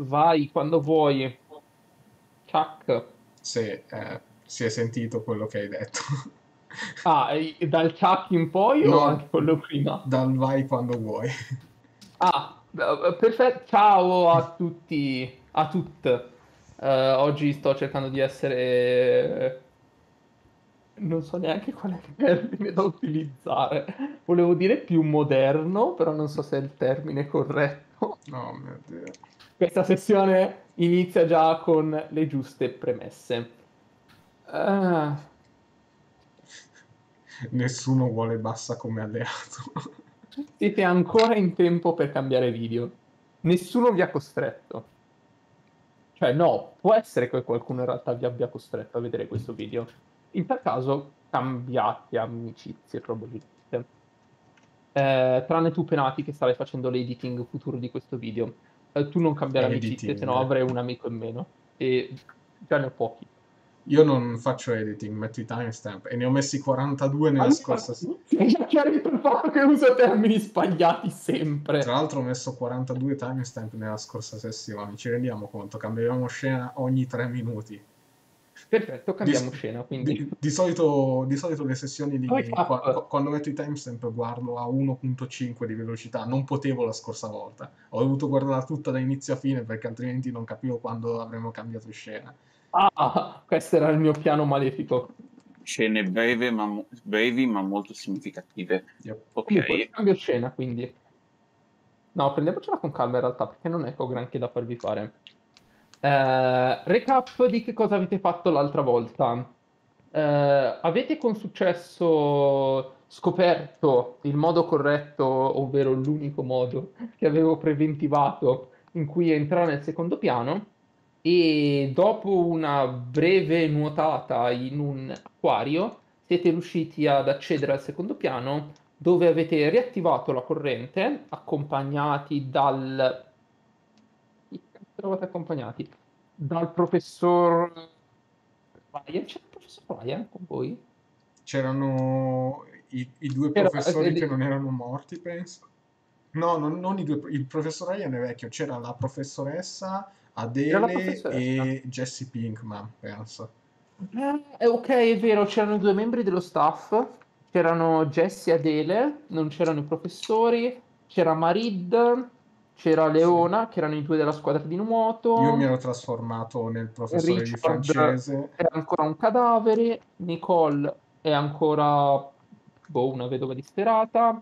Vai quando vuoi. Chuck. Se eh, si è sentito quello che hai detto. Ah, dal Chuck in poi o No. anche quello prima? Dal vai quando vuoi. Ah, eh, perfetto. Ciao a tutti, a tutte. Eh, oggi sto cercando di essere... Non so neanche qual è il termine da utilizzare. Volevo dire più moderno, però non so se è il termine corretto. No, mio Dio. Questa sessione inizia già con le giuste premesse. Eh, Nessuno vuole Bassa come alleato. siete ancora in tempo per cambiare video. Nessuno vi ha costretto. Cioè, no, può essere che qualcuno in realtà vi abbia costretto a vedere questo video. In tal caso, cambiate amicizie, probabilmente. Eh, tranne tu, Penati, che starai facendo l'editing futuro di questo video. Eh, tu non Editing. amicizie, se no avrei un amico in meno. E già ne ho pochi. Io non faccio editing, metto i timestamp e ne ho messi 42 nella Allora, scorsa ha chiarito il fatto che uso termini sbagliati sempre. Tra l'altro ho messo 42 timestamp nella scorsa sessione, ci rendiamo conto, cambieremo scena ogni 3 minuti. Perfetto, cambiamo Di- scena, quindi... Di, di solito, di solito le sessioni di, fa- qua- qua- quando metto i timestamp guardo a 1.5 di velocità, non potevo la scorsa volta, ho dovuto guardarla tutta da inizio a fine perché altrimenti non capivo quando avremmo cambiato scena. Ah, questo era il mio piano malefico. Scene breve ma brevi ma molto significative. Yep. Ok, Comunque, cambio scena, quindi. No, prendiamocela con calma in realtà, perché non ho granché da farvi fare. Eh, recap di che cosa avete fatto l'altra volta. Eh, avete con successo scoperto il modo corretto, ovvero l'unico modo che avevo preventivato in cui entrare nel secondo piano e dopo una breve nuotata in un acquario siete riusciti ad accedere al secondo piano dove avete riattivato la corrente accompagnati dal... Eravate accompagnati? Dal professor Ryan? C'è il professor Ryan con voi? C'erano i, i due Era- professori eh, che non erano morti, penso. No, non, non i due, il professor Ryan è vecchio, c'era la professoressa Era la Adele professoressa. e Jesse Pinkman, penso. Eh, ok, è vero, c'erano due membri dello staff, c'erano Jessie e Adele, non c'erano i professori, c'era Marid, c'era Leona, che erano i due della squadra di nuoto, Io mi ero trasformato nel professore di Richard francese. era ancora un cadavere, Nicole è ancora boh, una vedova disperata,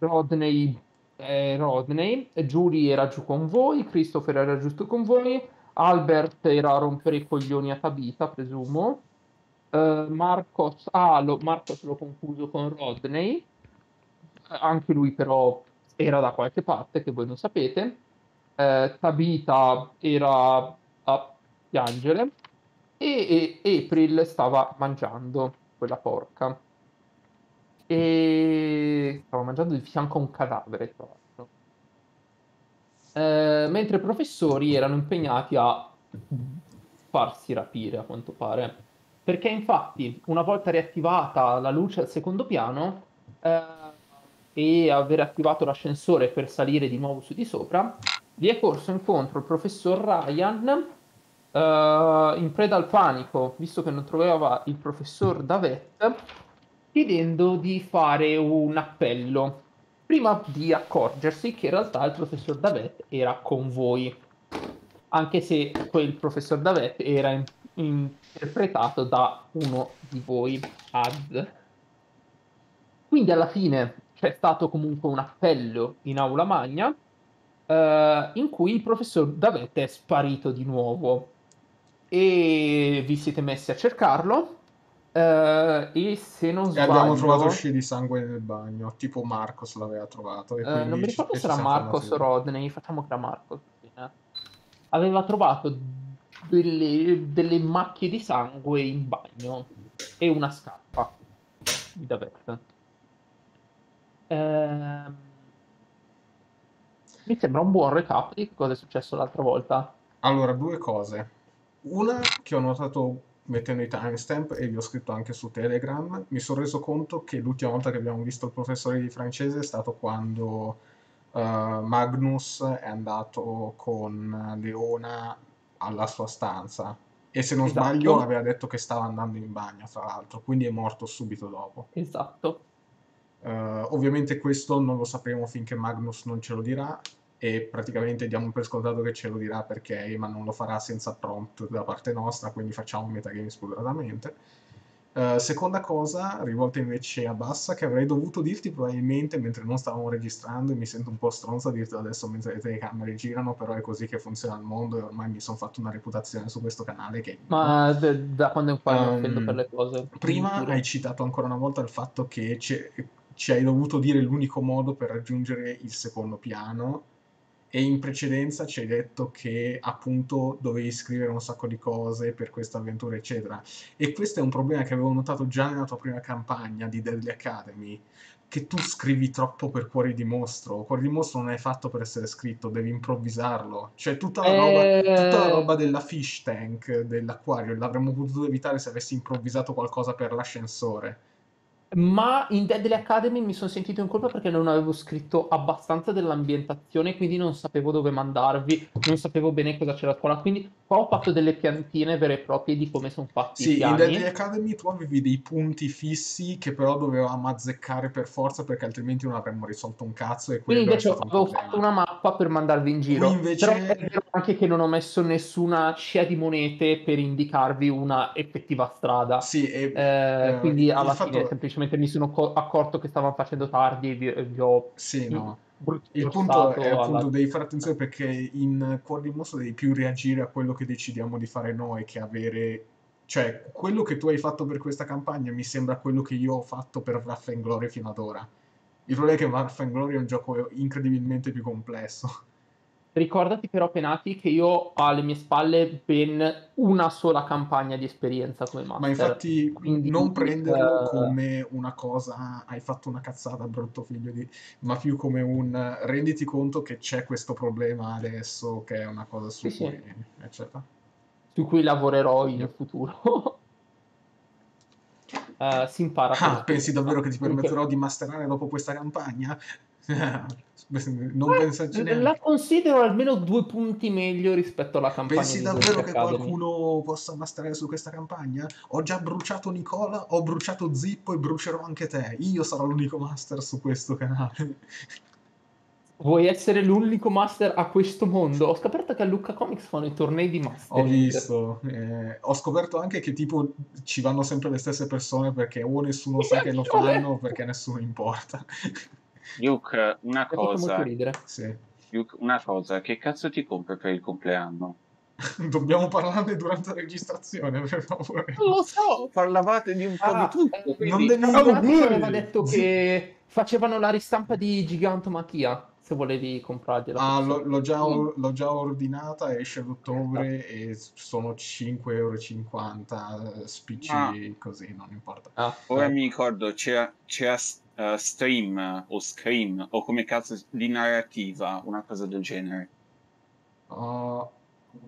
Rodney è Rodney, Julie era giù con voi, Christopher era giusto con voi, Albert era a rompere i coglioni a Tabita, presumo. Eh, Marcos, ah, lo- Marcos l'ho confuso con Rodney. Eh, Anche lui però era da qualche parte che voi non sapete. Eh, Tabita era a piangere e, e April stava mangiando quella porca. E stava mangiando di fianco a un cadavere, tra l'altro. Eh, mentre i professori erano impegnati a farsi rapire, a quanto pare. Perché infatti, una volta riattivata la luce al secondo piano eh, e aver attivato l'ascensore per salire di nuovo su di sopra, vi è corso incontro il professor Ryan eh, in preda al panico, visto che non trovava il professor Davet, chiedendo di fare un appello prima di accorgersi che in realtà il professor Davet era con voi, anche se quel professor Davet era in- interpretato da uno di voi, Ad. Quindi alla fine c'è stato comunque un appello in aula magna eh, in cui il professor Davet è sparito di nuovo e vi siete messi a cercarlo eh, e se non E sbaglio abbiamo trovato scie di sangue nel bagno, tipo Marcos l'aveva trovato. E eh, non mi ricordo e se era Marcos o. Rodney, facciamo che era Marcos. eh. Aveva trovato delle, delle macchie di sangue in bagno e una scarpa di Davet. Ehm, mi sembra un buon recap di cosa è successo l'altra volta. Allora, due cose. Una che ho notato mettendo i timestamp e vi ho scritto anche su Telegram, mi sono reso conto che l'ultima volta che abbiamo visto il professore di francese è stato quando uh, Magnus è andato con Leona alla sua stanza e se non Esatto. sbaglio aveva detto che stava andando in bagno, tra l'altro, quindi è morto subito dopo. Esatto. Uh, ovviamente questo non lo sapremo finché Magnus non ce lo dirà e praticamente diamo per scontato che ce lo dirà perché ma non lo farà senza prompt da parte nostra, quindi facciamo metagame spudoratamente. Uh, seconda cosa, rivolta invece a Bassa, che avrei dovuto dirti probabilmente mentre non stavamo registrando e mi sento un po' stronzo a dirti adesso mentre le telecamere girano, però è così che funziona il mondo e ormai mi sono fatto una reputazione su questo canale che... Ma da quando in poi Um, offendo per le cose. Prima hai citato ancora una volta il fatto che ci, ci hai dovuto dire l'unico modo per raggiungere il secondo piano. E in precedenza ci hai detto che appunto dovevi scrivere un sacco di cose per questa avventura eccetera. E questo è un problema che avevo notato già nella tua prima campagna di Deadly Academy che tu scrivi troppo per cuori di mostro. Cuori di mostro non è fatto per essere scritto devi improvvisarlo. Cioè tutta la roba, Eh, tutta la roba della fish tank dell'acquario l'avremmo potuto evitare se avessi improvvisato qualcosa per l'ascensore Ma in Deadly Academy mi sono sentito in colpa perché non avevo scritto abbastanza dell'ambientazione, quindi non sapevo dove mandarvi, non sapevo bene cosa c'era a scuola. Quindi qua ho fatto delle piantine vere e proprie di come sono fatti i Sì, in. Deadly Academy tu avevi dei punti fissi che però dovevamo azzeccare per forza perché altrimenti non avremmo risolto un cazzo e Quindi è invece un avevo problema. fatto una mappa per mandarvi in giro. Qui invece- Però è vero anche che non ho messo nessuna scia di monete per indicarvi una effettiva strada. Sì, e Eh, eh, quindi alla fatto- fine semplicemente mi sono co- accorto che stavano facendo tardi e vi, vi ho Sì, no. brutto Il punto è appunto alla- devi fare attenzione perché in Cuore di Mostro devi più reagire a quello che decidiamo di fare noi che avere... Cioè, quello che tu hai fatto per questa campagna mi sembra quello che io ho fatto per Wrath and Glory fino ad ora. Il problema è che Wrath and Glory è un gioco incredibilmente più complesso. Ricordati però, Penati, che io ho alle mie spalle ben una sola campagna di esperienza come master. Ma infatti Quindi, non prenderlo eh, come una cosa, hai fatto una cazzata, brutto figlio di... ma più come un renditi conto che c'è questo problema adesso, che è una cosa su Sì, sì. cui... eccetera. su cui lavorerò in futuro. Eh, si impara. Ah, pensi davvero che ti permetterò di masterare dopo questa campagna? non pensarci neanche. La considero almeno due punti meglio rispetto alla campagna Pensi davvero che Academy. qualcuno possa masterare su questa campagna? Ho già bruciato Nicola, ho bruciato Zippo e brucerò anche te. Io sarò l'unico master su questo canale. Vuoi essere l'unico master a questo mondo? Ho scoperto che a Lucca Comics fanno i tornei di Ho mastering. visto, eh, ho scoperto anche che tipo ci vanno sempre le stesse persone perché o nessuno sa che lo fanno o perché nessuno importa. Luke, una fatto molto cosa, ridere. Sì. Luke, una cosa, che cazzo ti compri per il compleanno? Dobbiamo parlarne durante la registrazione, per favore. Non lo so, parlavate di un po' Ah, di tutto, eh, quindi... non Allora, auguri! aveva detto che facevano la ristampa di Gigantomachia se volevi comprargliela. Ah, l'ho, l'ho già, l'ho già ordinata, esce ad ottobre e sono 5,50 euro, spicci Ah. così, non importa. Ah, Ora eh. mi ricordo, c'era, c'era uh, Stream o Scream o come cazzo di narrativa, una cosa del genere. Oh,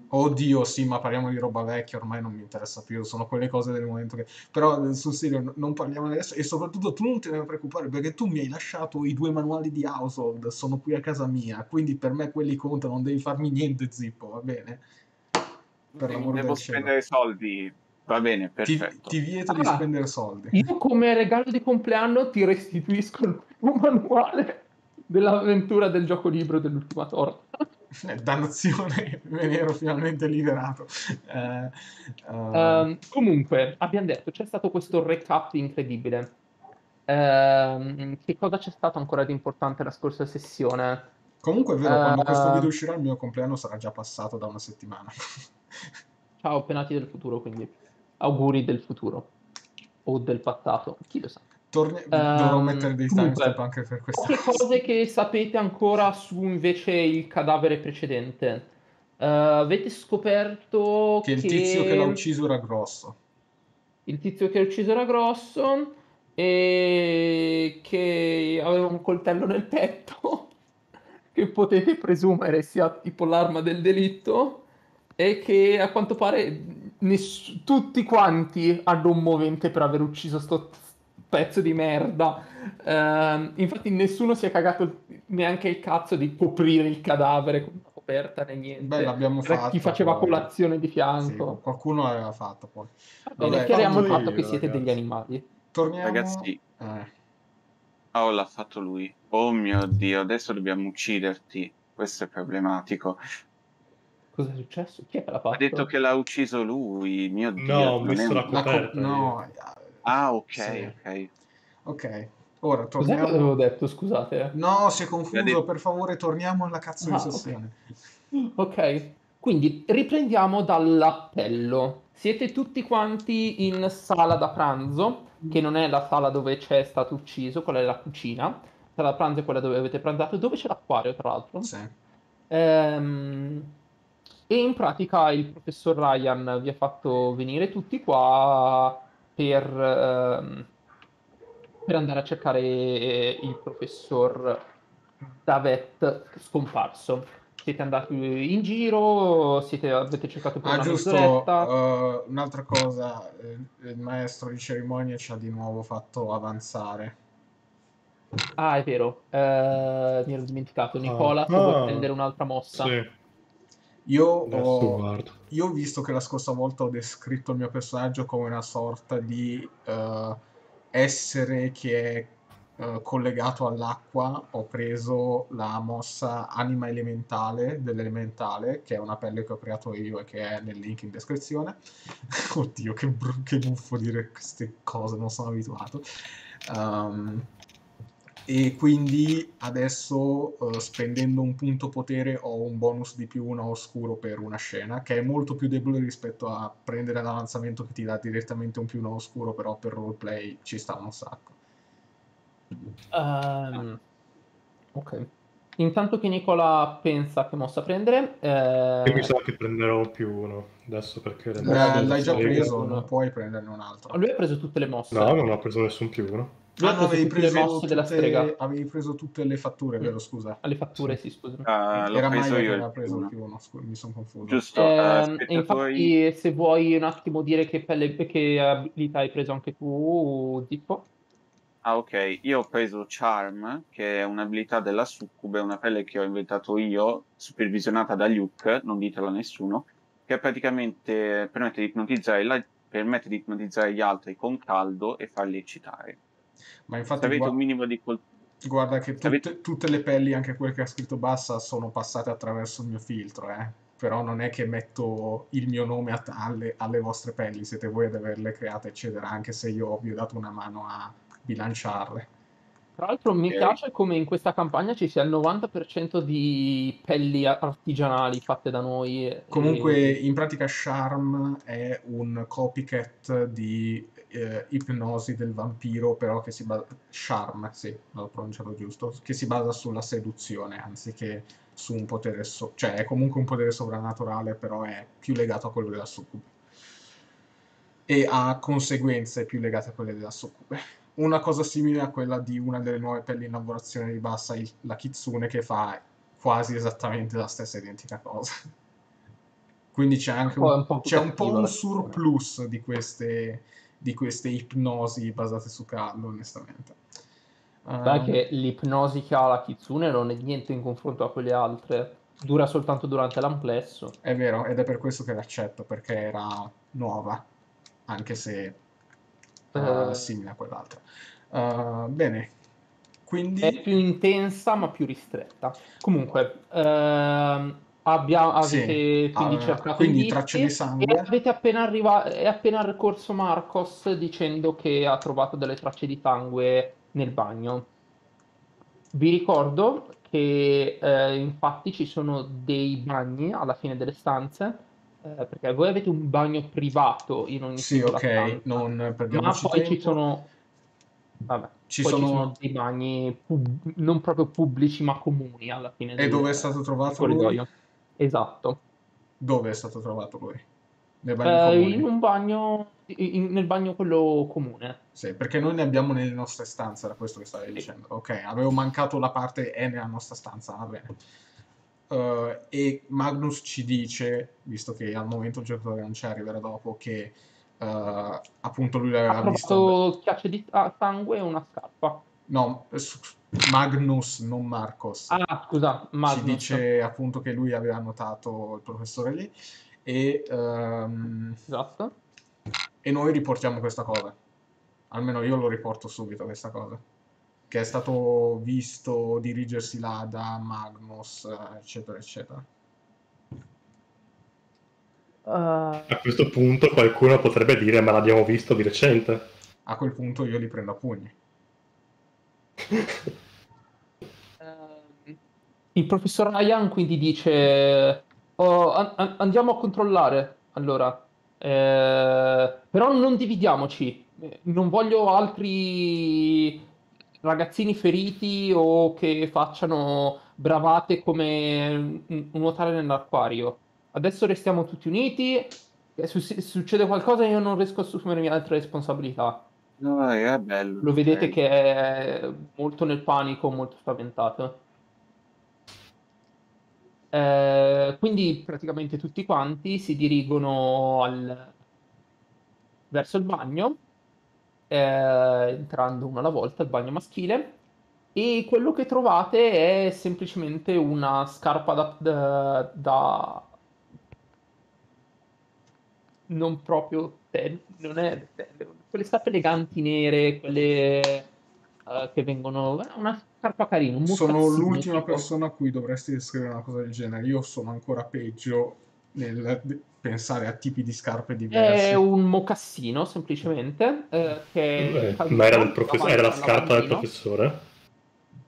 oddio, sì, ma parliamo di roba vecchia, ormai non mi interessa più, sono quelle cose del momento che... Però sul serio, non parliamo adesso e soprattutto tu non te ne preoccupare perché tu mi hai lasciato i due manuali di Household, sono qui a casa mia, quindi per me quelli contano, non devi farmi niente, zippo, va bene? Per l'amore Devo del cielo. spendere soldi, va bene, Ti, perfetto. ti vieto di Ah. spendere soldi. Io come regalo di compleanno ti restituisco il primo manuale dell'avventura del gioco libro dell'ultima torta. Eh, Dannazione, me ne ero finalmente liberato. Eh, eh, Ehm, comunque, abbiamo detto, c'è stato questo recap incredibile. Ehm, che cosa c'è stato ancora di importante la scorsa sessione? comunque è vero, quando eh, questo video uscirà il mio compleanno sarà già passato da una settimana. Ciao, penati del futuro, quindi auguri del futuro o del passato, chi lo sa. Torni- Ehm, dovrò mettere dei timestamp anche per questa cosa. cose che sapete ancora su invece il cadavere precedente. Eh, avete scoperto Che il tizio che l'ha ucciso era grosso. il tizio che ha ucciso era grosso e che aveva un coltello nel petto che potete presumere sia tipo l'arma del delitto e che a quanto pare ness- tutti quanti hanno un movente per aver ucciso sto pezzo di merda. Ehm, infatti nessuno si è cagato neanche il cazzo di coprire il cadavere con una coperta né niente. Beh, l'abbiamo Era fatto. chi faceva poi. colazione di Sì, fianco. qualcuno l'aveva fatto poi. Vabbè, chiariamo il fatto fatto che io, siete ragazzi. degli animali. Torniamo... Ragazzi, Eh, oh, l'ha fatto lui. Oh mio Dio, adesso dobbiamo ucciderti. Questo è problematico. Cosa è successo? Chi è che l'ha fatto? Ha detto che l'ha ucciso lui. Mio Dio. No, ho messo la la co- coperta. no, Ah, ok, Sì. ok. ok. Ora Cos'è che avevo torniamo... detto? Scusate. No, si è confuso, detto- per favore torniamo alla cazzo Ah, di ok. sessione. Ok, quindi riprendiamo dall'appello. Siete tutti quanti in sala da pranzo, che non è la sala dove c'è stato ucciso, quella è la cucina. Sala da pranzo è quella dove avete pranzato, dove c'è l'acquario, tra l'altro. Sì. Ehm, e in pratica il professor Ryan vi ha fatto venire tutti qua per, ehm, per andare a cercare il professor Davet scomparso. Siete andati in giro, siete- avete cercato per Ah, una giusto, mezz'oretta. eh, un'altra cosa, eh, il maestro di cerimonie ci ha di nuovo fatto avanzare. Ah, è vero, eh, mi ero dimenticato. Nicola, se Ah. vuoi prendere un'altra mossa. Sì, Io ho, io ho visto che la scorsa volta ho descritto il mio personaggio come una sorta di eh, essere che è eh, collegato all'acqua. Ho preso la mossa anima elementale dell'elementale, che è una pelle che ho creato io e che è nel link in descrizione. Oddio, che, bru- che buffo dire queste cose, non sono abituato. Um, e quindi adesso eh, spendendo un punto potere ho un bonus di più uno oscuro per una scena che è molto più debole rispetto a prendere l'avanzamento che ti dà direttamente un più uno oscuro però per roleplay ci sta un sacco Ehm, ok. Intanto che Nicola pensa che mossa prendere, eh, mi sa che prenderò più uno adesso perché Eh, l'hai già preso non puoi prenderne un altro lui ha preso tutte le mosse. No, non ho preso nessun più uno. Ah, no, preso avevi tutte le preso mosse della tutte- strega. avevi preso tutte le fatture Mm. vero scusa Alle fatture, sì, scusami. Ah, l'ho era preso io. il preso il primo. più uno scusa, mi sono confuso Giusto, eh, spettatori. infatti, se vuoi un attimo dire che, pelle, che abilità hai preso anche tu, Zippo. Ah, ok. Io ho preso Charm, che è un'abilità della succube, una pelle che ho inventato io, supervisionata da Luke, non ditelo a nessuno, che praticamente permette di ipnotizzare, la- permette di ipnotizzare gli altri con caldo e farli eccitare. Ma Se infatti avete un minimo di col- Guarda che tutte, Avete- tutte le pelli, anche quelle che ha scritto Bassa, sono passate attraverso il mio filtro, eh. Però non è che metto il mio nome a- alle, alle vostre pelli, siete voi ad averle create, eccetera, anche se io vi ho dato una mano a bilanciarle. Tra l'altro mi piace come in questa campagna ci sia il 90% di pelli artigianali fatte da noi. e- Comunque, in pratica, Charm è un copycat di eh, ipnosi del vampiro, però che si basa... Charm, sì, l'ho pronunciato giusto, che si basa sulla seduzione, anziché su un potere... so- cioè, è comunque un potere sovrannaturale, però è più legato a quello della succube. E ha conseguenze più legate a quelle della succube. Una cosa simile a quella di una delle nuove pelli in lavorazione di Bassa, la Kitsune, che fa quasi esattamente la stessa identica cosa. Quindi c'è anche Un un, po' c'è un po' un surplus di queste, di queste ipnosi basate su caldo, onestamente. Ehm, che l'ipnosi che ha la Kitsune non è niente in confronto a quelle altre. Dura soltanto durante l'amplesso. È vero, ed è per questo che l'accetto, perché era nuova, anche se eh, Eh. simile a quell'altra. Eh, bene, quindi... È più intensa ma più ristretta. Comunque, ehm, abbia- Sì, avete quindi eh, cercato quindi tracce di sangue. e avete appena arriva- è appena ricorso Marcos dicendo che ha trovato delle tracce di sangue nel bagno. Vi ricordo che eh, infatti ci sono dei bagni alla fine delle stanze, eh, perché voi avete un bagno privato in ogni Sì, ok, stanza. non Ma poi tempo. ci sono, vabbè, Ci sono- ci sono dei bagni pub- non proprio pubblici ma comuni alla fine E dove è stato trovato lui? Esatto. Dove è stato trovato lui? Nel bagno Eh, in un bagno, in- nel bagno quello comune. Sì, perché noi ne abbiamo nelle nostre stanze, era questo che stavi dicendo. Ok, avevo mancato la parte è nella nostra stanza, va bene. Eh, e Magnus ci dice, visto che al momento il giocatore non c'è, arriverà dopo, che eh, appunto lui Ha l'aveva vista. trovato chiacce di ah, sangue e una scarpa. No, s- Magnus, non Marcos. Ah, scusa, Ci Magnus. dice appunto che lui aveva notato il professore lì e, ehm, Esatto. e noi riportiamo questa cosa. Almeno io lo riporto subito questa cosa. Che è stato visto dirigersi là da Magnus, eccetera, eccetera. Eh, A questo punto qualcuno potrebbe dire ma l'abbiamo visto di recente. A quel punto io li prendo a pugni. Ehm, il professor Ryan quindi dice: "Oh, an- an- andiamo a controllare. Allora, Eh, però non dividiamoci. Non voglio altri ragazzini feriti o che facciano bravate come nuotare nell'acquario. Adesso restiamo tutti uniti. Se succede qualcosa, io non riesco a assumermi altre responsabilità. No, è bello. Lo vedete ok. che è molto nel panico, molto spaventato. Eh, quindi praticamente tutti quanti si dirigono al- verso il bagno, eh, entrando uno alla volta, il bagno maschile, e quello che trovate è semplicemente una scarpa da, da- da- non proprio ten- non è ten- quelle scarpe eleganti nere, quelle eh, che vengono una scarpa carina, un Sono l'ultima tipo. persona a cui dovresti descrivere una cosa del genere. Io sono ancora peggio nel pensare a tipi di scarpe diversi. È un mocassino semplicemente eh, che Eh, è ma era, del profe- era la scarpa del professore?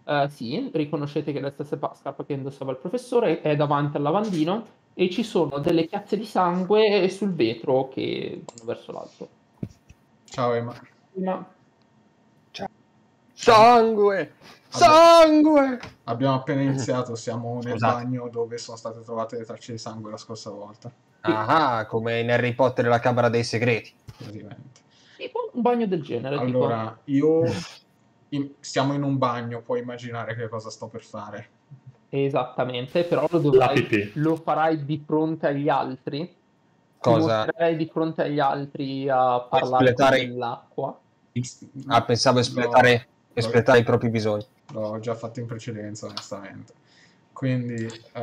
Eh, sì, riconoscete che è la stessa pa- scarpa che indossava il professore, è davanti al lavandino e ci sono delle chiazze di sangue sul vetro che vanno verso l'alto. Ciao Emma. Ma- Sangue! Sangue! Abbiamo appena iniziato, siamo nel Scusate. bagno dove sono state trovate le tracce di sangue la scorsa volta. Ah, come in Harry Potter e la Camera dei Segreti. Praticamente. tipo un bagno del genere. tipo. Allora, io in- siamo in un bagno, puoi immaginare che cosa sto per fare. Esattamente, però lo dovrai, lo farai di fronte agli altri. Ti Cosa? mostrerai di fronte agli altri a parlare espletare- dell'acqua. Ah, pensavo espletare, espletare i propri bisogni. L'ho già fatto in precedenza, onestamente. Quindi, eh,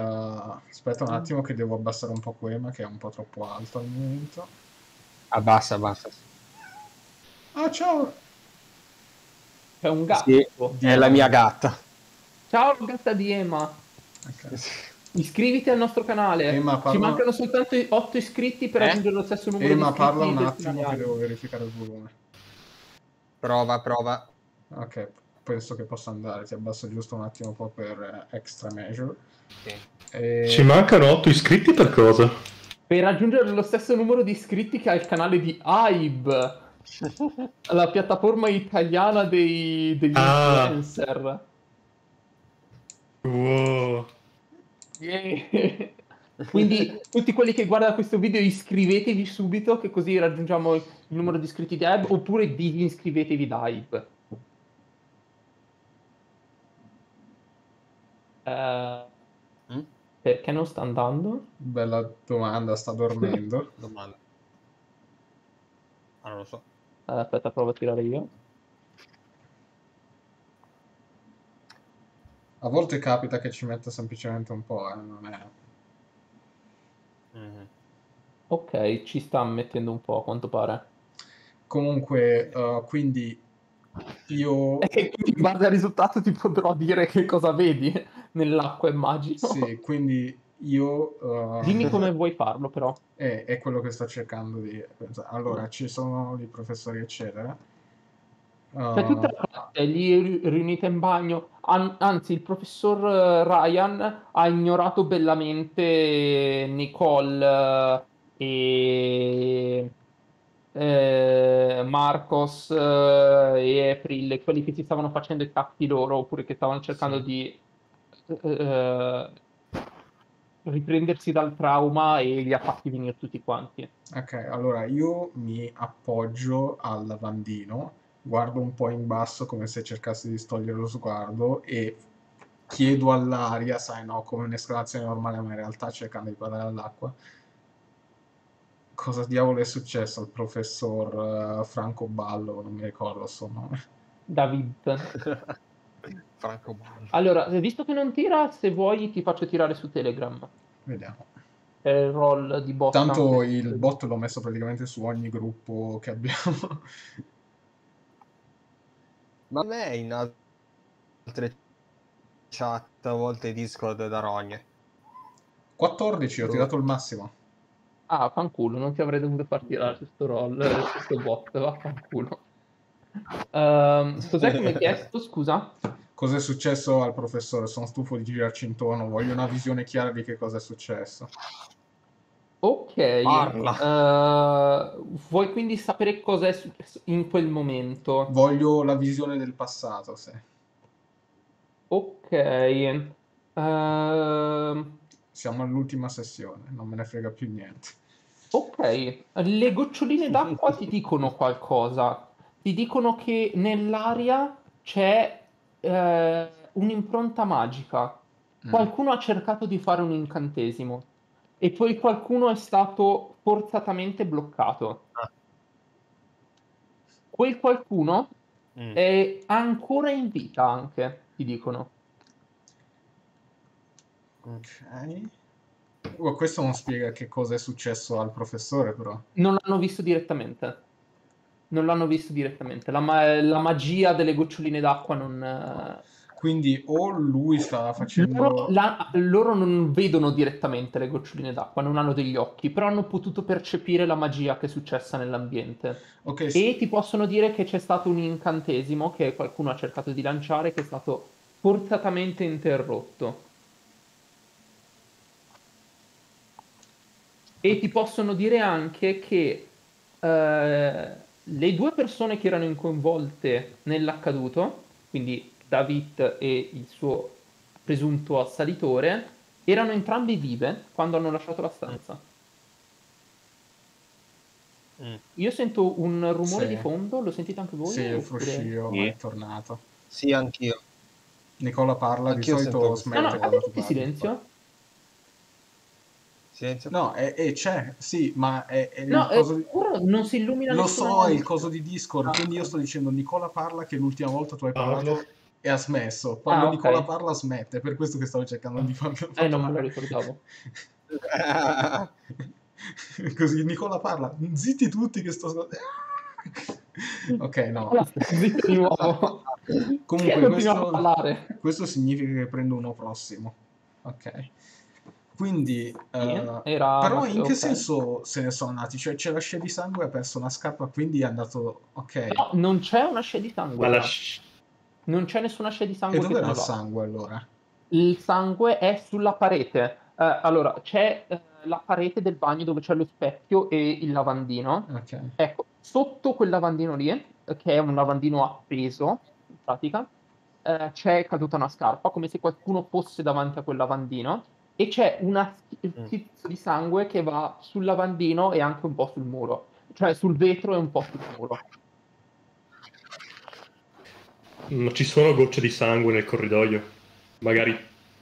aspetta un attimo che devo abbassare un po' Quema, che è un po' troppo alto al momento. Abbassa, abbassa. Ah, ciao! C'è un gatto. Sì, è la mia gatta. Ciao gatta di Ema. Ok. Iscriviti al nostro canale. Emma, Ci parla- mancano soltanto 8 iscritti per Eh? raggiungere lo stesso numero Emma, di iscritti. parla un attimo che devo verificare il volume. Prova, prova. Ok, penso che possa andare. Ti abbasso giusto un attimo un po' per eh, extra measure. Sì. E- Ci mancano 8 iscritti per cosa? Per raggiungere lo stesso numero di iscritti che ha il canale di AIB, la piattaforma italiana dei, degli Ah. influencer. Wow. Yeah. Quindi tutti quelli che guardano questo video iscrivetevi subito che così raggiungiamo il numero di iscritti di AIB oppure disiscrivetevi da AIB. Eh, Mm? perché non sta andando? Bella domanda, sta dormendo. Domanda. Ah, non lo so. Eh, aspetta, provo a tirare io. A volte capita che ci metta semplicemente un po', eh, non è... Mhm. Ok, ci sta mettendo un po' a quanto pare. Comunque, eh, quindi io... E quindi in base al risultato ti potrò dire che cosa vedi nell'acqua, immagino. Sì, quindi io... eh, Dimmi come vuoi farlo, però. È, è quello che sto cercando di pensare. Allora, ci sono i professori, eccetera. Cioè, tutta Uh, la classe lì ri- riunita in bagno. An- anzi, il professor eh, Ryan ha ignorato bellamente Nicole eh, e eh, Marcos eh, e April, quelli che si stavano facendo i cazzi loro, oppure che stavano cercando Sì. di eh, riprendersi dal trauma e li ha fatti venire tutti quanti. ok, allora io mi appoggio al lavandino, guardo un po' in basso come se cercassi di togliere lo sguardo e chiedo all'aria, sai, no, come un'esclamazione normale, ma in realtà cercando di guardare all'acqua. Cosa diavolo è successo al professor eh, Franco Ballo? Non mi ricordo il suo nome. David. Franco Ballo. Allora, visto che non tira, se vuoi ti faccio tirare su Telegram. Vediamo. È il roll di bot. Tanto il bot l'ho messo praticamente su ogni gruppo che abbiamo. Ma me in altre chat, a volte Discord da rogne. 14, ho tirato il massimo. Ah, fanculo, non ti avrei dovuto far tirare su sto roll, eh, su sto bot, vaffanculo. Ehm, cos'è che mi hai chiesto, scusa? Cos'è successo al professore? Sono stufo di girarci intorno, voglio una visione chiara di che cosa è successo. Ok, Parla. eh, vuoi quindi sapere cosa è successo in quel momento? Voglio la visione del passato, sì. Ok, ehm, Siamo all'ultima sessione, non me ne frega più niente. ok, le goccioline d'acqua ti dicono qualcosa, ti dicono che nell'aria c'è eh, un'impronta magica. Mm. Qualcuno ha cercato di fare un incantesimo e poi qualcuno è stato forzatamente bloccato. Ah. Quel qualcuno Mm. è ancora in vita anche, ti dicono. Ok. Oh, questo non spiega che cosa è successo al professore, però. Non l'hanno visto direttamente. Non l'hanno visto direttamente. La, ma- la magia delle goccioline d'acqua non... eh, Quindi o lui stava facendo... Loro, la- loro non vedono direttamente le goccioline d'acqua, non hanno degli occhi, però hanno potuto percepire la magia che è successa nell'ambiente. Ok, sì. E ti possono dire che c'è stato un incantesimo che qualcuno ha cercato di lanciare che è stato forzatamente interrotto. E ti possono dire anche che eh, le due persone che erano coinvolte nell'accaduto, quindi David e il suo presunto assalitore, erano entrambe vive quando hanno lasciato la stanza. Mm. Io sento un rumore Sì. di fondo, lo sentite anche voi? Sì, il oppure- fruscio Sì. è tornato. Sì, anch'io. Nicola parla, di Anch'io solito sento- smette No, no, quando tu tutti parli. silenzio? Silenzio. No, è, è- c'è, sì, ma è, è il No, coso di- ora non si illumina Lo so, è il coso di Discord, Ah. quindi io sto dicendo Nicola parla che l'ultima volta tu hai Parla. parlato e ha smesso. Quando Ah. Nicola parla smette, è per questo che stavo cercando di farlo Eh, non me lo ricordavo. Così Nicola parla, zitti tutti che sto... ok, no. Zitto di nuovo. Comunque, questo- a parlare. Questo significa che prendo uno prossimo. Ok. Quindi, era però in che ok. senso se ne sono andati? Cioè c'è la scia di sangue, ha perso una scarpa, quindi è andato... Ok. No, non c'è una scia di sangue. Ma la. Non c'è nessuna scia di sangue E se ne il va. sangue allora? Il sangue è sulla parete. Eh, allora, c'è eh, la parete del bagno dove c'è lo specchio e il lavandino. Ok. Ecco, sotto quel lavandino lì, eh, che è un lavandino appeso, in pratica, eh, c'è caduta una scarpa, come se qualcuno fosse davanti a quel lavandino, e c'è una schizzo di sangue che va sul lavandino e anche un po' sul muro, cioè sul vetro e un po' sul muro. Non ci sono gocce di sangue nel corridoio. Magari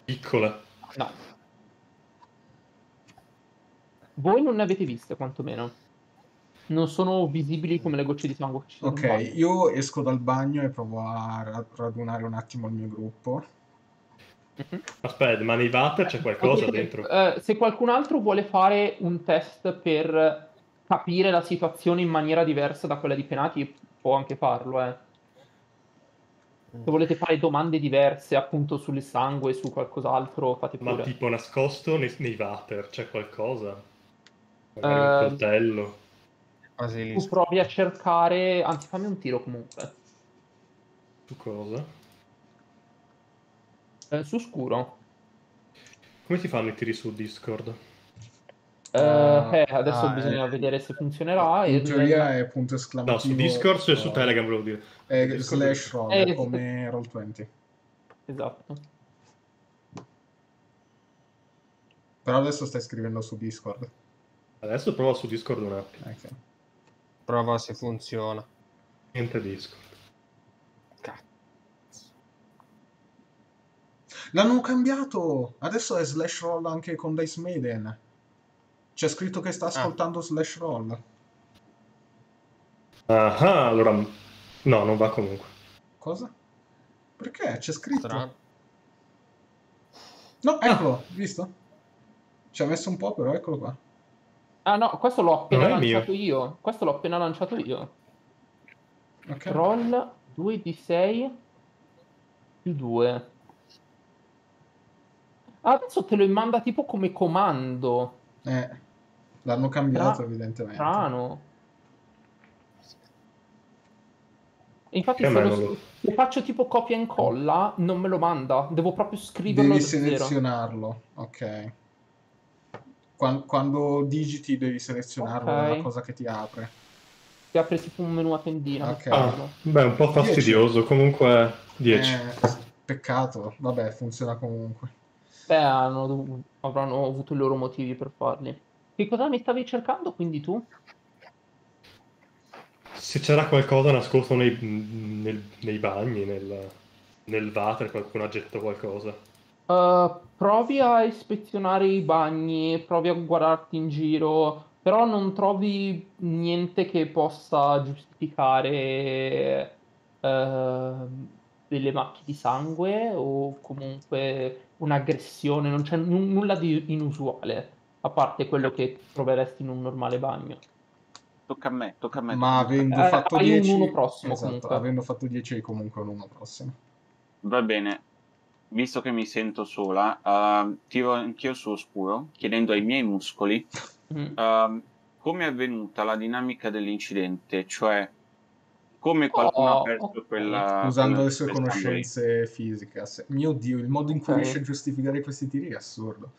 piccole. No. Voi non ne avete viste, quantomeno. Non sono visibili come le gocce di sangue che ci sono in Ok, io esco dal bagno e provo a ra- radunare un attimo il mio gruppo. Mhm. Aspetta, ma nei water c'è qualcosa Potete- dentro? eh, se qualcun altro vuole fare un test per capire la situazione in maniera diversa da quella di Penati, può anche farlo. eh. Se volete fare domande diverse, appunto, sul sangue, su qualcos'altro, fate Ma pure. tipo nascosto nei, nei water c'è qualcosa? Magari un Eh, coltello. Tu provi a cercare, anzi, fammi un tiro comunque. Su cosa? Eh, su scuro. Come si fanno i tiri su Discord? Eh, Ah, eh, adesso ah, bisogna eh. vedere se funzionerà. In teoria è punto No, esclamativo. su Discord e su Telegram volevo dire. È Discord- slash roll, Eh, come Roll20. Esatto. Però adesso stai scrivendo su Discord. Adesso provo su Discord un attimo. Ok. Prova se funziona. Niente Discord. Cazzo. L'hanno cambiato! Adesso è slash roll anche con Dice Maiden. C'è scritto che sta ascoltando slash roll. Ah, allora... No, non va comunque. Cosa? Perché? C'è scritto. Strano. No, eccolo, visto? Ci ha messo un po', però eccolo qua. Ah no, questo l'ho appena lanciato io. Questo l'ho appena lanciato io. Ok. Roll 2 di 6 più 2. Adesso te lo manda tipo come comando. Eh, l'hanno cambiato Stra- evidentemente. Strano. Infatti se, lo- se faccio tipo copia e incolla non me lo manda. Devo proprio scriverlo Devi selezionarlo, ok. Quan- Quando, digiti devi selezionarlo Ok. nella cosa che ti apre. Ti apre tipo un menu a tendina. Ok. Ah, beh, un po' fastidioso. Comunque 10. Eh, peccato, vabbè, funziona comunque. Beh, hanno avranno avuto i loro motivi per farli. Che cosa mi stavi cercando quindi tu? Se c'era qualcosa nascosto nei, nel- nei bagni, nel, nel water, qualcuno ha gettato qualcosa. Uh, provi a ispezionare i bagni, provi a guardarti in giro, però non trovi niente che possa giustificare ehm, delle macchie di sangue o comunque un'aggressione, non c'è nu- nulla di inusuale, a parte quello che troveresti in un normale bagno. Tocca a me, tocca a me. Ma avendo Eh, fatto hai un 10... uno prossimo, esatto, comunque. avendo fatto 10 hai comunque un 1 prossimo. Va bene. Visto che mi sento sola, ehm, tiro anch'io su oscuro, chiedendo ai miei muscoli ehm, come è avvenuta la dinamica dell'incidente, cioè come qualcuno Oh, ha perso ok. quella... Usando quella- le sue conoscenze fisiche. Se- Mio Dio, il modo in cui Ok. riesce a giustificare questi tiri è assurdo.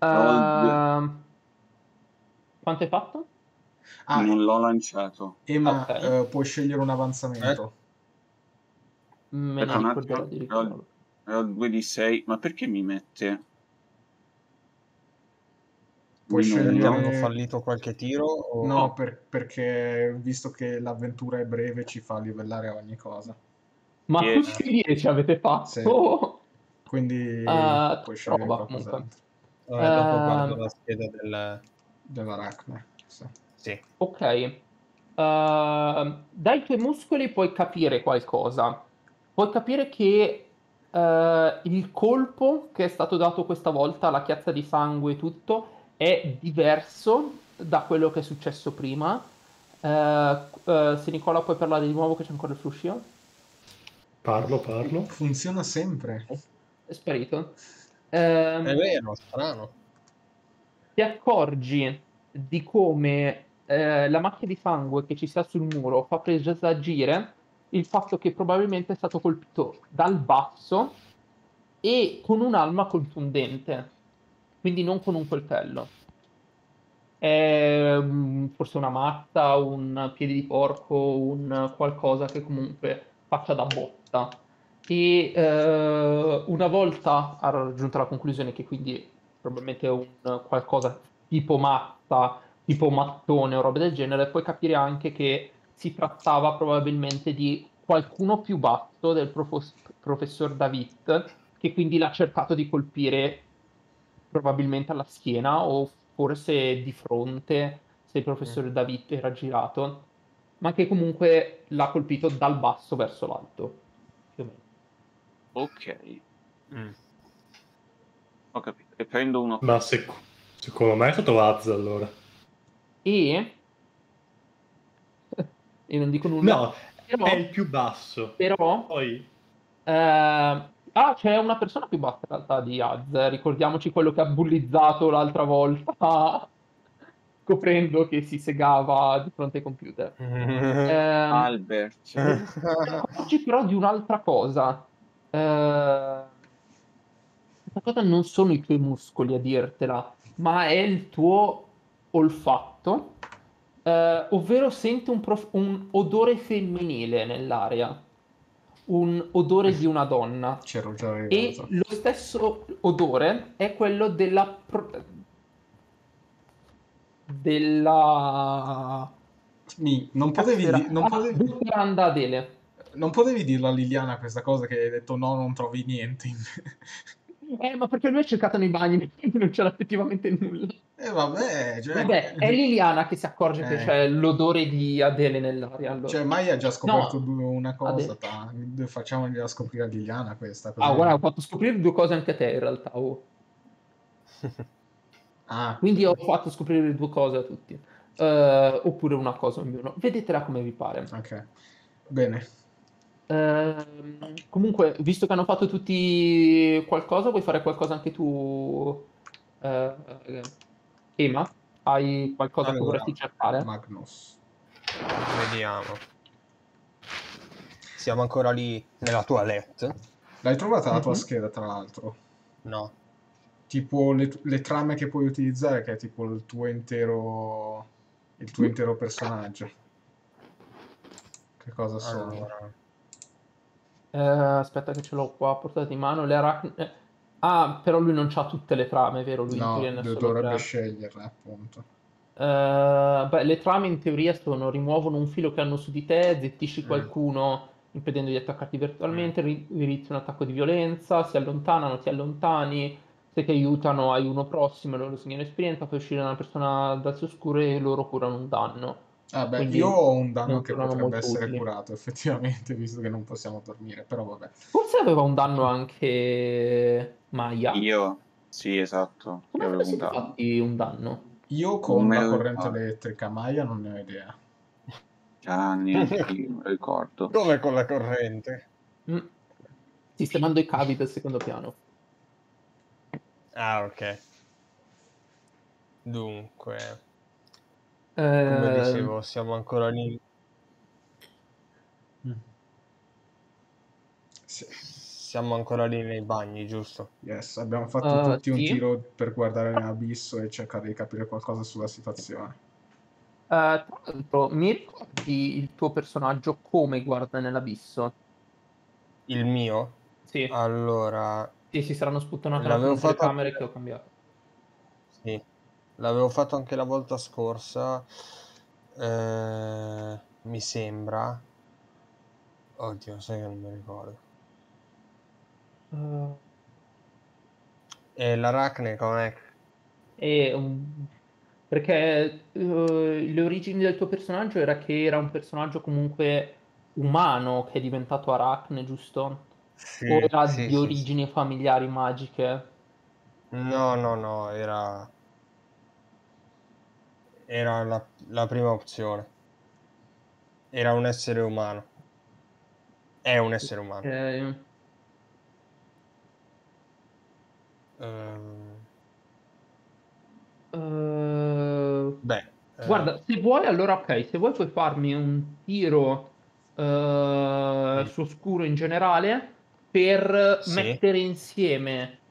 Ehm, quanto hai fatto? Ah, Non l'ho lanciato. Emma, Ok. eh, puoi scegliere un avanzamento. Me Aspetta ne un ricorderò attimo, di però- ricordarlo. Era 2 di 6, ma perché mi mette? Puoi scegliere-? Abbiamo fallito qualche tiro? O... No, per- perché visto che l'avventura è breve ci fa livellare ogni cosa. Ma Dieci. tutti e dieci avete fatto? Sì. Quindi Ah, puoi scegliere prova, qualcos'altro. Vabbè, dopo Ehm. guardo la scheda del... Dell'aracne. Sì. Sì. Ok. Ehm, dai tuoi muscoli puoi capire qualcosa. Puoi capire che eh, il colpo che è stato dato questa volta, la chiazza di sangue e tutto, è diverso da quello che è successo prima. Eh, se Nicola puoi parlare di nuovo che c'è ancora il fruscio? Parlo, parlo. Funziona sempre. È sparito. Ehm, È vero, strano. Ti accorgi di come eh, la macchia di sangue che ci sta sul muro fa presagire il fatto che probabilmente è stato colpito dal basso e con un'arma contundente, quindi non con un coltello. È mm, forse una matta, un piede di porco, un qualcosa che comunque faccia da botta. E eh, una volta ha raggiunto la conclusione che quindi probabilmente un qualcosa tipo matta, tipo mattone o roba del genere, puoi capire anche che si trattava probabilmente di qualcuno più basso del profos- professor David, che quindi l'ha cercato di colpire probabilmente alla schiena o forse di fronte se il professor David era girato, ma che comunque l'ha colpito dal basso verso l'alto. Più o meno. Ok, Mm. ho capito. E prendo uno... Ma se- secondo me è stato Az allora. E... e non dico nulla. No, però, è il più basso. però Poi Eh, ah, c'è una persona più bassa in realtà di Az. Ricordiamoci quello che ha bullizzato l'altra volta, scoprendo che si segava di fronte ai computer. Ehm, Albert. Oggi però di un'altra cosa. Eh, cosa non sono i tuoi muscoli a dirtela, ma è il tuo olfatto, eh, ovvero senti un, prof- un odore femminile nell'aria, un odore di una donna. C'ero già E arrivato. lo stesso odore è quello della... pro- della... Mi, non potevi, Caspera. di- non Ah, potevi- non potevi dirlo a Liliana questa cosa che hai detto no, non trovi niente. Eh, ma perché lui ha cercato nei bagni, non c'era effettivamente nulla. E vabbè, cioè, Vabbè, è Liliana che si accorge che Eh. c'è l'odore di Adele nell'aria. Allora. Cioè, Mai ha già scoperto No. una cosa, ta- facciamogliela scoprire a Liliana questa. così. Ah, guarda, ho fatto scoprire due cose anche a te in realtà. oh. Ah, Quindi ho fatto scoprire due cose a tutti. Eh, oppure una cosa ognuno. Vedetela come vi pare. ok. Bene. Ehm, comunque, visto che hanno fatto tutti qualcosa, vuoi fare qualcosa anche tu, eh, Ema? Hai qualcosa che Allora, vorresti cercare? Magnus. Vediamo. Siamo ancora lì nella toilette? L'hai trovata la tua Mhm. scheda, tra l'altro? No. Tipo le, le trame che puoi utilizzare, che è tipo il tuo intero, il tuo intero personaggio. Che cosa sono? Allora. Eh, aspetta che ce l'ho qua a portata di mano. Le arachne... eh, Ah, però lui non ha tutte le trame, vero? Lui No, dovrebbe tre. sceglierle, appunto. Eh, beh, le trame in teoria sono rimuovono un filo che hanno su di te, zittisci Mm. qualcuno impedendo di attaccarti virtualmente, ri- inizi un attacco di violenza, si allontanano, ti allontani, se ti aiutano hai uno prossimo e loro segnano esperienza, fai uscire una persona dal suo oscuro e loro curano un danno. Ah, beh, Quindi io ho un danno che potrebbe essere utili. curato, effettivamente, visto che non possiamo dormire, però vabbè. Forse aveva un danno anche Maya. Io, sì, esatto. Come avevo un danno. fatti un danno? Io con me la corrente ricordo. elettrica, Maya non ne ho idea. Ah, neanche io ricordo. Come con la corrente? Mm. Sistemando i cavi del secondo piano. Ah, ok. Dunque, come Eh, dicevo, siamo ancora lì. Sì, Siamo ancora lì nei bagni, giusto? yes, abbiamo fatto Uh, tutti un sì. tiro per guardare nell'abisso e cercare di capire qualcosa sulla situazione. Eh, tra l'altro, mi ricordi il tuo personaggio come guarda nell'abisso? Il mio? Sì, Allora, sì, si saranno sputtanate l'avevo le fatto- telecamere che ho cambiato. Sì, l'avevo fatto anche la volta scorsa. eh, mi sembra. Oddio, sai che non mi ricordo. Eh, E l'aracne com'è? e, um, perché eh, le origini del tuo personaggio era che era un personaggio comunque umano che è diventato aracne, giusto? Sì, o era sì, di sì, origini familiari magiche? sì. No, no, no, era. Era la, la prima opzione. Era un essere umano. È un essere umano. Eh, Ehm, eh, beh, eh, Guarda, se vuoi, allora ok, se vuoi puoi farmi un tiro eh, Mm. su oscuro in generale per Sì. mettere insieme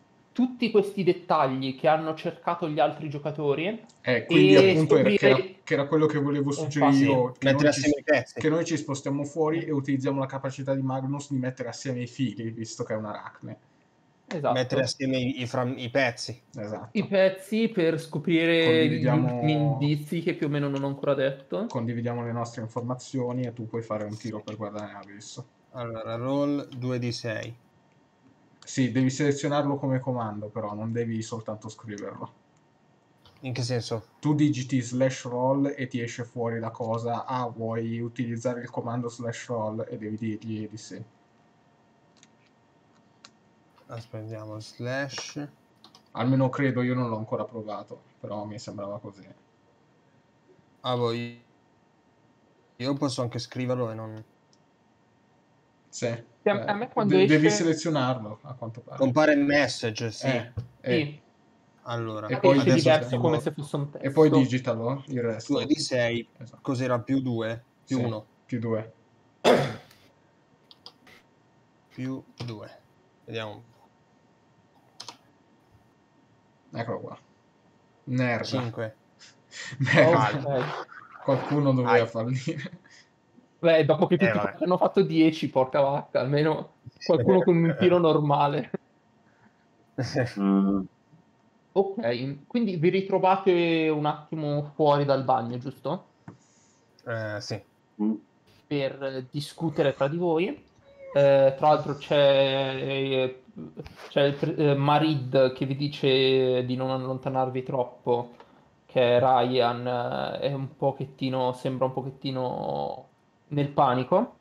tutti questi dettagli che hanno cercato gli altri giocatori. Eh, quindi E appunto era, che, era, scoprire- che era quello che volevo suggerire io, che mettere noi, ci, assieme i pezzi. che noi ci spostiamo fuori e utilizziamo la capacità di Magnus di mettere assieme i fili, visto che è un aracne. Esatto. mettere assieme i, i fram- i pezzi. Esatto. I pezzi per scoprire gli ultimi indizi che più o meno non ho ancora detto. Condividiamo le nostre informazioni e tu puoi fare un tiro per guardare nell'abisso. Allora, roll 2 di 6. Sì, devi selezionarlo come comando, però non devi soltanto scriverlo. In che senso? Tu digiti slash roll e ti esce fuori la cosa, ah, vuoi utilizzare il comando slash roll e devi dirgli di sì. Aspettiamo, slash. Almeno credo, io non l'ho ancora provato, però mi sembrava così. Ah, boh, io io posso anche scriverlo e non... Sì. a- a me Eh, quando de- Devi esce- selezionarlo, a quanto pare. Compare message, sì. Eh, eh, Sì, Allora, E poi adesso diverso come se fosse un testo. E poi digitalo, il resto. 2 di 6. Esatto. Cos'era? Più 2? Più Sì, 1. Più due. Più 2. Vediamo un po'. Eccolo qua. Merda. 5. Merda. Qualcuno doveva Ai. fallire. Beh, dopo che tutti Eh, hanno fatto 10, porca vacca, almeno qualcuno con un tiro normale. Mm, Ok, quindi vi ritrovate un attimo fuori dal bagno, giusto? Eh, sì. mm. Per discutere tra di voi. Eh, tra l'altro c'è, eh, c'è il pre- eh, Marid che vi dice di non allontanarvi troppo, che Ryan eh, è un pochettino, sembra un pochettino nel panico,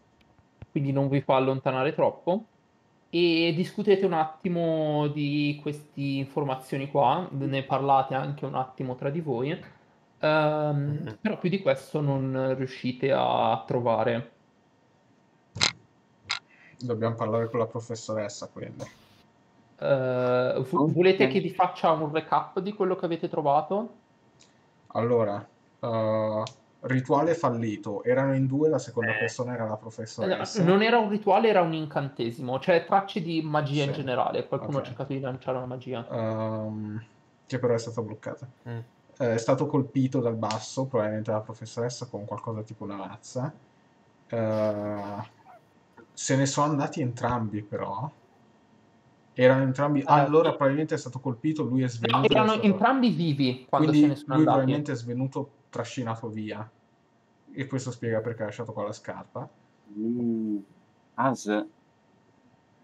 quindi non vi fa allontanare troppo. E discutete un attimo di queste informazioni qua, ne parlate anche un attimo tra di voi, ehm, però più di questo non riuscite a trovare. Dobbiamo parlare con la professoressa, quindi. Vo- volete che vi faccia un recap di quello che avete trovato? Allora, eh, rituale fallito. Erano in due, la seconda Eh. persona era la professoressa. Non era un rituale, era un incantesimo, cioè tracce di magia in Sì. generale. Qualcuno Ok. ha cercato di lanciare una magia. Ehm, che però è stata bloccata. Mm. Eh, è stato colpito dal basso, probabilmente la professoressa, con qualcosa tipo una razza. Eh, se ne sono andati entrambi, però. Erano entrambi. Ah, allora probabilmente è stato colpito, lui è No, svenuto. è erano stato- entrambi vivi quando Quindi se ne sono lui andati. probabilmente è svenuto trascinato via. E questo spiega perché ha lasciato qua la scarpa. Mm. As,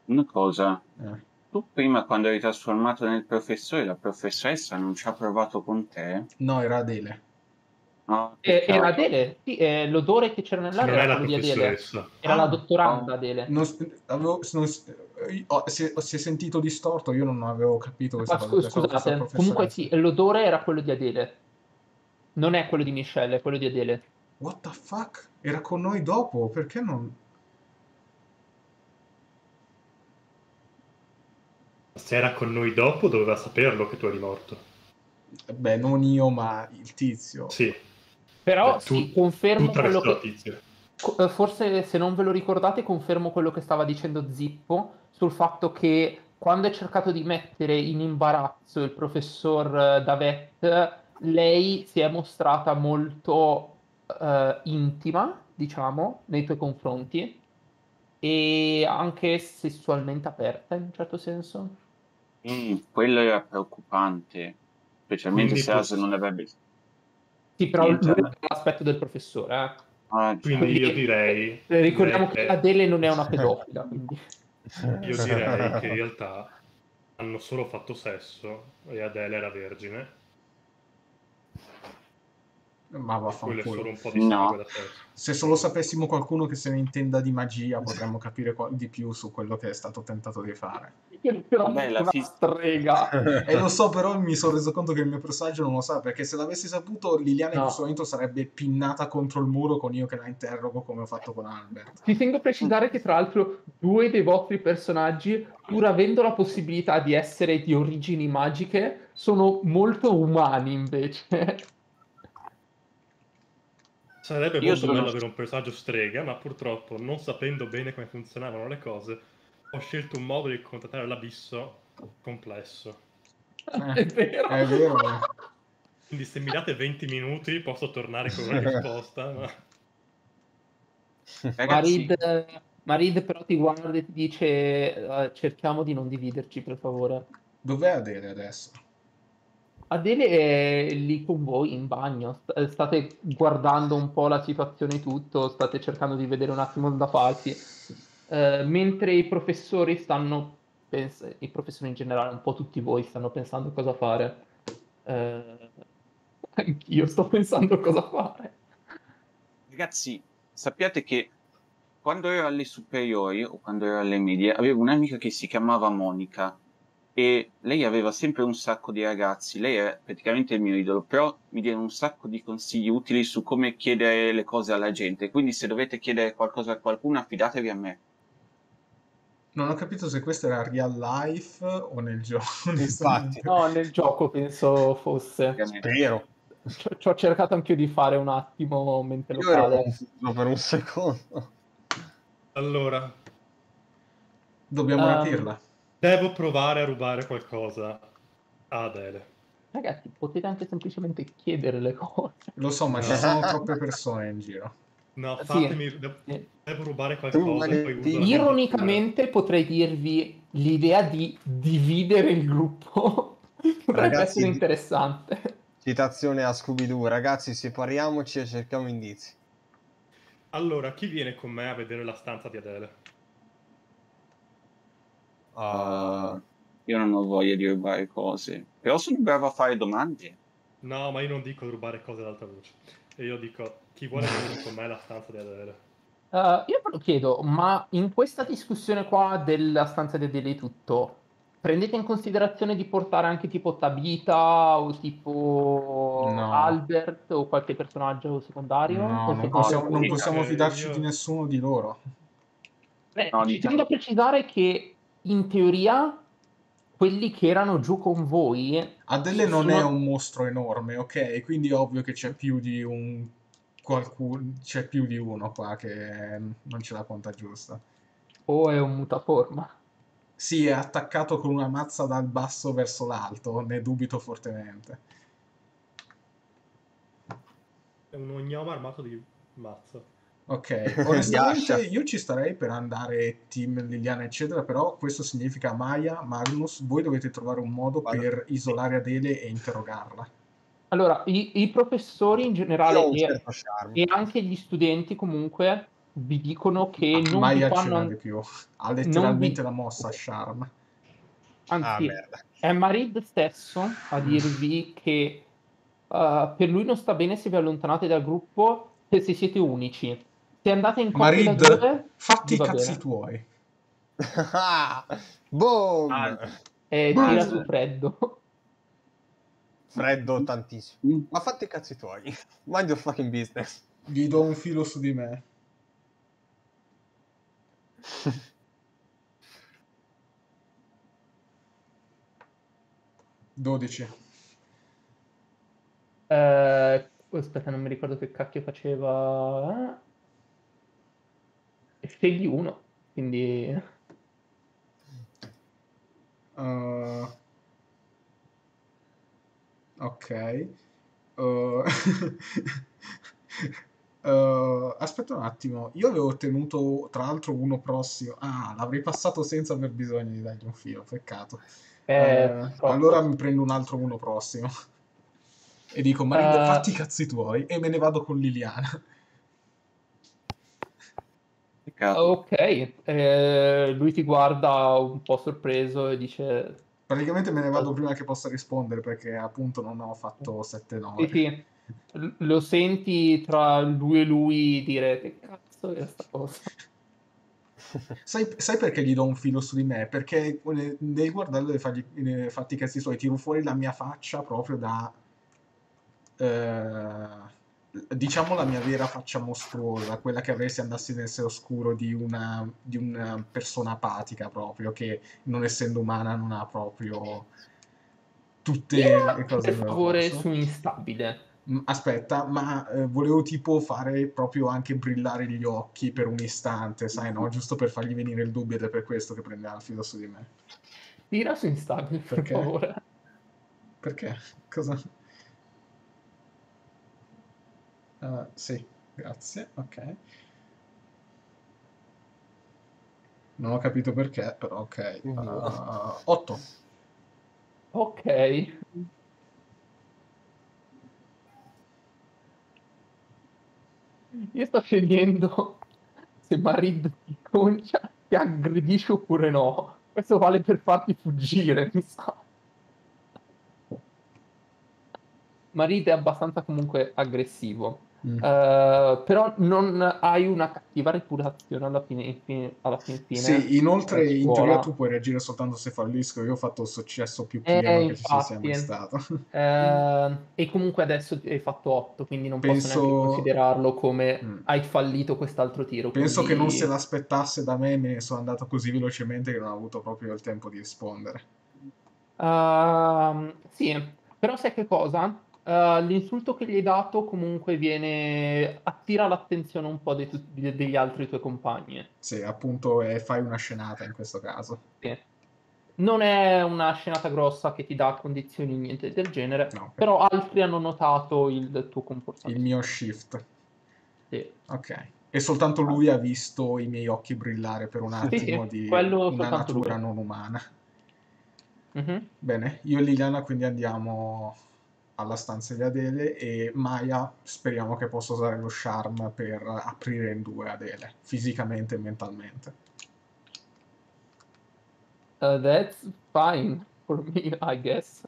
una cosa. Eh. Tu prima quando eri trasformato nel professore, la professoressa non ci ha provato con te? No, era Adele. No, Eh, era Adele, sì, eh, l'odore che c'era nell'aria è era la quello di Adele. professoressa. Era Ah, la dottoranda. Adele. Non avevo- non oh, si, è- si è sentito distorto, io non avevo capito questa Ma cosa. la scusate, comunque sì, professoressa. l'odore era quello di Adele. Non è quello di Michelle, è quello di Adele. What the fuck? Era con noi dopo, perché non... Se era con noi dopo, doveva saperlo che tu eri morto. Beh, non io, ma il tizio. Sì, Però Beh, tu- sì, confermo quello che... tizio. eh, Forse se non ve lo ricordate, confermo quello che stava dicendo Zippo sul fatto che quando è cercato di mettere in imbarazzo il professor eh, Davet, lei si è mostrata molto eh, intima, diciamo, nei tuoi confronti e anche sessualmente aperta in un certo senso. Mm, quello era preoccupante, specialmente Quindi se As non avrebbe... Sì, però lui è l'aspetto del professore. eh. Ah, Quindi Quindi- io direi... Ricordiamo direi che Adele non è una pedofila, quindi... Io direi che in realtà hanno solo fatto sesso e Adele era vergine. Ma vaffanculo. un po' di No. Se solo sapessimo qualcuno che se ne intenda di magia, potremmo capire di più su quello che è stato tentato di fare. Vabbè, la fi- strega. E lo so, però mi sono reso conto che il mio personaggio non lo sa, perché se l'avessi saputo, Liliana in No. questo momento sarebbe pinnata contro il muro con io che la interrogo come ho fatto con Albert. Ti tengo a precisare che tra l'altro due dei vostri personaggi, pur avendo la possibilità di essere di origini magiche, sono molto umani invece. Sarebbe Io molto sono- bello avere un personaggio strega, ma purtroppo, non sapendo bene come funzionavano le cose, ho scelto un modo di contattare l'abisso complesso. È vero. È vero. eh. Quindi se mi date 20 minuti posso tornare con una risposta, ma... Ragazzi, Marid, Marid però ti guarda e ti dice eh, cerchiamo di non dividerci per favore. Dov'è Adele adesso? Adele è lì con voi in bagno, St- state guardando un po' la situazione tutto, state cercando di vedere un attimo da farsi, Eh, mentre i professori stanno, pens- i professori in generale, un po' tutti voi stanno pensando cosa fare. Eh, anch'io sto pensando cosa fare. ragazzi, sappiate che quando ero alle superiori o quando ero alle medie, avevo un'amica che si chiamava Monica e lei aveva sempre un sacco di ragazzi, lei è praticamente il mio idolo, però mi diede un sacco di consigli utili su come chiedere le cose alla gente, quindi se dovete chiedere qualcosa a qualcuno affidatevi a me. Non ho capito se questo era real life o nel gioco. Infatti. No, nel gioco penso fosse. Spero. Ci ho- ci ho cercato anch'io di fare un attimo mente Io ero locale. per un secondo. Allora, Dobbiamo Um, rapirla. Devo provare a rubare qualcosa a Adele. Ragazzi, potete anche semplicemente chiedere le cose. Lo so, ma ci sono troppe persone in giro. No, Sì. fatemi... de- Eh, Devo rubare qualcosa e Ironicamente potrei dirvi l'idea di dividere il gruppo. Potrebbe Ragazzi, essere interessante. Citazione a Scooby-Doo. Ragazzi, separiamoci e cerchiamo indizi. Allora, chi viene con me a vedere la stanza di Adele? Ah, Io non ho voglia di rubare cose. Però sono bravo a fare domande. No, ma io non dico rubare cose ad alta voce. E io dico, chi vuole venire con me alla stanza di Adele? Uh, io ve lo chiedo, ma in questa discussione qua della stanza di Adele tutto, prendete in considerazione di portare anche tipo Tabita o tipo No. Albert o qualche personaggio secondario? No, non possiamo, non possiamo fidarci io- di nessuno di loro. Beh, No, ci tengo a precisare che in teoria quelli che erano giù con voi Adele non è sono- un mostro enorme, ok? Quindi è ovvio che c'è più di un qualcuno, c'è più di uno qua che non ce la conta giusta. o è un mutaforma? Sì, è attaccato con una mazza dal basso verso l'alto, ne dubito fortemente. È un ognoma armato di mazza. Ok, onestamente io ci starei per andare team Liliana eccetera, però questo significa Maya, Magnus, voi dovete trovare un modo Guarda. per isolare Adele e interrogarla. Allora, i, i professori in generale e, e anche gli studenti comunque vi dicono che non Maya vi fanno... di più, ha letteralmente vi- la mossa Charm. Ah, Anzi, merda. è Marid stesso a dirvi che uh, per lui non sta bene se vi allontanate dal gruppo e se siete unici. Se andate in coppia da Marid, due, fatti i cazzi bene. tuoi. Boom! Ah. E Ma- tira su freddo. Freddo tantissimo. Mm. Ma fatti i cazzi tuoi. Mind your fucking business. Gli do un filo su di me. Dodici. Eh, aspetta, non mi ricordo che cacchio faceva. Scegli uno, quindi Uh, ok. Uh, uh, aspetta un attimo. Io avevo ottenuto tra l'altro uno prossimo. Ah, l'avrei passato senza aver bisogno di dargli un filo. Peccato. Eh, allora mi prendo un altro uno prossimo. E dico, Marid, Eh. fatti i cazzi tuoi. E me ne vado con Liliana. Peccato. Ok, eh, lui ti guarda un po' sorpreso e dice: Praticamente me ne vado prima che possa rispondere perché appunto non ho fatto 7-9. Sì, sì, L- lo senti tra lui e lui dire: Che cazzo è sta cosa? Sai, sai perché gli do un filo su di me? Perché nel, nel guardarlo e fargli eh, fatti i cazzi suoi, tiro fuori la mia faccia proprio da... eh, diciamo la mia vera faccia mostruosa, quella che avrei se andassi nel sé oscuro di una, di una persona apatica proprio, che non essendo umana non ha proprio tutte le cose Per favore, su instabile. Mm, Aspetta, ma eh, volevo tipo fare proprio anche brillare gli occhi per un istante, sai, no? Giusto per fargli venire il dubbio ed è per questo che prendeva il filo su di me. Tira su instabile, per Perché? favore. Perché? Cosa? Eh, sì, grazie, ok. Non ho capito perché, però ok. 8. Ok. Io sto scegliendo se Marid ti concia, ti aggredisce oppure no. Questo vale per farti fuggire, mi sa. Marid è abbastanza comunque aggressivo. Mm. Eh, però non hai una cattiva reputazione alla fine, fine- alla fin fine. Sì, inoltre in teoria tu puoi reagire soltanto se fallisco. Io ho fatto il successo più Eh, pieno che ci sia mai infatti. stato. Eh, e comunque adesso hai fatto 8, quindi non posso Penso- neanche considerarlo come Mm. hai fallito quest'altro tiro. Penso che quindi- non se l'aspettasse da me, me ne sono andato così velocemente che non ho avuto proprio il tempo di rispondere. Ehm, sì, però sai che cosa? Eh, l'insulto che gli hai dato comunque viene... attira l'attenzione un po' tu- de- degli altri tuoi compagni. Sì, appunto, e fai una scenata in questo caso. Sì. Non è una scenata grossa che ti dà condizioni niente del genere, No, però altri hanno notato il tuo il comportamento. mio shift. Sì. Ok. E soltanto lui ha visto i miei occhi brillare per un Sì, sì, attimo di una natura lui. non umana. Mhm. Bene, io e Liliana quindi andiamo alla stanza di Adele e Maya speriamo che possa usare lo charm per aprire in due Adele, fisicamente e mentalmente. Uh, that's fine for me, I guess.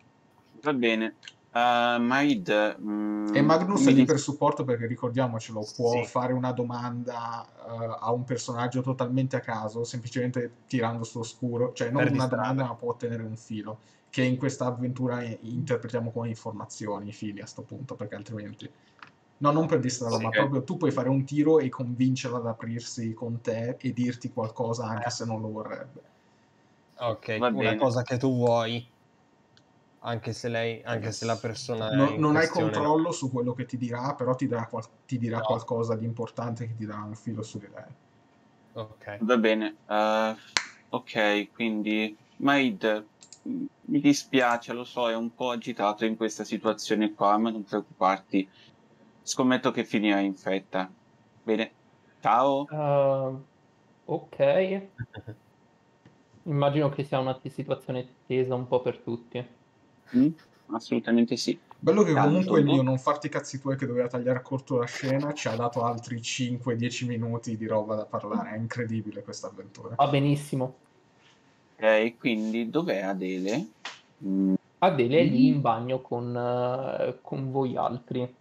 Va bene. Uh, Maid, mm, E Magnus mi è lì per supporto perché ricordiamocelo, può Sì. fare una domanda eh, a un personaggio totalmente a caso, semplicemente tirando su oscuro, cioè non Per una distrarre. domanda ma può ottenere un filo, che in questa avventura i- interpretiamo come informazioni, i fili a sto punto, perché altrimenti... No, non per distrarlo, Sì, ma ok. proprio tu puoi fare un tiro e convincerla ad aprirsi con te e dirti qualcosa anche Eh. se non lo vorrebbe. Ok, Va una bene. cosa che tu vuoi, anche se lei, anche se la persona No- non hai questione- controllo su quello che ti dirà, però ti dirà, qual- ti dirà No. qualcosa di importante che ti darà un filo su di lei. Ok. Va bene. uh, ok, quindi Maid, mi dispiace, lo so, è un po' agitato in questa situazione qua, ma non preoccuparti. Scommetto che finirà in fretta. Bene. Ciao. Uh, ok. Immagino che sia una situazione tesa un po' per tutti. Mm, assolutamente sì. Bello che Tanto, comunque il no? mio non farti i cazzi tuoi che doveva tagliare corto la scena ci ha dato altri 5-10 minuti di roba da parlare. È incredibile questa avventura. Va benissimo. Ok, quindi dov'è Adele? Mm, Adele è lì in bagno con, eh, con voi altri.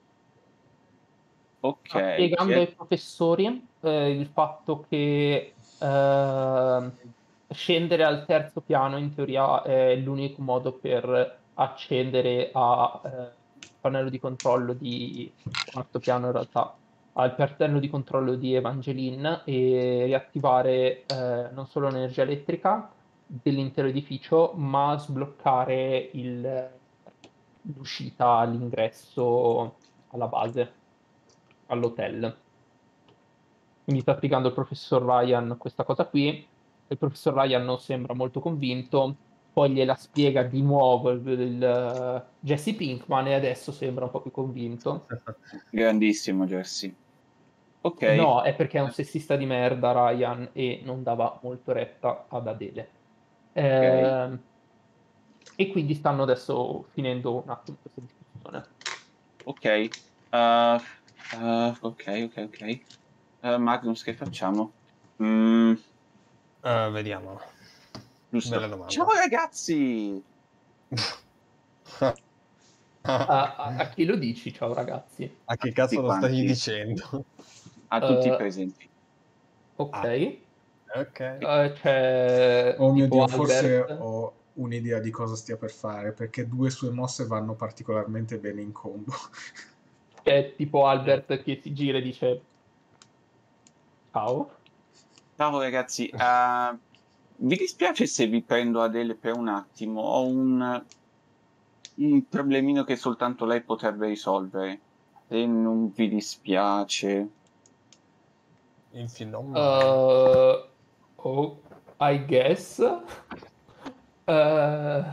ok. Sta spiegando chi è- ai professori eh, il fatto che eh, scendere al terzo piano in teoria è l'unico modo per accedere al pannello di controllo di quarto piano in realtà al pannello di controllo di Evangeline e riattivare eh, non solo l'energia elettrica dell'intero edificio ma sbloccare il- l'uscita all'ingresso alla base all'hotel. Quindi sta spiegando il professor Ryan questa cosa qui. Il professor Ryan non sembra molto convinto, poi gliela spiega di nuovo il, il, uh, Jesse Pinkman e adesso sembra un po' più convinto. Grandissimo Jersey. Ok. No, è perché è un sessista di merda Ryan e non dava molto retta ad Adele. Ehm, e quindi stanno adesso finendo un attimo questa discussione. Ok. Uh, uh, ok, ok, ok. Uh, Magnus, che facciamo? Mm, Eh, vediamo. giusto. Ciao ragazzi! A, a- a chi lo dici, ciao ragazzi? A che cazzo lo stai dicendo? A tutti Eh, i presenti. Ok. Ah. Ok. Eh, c'è Oh mio dio, forse Albert. ho un'idea di cosa stia per fare, perché due sue mosse vanno particolarmente bene in combo. C'è tipo Albert che si gira e dice ciao. Ciao ragazzi, uh, vi dispiace se vi prendo Adele per un attimo? Ho un, un problemino che soltanto lei potrebbe risolvere. Se non vi dispiace. Infine, non Uh, oh, I guess. Eh,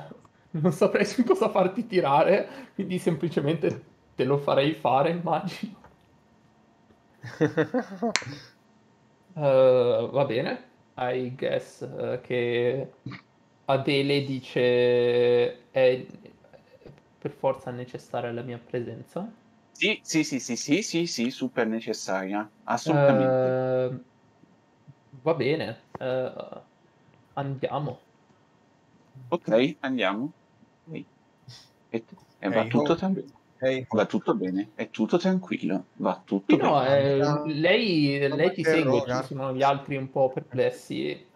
non saprei su cosa farti tirare, quindi semplicemente te lo farei fare, immagino. Eh, va bene, I guess eh, che Adele dice è per forza necessaria la mia presenza. Sì, sì, sì, sì, sì, sì, sì, super necessaria. Assolutamente. Eh, va bene, eh, andiamo. Ok, andiamo. E, e va, Ehi, tutto oh. tranquillo. Ehi, va tutto bene, è tutto tranquillo, va tutto Sì, no, bene. eh, lei, lei ti segue, roga. ci sono gli altri un po' perplessi.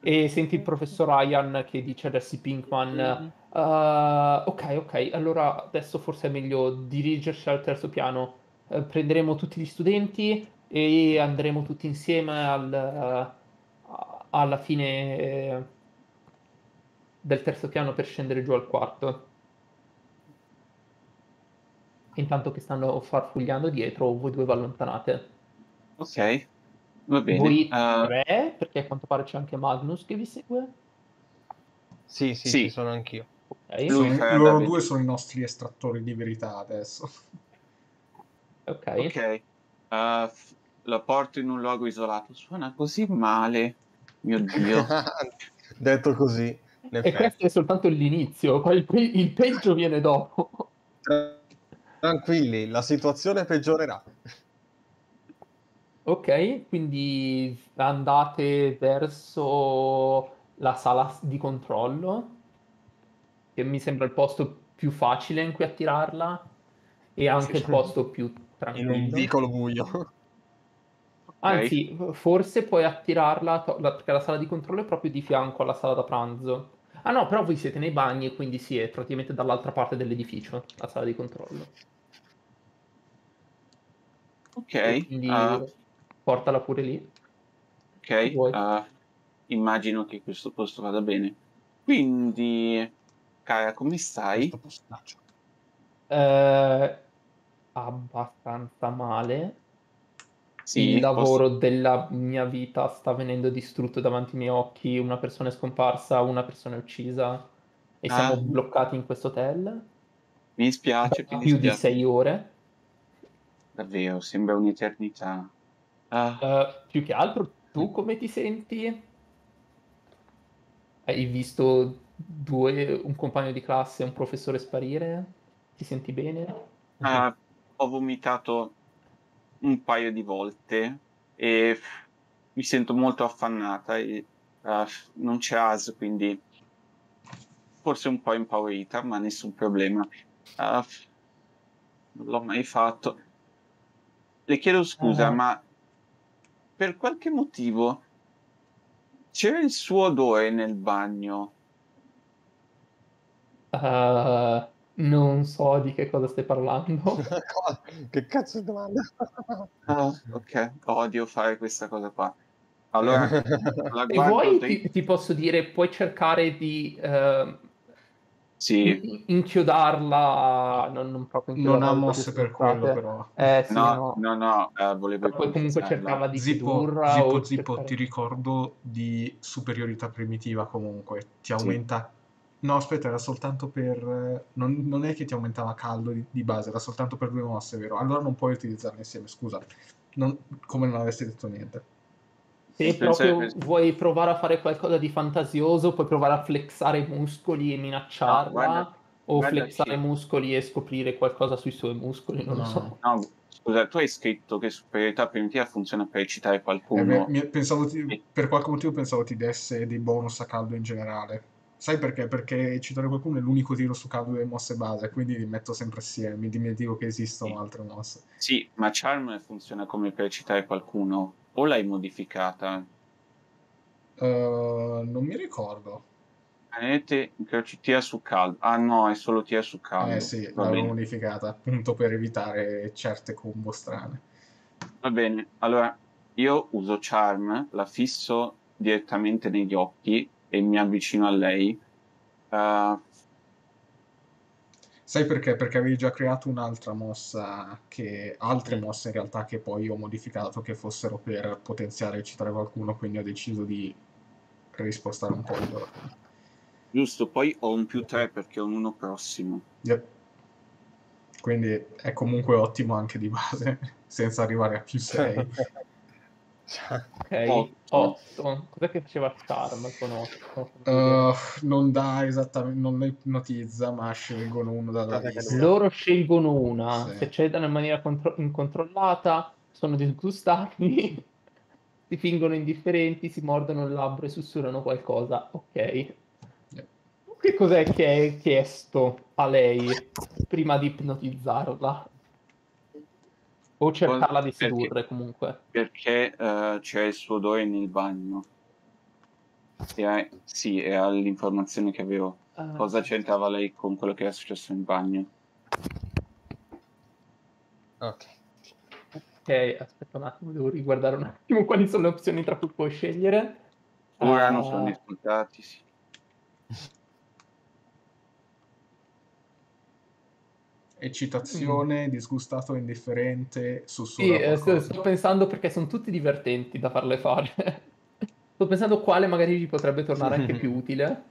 E senti il professor Ryan che dice a Jesse Pinkman: "Ah, Ok, ok, allora adesso forse è meglio dirigerci al terzo piano. Eh, prenderemo tutti gli studenti e andremo tutti insieme al, a- alla fine eh, del terzo piano per scendere giù al quarto. Intanto che stanno farfugliando dietro, voi due vi allontanate. Ok, va bene. Voi Eh, tre, perché a quanto pare c'è anche Magnus che vi segue. Sì, sì, Sì. ci sono anch'io. Ok, Lui Sono- loro due sono i nostri estrattori di verità adesso. ok. ok. F- lo porto in un luogo isolato. Suona così male. Mio Dio. Detto così, E effetti. questo è soltanto l'inizio, poi il, pe- il peggio viene dopo. Tra- Tranquilli, la situazione peggiorerà. Ok, quindi andate verso la sala di controllo, che mi sembra il posto più facile in cui attirarla, e anche il posto più In un tranquillo. vicolo buio. Anzi, forse puoi attirarla, to- la- perché la sala di controllo è proprio di fianco alla sala da pranzo. Ah no, però voi siete nei bagni e quindi sì, è praticamente dall'altra parte dell'edificio, la sala di controllo. Ok, E quindi ah, portala pure lì. ok, ah, immagino che questo posto vada bene. Quindi, cara, come stai? Questo postaccio. Eh, abbastanza male. Sì, Il lavoro posso- della mia vita sta venendo distrutto davanti ai miei occhi. Una persona è scomparsa, una persona è uccisa e siamo Ah. bloccati in questo hotel Mi dispiace, da mi più di dispiace. sei ore. Davvero, sembra un'eternità. Ah, Eh, più che altro, tu come ti senti? Hai visto due, un compagno di classe e un professore sparire? Ti senti bene? ah, ho vomitato un paio di volte e mi sento molto affannata e ah, non c'è AS, quindi forse un po' impaurita, ma nessun problema. Ah, non l'ho mai fatto. Le chiedo scusa, Ah. ma per qualche motivo c'era il suo odore nel bagno. Eh, non so di che cosa stai parlando. che cazzo di domanda? Ah, ok, odio fare questa cosa qua. Allora, la Se vuoi, ti, ti posso dire, puoi cercare di eh, Sì, in- inchiodarla, non, non proprio Non inchiodarla, ha perché mosse per quello, però. Eh sì, no, no. no, no, eh, volevo Puoi comunque cercarla di Zippo, zippo, zippo, cercare- ti ricordo di superiorità primitiva comunque. Ti Sì. No, aspetta, era soltanto per... Non, non è che ti aumentava caldo di, di base, era soltanto per due mosse, vero? Allora non puoi utilizzarle insieme, scusa. Non- Come non avessi detto niente. Se Sì, proprio questo. vuoi provare a fare qualcosa di fantasioso, puoi provare a flexare i muscoli e minacciarla, No, guarda- o guarda flexare i muscoli e scoprire qualcosa sui suoi muscoli, non lo No. so. No, scusa, tu hai scritto che superiorità primitiva funziona per eccitare Eh, qualcuno. beh, mi- pensavo ti- per qualche motivo pensavo ti desse dei bonus a caldo in generale. Sai perché? Perché citare qualcuno è l'unico tiro su caldo delle mosse base, quindi li metto sempre assieme, mi dimentico che esistono Sì. altre mosse. Sì, ma Charm funziona come per eccitare qualcuno. O l'hai modificata? Uh, non mi ricordo. Tenete incroci tira su caldo. Ah no, è solo tira su caldo. Eh sì, Va l'avevo bene. modificata appunto per evitare certe combo strane. Va bene, allora io uso Charm, la fisso direttamente negli occhi e mi avvicino a lei. Uh, Sai perché? Perché avevi già creato un'altra mossa, che, altre mosse in realtà che poi ho modificato che fossero per potenziare e citare qualcuno, quindi ho deciso di rispostare un po' il loro. giusto, poi ho un più 3 perché ho un 1 prossimo. Yep. Quindi è comunque ottimo anche di base, senza arrivare a più 6. Ok, Otto. 8. Cos'è che faceva Charm con 8? Uh, non dà esattamente, non lo ipnotizza, ma scelgono uno dalla lista. Loro scelgono una, Sì. se cedono in maniera contro- incontrollata, sono disgustati, si fingono indifferenti, si mordono il labbro e sussurrano qualcosa. Ok. Che cos'è che hai chiesto a lei prima di ipnotizzarla? O cercarla di Perché- sedurre comunque. Perché eh, c'è il suo odore nel bagno. E, sì, era l'informazione che avevo. Ah, Cosa c'entrava lei con quello che era successo in bagno? ok. Ok, aspetta un attimo, devo riguardare un attimo quali sono le opzioni tra cui puoi scegliere. Ora Ah, non sono risultati, sì. Eccitazione, disgustato, indifferente, Sì, sussurra eh, sto, sto pensando perché sono tutti divertenti da farle fare. Sto pensando quale magari gli potrebbe tornare anche più utile.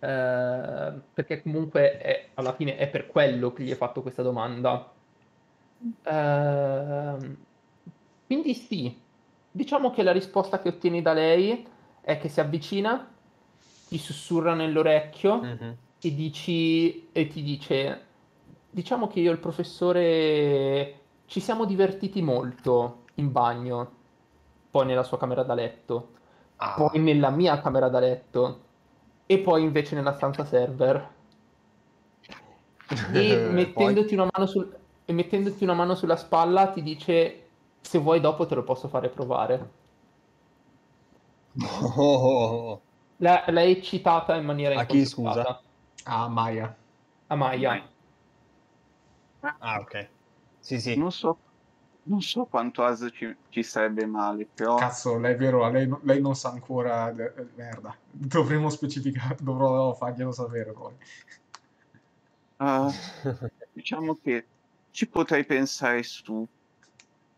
Eh, perché comunque è- alla fine è per quello che gli hai fatto questa domanda. Ehm, quindi sì, diciamo che la risposta che ottieni da lei è che si avvicina, ti sussurra nell'orecchio Mhm. e dici e ti dice diciamo che io e il professore ci siamo divertiti molto in bagno poi nella sua camera da letto Ah, poi nella mia camera da letto e poi invece nella stanza server. E mettendoti una mano sul- e mettendoti una mano sulla spalla ti dice se vuoi dopo te lo posso fare provare. Oh, l'hai eccitata in maniera A chi, incontrollata. Ah, Maya. A Maya. Ah, ok. Sì, sì. Non so, non so quanto As ci, ci sarebbe male, però Cazzo, lei è vero, lei, lei non sa ancora... eh, Merda. Dovremmo specificare, dovrò farglielo sapere poi. ah, diciamo che ci potrei pensare su.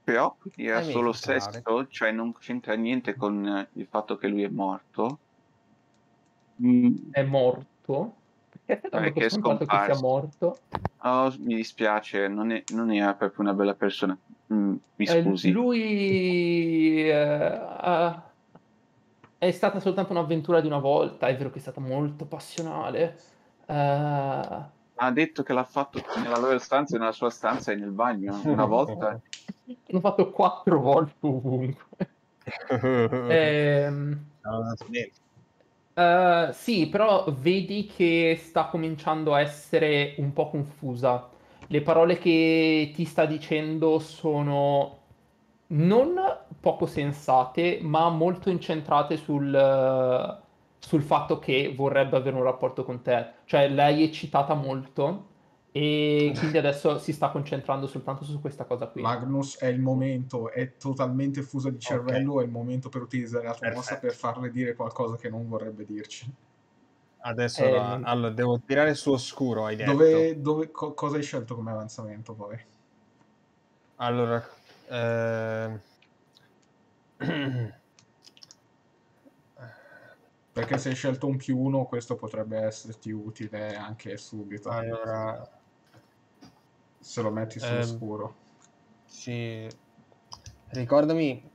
Però era mi solo sesso, cioè non c'entra niente con eh, il fatto che lui è morto. Mm, È morto? Perché stai dando Perché per è scontato che sia scomparso. morto? oh, mi dispiace, non, è- non era proprio una bella persona. Mm, mi Eh, scusi. lui eh, ha- è stata soltanto un'avventura di una volta, è vero che è stata molto passionale. Eh, Ha detto che l'ha fatto nella loro stanza, nella sua stanza e nel bagno una volta. l'ho fatto quattro volte ovunque. Ehm, Sono eh, sì, però vedi che sta cominciando a essere un po' confusa. Le parole che ti sta dicendo sono non poco sensate, ma molto incentrate sul, sul fatto che vorrebbe avere un rapporto con te. Cioè, lei è eccitata molto e quindi adesso si sta concentrando soltanto su questa cosa qui. Magnus, è il momento, è totalmente fusa di cervello, è il momento per utilizzare la tua mossa per farle dire qualcosa che non vorrebbe dirci. Adesso Eh, la- allora, devo tirare su oscuro, hai detto. Dove, dove- co- cosa hai scelto come avanzamento poi? Allora, ehm, Perché se hai scelto un più uno, questo potrebbe esserti utile anche subito. allora, Se lo metti Ehm, sull'oscuro. sì, ricordami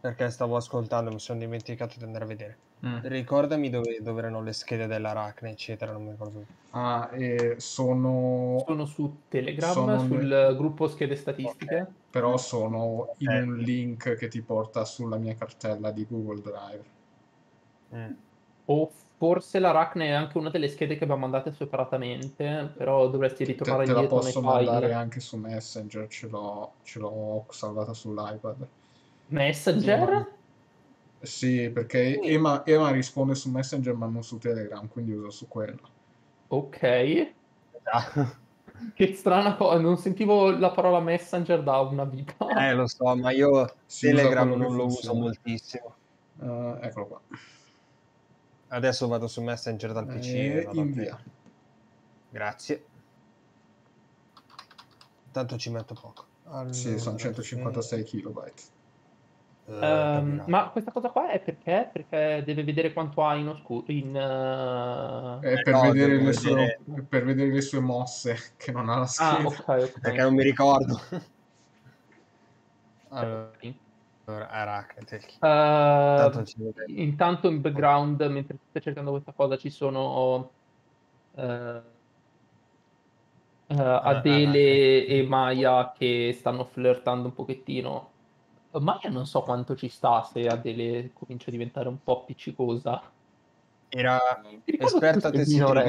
perché stavo ascoltando, mi sono dimenticato di andare a vedere. Mm. Ricordami dove, dove erano le schede dell'aracne, eccetera, non mi ricordo. più. Ah, e sono... Sono su Telegram, Sono sul gruppo schede statistiche. Però sono in Ok. un link che ti porta sulla mia cartella di Google Drive. Mm. O forse l'Aracne è anche una delle schede che abbiamo mandate separatamente, però dovresti Te, ritornare te la indietro posso nei file. mandare anche su Messenger, ce l'ho, ce l'ho salvata sull'iPad. Messenger? Sì, perché Sì. Ema, Ema risponde su Messenger ma non su Telegram, quindi uso su quello. Ok. Ah, Che strana cosa, non sentivo la parola Messenger da una vita. Eh, lo so, ma io Si Telegram non lo uso funziona. moltissimo. Eh, eccolo qua. Adesso vado su Messenger dal PC. e E vado invia. Grazie. Tanto ci metto poco. Sì, sono Allora, 156 kilobyte. eh, Ehm, capirai. ma questa cosa qua è perché? Perché deve vedere quanto ha in oscuro. In, eh, È Eh per, no, vedere le sue, vedere- per vedere le sue mosse, che non ha la Ah, scheda. ok, ok. Perché non mi ricordo. allora, Ok. Eh, Tanto ci vedo. intanto in background, mentre stai cercando questa cosa, ci sono eh, eh, Adele e Maya che stanno flirtando un pochettino. Maya non so quanto ci sta se Adele comincia a diventare un po' appiccicosa. Era esperta tessitura.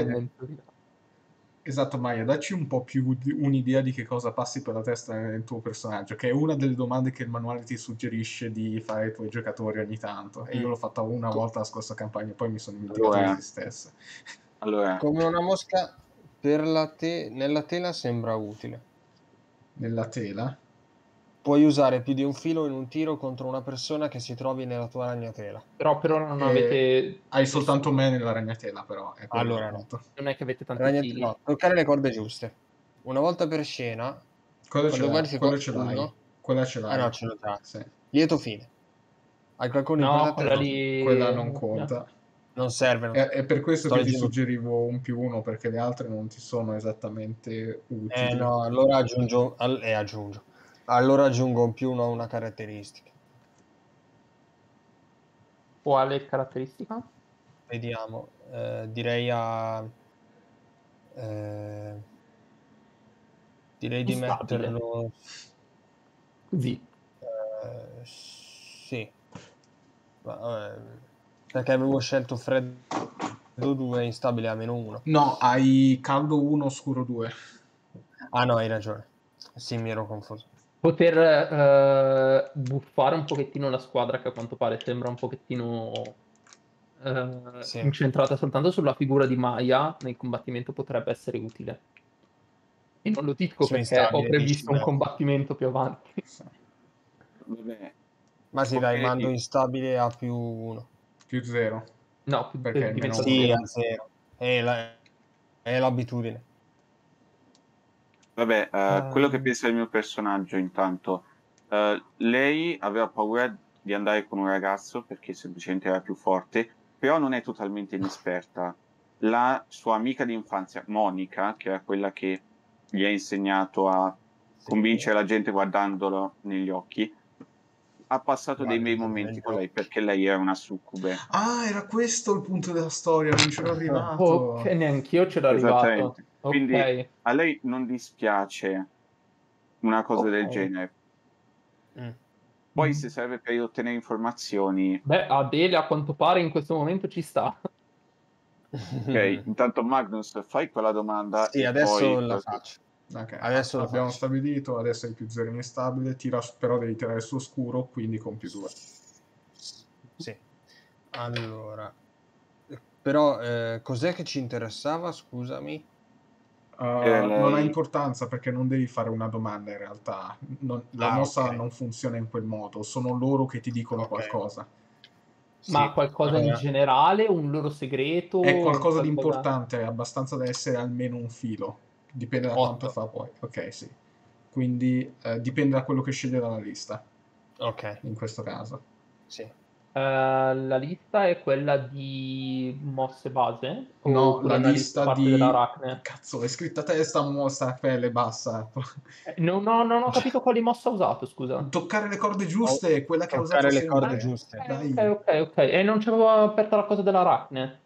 Esatto, Maya, dacci un po' più di- un'idea di che cosa passi per la testa nel tuo personaggio, che è una delle domande che il manuale ti suggerisce di fare ai tuoi giocatori ogni tanto. E io l'ho fatta una volta la scorsa campagna e poi mi sono dimenticato Allora. di se stessa. Allora, come una mosca per la te- nella tela sembra utile. Nella tela. Puoi usare più di un filo in un tiro contro una persona che si trovi nella tua ragnatela. Però per ora non Eh, avete... Hai soltanto me nella ragnatela, però. è Allora no. Non è che avete tanti Ragnate- fili. no, toccare le corde giuste. Una volta per scena, Quello Quando ce l'hai, quello ce l'hai. Quella ce l'hai. ah no, ce l'ho già. Sì. Lieto fine. Hai qualcuno in No, quella quella lì... Quella non conta. Non serve. non- È, è per questo Sto che ti leggendo- suggerivo un più uno, perché le altre non ti sono esattamente utili. Eh no, allora aggiungo, al- eh, aggiungo. Allora aggiungo un più uno a una caratteristica. Quale caratteristica? Vediamo, eh, direi a... eh, direi di Instabile. metterlo... Così. eh, sì. Ma, eh, perché avevo scelto freddo 2 instabile a meno 1. No, hai caldo 1, scuro 2. Ah no, hai ragione. Sì, mi ero confuso. Poter eh, buffare un pochettino la squadra che a quanto pare sembra un pochettino eh, Sì. incentrata soltanto sulla figura di Maya nel combattimento potrebbe essere utile. E non lo dico perché ho previsto dici, un beh. combattimento più avanti. Vabbè, Ma sì, dai, mando instabile a più 1. Più 0. No, più- Perché diventa meno Sì, zero. a 0. È, la- è l'abitudine. Vabbè, eh, Ah. quello che pensa del mio personaggio intanto. eh, lei aveva paura di andare con un ragazzo perché semplicemente era più forte, però non è totalmente inesperta. La sua amica di infanzia, Monica, che era quella che gli ha insegnato a Sì. convincere la gente guardandolo negli occhi, ha passato dei bei momenti con lei perché lei era una succube. Ah, era questo il punto della storia, non c'ero arrivato. Ok, neanch'io c'ero arrivato. Quindi a lei non dispiace una cosa del Ok. genere. Mm. Poi Mm. se serve per ottenere informazioni, Beh, Adele a quanto pare in questo momento ci sta. ok, intanto Magnus fai quella domanda Sì, e adesso poi la faccio. Ok, Adesso lo abbiamo faccio. stabilito, adesso hai più 0 instabile, tira, però devi tirare su oscuro, quindi con più 2. Sì. Allora. Però eh, cos'è che ci interessava, scusami? Uh, Eh, lei- Non ha importanza perché non devi fare una domanda in realtà. Non- la Ah, mossa ok. non funziona in quel modo, sono loro che ti dicono Ok. qualcosa. Ma Sì. qualcosa in generale, un loro segreto? È qualcosa di qualcosa- importante, è abbastanza da essere almeno un filo. Dipende da Otto. quanto fa poi. Ok, sì. Quindi eh, dipende da quello che sceglie dalla lista, Ok, in questo caso. sì. Eh, la lista è quella di mosse base? No, la lista parte di... dell'aracne? Cazzo, è scritta a testa, mossa, pelle, bassa. Eh, no, no, non ho capito quali mossa ha usato, scusa. Toccare le corde giuste è quella che ha usato Toccare le corde giuste. Eh, Dai. ok, ok, ok. E non c'avevo aperta la cosa dell'aracne.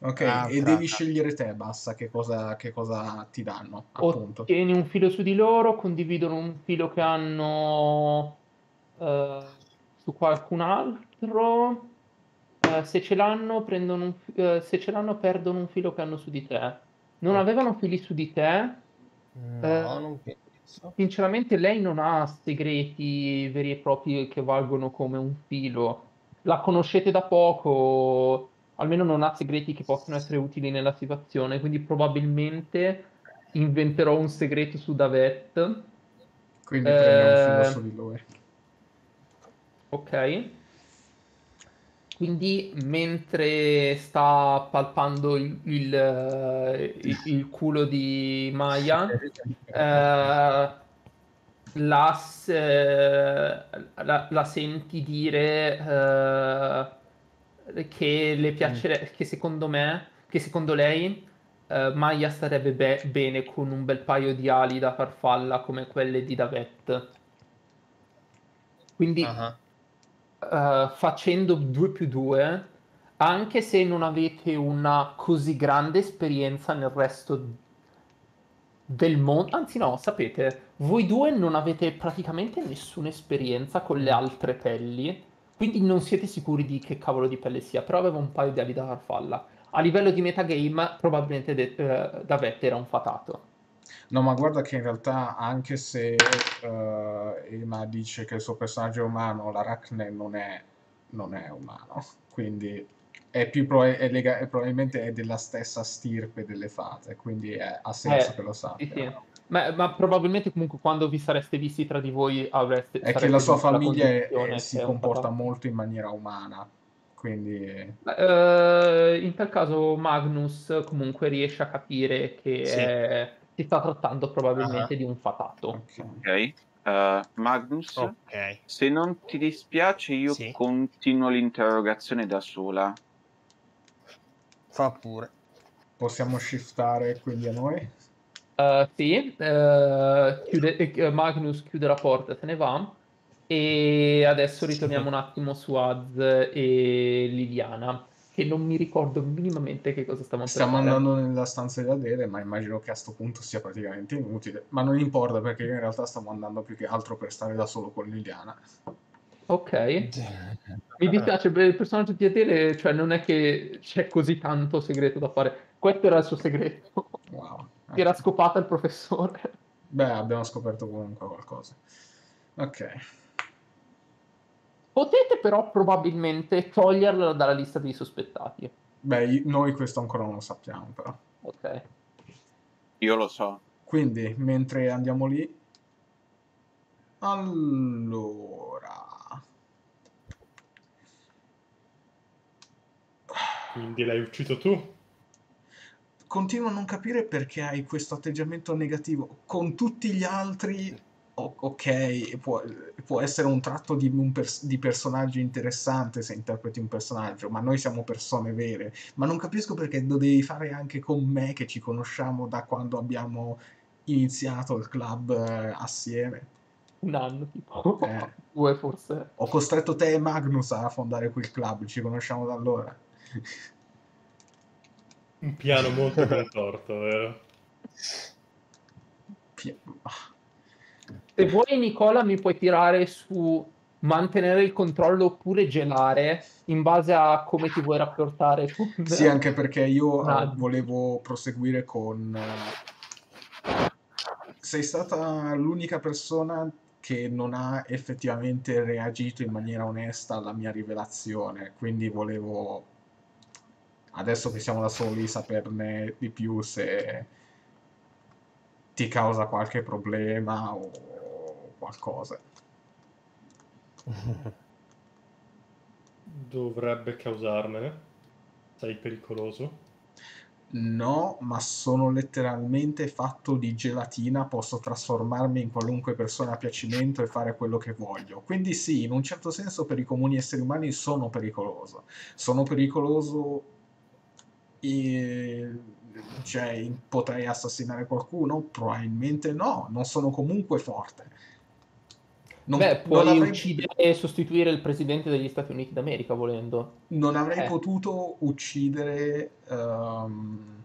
Ok, Ah, e devi scegliere te, bassa, che cosa, che cosa ti danno, appunto. Ottieni un filo su di loro, condividono un filo che hanno eh, su qualcun altro. Eh, se ce l'hanno, prendono un eh, se ce l'hanno, perdono un filo che hanno su di te. Non avevano fili su di te. No, Eh, non penso. Sinceramente, lei non ha segreti veri e propri che valgono come un filo. La conoscete da poco, almeno non ha segreti che possono essere utili nella situazione, quindi probabilmente inventerò un segreto su Davet. Quindi prendi un filo Eh, su di lui. Ok. Quindi mentre sta palpando il, il, eh, il- il culo di Maya, eh, la, eh, la- la senti dire eh, che le piacerebbe, che secondo me, che secondo lei, eh, Maya starebbe be- bene con un bel paio di ali da farfalla come quelle di Davet. Quindi Ah, eh, facendo 2 più 2, anche se non avete una così grande esperienza nel resto del mondo, anzi no, sapete, voi due non avete praticamente nessuna esperienza con le altre pelli, quindi non siete sicuri di che cavolo di pelle sia, però aveva un paio di ali da farfalla. A livello di metagame, probabilmente de- eh, Davet era un fatato. No, ma guarda che in realtà anche se eh, Ema dice che il suo personaggio è umano, l'Arachne non è, non è umano, quindi è più proba- è lega- è probabilmente è della stessa stirpe delle fate, quindi è- ha senso Eh, che lo Sì, sappia. sì. Ma, ma probabilmente comunque quando vi sareste visti tra di voi avreste... È che la sua la famiglia è- si comporta molto in maniera umana, quindi eh, in tal caso Magnus comunque riesce a capire che Sì. è- si sta trattando probabilmente Ah. di un fatato. ok. Eh, Magnus, ok. se non ti dispiace io Sì. continuo l'interrogazione da sola. Fa pure. Possiamo shiftare quindi a noi? Eh, sì, eh, chiude- Magnus chiude la porta, se ne va. E adesso ritorniamo un attimo su Az e Liliana, che non mi ricordo minimamente che cosa stavamo per Stiamo andando nella stanza di Adele, ma immagino che a sto punto sia praticamente inutile. Ma non importa perché io in realtà stavo andando più che altro per stare da solo con Liliana. Ok. Mi dispiace, beh, il personaggio di Adele, cioè non è che c'è così tanto segreto da fare. Questo era il suo segreto. Wow. Si era scopata il professore. Beh, abbiamo scoperto comunque qualcosa. Ok. Potete però probabilmente toglierla dalla lista dei sospettati. Beh, noi questo ancora non lo sappiamo, però. Ok. Io lo so. Quindi, mentre andiamo lì... Allora... Quindi l'hai ucciso tu? Continuo a non capire perché hai questo atteggiamento negativo. Con tutti gli altri, ok, può, può essere un tratto di, un pers- di personaggio interessante se interpreti un personaggio, ma noi siamo persone vere. Ma non capisco perché lo devi fare anche con me, che ci conosciamo da quando abbiamo iniziato il club eh, assieme. Un anno, tipo. Eh. Due forse. Ho costretto te e Magnus a fondare quel club, ci conosciamo da allora. Un piano molto contorto, vero? Pi- Se vuoi, Nicola, mi puoi tirare su mantenere il controllo oppure gelare in base a come ti vuoi rapportare con... Sì, anche perché io eh, Ah. volevo proseguire con... eh, Sei stata l'unica persona che non ha effettivamente reagito in maniera onesta alla mia rivelazione, quindi volevo, adesso che siamo da soli, saperne di più se ti causa qualche problema o qualcosa. Dovrebbe causarmene. Sei pericoloso. No, ma sono letteralmente fatto di gelatina, posso trasformarmi in qualunque persona a piacimento e fare quello che voglio. Quindi sì, in un certo senso per i comuni esseri umani sono pericoloso. Sono pericoloso e... cioè, potrei assassinare qualcuno? Probabilmente no, non sono comunque forte. Non, Beh, non puoi avrei- uccidere e sostituire il presidente degli Stati Uniti d'America volendo. non avrei Eh. potuto uccidere. ehm,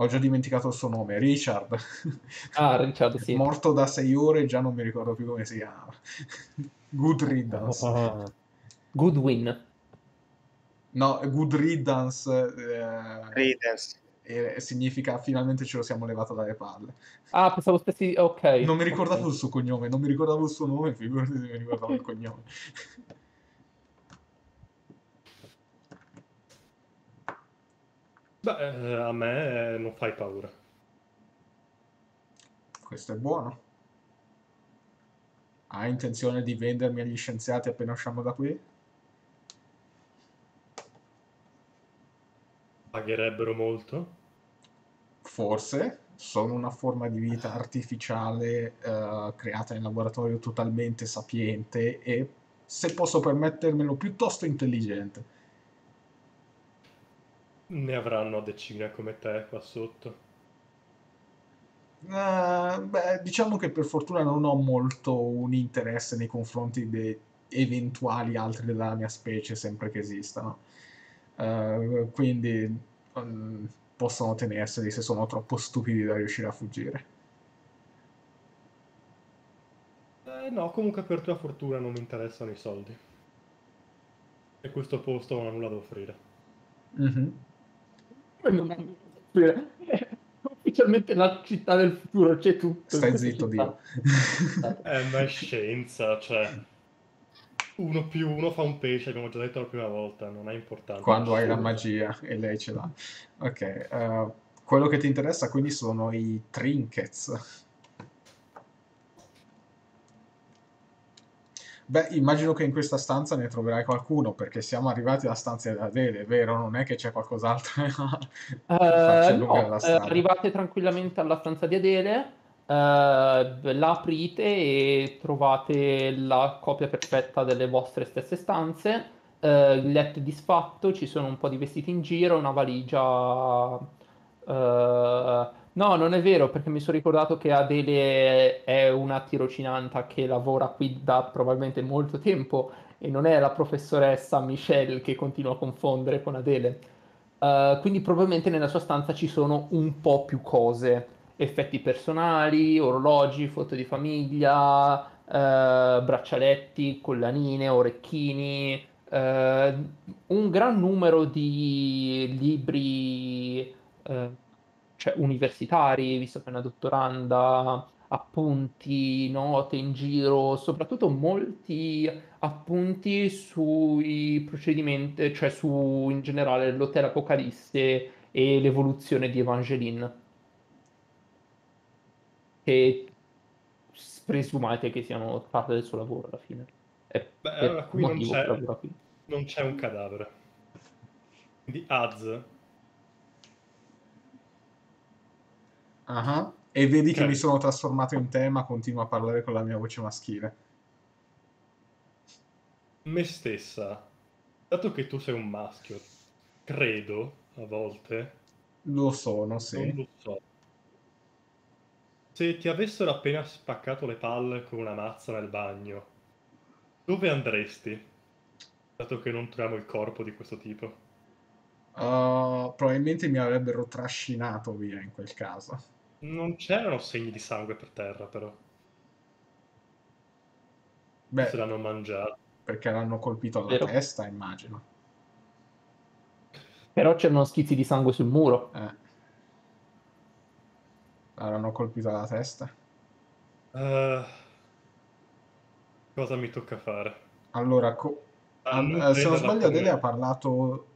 Ho già dimenticato il suo nome, Richard. Ah, Richard, sì. Morto da sei ore, già non mi ricordo più come si chiama. Good riddance. Ah, Goodwin. No, good riddance eh, Credence. Eh, significa finalmente ce lo siamo levato dalle palle. Ah, pensavo stessi... Ok. Non mi ricordavo Ok. il suo cognome, non mi ricordavo il suo nome, figurati se mi ricordavo il cognome. Beh, eh, a me eh, non fai paura. Questo è buono. Hai intenzione di vendermi agli scienziati appena usciamo da qui? Pagherebbero molto. Forse. Sono una forma di vita artificiale eh, creata in laboratorio totalmente sapiente e, se posso permettermelo, piuttosto intelligente. Ne avranno decine come te qua sotto. Eh, beh, diciamo che per fortuna non ho molto un interesse nei confronti di eventuali altri della mia specie, sempre che esistano. Eh, quindi mm, possono tenerseli se sono troppo stupidi da riuscire a fuggire. Eh, no, comunque per tua fortuna non mi interessano i soldi. E questo posto non ha nulla da offrire. Mhm. Non è- Ufficialmente la città del futuro c'è tutto. Stai zitto, città. Dio. Eh, ma è scienza, cioè... Uno più uno fa un pesce, abbiamo già detto la prima volta, non è importante. Quando hai la magia e lei ce l'ha. Ok, eh, quello che ti interessa quindi sono i trinkets. Beh, immagino che in questa stanza ne troverai qualcuno perché siamo arrivati alla stanza della Adele, vero? Non è che c'è qualcos'altro farci no, eh, arrivate tranquillamente alla stanza di Adele, eh, la aprite e trovate la copia perfetta delle vostre stesse stanze, eh, il letto è disfatto, ci sono un po' di vestiti in giro, una valigia... eh, no, non è vero perché mi sono ricordato che Adele è una tirocinanta che lavora qui da probabilmente molto tempo e non è la professoressa Michelle che continua a confondere con Adele. Uh, quindi probabilmente nella sua stanza ci sono un po' più cose, effetti personali, orologi, foto di famiglia, braccialetti, collanine, orecchini, eh, un gran numero di libri eh, cioè universitari, visto che è una dottoranda, appunti, note in giro, soprattutto molti appunti sui procedimenti, cioè su in generale l'Hotel Apocalisse e l'evoluzione di Evangeline. Che presumate che siano parte del suo lavoro alla fine. È Beh, allora qui non c'è, non c'è, un cadavere. Quindi Az. Uh-huh. E vedi okay. che mi sono trasformato in te, ma continuo a parlare con la mia voce maschile. Me stessa, dato che tu sei un maschio, credo a volte. Lo sono, sì. Non lo so. Se ti avessero appena spaccato le palle con una mazza nel bagno, dove andresti? Dato che non troviamo il corpo di questo tipo. Uh, probabilmente mi avrebbero trascinato via in quel caso. Non c'erano segni di sangue per terra, però. Beh, se l'hanno mangiato. Perché l'hanno colpito alla Vero. testa, immagino. Però c'erano schizzi di sangue sul muro. Eh. L'hanno colpito alla testa. Uh, Cosa mi tocca fare? Allora, co- ah, non se non sbaglio, Adele ha parlato.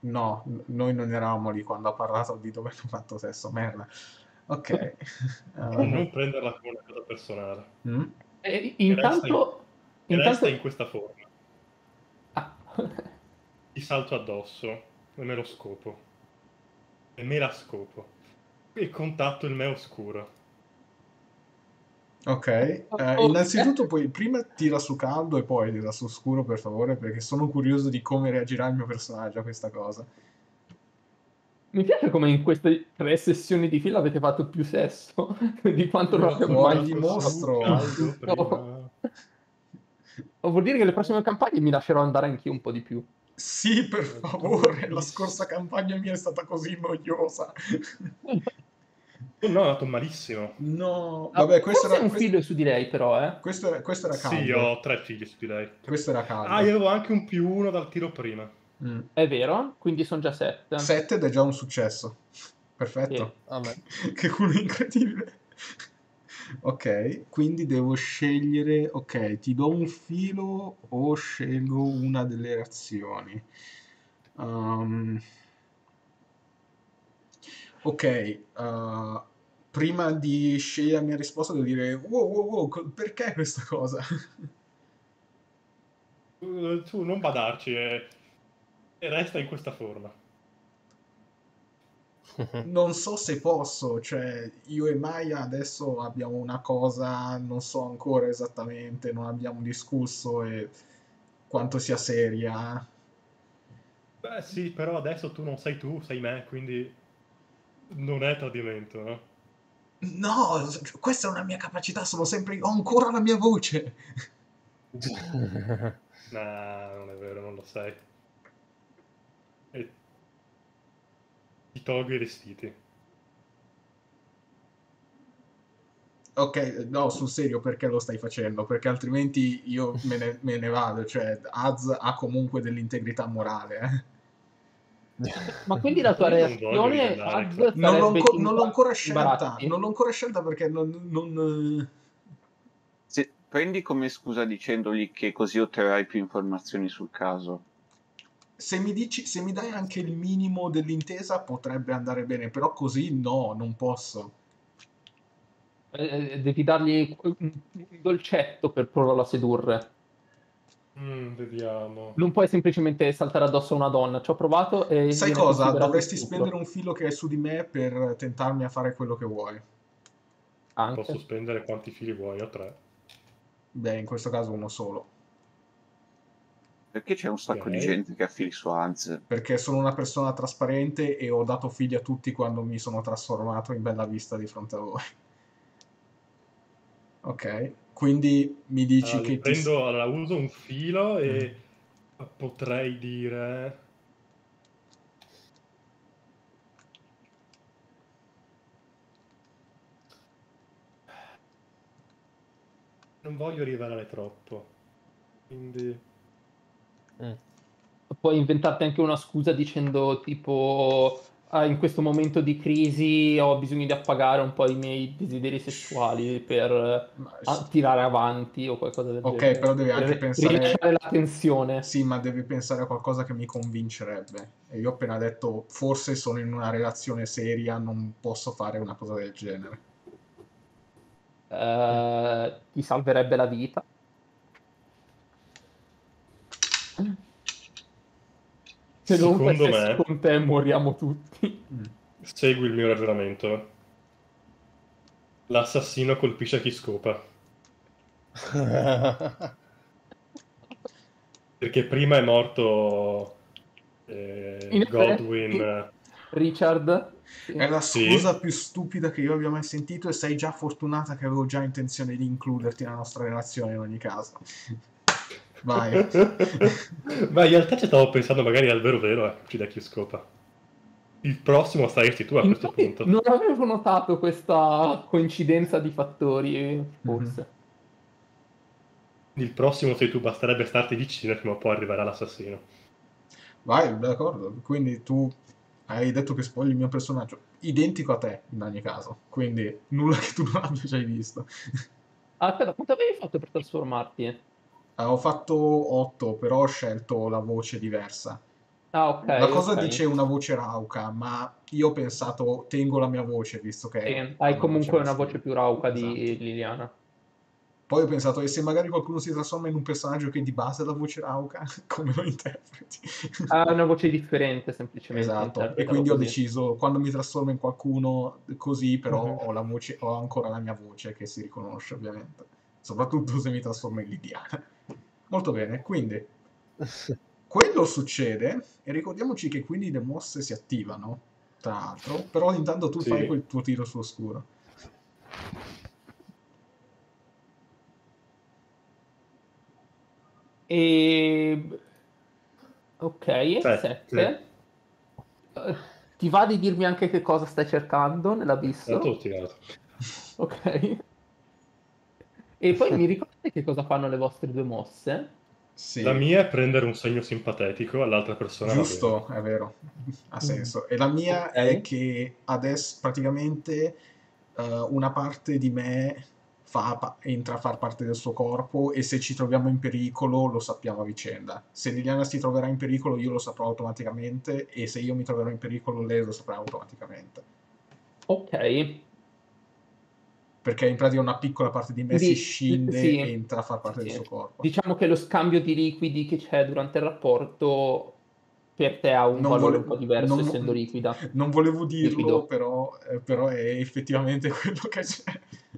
No, noi non eravamo lì quando ha parlato di dove hanno fatto sesso. Merda. Ok. uh... Non prenderla come una cosa personale. Mm? E, intanto. Resta in, intanto... in questa forma. Ah. Ti salto addosso e me lo scopo. E me la scopo. E contatto il me oscuro. Ok, eh, innanzitutto poi prima tira su caldo e poi tira su scuro per favore perché sono curioso di come reagirà il mio personaggio a questa cosa. Mi piace come in queste tre sessioni di fila avete fatto più sesso di quanto non abbiamo mai dimostro. No. Vuol dire che le prossime campagne mi lascerò andare anch'io un po' di più. Sì, per favore, la scorsa campagna mia è stata così noiosa. No, è andato malissimo. No, ah, vabbè, questo era un questo... figlio su di lei, però, eh. Questo era, questo era caldo. Sì, ho tre figli su di lei. Questo era caldo. Ah, io avevo anche un più uno dal tiro prima. Mm. È vero, quindi sono già sette. Sette ed è già un successo. Perfetto. Sì. che culo incredibile. ok, quindi devo scegliere... Ok, ti do un filo o scelgo una delle reazioni? Um... Ok, uh, prima di scegliere la mia risposta devo dire wow wow wow, perché questa cosa? tu non badarci e, e resta in questa forma. non so se posso, cioè io e Maya adesso abbiamo una cosa, non so ancora esattamente, non abbiamo discusso e quanto sia seria. Beh sì, però adesso tu non sei tu, sei me, quindi non è tradimento, no? No, questa è una mia capacità, sono sempre... ho ancora la mia voce. no, non è vero, non lo sai. E... Ti tolgo i vestiti. Ok, no, sul serio perché lo stai facendo? Perché altrimenti io me ne, me ne vado, cioè Az ha comunque dell'integrità morale, eh. Ma quindi la tua reazione non l'ho, anco- non l'ho ancora scelta, non l'ho ancora scelta perché non... non... Se, prendi come scusa dicendogli che così otterrai più informazioni sul caso. Se mi, dici, se mi dai anche il minimo dell'intesa potrebbe andare bene, però così no, non posso. Eh, eh devi dargli un dolcetto per provarlo a sedurre. Mm, vediamo. Non puoi semplicemente saltare addosso a una donna. Ci ho provato e. Sai cosa? Dovresti spendere un filo che è su di me per tentarmi a fare quello che vuoi. Anche. Posso spendere quanti fili vuoi? A tre. Beh, in questo caso uno solo. Perché c'è un sacco okay. di gente che ha fili su Hans? Perché sono una persona trasparente e ho dato figli a tutti quando mi sono trasformato in bella vista di fronte a voi. Ok. Quindi mi dici allora, che... Prendo, ti... allora, uso un filo e mm. potrei dire... non voglio rivelare troppo. Quindi... Mm. Puoi inventarti anche una scusa dicendo tipo "Ah, in questo momento di crisi ho bisogno di appagare un po' i miei desideri sessuali per ah, tirare avanti o qualcosa del Ok, genere. però devi anche Per pensare- rilasciare la tensione. Sì, ma devi pensare a qualcosa che mi convincerebbe. E io ho appena detto, forse sono in una relazione seria, non posso fare una cosa del genere. Eh, ti salverebbe la vita. Se Secondo me- con te moriamo tutti. Segui il mio ragionamento. L'assassino colpisce chi scopa. Perché prima è morto eh, effetti- Godwin. Richard, sì. È la Sì. scusa più stupida che io abbia mai sentito e sei già fortunata che avevo già intenzione di includerti nella nostra relazione in ogni caso. Vai. Ma in realtà ci stavo pensando magari al vero vero eh, uccide chi scopa. Il prossimo saresti tu a questo Infatti, punto. non avevo notato questa coincidenza di fattori, forse. Il prossimo sei tu, basterebbe starti vicino prima o poi arriverà l'assassino. Vai, d'accordo. Quindi tu hai detto che spogli il mio personaggio. Identico a te, in ogni caso. Quindi nulla che tu non abbia già visto. Ah, Aspetta, quanto avevi fatto per trasformarti? Eh, Ho fatto 8, però ho scelto la voce diversa. Ah, ok. La cosa ok. dice una voce rauca, ma io ho pensato, tengo la mia voce, visto che... Sì, hai una comunque una maschile. voce più rauca di Esatto. Liliana. Poi ho pensato, e se magari qualcuno si trasforma in un personaggio che di base ha la voce rauca, come lo interpreti? Ha una voce differente, semplicemente. Esatto, e quindi ho così. deciso, quando mi trasformo in qualcuno così, però Mhm. ho, la voce, ho ancora la mia voce che si riconosce ovviamente, soprattutto se mi trasformo in Lidiana. Molto bene, quindi quello succede e ricordiamoci che quindi le mosse si attivano, tra l'altro, però intanto tu Sì. fai quel tuo tiro sull'oscuro. E... Ok, Sette. 7. Ti va di dirmi anche che cosa stai cercando nell'abisso? Tanto ho tirato. Ok. E poi mi ricordate che cosa fanno le vostre due mosse? Sì, La mia è prendere un segno simpatetico all'altra persona. giusto, è vero, ha senso. E la mia Ok. è che adesso praticamente eh, una parte di me fa pa- entra a far parte del suo corpo e se ci troviamo in pericolo lo sappiamo a vicenda. Se Liliana si troverà in pericolo io lo saprò automaticamente e se io mi troverò in pericolo lei lo saprà automaticamente. Ok. Perché in pratica una piccola parte di me si scinde sì. e entra a far parte Sì. del suo corpo. Diciamo che lo scambio di liquidi che c'è durante il rapporto per te ha un Non valore vole- un po' diverso non- essendo liquida. Non volevo dirlo, Liquido. però, eh, però è effettivamente quello che c'è.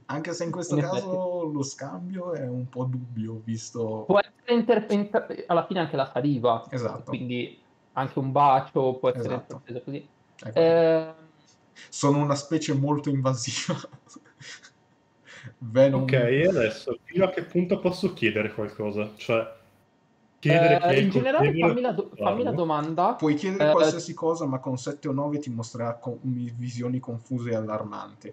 Anche se in questo In caso lo scambio è un po' dubbio, visto... Può essere inter- inter- alla fine anche la saliva, Esatto. quindi anche un bacio può essere Esatto. interpreso così. Ecco. Eh, Sono una specie molto invasiva. Venom... Ok, e adesso fino a che punto posso chiedere qualcosa? Cioè, chiedere chi eh, il in generale fammi la, do- fammi la domanda. Puoi chiedere Eh, qualsiasi cosa, ma con 7 o 9 ti mostrerà co- visioni confuse e allarmanti.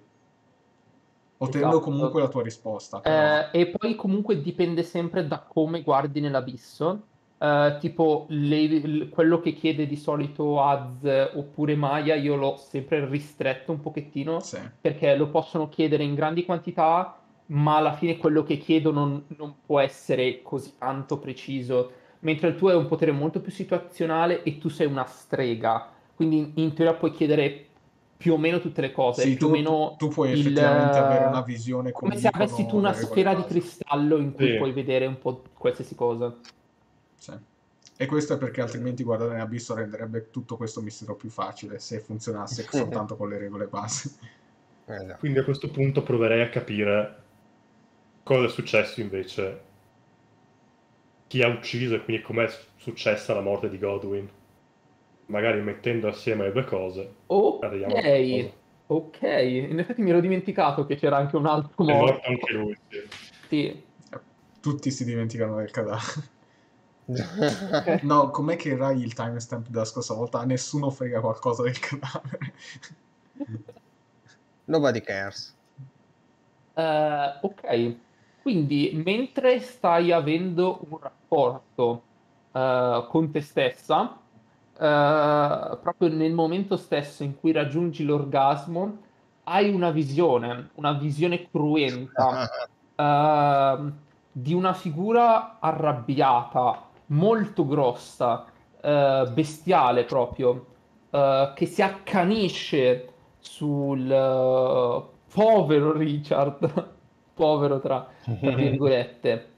Ottenendo Esatto. comunque la tua risposta. però- Eh, e poi comunque dipende sempre da come guardi nell'abisso. Eh, tipo le- quello che chiede di solito Az oppure Maya, io l'ho sempre ristretto un pochettino Sì. perché lo possono chiedere in grandi quantità, ma alla fine quello che chiedono non, non può essere così tanto preciso. Mentre il tuo è un potere molto più situazionale e tu sei una strega, quindi in, in teoria puoi chiedere più o meno tutte le cose, Sì, più tu, o meno tu puoi il- effettivamente avere una visione come se avessi tu una sfera di cristallo in cui Sì. puoi vedere un po' qualsiasi cosa. Sì. E questo è perché altrimenti guardare nell'abisso renderebbe tutto questo mistero più facile se funzionasse soltanto con le regole base. Esatto. Quindi a questo punto proverei a capire cosa è successo invece, chi ha ucciso e quindi com'è successa la morte di Godwin. Magari mettendo assieme le due cose. Ok, ok. In effetti mi ero dimenticato che c'era anche un altro È morto morto. anche lui, sì. Sì. Tutti si dimenticano del cadavere. No, com'è che Rai il timestamp della scorsa volta? A nessuno frega qualcosa del cadavere. Nobody cares. Eh, ok. Quindi, mentre stai avendo un rapporto eh, con te stessa, eh, proprio nel momento stesso in cui raggiungi l'orgasmo, hai una visione, una visione cruenta eh, di una figura arrabbiata, molto grossa, eh, bestiale proprio, eh, che si accanisce sul eh, povero Richard, povero tra, tra virgolette.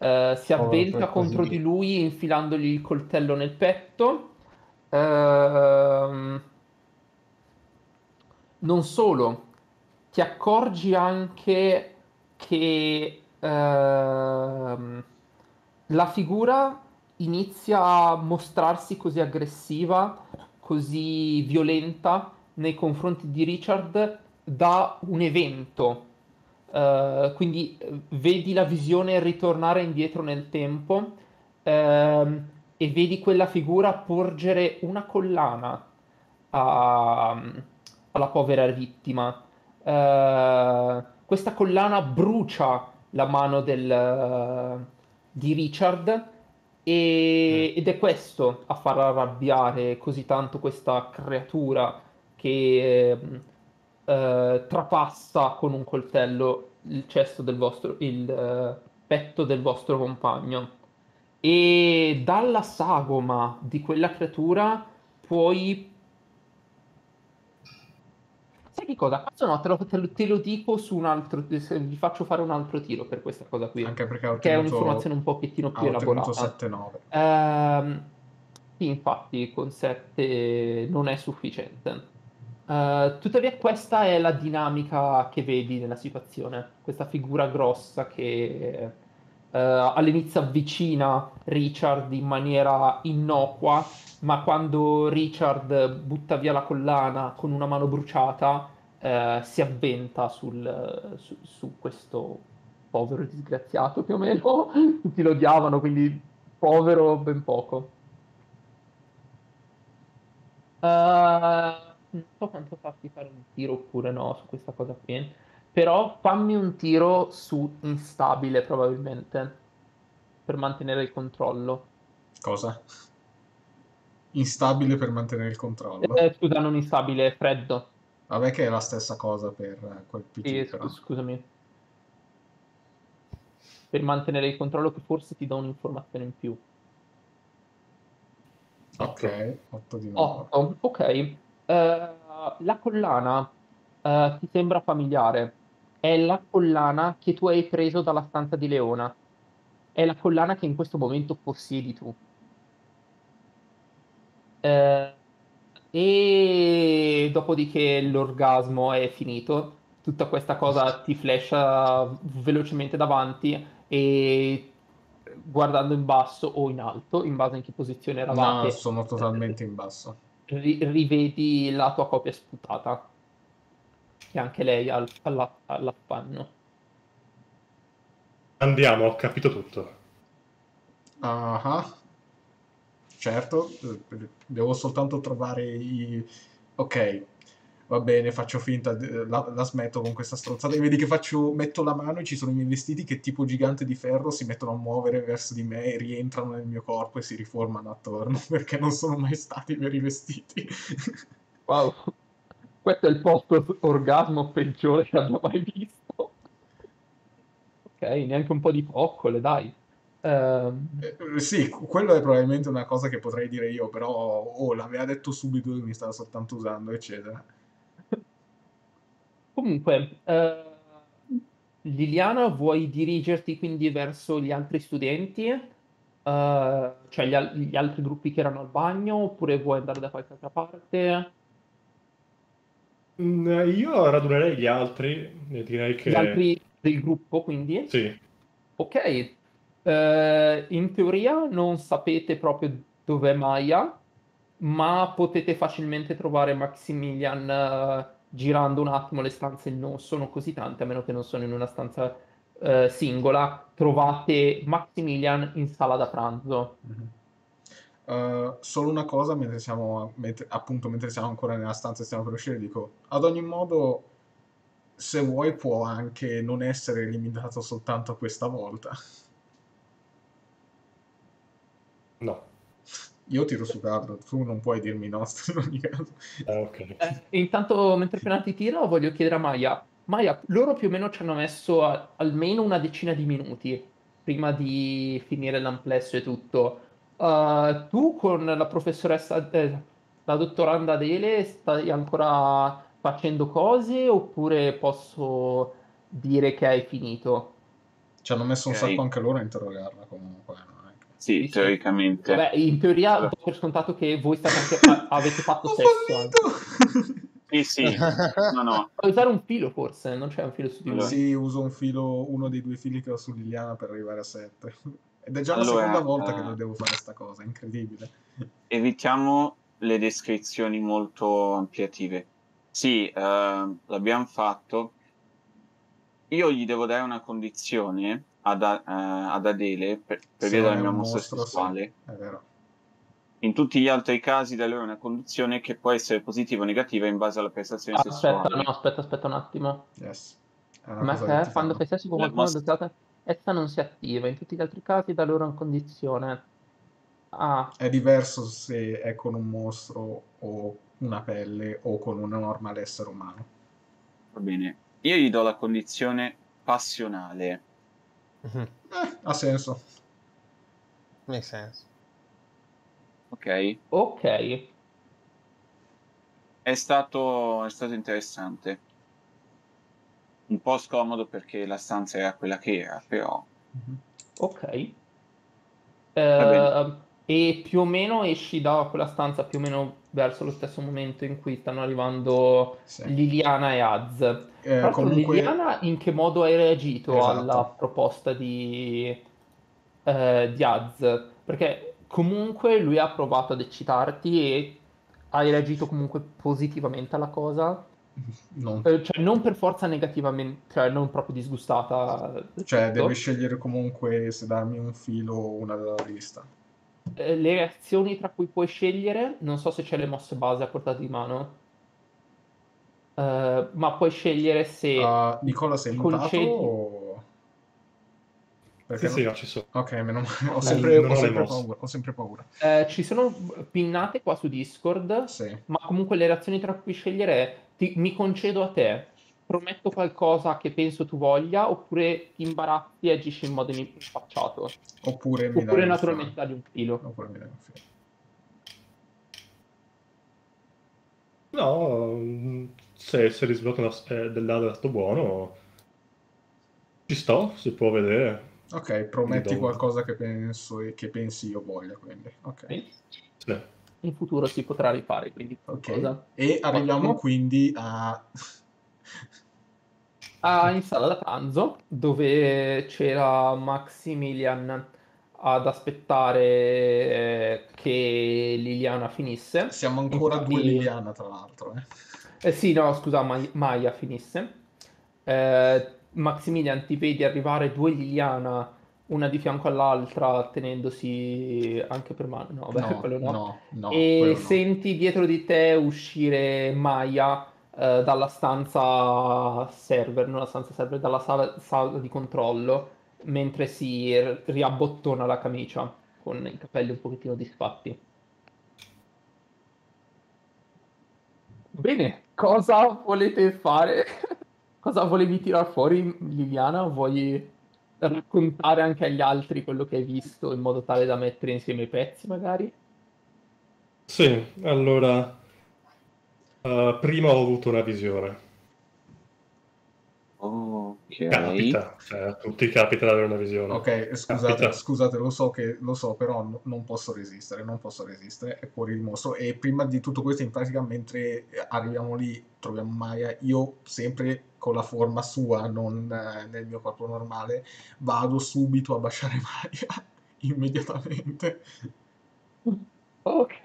Eh, si avventa contro di lui infilandogli il coltello nel petto. Ehm, non solo, ti accorgi anche che ehm, la figura inizia a mostrarsi così aggressiva, così violenta nei confronti di Richard da un evento. Eh, quindi eh, vedi la visione ritornare indietro nel tempo ehm, e vedi quella figura porgere una collana a- alla povera vittima. Eh, questa collana brucia la mano del- di Richard e- ed è questo a far arrabbiare così tanto questa creatura che ehm, eh, trapassa con un coltello il cesto del vostro, il eh, petto del vostro compagno. E dalla sagoma di quella creatura puoi. Che cosa? Questo no, te lo, te lo- te lo dico su un altro. Vi faccio fare un altro tiro per questa cosa qui. Anche perché ho Che è ottenuto, un'informazione un pochettino più ottenuto elaborata. 7-9. Ehm, sì, infatti con 7 non è sufficiente. Eh, tuttavia questa è la dinamica che vedi nella situazione. Questa figura grossa che eh, all'inizio avvicina Richard in maniera innocua, ma quando Richard butta via la collana con una mano bruciata, eh, si avventa sul- su, su questo povero disgraziato più o meno. Tutti lo odiavano, quindi povero ben poco. Eh, non so quanto farti fare un tiro oppure no su questa cosa qui. Però fammi un tiro su instabile probabilmente per mantenere il controllo. Cosa? Instabile per mantenere il controllo. Eh, scusa, non instabile, freddo. Vabbè che è la stessa cosa per eh, quel Sì, PG scu- però. scusami. Per mantenere il controllo che forse ti do un'informazione in più. Ok, 8 di 9. 8, ok. Eh, la collana eh, ti sembra familiare. È la collana che tu hai preso dalla stanza di Leona. È la collana che in questo momento possiedi tu. Eh, e dopodiché l'orgasmo è finito. Tutta questa cosa ti flasha velocemente davanti e guardando in basso o in alto, in base a in che posizione eravate, No, sono totalmente in basso. ri- rivedi la tua copia sputata, che anche lei ha il- alla- all'affanno. Andiamo, ho capito tutto. Ah, certo, devo soltanto trovare i... Ok, va bene, faccio finta, la, la smetto con questa stronzata e vedi che faccio, metto la mano e ci sono i miei vestiti che tipo gigante di ferro si mettono a muovere verso di me e rientrano nel mio corpo e si riformano attorno perché non sono mai stati veri vestiti. Wow, questo è il post-orgasmo peggiore che abbia mai visto. Ok, neanche un po' di coccole, dai. Ehm, Eh, Sì, quello è probabilmente una cosa che potrei dire io, però oh, l'aveva detto subito che mi stava soltanto usando, eccetera. Comunque, eh, Liliana, vuoi dirigerti quindi verso gli altri studenti? Eh, cioè gli, al- gli altri gruppi che erano al bagno, oppure vuoi andare da qualche altra parte? Mm, Io radunerei gli altri e direi che... Gli altri del gruppo, quindi? Sì, Ok, Eh, in teoria non sapete proprio dov'è Maya, ma potete facilmente trovare Maximilian eh, girando un attimo le stanze, non sono così tante, a meno che non sono in una stanza eh, singola. Trovate Maximilian in sala da pranzo. Mhm. Uh, solo una cosa, mentre siamo, mentre- appunto, mentre siamo ancora nella stanza e stiamo per uscire, dico, ad ogni modo, se vuoi può anche non essere limitato soltanto questa volta. No. Io tiro su carta, tu non puoi dirmi no in ogni caso. Ah, ok. Eh, intanto, mentre appena ti tiro, voglio chiedere a Maya. Maya, loro più o meno ci hanno messo a- almeno una decina di minuti prima di finire l'amplesso e tutto. Uh, tu con la professoressa, eh, la dottoranda Adele, stai ancora facendo cose oppure posso dire che hai finito? Ci hanno messo un Ok. sacco anche loro a interrogarla comunque. Che- Sì, sì. teoricamente. Vabbè, in teoria do per scontato che voi state anche, avete fatto Ho sesso! Sì, sì. No, no. Puoi usare un filo forse, non c'è un filo su di lui. Sì, uso un filo, uno dei due fili che ho su Liliana per arrivare a 7. Ed è già la Allora, seconda volta che eh, lo devo fare sta cosa, incredibile. Evitiamo le descrizioni molto ampliative. Sì, eh, l'abbiamo fatto. Io gli devo dare una condizione ad, eh, ad Adele per, per Se via della è mia mossa mostro, sì. sessuale. È vero. In tutti gli altri casi da loro è una condizione che può essere positiva o negativa in base alla prestazione Aspetta, sessuale. no, aspetta, aspetta un attimo. Yes. È una Ma che è? quando fai sesso con qualcuno mossa- dotata, essa non si attiva. In tutti gli altri casi da loro in condizione. Ah, È diverso se è con un mostro o una pelle o con un normale essere umano. Va bene. Io gli do la condizione passionale. Mhm. Eh, ha senso. Make sense. Ok? ok. È stato, è stato interessante. Un po' scomodo perché la stanza era quella che era, però Mhm. Ok. Eh, e più o meno esci da quella stanza più o meno verso lo stesso momento in cui stanno arrivando Sì. Liliana e Az. Eh, comunque, Liliana in che modo hai reagito Esatto. alla proposta di, eh, di Az? Perché comunque lui ha provato ad eccitarti e hai reagito comunque positivamente alla cosa. non- Eh, cioè, non per forza negativamente, cioè non proprio disgustata. cioè, tutto. devi scegliere comunque se darmi un filo o una della lista. Eh, le reazioni tra cui puoi scegliere, non so se c'è le mosse base a portata di mano, Eh, ma puoi scegliere se Ah, Nicola, sei concedi- o... Perché Sì, sì, non- no, ci sono. Ok, meno male. Ho sempre, ho sempre paura. Ho sempre paura. eh, ci sono pinnate qua su Discord, Sì. ma comunque le reazioni tra cui scegliere è ti- mi concedo a te, prometto qualcosa che penso tu voglia, oppure ti imbarazzi e agisci in modo impacciato, Oppure mi oppure naturalmente dagli un filo. Oppure mi dai un filo. No, se, se risvolto una- eh, del lato buono, ci sto, si può vedere. Ok, prometti qualcosa che penso che pensi io voglia, quindi. Ok. Sì. In futuro si potrà rifare, quindi Ok. qualcosa. E arriviamo Ottimo. quindi a... Ah, in sala da pranzo dove c'era Maximilian ad aspettare eh, che Liliana finisse. Siamo ancora Infatti- due Liliana, tra l'altro. Eh. Eh sì, no, scusa, Ma- Maya finisse. Eh, Maximilian ti vedi arrivare due Liliana, una di fianco all'altra, tenendosi anche per mano. No, beh, No, quello no. no, no, e quello senti dietro di te uscire Maya eh, dalla stanza server, non la stanza server, dalla sala, sala di controllo, mentre si r- riabbottona la camicia con i capelli un pochettino disfatti. Bene, cosa volete fare? Cosa volevi tirar fuori, Liliana? Vuoi raccontare anche agli altri quello che hai visto in modo tale da mettere insieme i pezzi, magari? Sì, allora, eh, prima ho avuto una visione. Ok. Capita, cioè, a tutti capita di avere una visione. Ok, scusate, Capita. scusate, lo so che lo so, però no- non posso resistere, non posso resistere, è fuori di mostro. E prima di tutto questo, in pratica, mentre arriviamo lì, troviamo Maya, io sempre con la forma sua, non eh, nel mio corpo normale, vado subito a baciare Maya immediatamente. Ok.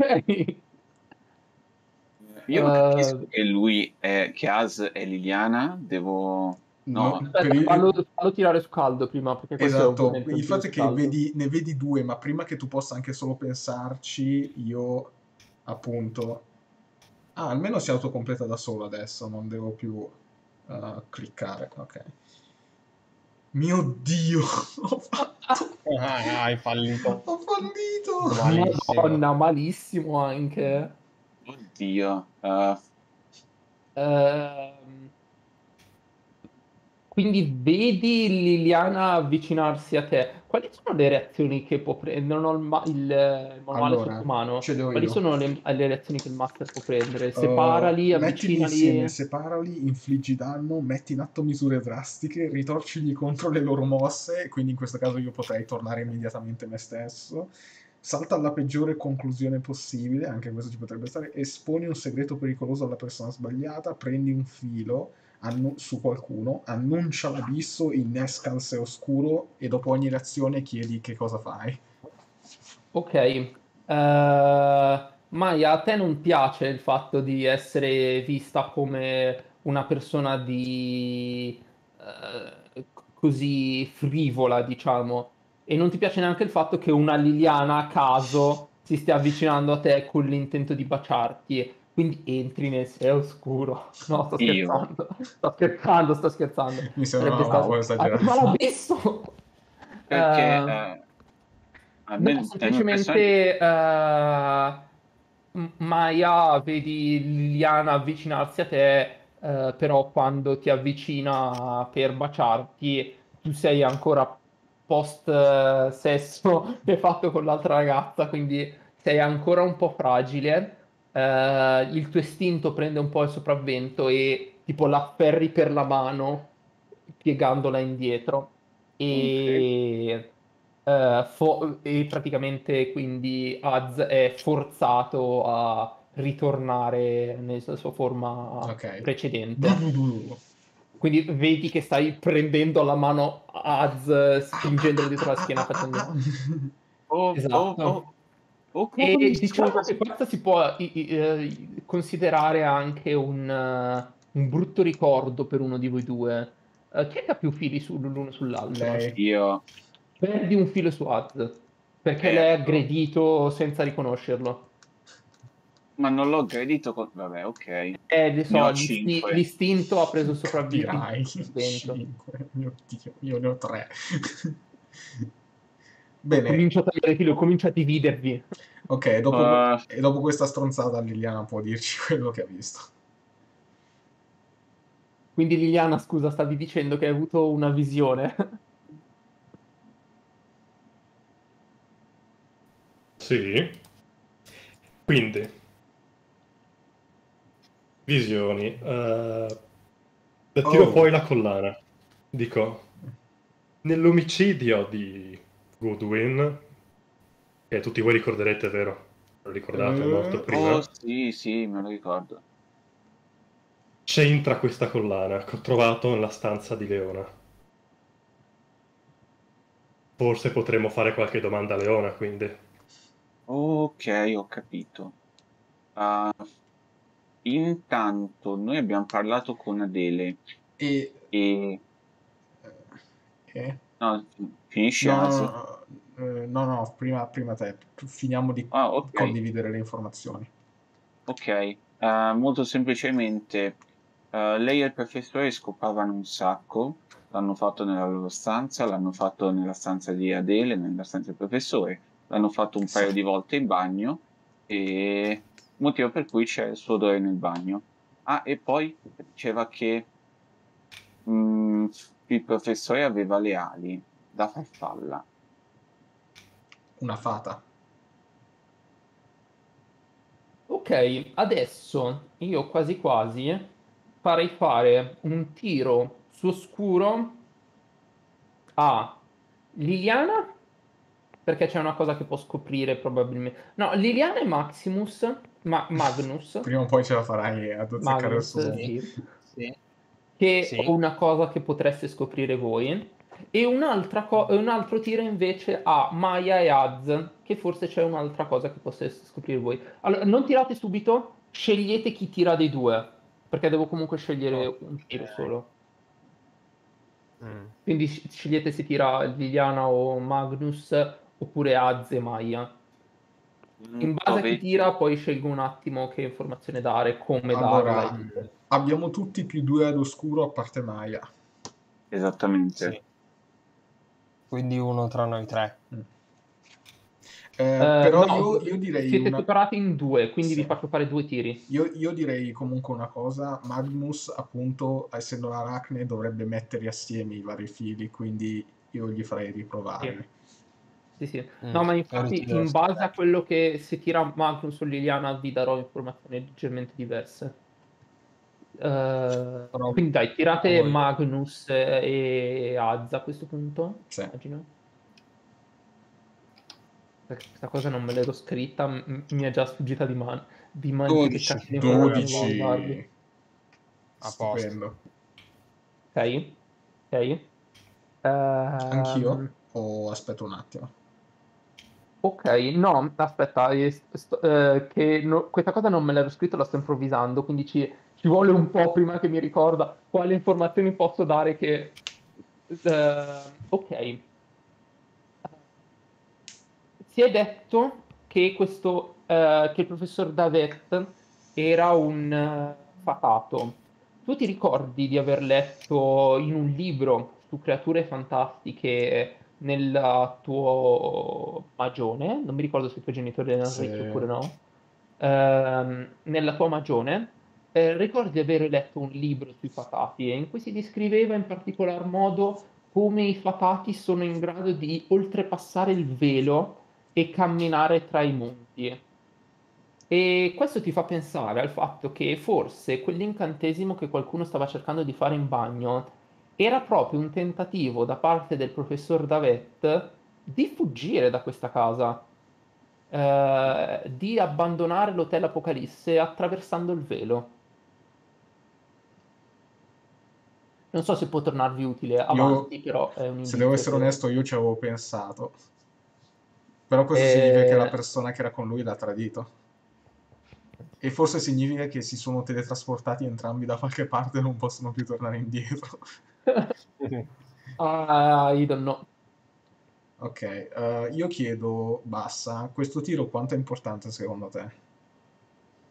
Io non Eh, capisco che lui è, che Az è Liliana, devo... No, Aspetta, per fallo, fallo tirare su caldo prima, perché è Esatto, momento il fatto è che vedi- ne vedi due, ma prima che tu possa anche solo pensarci, io appunto... Ah, almeno si autocompleta da solo adesso, non devo più... Uh, cliccare, ok. Mio Dio, ho fatto... Ah, hai fallito. Ho fallito! Malissimo. Madonna, malissimo anche. Oddio. eh, Ehm, quindi vedi Liliana avvicinarsi a te. Quali sono le reazioni che può prendere? Non ho il, ma- il, il manuale Allora, sotto mano. Quali io. sono le, le reazioni che il master può prendere? Uh, Separali, mettili avvicinali. insieme, separali, infliggi danno, metti in atto misure drastiche, ritorcigli contro le loro mosse, quindi in questo caso io potrei tornare immediatamente me stesso. Salta alla peggiore conclusione possibile, anche questo ci potrebbe stare. Esponi un segreto pericoloso alla persona sbagliata, prendi un filo annu- su qualcuno, annuncia l'abisso, innesca il sé oscuro e dopo ogni reazione chiedi che cosa fai. Ok. Eh, Maya, a te non piace il fatto di essere vista come una persona di eh, così frivola, diciamo, e non ti piace neanche il fatto che una Liliana a caso si stia avvicinando a te con l'intento di baciarti. Quindi entri nel sé oscuro. No, sto scherzando. Sto scherzando, sto scherzando. Mi sembra stato- po' esagerato. Ma l'abisso! perché Eh, eh, a me- No, a me semplicemente eh, Maya vedi Liliana avvicinarsi a te, eh, però quando ti avvicina per baciarti, tu sei ancora post eh, sesso che hai fatto con l'altra ragazza, quindi sei ancora un po' fragile. Eh, il tuo istinto prende un po' il sopravvento e tipo la afferri per la mano, piegandola indietro. E eh, fo- e praticamente quindi Az è forzato a ritornare nella sua forma Ok. precedente. Quindi vedi che stai prendendo la mano Az, spingendolo dietro la schiena facendo... Oh, Esatto. oh, oh, oh, E diciamo che questo si può i- i- eh, considerare anche un, eh, un brutto ricordo per uno di voi due. Eh, chi è che ha più fili su- l'uno sull'altro? Lei. Io Perdi un filo su Az, perché Eh, l'hai ecco. aggredito senza riconoscerlo. ma non l'ho aggredito con... Vabbè, ok. Eh, ne so, cinque. l'istinto ha preso. Dirai Dentro. 5, mio Dio, io ne ho 3. Bene, Comincio a tagliare il filo, comincio a dividervi. ok, dopo, Ah. e dopo questa stronzata Liliana può dirci quello che ha visto. Quindi Liliana, scusa, stavi dicendo che hai avuto una visione. Sì. Quindi, visioni. le tiro Oh. fuori la collana. Dico, nell'omicidio di Goodwin, che tutti voi ricorderete, vero? Lo ricordate, è morto Eh, prima. Oh, sì, sì, me lo ricordo. C'entra questa collana che ho trovato nella stanza di Leona. Forse potremmo fare qualche domanda a Leona, quindi. Ok, ho capito. Ah, intanto noi abbiamo parlato con Adele E... e... eh? No, finisce No, no, eh, no, no, prima, prima te. Finiamo di Ah, ok. condividere le informazioni. Ok, eh, molto semplicemente eh, lei e il professore scopavano un sacco, l'hanno fatto nella loro stanza, l'hanno fatto nella stanza di Adele, nella stanza del professore, l'hanno fatto un paio di volte in bagno e motivo per cui c'è il suo odore nel bagno. Ah, e poi diceva che mm, il professore aveva le ali da farfalla. Una fata. Ok, adesso io quasi quasi farei fare un tiro su oscuro a Liliana, perché c'è una cosa che può scoprire probabilmente. No, Liliana e Maximus, ma Magnus, Prima o poi ce la farai ad azzeccare il suo. sì, Sì. Che Sì. una cosa che potreste scoprire voi. E un'altra co- un altro tiro invece a Maya e Az, che forse c'è un'altra cosa che potreste scoprire voi. Allora, non tirate subito, scegliete chi tira dei due, perché devo comunque scegliere un tiro solo. Mm. Quindi sc- scegliete se tira Liliana o Magnus, oppure Az e Maya. In base a chi tira, poi scelgo un attimo che informazione dare, come Allora, darla. Abbiamo tutti più due ad oscuro a parte Maya. Esattamente. Sì. Quindi uno tra noi tre. Eh, Eh, però no, io, io direi Siete una- separati in due, quindi Sì. vi faccio fare due tiri. Io, io direi comunque una cosa, Magnus appunto essendo l'aracne dovrebbe mettere assieme i vari fili, quindi io gli farei riprovare. Sì, sì. Mm, No, ma infatti in base a quello che se tira Magnus o Liliana vi darò informazioni leggermente diverse. Però- quindi dai, tirate Voi. Magnus e Azza a questo punto, Sì. immagino. Perché questa cosa non me l'ero scritta, m- mi è già sfuggita di mano. Di mano 12. che cazzo di informazioni 12. devo darvi. A posto. Ok, ok. Anch'io? Ehm, O aspetta un attimo. Ok, no, aspetta, eh, sto- eh, che no- questa cosa non me l'ero scritto, la sto improvvisando, quindi ci, ci vuole un po' prima che mi ricorda quali informazioni posso dare che... eh, ok. Si è detto che questo, eh, che il professor Davet era un eh, fatato. Tu ti ricordi di aver letto in un libro su creature fantastiche nel tuo magione, non mi ricordo se i tuoi genitori erano Sì. ricchi oppure no, ehm, nella tua magione, eh, ricordi di aver letto un libro sui fatati e in cui si descriveva in particolar modo come i fatati sono in grado di oltrepassare il velo e camminare tra i monti. E questo ti fa pensare al fatto che forse quell'incantesimo che qualcuno stava cercando di fare in bagno era proprio un tentativo da parte del professor Davet di fuggire da questa casa, eh, di abbandonare l'hotel Apocalisse attraversando il velo. Non so se può tornarvi utile avanti, però è un Se devo essere che- onesto, io ci avevo pensato. Però questo Eh, significa che la persona che era con lui l'ha tradito. E forse significa che si sono teletrasportati entrambi da qualche parte e non possono più tornare indietro. Ah, I don't know. Ok, eh, io chiedo, Bassa, questo tiro quanto è importante secondo te?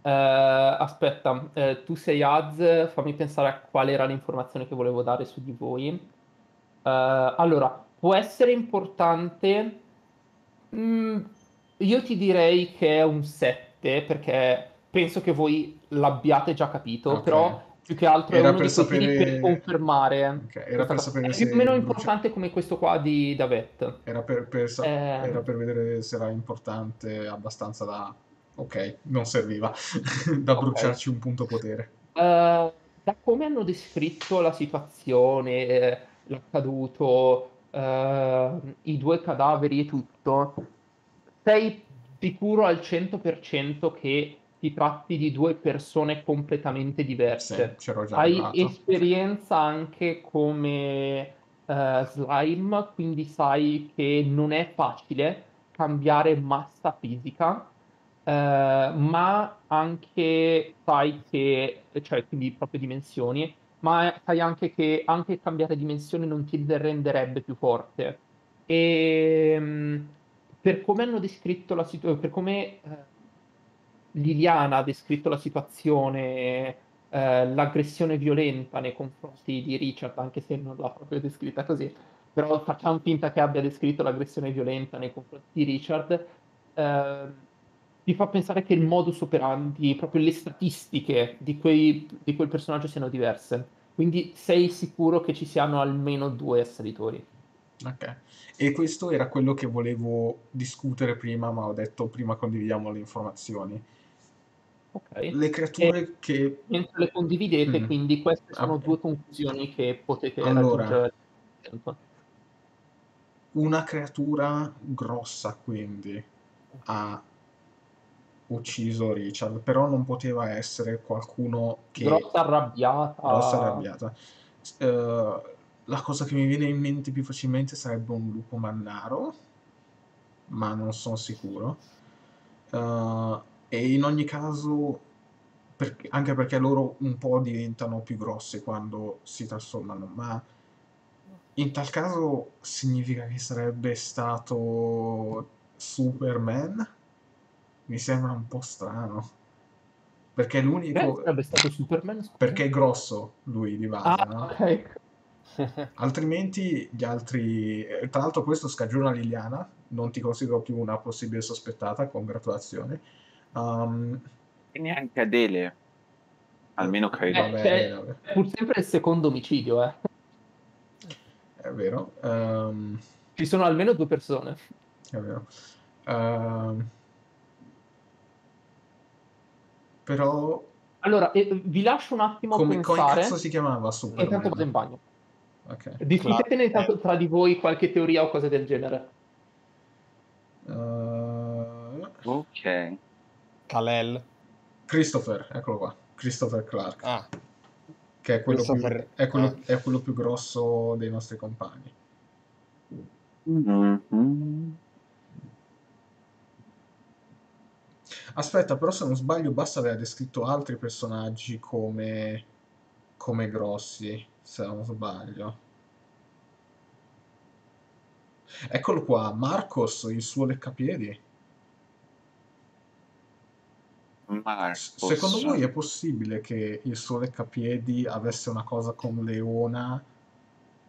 Eh, aspetta, eh, tu sei Az, fammi pensare a qual era l'informazione che volevo dare su di voi. Eh, allora, può essere importante. Mm, io ti direi che è un 7 perché penso che voi l'abbiate già capito, Ok. però più che altro Era è uno per sapere- per confermare. Ok, era per sapere È se più o meno importante come questo qua di Davet. Era per, per sa- Eh. era per vedere se era importante abbastanza da... Ok, non serviva, da Ok. bruciarci un punto potere. Eh, da come hanno descritto la situazione, eh, l'accaduto, eh, i due cadaveri e tutto, sei sicuro al 100% che ti tratti di due persone completamente Sì, diverse. c'ero già Hai arrivato. esperienza anche come eh, slime, quindi sai che non è facile cambiare massa fisica, eh, ma anche sai che, cioè quindi proprio dimensioni, ma sai anche che anche cambiare dimensioni non ti renderebbe più forte. E mh, per come hanno descritto la situazione, per come eh, Liliana ha descritto la situazione, eh, l'aggressione violenta nei confronti di Richard, anche se non l'ha proprio descritta così, però facciamo finta che abbia descritto l'aggressione violenta nei confronti di Richard, eh, ti fa pensare che il modus operandi, proprio le statistiche di, quei- di quel personaggio siano diverse. Quindi sei sicuro che ci siano almeno due assalitori. Ok. E questo era quello che volevo discutere prima, ma ho detto prima condividiamo le informazioni. Ok? Le creature che... Mentre le condividete, Mm. quindi queste sono Ah. due conclusioni che potete Allora. raggiungere. Una creatura grossa, quindi, ha ucciso Richard, però non poteva essere qualcuno che... Grossa arrabbiata. grossa arrabbiata. Eh, la cosa che mi viene in mente più facilmente sarebbe un lupo mannaro, ma non sono sicuro. Eh, e in ogni caso, per- anche perché loro un po' diventano più grossi quando si trasformano, ma in tal caso significa che sarebbe stato Superman? Mi sembra un po' strano. Perché è l'unico... sarebbe stato Superman. scusa. Perché è grosso lui di base, Ah, no? ok. Altrimenti gli altri... eh, Tra l'altro questo scagiona Liliana, non ti considero più una possibile sospettata, congratulazioni. Um, E neanche Adele. Almeno credo. Eh, vabbè, cioè- vabbè, pur sempre il secondo omicidio, eh. è vero. ehm, Ci sono almeno due persone. è vero. Ehm, però Allora, eh, vi lascio un attimo come, come pensare. cazzo si chiamava e intanto vado in Superman? bagno. Ok. Discutete intanto tra di voi qualche teoria o cose del genere. Eh, Ok. Kalel. Christopher, eccolo qua. Christopher Clark, Ah, che è quello, più, è, quello, ah. è quello più grosso dei nostri compagni. Mhm. Aspetta, però se non sbaglio, Basta aveva descritto altri personaggi come, come grossi, se non sbaglio. Eccolo qua, Marcos, il suo leccapiedi. Marcos. Secondo voi è possibile che il suo leccapiedi avesse una cosa con Leona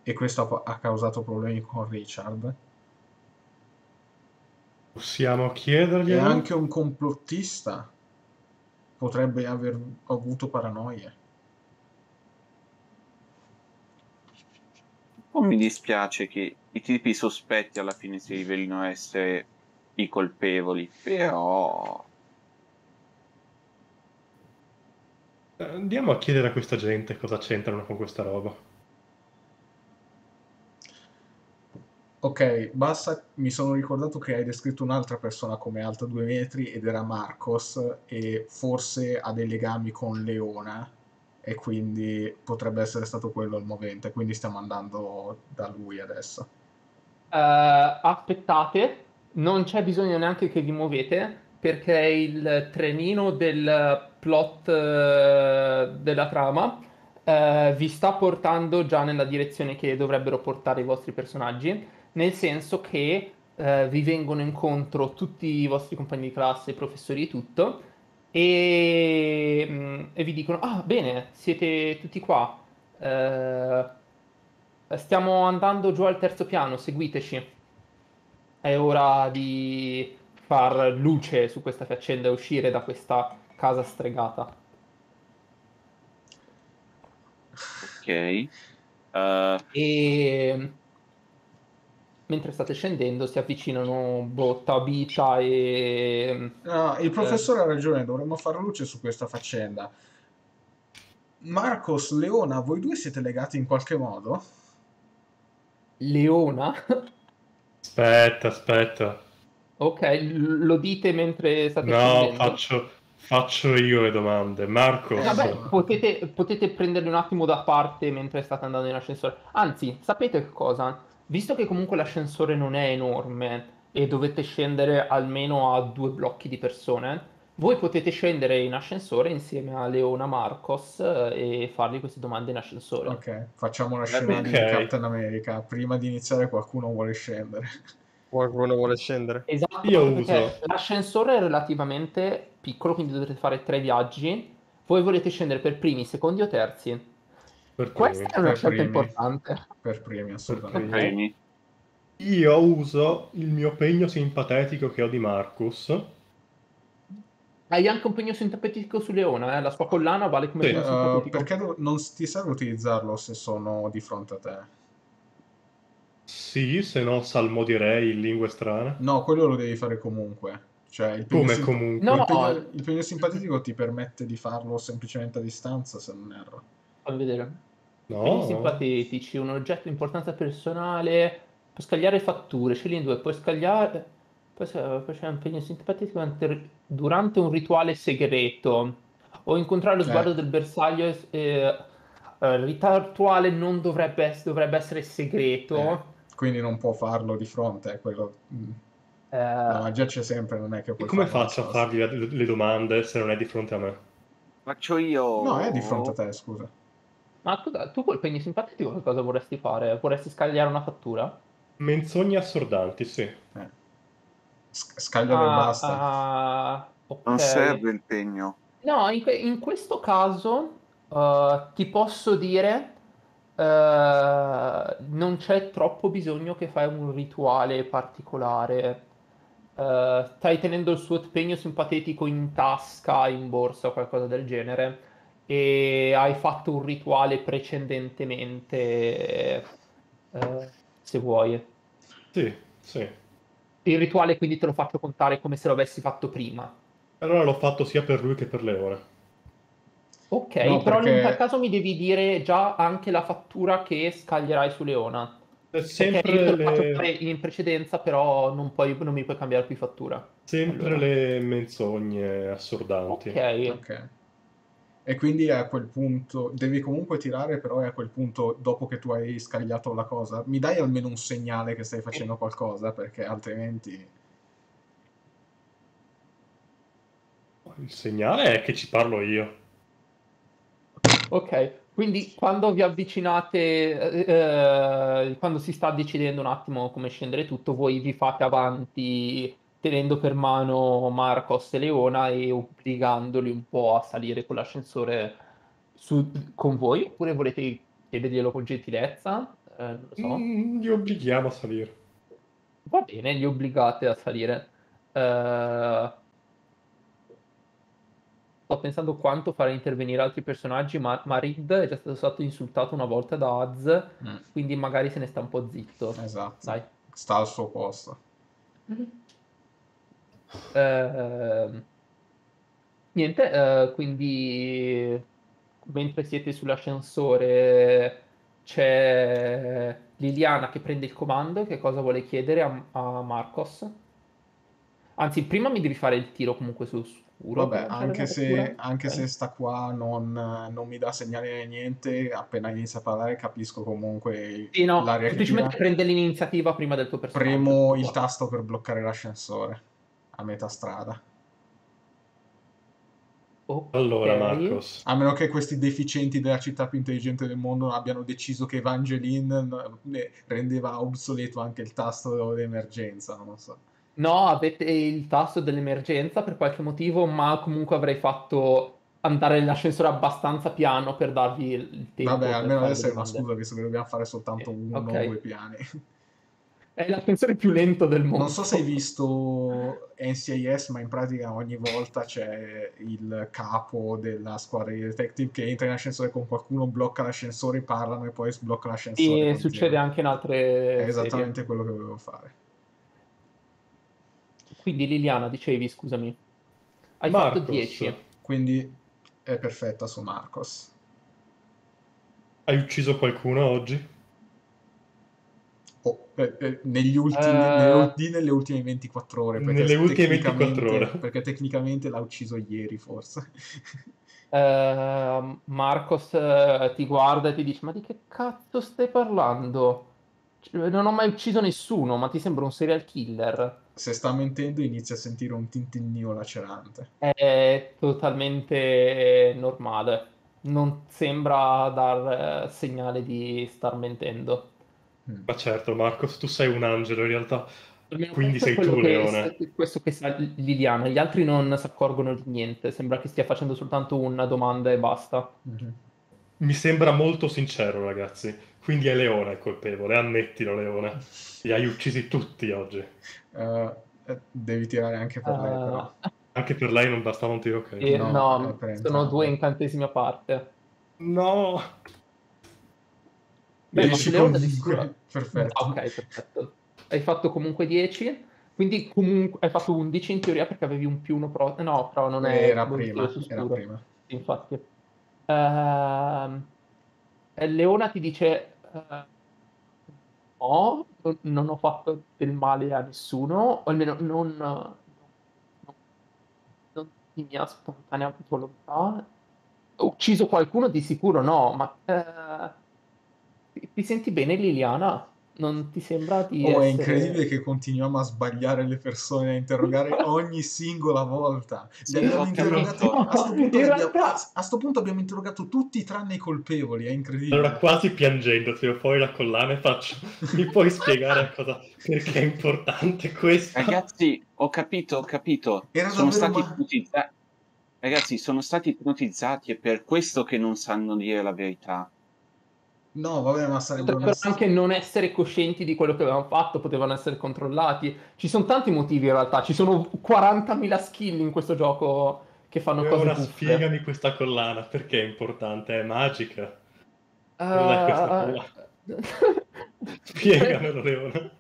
e questo ha causato problemi con Richard? Possiamo È chiederglielo? anche un complottista. Potrebbe aver avuto paranoie. Un po' mi dispiace che i tipi sospetti alla fine si rivelino essere i colpevoli, però Eh, Andiamo a chiedere a questa gente cosa c'entrano con questa roba. Ok, basta, mi sono ricordato che hai descritto un'altra persona come alta due metri ed era Marcos e forse ha dei legami con Leona e quindi potrebbe essere stato quello il movente, quindi stiamo andando da lui adesso. Eh, aspettate, non c'è bisogno neanche che vi muovete perché il trenino del plot eh, della trama eh, vi sta portando già nella direzione che dovrebbero portare i vostri personaggi, nel senso che eh, vi vengono incontro tutti i vostri compagni di classe, professori e tutto, e, mm, e vi dicono: Ah, bene, siete tutti qua. Eh, stiamo andando giù al terzo piano, seguiteci. È ora di far luce su questa faccenda e uscire da questa casa stregata. ok. Eh, E mentre state scendendo si avvicinano boh, Tabita e... No, il professore ha ragione, dovremmo fare luce su questa faccenda. Marcos, Leona, voi due siete legati in qualche modo? Leona. Aspetta, aspetta. Ok, lo dite mentre state No, scendendo? faccio, faccio io le domande. Marco, Eh, Vabbè, potete, potete prenderli un attimo da parte mentre state andando in ascensore. Anzi, sapete che cosa? Visto che comunque l'ascensore non è enorme e dovete scendere almeno a due blocchi di persone, voi potete scendere in ascensore insieme a Leona Marcos eh, e fargli queste domande in ascensore. Ok, facciamo una scena di Ok. Captain America. Prima di iniziare qualcuno vuole scendere. qualcuno vuole scendere? Esatto, Io uso- l'ascensore è relativamente piccolo, quindi dovrete fare tre viaggi. Voi volete scendere per primi, secondi o terzi? Per Questa primi. è una per scelta primi. importante. Per primi, assolutamente. premi. Io uso il mio pegno simpatetico che ho di Marcus. Hai anche un pegno simpatico su Leona, eh? La sua collana vale come Sì. pegno Uh, simpatico. perché non ti serve utilizzarlo se sono di fronte a te? Sì, se no salmodirei in lingue strane. No, quello lo devi fare comunque. Cioè, il pegno, Come sim- comunque? No, il pegno- il pegno simpatico ti permette di farlo semplicemente a distanza, se non erro. Fammi vedere. No. Pegni simpatici, un oggetto di importanza personale, puoi scagliare fatture, scegli in due, puoi scagliare... Poi c'è un pegno simpatico durante- un rituale segreto. O incontrare lo Eh. sguardo del bersaglio... eh, eh, il rituale non dovrebbe, dovrebbe essere segreto. Eh, quindi non può farlo di fronte, è quello... mm. Eh, La magia c'è sempre, non è che E puoi come faccio a fargli le, le domande se non è di fronte a me? Faccio io. No, è di fronte a te, scusa. Ma tu, tu col pegno simpatico che cosa vorresti fare? Vorresti scagliare una fattura? Menzogne assordanti, sì. Eh. Scaglialo e basta. Ah, ok. Non serve il pegno. No, in, que- in questo caso uh, ti posso dire uh, non c'è troppo bisogno che fai un rituale particolare. Uh, stai tenendo il suo pegno simpatetico in tasca, in borsa o qualcosa del genere e hai fatto un rituale precedentemente, uh, se vuoi. Sì, sì. Il rituale quindi te lo faccio contare come se lo avessi fatto prima. Allora l'ho fatto sia per lui che per Leone. Ok, No, però perché- in tal caso mi devi dire già anche la fattura che scaglierai su Leona. È Perché sempre io te lo faccio le... fare in precedenza, però non, puoi- non mi puoi cambiare qui fattura. Sempre Allora. le menzogne assordanti. Ok. Ok. E quindi a quel punto devi comunque tirare, però è a quel punto, dopo che tu hai scagliato la cosa, mi dai almeno un segnale che stai facendo qualcosa, perché altrimenti... Il segnale è che ci parlo io. Ok, quindi quando vi avvicinate, eh, eh, quando si sta decidendo un attimo come scendere tutto, voi vi fate avanti tenendo per mano Marcos e Leona e obbligandoli un po' a salire con l'ascensore su- con voi, oppure volete chiederglielo con gentilezza? Eh, non lo so. Mm, li obblighiamo a salire. Va bene, li obbligate a salire. Eh, Sto pensando quanto fare intervenire altri personaggi, ma Marid è già stato, stato insultato una volta da Az, quindi magari se ne sta un po' zitto. Esatto. Dai. Sta al suo posto. Ehm, niente, eh, quindi mentre siete sull'ascensore c'è Liliana che prende il comando. Che cosa vuole chiedere a, a Marcos? Anzi, prima mi devi fare il tiro comunque sul scuro. Vabbè, anche se, anche se sta qua non, non mi dà segnali né niente, appena inizia a parlare capisco comunque Sì, no, semplicemente prende l'iniziativa prima del tuo personaggio. Premo il tasto per bloccare l'ascensore a metà strada. Ok. Allora, Marcos. A meno che questi deficienti della città più intelligente del mondo abbiano deciso che Evangeline rendeva obsoleto anche il tasto d'emergenza, non lo so. No, avete il tasto dell'emergenza per qualche motivo, ma comunque avrei fatto andare l'ascensore abbastanza piano per darvi il tempo. Vabbè, almeno adesso è una scusa, visto che dobbiamo fare soltanto Sì, uno o ok. due piani. È l'ascensore più lento del mondo. Non so se hai visto NCIS, ma in pratica ogni volta c'è il capo della squadra di detective che entra in ascensore con qualcuno, blocca l'ascensore, parlano e poi sblocca l'ascensore. Continua. succede anche in altre È esattamente serie. quello che volevo fare. Quindi Liliana, dicevi, scusami. Hai fatto Marcos, 10. Quindi è perfetta su Marcos. Hai ucciso qualcuno oggi? Oh, eh, eh, negli ultimi, Eh. nelle, nelle ultime 24 ore. perché Nelle ultime tecnicamente- 24 ore. Perché tecnicamente l'ha ucciso ieri, forse. Eh, Marcos eh, ti guarda e ti dice: Ma di che cazzo stai parlando? Cioè, Non ho mai ucciso nessuno, ma ti sembra un serial killer. Se sta mentendo inizia a sentire un tintinnio lacerante. È totalmente normale. Non sembra dar segnale di star mentendo. Mm. Ma certo, Marcos, tu sei un angelo in realtà. Quindi sei tu, quello che- Leone. Questo che sa Liliana, gli altri non si accorgono di niente. Sembra che stia facendo soltanto una domanda e basta. Mhm. Mi sembra molto sincero, ragazzi. Quindi è Leone il colpevole, ammettilo, Leone. Li hai uccisi tutti oggi. Eh, eh, devi tirare anche per lei, Eh, però. Anche per lei non bastava un tiro, ok. e- No, no, sono due incantesimi a parte. No! Beh, ma Dieci su Leone di comunque. sicuro- Perfetto. Ah, ok, perfetto. Hai fatto comunque 10, quindi comunque hai fatto 11 in teoria perché avevi un più uno pro... No, però non è Era prima, era prima. Infatti. E Leona ti dice: eh, No, non- ho fatto del male a nessuno, o almeno non, non, non di mia spontanea volontà. Ho ucciso qualcuno di sicuro, no, ma eh, ti, ti senti bene, Liliana? Non ti sembra di Oh, è essere... incredibile che continuiamo a sbagliare le persone, a interrogare ogni singola volta. Sì, Le abbiamo interrogato- a, sto punto In abbiamo, realtà- a- sto punto abbiamo interrogato tutti tranne i colpevoli, è incredibile. Allora, quasi piangendo, tiro fuori la collana e faccio... Mi puoi spiegare cosa... perché è importante questo? Ragazzi, ho capito, ho capito. Era Sono stati ma- ipotizza- Ragazzi, sono stati ipnotizzati, è per questo che non sanno dire la verità. No, vabbè, ma sarebbe una... Potrebbero anche non essere coscienti di quello che avevano fatto, potevano essere controllati. Ci sono tanti motivi in realtà, ci sono 40.000 skill in questo gioco che fanno E cose ora buffe. spiegami questa collana, perché è importante? È magica. Cos'è questa collana? Spiegamelo, Leona.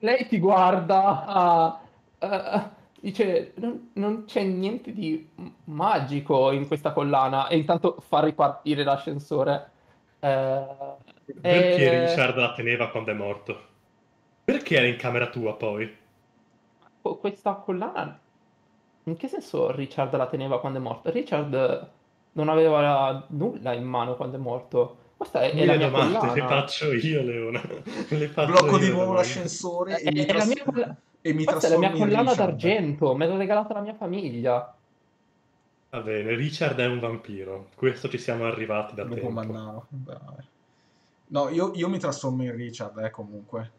Lei ti guarda, eh, dice non, non c'è niente di magico in questa collana e intanto fa ripartire l'ascensore. Eh, Perché e- Richard la teneva quando è morto? Perché era in camera tua poi? Oh, questa collana, in che senso Richard la teneva quando è morto? Richard non aveva nulla in mano quando è morto. Questa è, è la le mia domande collana. le faccio io, Leona. Le faccio Blocco io di nuovo l'ascensore È, e mi, è la tras- mia colla- e mi Questa è la mia collana Richard. d'argento, me l'ha regalata la mia famiglia. Va bene, Richard è un vampiro. Questo ci siamo arrivati da Dopo tempo. Mannao. Dai. No, io, io mi trasformo in Richard, eh, comunque.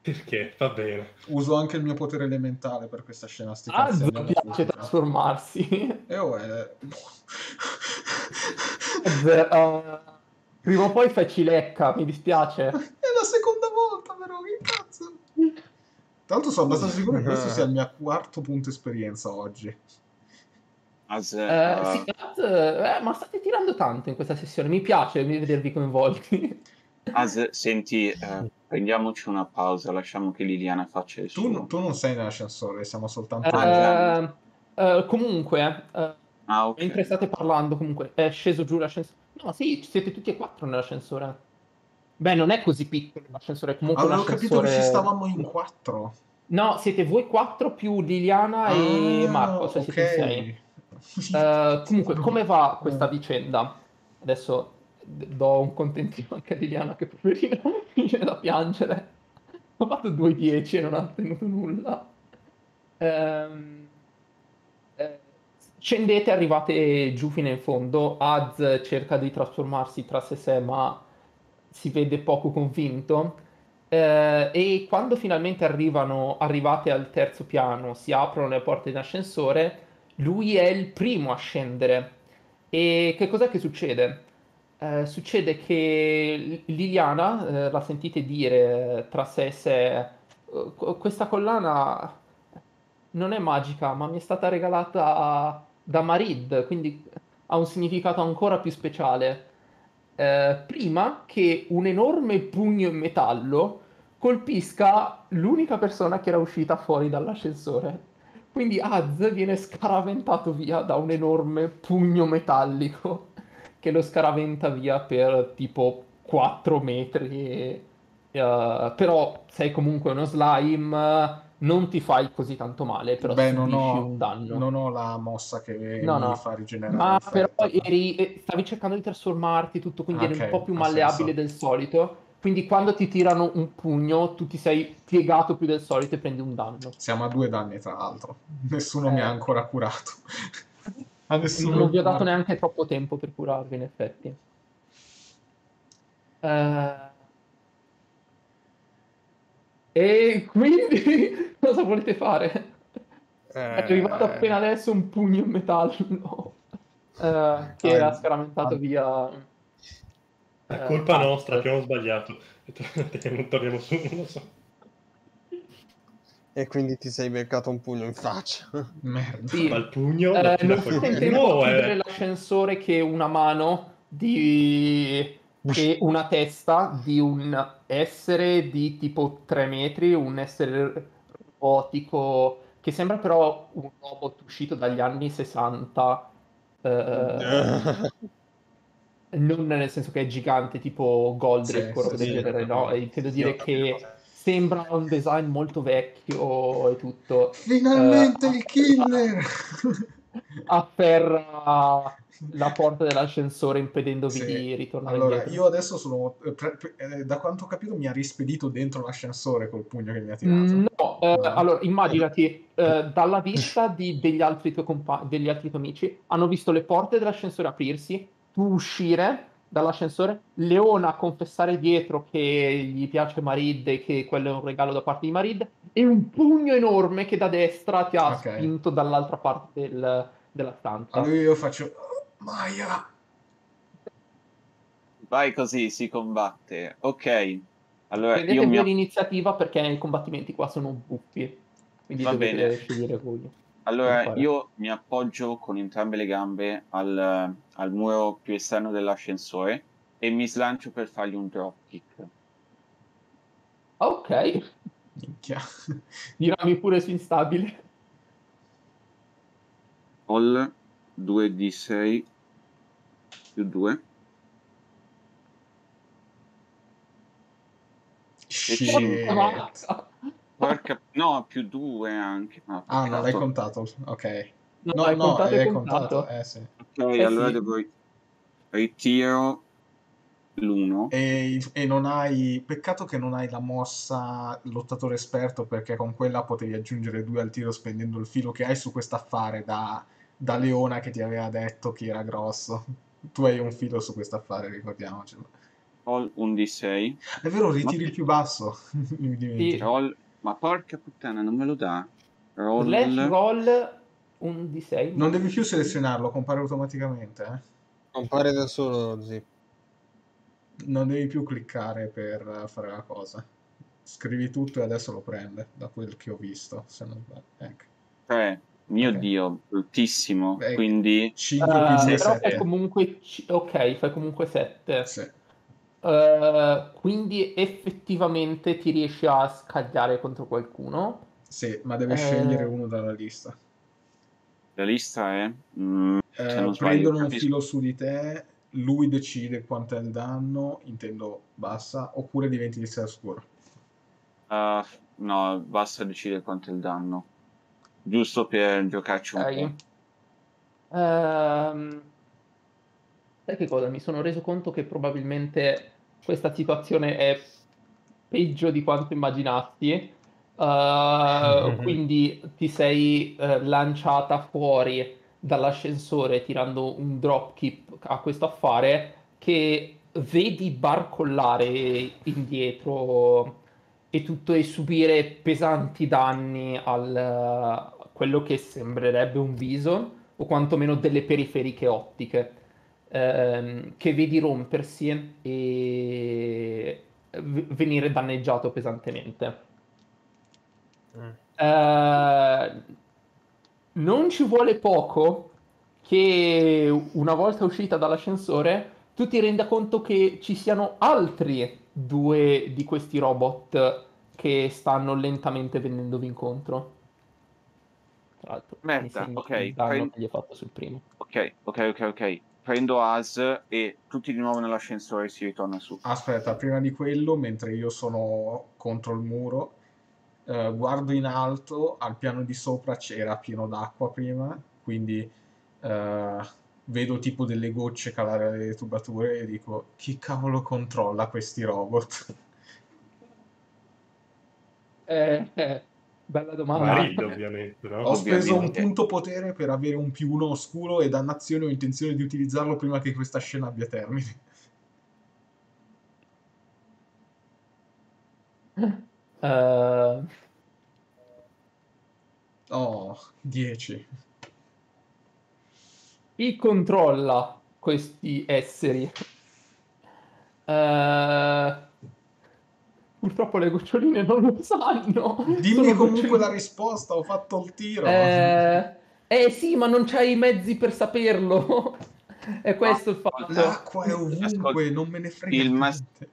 Perché? Va bene. Uso anche il mio potere elementale per questa scena Az sticazione alla piace trasformarsi. E oh, eh, Az, eh, prima o poi fai cilecca, mi dispiace. È la seconda volta, però, che cazzo? L'altro sono abbastanza sicuro che questo sia il mio quarto punto esperienza oggi. As, Eh, eh, sì, Az, eh, ma state tirando tanto in questa sessione, mi piace vedervi coinvolti. As, senti, eh, prendiamoci una pausa, lasciamo che Liliana faccia il Tu, suo. tu non sei nell'ascensore, siamo soltanto... Eh, eh, comunque, eh, Ah, ok. mentre state parlando, comunque, è sceso giù l'ascensore. No, sì, siete tutti e quattro nell'ascensore. Beh, non è così piccolo l'ascensore, comunque un Avevo capito che ci stavamo in quattro. No, siete voi quattro più Liliana e Ah, Marco, se siete in sei. Eh, comunque, come va questa vicenda? Adesso do un contentino anche a Liliana che poverina viene da piangere. Ho fatto 2-10 e non ha ottenuto nulla. Eh, scendete, arrivate giù fino in fondo. Az cerca di trasformarsi tra sé e sé, ma si vede poco convinto. Eh, e quando finalmente arrivano, arrivate al terzo piano, si aprono le porte dell'ascensore, lui è il primo a scendere. E che cos'è che succede? Eh, succede che Liliana, eh, la sentite dire tra sé e sé, "Eh, questa collana non è magica, ma mi è stata regalata da Marid, quindi ha un significato ancora più speciale. Eh, prima che un enorme pugno in metallo colpisca l'unica persona che era uscita fuori dall'ascensore. Quindi Az viene scaraventato via da un enorme pugno metallico che lo scaraventa via per tipo 4 metri. Eh, però sei comunque uno slime, non ti fai così tanto male, però Beh, non ho, un danno. non ho la mossa che No, mi no. fa rigenerare Ma però eri, eh, stavi cercando di trasformarti tutto, quindi eri Ok, un po' più malleabile del solito. Quindi quando ti tirano un pugno, tu ti sei piegato più del solito e prendi un danno. Siamo a due danni, tra l'altro. Nessuno mi Eh. ha ancora curato. a nessuno Non vi ho dato neanche troppo tempo per curarvi, in effetti. Eh, E quindi cosa volete fare? È arrivato Eh, appena adesso un pugno in metallo eh, che Ah, ha scaramentato ah. via. È eh, colpa Az. nostra, abbiamo sbagliato. Non torniamo su, non lo so. E quindi ti sei beccato un pugno in faccia. Merda. Sì. Ma il pugno Eh, non fate in tempo l'ascensore che una mano di... e una testa di un essere di tipo 3 metri, un essere robotico che sembra però un robot uscito dagli anni 60. eh, non nel senso che è gigante tipo Goldrake Sì, o roba sì, del sì. genere, no? E intendo Sì, dire ho capito che sembra un design molto vecchio e tutto. Finalmente Eh, il killer! afferra la porta dell'ascensore impedendovi Sì. di ritornare Allora, indietro. io adesso sono... eh, eh, da quanto ho capito mi ha rispedito dentro l'ascensore col pugno che mi ha tirato. No, eh, No. allora immaginati eh, dalla vista di- degli, altri tuoi compa- degli altri tuoi amici hanno visto le porte dell'ascensore aprirsi, tu uscire dall'ascensore, Leona confessare dietro che gli piace Marid e che quello è un regalo da parte di Marid e un pugno enorme che da destra ti ha Ok. spinto dall'altra parte del- della stanza. Allora io faccio... "Oh, Maya! Vai così, si combatte. Ok. Allora, Prendete io mi... voi l'iniziativa perché i combattimenti qua sono buffi. Quindi Va dovete bene. scegliere voi. Allora, io mi appoggio con entrambe le gambe al, al muro più esterno dell'ascensore e mi slancio per fargli un dropkick. Ok, Minchia. tirami pure su instabile. Roll 2d6 più 2. Shit. Porca... No, più 2 anche. No, Ah, non l'hai contato? Ok. No, No, hai no, contato, hai hai contato. contato. Eh sì. Ok, Eh, allora sì. devo... Ritiro l'1. E, e non hai... Peccato che non hai la mossa lottatore esperto perché con quella potevi aggiungere due al tiro spendendo il filo che hai su quest'affare da, da Leona che ti aveva detto che era grosso. Tu hai un filo su quest'affare, ricordiamocelo. Roll un d6. È vero, ritiri il più basso. Mi dimentico. Roll... Ma porca puttana, non me lo dà. Roll... Slash roll un di 6. Non devi più selezionarlo, compare automaticamente. eh. Compare da solo zip. Non devi più cliccare per eh, fare la cosa. Scrivi tutto e adesso lo prende, da quel che ho visto. Se non sbaglio. Ecco. 3. Mio Ok. Dio, bruttissimo. Beh, Quindi 5 Eh, più 2, però fai 7. comunque ci- ok, fai comunque 7. Sì. Quindi effettivamente ti riesci a scagliare contro qualcuno. Sì, ma deve Eh. scegliere uno dalla lista. la lista è... mm, Eh, prendono un filo su di te, lui decide quanto è il danno, intendo bassa, oppure diventi di sé scuro. Uh, no, basta decidere quanto è il danno. Giusto per giocarci un Ok. po'. Ehm, sai che cosa? Mi sono reso conto che probabilmente questa situazione è peggio di quanto immaginassi. Eh, quindi ti sei eh, lanciata fuori dall'ascensore tirando un dropkick a questo affare che vedi barcollare indietro e tutto e subire pesanti danni al a quello che sembrerebbe un viso o quantomeno delle periferiche ottiche ehm, che vedi rompersi e v- venire danneggiato pesantemente. Mm. Eh, non ci vuole poco che una volta uscita dall'ascensore tu ti renda conto che ci siano altri due di questi robot che stanno lentamente venendovi incontro. Tra l'altro, Merda, ok, il danno prendi- che gli hai fatto sul primo. Ok, ok, ok, ok. Prendo As e tutti di nuovo nell'ascensore si ritorna su. Aspetta, prima di quello, mentre io sono contro il muro, eh, guardo in alto, al piano di sopra c'era pieno d'acqua prima, quindi eh, vedo tipo delle gocce calare dalle tubature e dico, chi cavolo controlla questi robot? Eh, eh, bella domanda. Marine, ovviamente, no? Ho speso un Ovviamente. punto potere per avere un più uno oscuro e dannazione ho intenzione di utilizzarlo prima che questa scena abbia termine. Eh, Oh, 10. chi controlla questi esseri? Eh, purtroppo le goccioline non lo sanno. Dimmi Sono comunque goccioline- la risposta, ho fatto il tiro. Eh, eh sì, ma non c'hai i mezzi per saperlo. È questo il fatto. L'acqua è ovunque, non me ne frega il niente.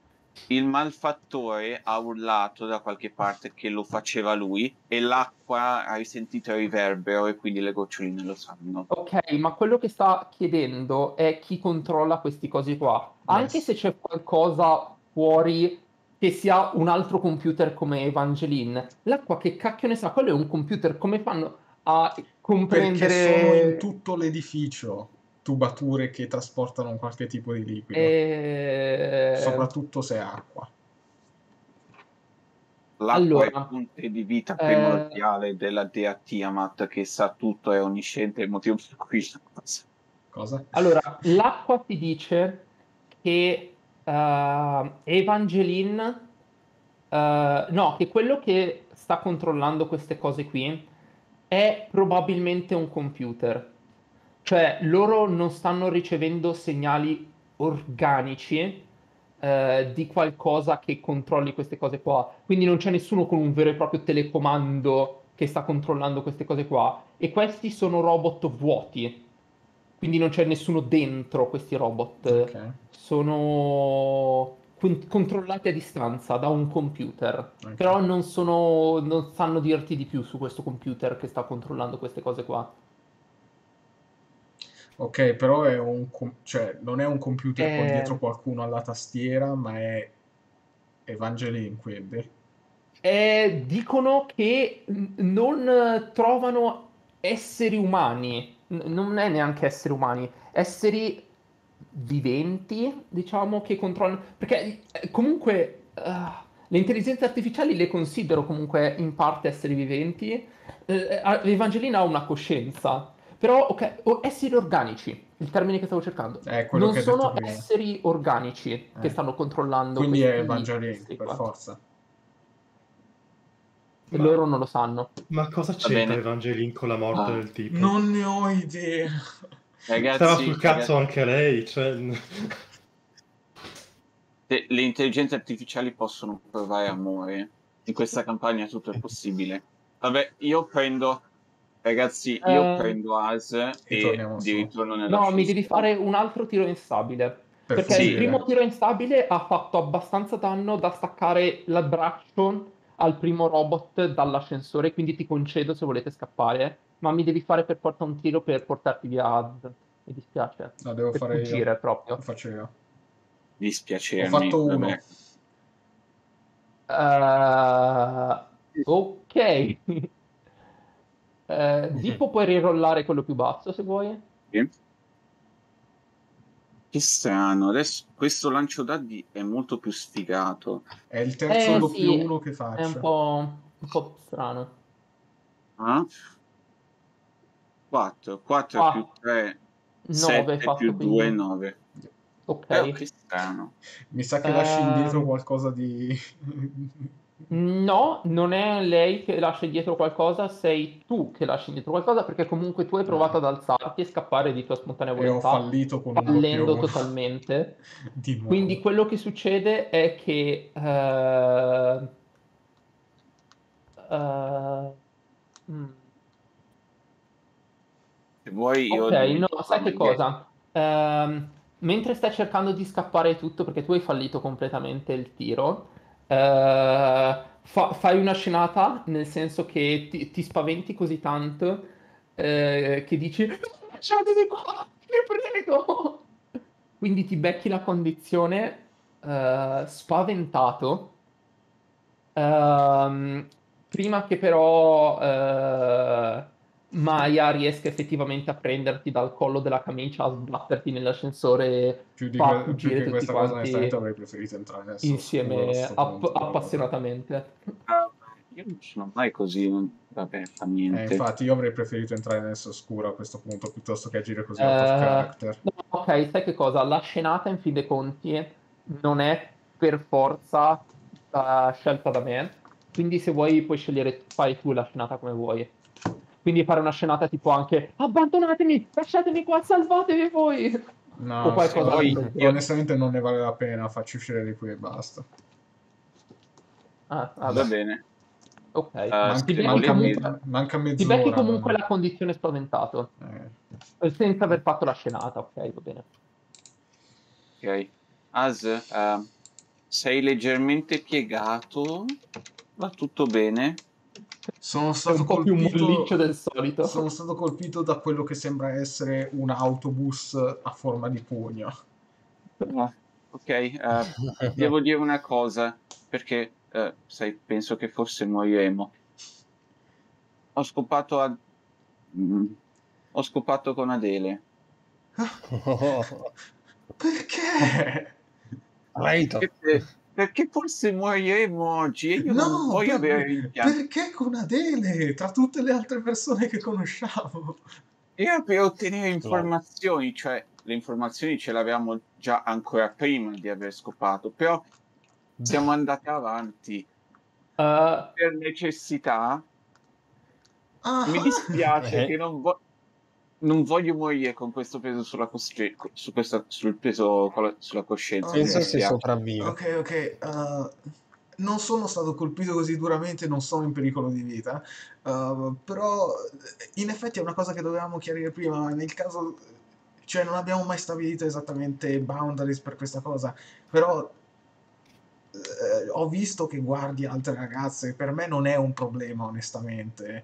Il malfattore ha urlato da qualche parte che lo faceva lui e l'acqua ha risentito il riverbero e quindi le goccioline lo sanno. Ok, ma quello che sta chiedendo è chi controlla questi cosi qua. Anche Yes. se c'è qualcosa fuori che sia un altro computer come Evangeline, l'acqua che cacchio ne sa? Quello è un computer, come fanno a Perché comprendere... sono in tutto l'edificio tubature che trasportano un qualche tipo di liquido, Eh, soprattutto se è acqua. L'acqua Allora, è fonte di vita eh, primordiale della dea Tiamat che sa tutto, è onnisciente, il motivo per cui. Cosa? Allora, l'acqua ti dice che eh, Evangeline eh, no, che quello che sta controllando queste cose qui è probabilmente un computer. Cioè, loro non stanno ricevendo segnali organici eh, di qualcosa che controlli queste cose qua. Quindi non c'è nessuno con un vero e proprio telecomando che sta controllando queste cose qua. E questi sono robot vuoti. Quindi non c'è nessuno dentro questi robot. Ok. Sono con- controllati a distanza da un computer. Ok. Però non sono. non sanno dirti di più su questo computer che sta controllando queste cose qua. Ok, però è un com- cioè, non è un computer con Eh. dietro qualcuno alla tastiera, ma è Evangeline, quindi. E dicono che n- non eh, trovano esseri umani, N- non è neanche esseri umani, esseri viventi, diciamo, che controllano. Perché eh, comunque eh, le intelligenze artificiali le considero comunque in parte esseri viventi. Eh, eh, Evangelina ha una coscienza, però, ok, o esseri organici, il termine che stavo cercando. Quello Non che sono esseri organici che Eh. stanno controllando Quindi è Evangeline, questi per forza. Ma- loro non lo sanno. Ma cosa c'entra. Evangeline con la morte Ah, del tipo? Non ne ho idea. Ragazzi, Stava sul cazzo ragazzi, anche lei, cioè... le, le intelligenze artificiali possono provare amore. In questa campagna tutto è possibile. Vabbè, io prendo... Ragazzi, io Eh. prendo As e torniamo di ritorno nella No, mi scia. devi fare un altro tiro instabile. Per Perché Sì. il primo tiro instabile ha fatto abbastanza danno da staccare il braccio al primo robot dall'ascensore, quindi ti concedo se volete scappare, ma mi devi fare per forza un tiro per portarti via Ad. Mi dispiace. No, devo Per fare io. fuggire proprio. Lo faccio io. Dispiacermi. Ho fatto uno. Eh, ok. Eh, Dippo puoi rirollare quello più basso se vuoi. Sì. Che strano, adesso questo lancio dadi è molto più sfigato. È il terzo Eh, doppio sì, uno che È un faccio. po', un po' strano. Ah? 4, 4 Ah. più 3, 9 7 fatto più quindi. 2, 9. Ok. Però che strano. Mi sa che lasci Ehm. indietro qualcosa di... No, non è lei che lascia indietro qualcosa, sei tu che lasci indietro qualcosa perché comunque tu hai provato ad alzarti e scappare di tua spontanea e ho volontà, fallito con un fallendo uno. totalmente. Di nuovo. Quindi quello che succede è che... eh, eh, mm, Se vuoi io... Ok, no, sai che cosa? Ehm, mentre stai cercando di scappare tutto, perché tu hai fallito completamente il tiro, eh, fa- fai una scenata, nel senso che ti, ti spaventi così tanto eh, che dici lasciatemi qua, vi prego! Quindi ti becchi la condizione eh, spaventato, Ehm, prima che però eh, Maya riesca effettivamente a prenderti dal collo della camicia, a sbatterti nell'ascensore più di, fa que- più tutti questa cosa onestamente avrei preferito entrare insieme app- punto, appassionatamente. Ah, Io non sono mai così, vabbè, fa Eh, niente. infatti io avrei preferito entrare nel oscuro a questo punto piuttosto che agire così Eh, out of character. no, ok, sai che cosa? La scenata in fin dei conti non è per forza eh, scelta da me, quindi se vuoi puoi scegliere, fai tu la scenata come vuoi. Quindi fare una scenata tipo anche abbandonatemi, lasciatemi qua, salvatevi voi. No, o qualcosa poi- del genere. io- onestamente non ne vale la pena, faccio uscire di qui e basta. Ah, Va vabbè, bene. ok. Eh, Manca, ti manca, comunque, manca ti mezz'ora. becchi comunque non- la condizione spaventato, eh. senza aver fatto la scenata, ok, va bene. Ok. As, eh, sei leggermente piegato, va tutto bene. Sono stato un po' più colpito... molliccio del solito. Sono stato colpito da quello che sembra essere un autobus a forma di pugno. Ah, ok, eh, devo dire una cosa, perché eh, sai, penso che forse moriremo. Ho scopato a... Mm, ho scopato con Adele. Perché? Raito. Perché, perché forse moriremo oggi e io non No, voglio per- avere rimpianti. perché con Adele? Tra tutte le altre persone che conosciamo. Era per ottenere informazioni, cioè le informazioni ce le avevamo già ancora prima di aver scopato, però siamo andati avanti. Uh, per necessità. Ah, Mi dispiace Eh. che non, vo- non voglio morire con questo peso sulla cosci- su questa- sul peso sulla coscienza. Penso si dispiace. sopravvive. Ok, ok. uh, non sono stato colpito così duramente, non sono in pericolo di vita. uh, però in effetti è una cosa che dovevamo chiarire prima. Nel caso, cioè, non abbiamo mai stabilito esattamente boundaries per questa cosa. Però eh, ho visto che guardi altre ragazze. Per me non è un problema, onestamente.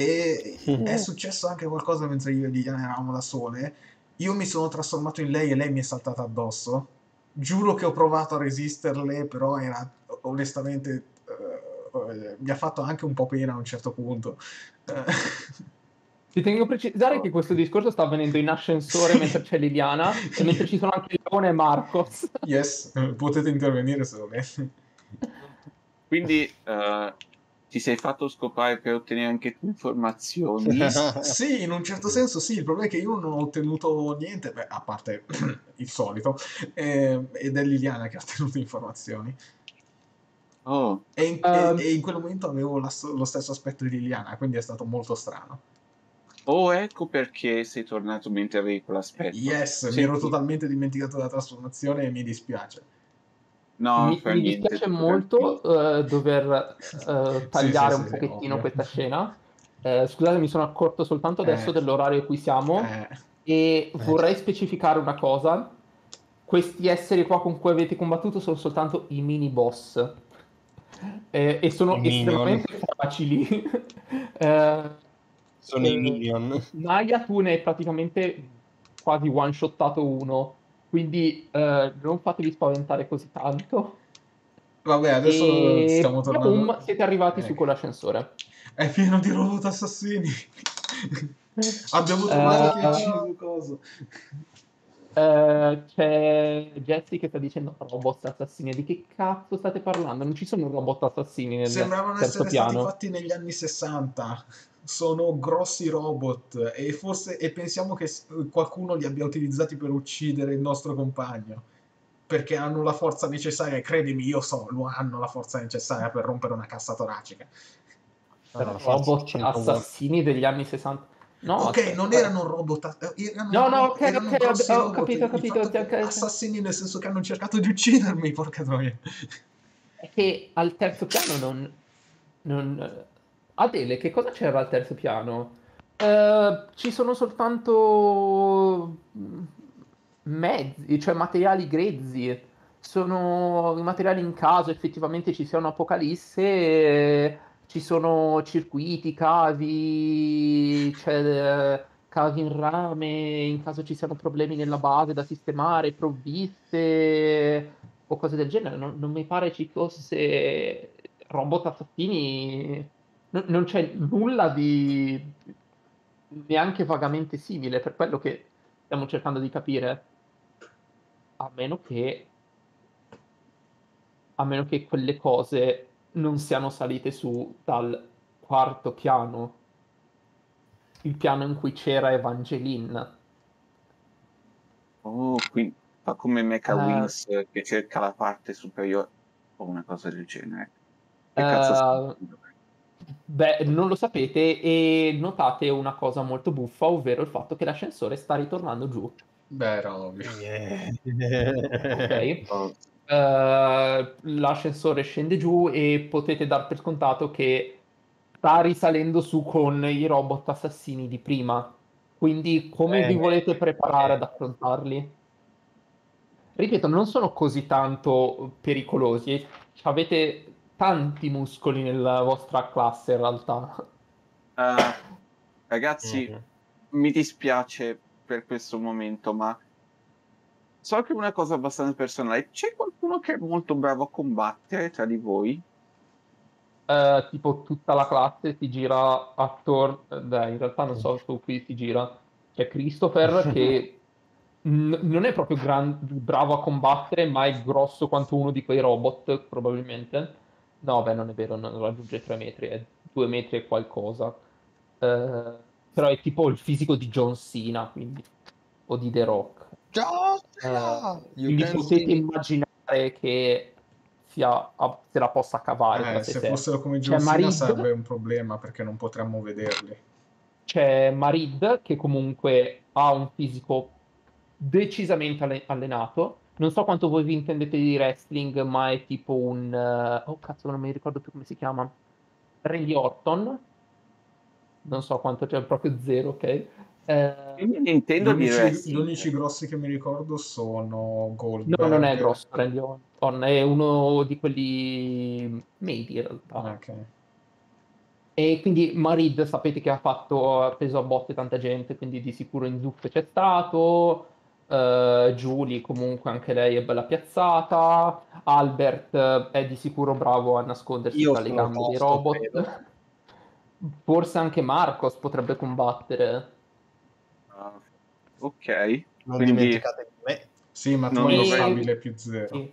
E è successo anche qualcosa mentre io e Liliana eravamo da sole. Io mi sono trasformato in lei e lei mi è saltata addosso. Giuro che ho provato a resisterle, però era onestamente eh, mi ha fatto anche un po' pena a un certo punto. Eh, Ti tengo a precisare che questo discorso sta avvenendo in ascensore mentre c'è Liliana e mentre ci sono anche Leone e Marcos. yes, potete intervenire se volete. Quindi eh, ti sei fatto scopare per ottenere anche tu informazioni. Sì, in un certo senso sì, il problema è che io non ho ottenuto niente, beh, a parte il solito, eh, ed è Liliana che ha ottenuto informazioni. Oh, E in, Ehm. e- e in quel momento avevo la- lo stesso aspetto di Liliana, quindi è stato molto strano. oh, ecco perché sei tornato mentre avevi quell'aspetto. Yes, mi Sì, ero totalmente dimenticato della trasformazione e mi dispiace. No, mi, fa mi dispiace molto eh, dover eh, tagliare sì, un sì, pochettino ovvio. questa scena. Eh, scusate, mi sono accorto soltanto adesso Eh. dell'orario a cui siamo Eh, e vorrei specificare una cosa. Questi esseri qua con cui avete combattuto sono soltanto i mini boss Eh, e sono I minion. estremamente facili. Eh, Sono i Eh, minion. Naya, tu ne hai praticamente quasi one shottato uno, quindi eh, non fatevi spaventare così tanto. vabbè, adesso e stiamo tornando. boom, siete arrivati su Eh, quell'ascensore. È pieno di robot assassini. Abbiamo trovato ucciso cosa. Eh, c'è Jesse che sta dicendo robot assassini. Di che cazzo state parlando? Non ci sono robot assassini nel Sembravano terzo essere stati piano. fatti negli anni 60. Sono grossi robot e forse e pensiamo che qualcuno li abbia utilizzati per uccidere il nostro compagno. Perché hanno la forza necessaria, e credimi, io so, lo hanno la forza necessaria per rompere una cassa toracica. Allora, robot 100 watt. assassini degli anni 60. No, ok, aspetta. non erano robot, ass- erano, No, no, ok, erano ok, grossi ho- ho capito, ho capito, fatto ok, che- ok. assassini nel senso che hanno cercato di uccidermi, porca troia. È che al terzo piano non... non... Adele, che cosa c'era al terzo piano? Eh, ci sono soltanto mm, mezzi, cioè materiali grezzi. Sono i materiali in caso effettivamente ci sia un'apocalisse, ci sono circuiti, cavi, c'è cavi in rame in caso ci siano problemi nella base da sistemare, provviste o cose del genere. Non, non mi pare ci fosse robot assassini. Non, non c'è nulla di neanche vagamente simile per quello che stiamo cercando di capire. A meno che a meno che quelle cose non siano salite su dal quarto piano, il piano in cui c'era Evangeline. Oh, quindi fa come Mecha Eh. Wings che cerca la parte superiore o una cosa del genere. Che Eh, cazzo sta Beh, non lo sapete e notate una cosa molto buffa, ovvero il fatto che l'ascensore sta ritornando giù. Beh, era ovvio. Ok? Oh, Eh, l'ascensore scende giù e potete dar per scontato che sta risalendo su con i robot assassini di prima. Quindi come Eh, vi volete preparare eh. ad affrontarli? Ripeto, non sono così tanto pericolosi. Avete tanti muscoli nella vostra classe in realtà. eh, ragazzi, Mhm. mi dispiace per questo momento, ma so che è una cosa abbastanza personale. C'è qualcuno che è molto bravo a combattere tra di voi? Eh, tipo tutta la classe si gira attorno, dai, in realtà non so su qui si gira. C'è Christopher che n- non è proprio gran- bravo a combattere, ma è grosso quanto uno di quei robot, probabilmente. No, beh, non è vero, non raggiunge 3 metri, è 2 metri e qualcosa. Eh, però è tipo il fisico di John Cena, quindi, o di The Rock. John Eh, Cena! You quindi potete see immaginare che sia, a- se la possa cavare Eh, se sé. fossero come C'è John Cena Marid, sarebbe un problema perché non potremmo vederli. c'è Marid che comunque ha un fisico decisamente alle- allenato. Non so quanto voi vi intendete di wrestling, ma è tipo un... eh, oh cazzo, non mi ricordo più come si chiama. Randy Orton. Non so quanto c'è, proprio zero, ok? Eh, Nintendo Gli di unici, gli wrestling. unici grossi che mi ricordo sono Goldberg. no, non è grosso Randy Orton, è uno di quelli medi in realtà. Ah, ok. E quindi Marid sapete che ha fatto, ha preso a botte tanta gente, quindi di sicuro in zuppe c'è stato. Eh, Julie comunque anche lei è bella piazzata. Albert eh, è di sicuro bravo a nascondersi Io tra le gambe dei robot. credo. Forse anche Marcos potrebbe combattere. Ah, ok. Non Quindi- dimenticate di me. Sì, ma tu Non hai stabile più zero. Sì.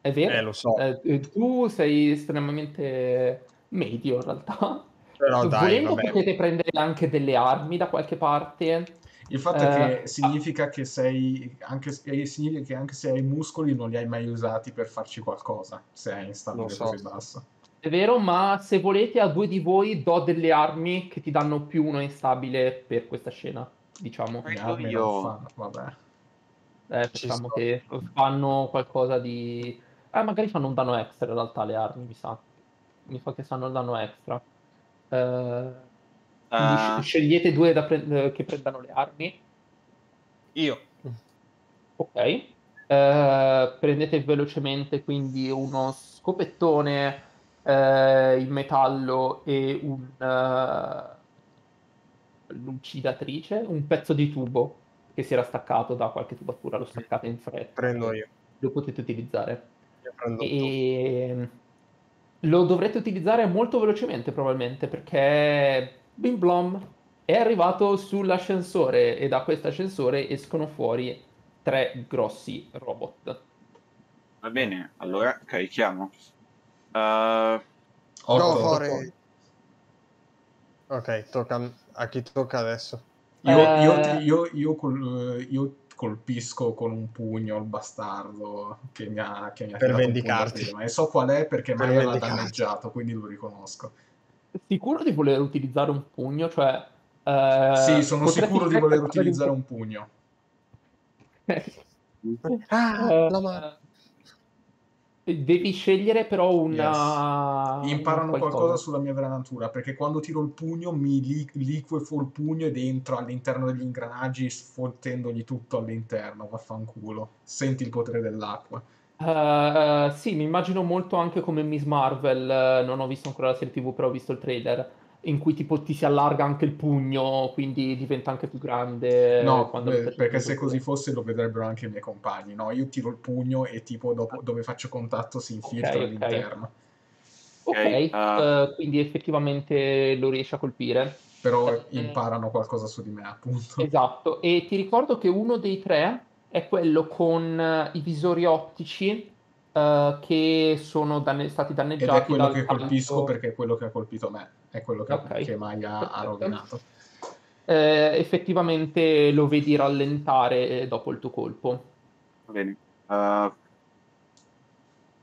È vero? Eh, lo so. Eh, tu sei estremamente medio in realtà. Però dai, Volendo vabbè. potete prendere anche delle armi da qualche parte. Il fatto è Eh, che significa che sei anche, eh, significa che anche se hai muscoli non li hai mai usati per farci qualcosa, se hai instabile so. così basso. È vero, ma se volete a due di voi do delle armi che ti danno più uno instabile per questa scena, diciamo. Io. fanno, vabbè. Eh, sto. che fanno qualcosa di... Eh, magari fanno un danno extra in realtà le armi, mi sa. Mi sa che fanno il danno extra. Eh, sc- scegliete due da pre- eh, che prendano le armi. Io. Ok. Eh, prendete velocemente quindi uno scopettone eh, in metallo e un lucidatrice, un pezzo di tubo che si era staccato da qualche tubatura, lo staccate in fretta. Prendo io. Lo potete utilizzare. E lo dovrete utilizzare molto velocemente probabilmente perché Bim Blom è arrivato sull'ascensore e da questo ascensore escono fuori tre grossi robot. Va bene, allora carichiamo. Eh, Otto. Go for it. Ok, tocca a chi tocca adesso. Io, Eh, io, io, io col- io colpisco con un pugno il bastardo che mi ha, che mi ha Per vendicarti. prima. E so qual è perché Per l'ha vendicarti. danneggiato, quindi lo riconosco. Sicuro di voler utilizzare un pugno? Cioè, eh, sì, sono sicuro di voler qualcosa utilizzare un pugno. Ah, Eh, la mano. Devi scegliere però una... Imparano un qualcosa sulla mia vera natura, perché quando tiro il pugno mi li- liquefo il pugno e dentro all'interno degli ingranaggi sfottendogli tutto all'interno, vaffanculo. Senti il potere dell'acqua. Eh, sì, mi immagino molto anche come Miss Marvel, eh, non ho visto ancora la serie TV, però ho visto il trailer, in cui tipo ti si allarga anche il pugno, quindi diventa anche più grande. No, quando beh, perché se così fosse lo vedrebbero anche i miei compagni. No, io tiro il pugno e tipo dopo dove faccio contatto si infiltra Ok, ok. all'interno. Ok, Ok, ah. quindi effettivamente lo riesci a colpire. Però imparano qualcosa su di me, appunto. Esatto, e ti ricordo che uno dei tre è quello con eh, i visori ottici eh, che sono danne- stati Ed danneggiati è quello dal che colpisco tanto- perché è quello che ha colpito me. È quello che, Ok. che Maya ha Perfetto. rovinato. Eh, effettivamente lo vedi rallentare dopo il tuo colpo. va bene. Eh,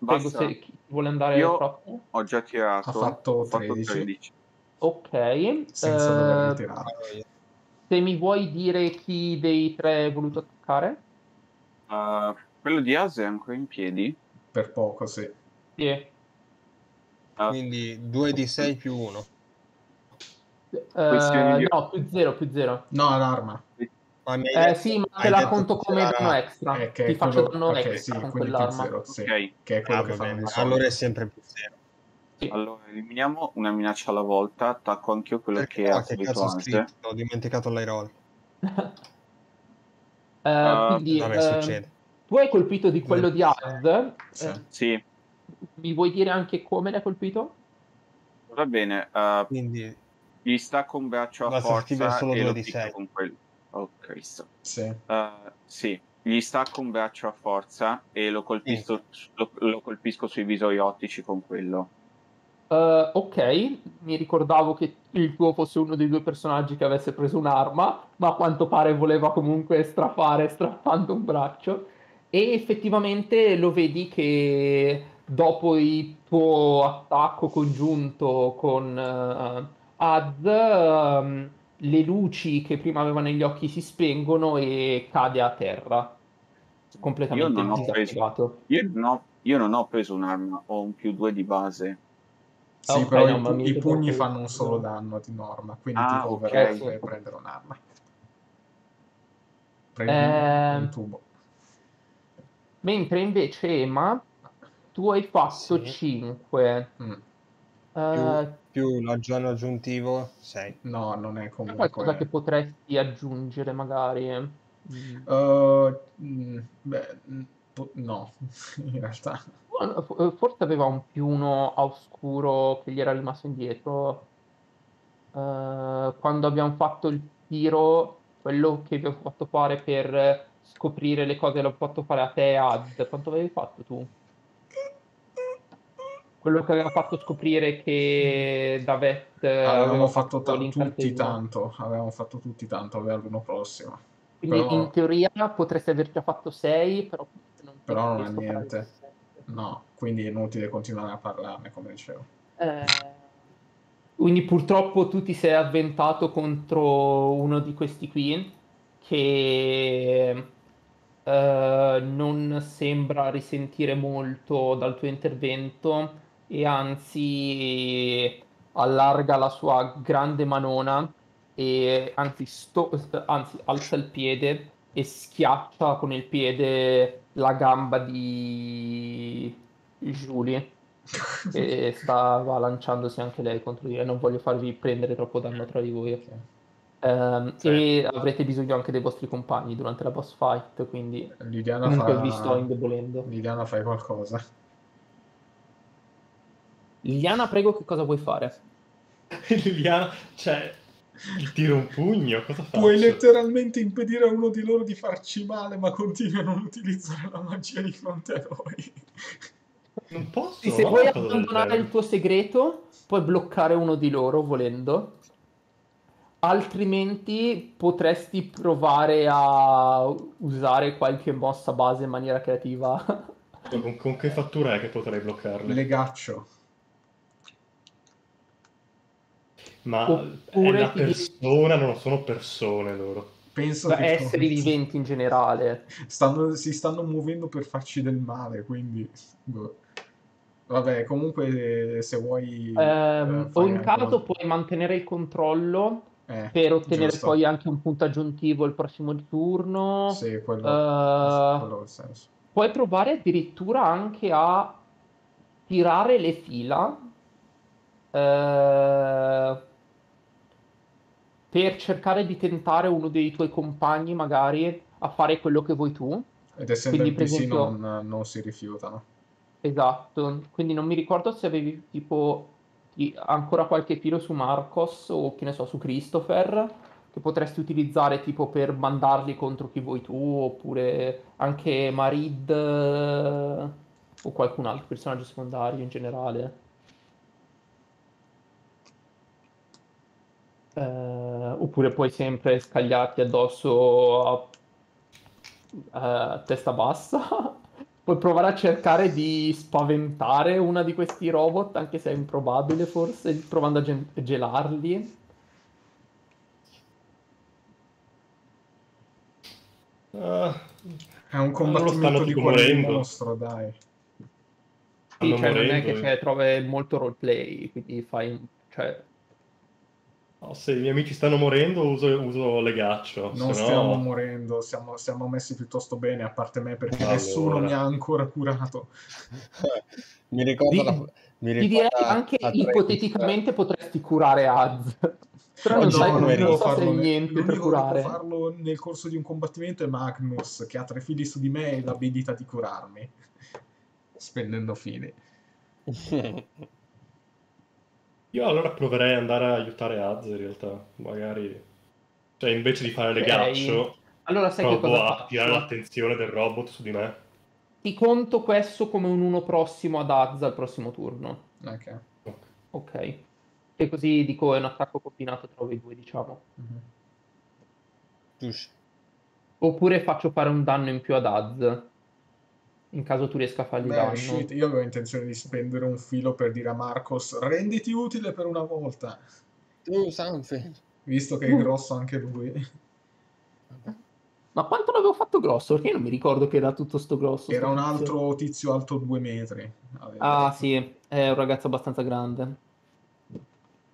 Prego basta. se chi vuole andare Io-. Ho già tirato. Ha fatto ho fatto 13. 13. Ok, Senza eh, dover ritirare. Se mi vuoi dire chi dei tre è voluto attaccare? Eh, quello di Ase è ancora in piedi. Per poco, sì. Sì. Eh, Quindi 2 di 6 più 1. Questione Eh, di- no, più zero, più zero. No, l'arma. Ma Eh detto- sì, ma hai te la conto come c'era- danno extra. Eh, che Ti è faccio danno ok, extra sì, quell'arma. zero, sì. Ok. Che è quello Ah, che solito. Allora è sempre più 0. Sì. Allora, eliminiamo una minaccia alla volta. Attacco anch'io quello Perché che subito cazzo ho Ase. scritto? Ho dimenticato l'airoll. Ah, quindi Vabbè, eh, succede. tu hai colpito di quello di Az. Sì. Eh, Sì, mi vuoi dire anche come l'hai colpito? va bene. Quindi gli stacco un braccio a forza solo e lo di sei. con quello. Oh, Cristo. Sì. Sì, gli stacco un braccio a forza e lo colpisco, lo, lo colpisco sui visori ottici con quello. Eh, ok, mi ricordavo che il tuo fosse uno dei due personaggi che avesse preso un'arma, ma a quanto pare voleva comunque strafare strappando un braccio. e effettivamente lo vedi che dopo il tuo attacco congiunto con uh, Az, um, le luci che prima aveva negli occhi si spengono e cade a terra, completamente Io non ho disattivato. Io non ho, io non ho preso un'arma, ho un più due di base. Sì, Ok, però no, i, i pugni che- fanno un solo danno di norma, quindi Ah, ti ok. converrebbe prendere un'arma. Prendi Ehm. un tubo. Mentre invece Emma, tu hai fatto Sì. 5. Mm. Più l'aggiorno aggiuntivo 6. No, non è comunque... qualcosa che potresti aggiungere magari? Mm. Uh, beh, mm, no, in realtà. Eh, Forse aveva un più uno oscuro che gli era rimasto indietro. Eh, quando abbiamo fatto il tiro, quello che vi ho fatto fare per scoprire le cose, l'ho fatto fare a te Ad. Quanto avevi fatto tu? Quello che aveva fatto scoprire che Davet eh, Avevamo aveva fatto ta- tutti tanto, avevamo fatto tutti tanto, aveva l'uno prossimo. Quindi Però- in teoria potresti aver già fatto 6, però non Però non fare niente. No, quindi è inutile continuare a parlarne, come dicevo. Eh, quindi purtroppo tu ti sei avventato contro uno di questi qui che eh, non sembra risentire molto dal tuo intervento e anzi allarga la sua grande manona e anzi, sto- anzi alza il piede e schiaccia con il piede la gamba di Julie e stava lanciandosi anche lei contro di lei. Non voglio farvi prendere troppo danno tra di voi. Ehm, Sì. E avrete bisogno anche dei vostri compagni durante la boss fight, quindi Liliana comunque fa... vi sto indebolendo. Liliana fai qualcosa. Liliana, prego, che cosa vuoi fare? Liliana, cioè, tiro un pugno, cosa faccio? Puoi letteralmente impedire a uno di loro di farci male, ma continui a non utilizzare la magia di fronte a noi. Non posso. Sì, se vuoi abbandonare il tuo segreto, puoi bloccare uno di loro volendo. Altrimenti potresti provare a usare qualche mossa base in maniera creativa. Con, con che fattura è che potrei bloccarli? Legaccio. Ma Oppure è una ti- persona, non sono persone loro. Penso Beh, che esseri viventi in generale. stanno- si stanno muovendo per farci del male, quindi... boh. Vabbè, comunque se vuoi... Ehm, eh, o in caso una- puoi mantenere il controllo eh, per ottenere giusto. poi anche un punto aggiuntivo il prossimo turno. Sì, quello, Eh, quello ha senso. Puoi provare addirittura anche a tirare le fila eh, per cercare di tentare uno dei tuoi compagni magari a fare quello che vuoi tu. Ed essendo quindi, NPC esempio- non, non si rifiutano. Esatto, quindi non mi ricordo se avevi tipo ancora qualche filo su Marcos o che ne so su Christopher che potresti utilizzare tipo per mandarli contro chi vuoi tu oppure anche Marid eh, o qualcun altro personaggio secondario in generale. Eh, oppure puoi sempre scagliarti addosso a, a testa bassa. Puoi provare a cercare di spaventare una di questi robot, anche se è improbabile forse, provando a gen- gelarli. Ah, È un combattimento di morendo. mostro, dai. Sì, cioè non è che eh. c'è, trova molto roleplay, quindi fai... Cioè, No, se i miei amici stanno morendo uso, uso legaccio, Non se no- stiamo morendo, siamo, siamo messi piuttosto bene, a parte me, perché Allora. nessuno mi ha ancora curato. mi ricordo Di- la... Mi ti direi anche ipoteticamente potresti curare Az. Però non No, sai non non devo so ne- niente per l'unico che può curare. farlo nel corso di un combattimento è Magnus, che ha tre fili su di me e l'abilità di curarmi, spendendo fili. Io allora proverei ad andare a aiutare Az in realtà, magari... Cioè invece di fare legaccio, Allora sai che provo cosa a tirare faccio? l'attenzione del robot su di me. Ti conto questo come un uno prossimo ad Az al prossimo turno. Ok. Ok. E così dico è un attacco combinato tra voi due, diciamo. Mhm. Giusto. Oppure faccio fare un danno in più ad Az. In caso tu riesca a fargli Beh, danno. shit, io avevo intenzione di spendere un filo per dire a Marcos renditi utile per una volta, Do something. visto che è grosso anche lui. Ma quanto l'avevo fatto grosso? Perché io non mi ricordo che era tutto sto grosso. Era sto un tizio. altro tizio alto due metri. Ah, detto. sì, è un ragazzo abbastanza grande.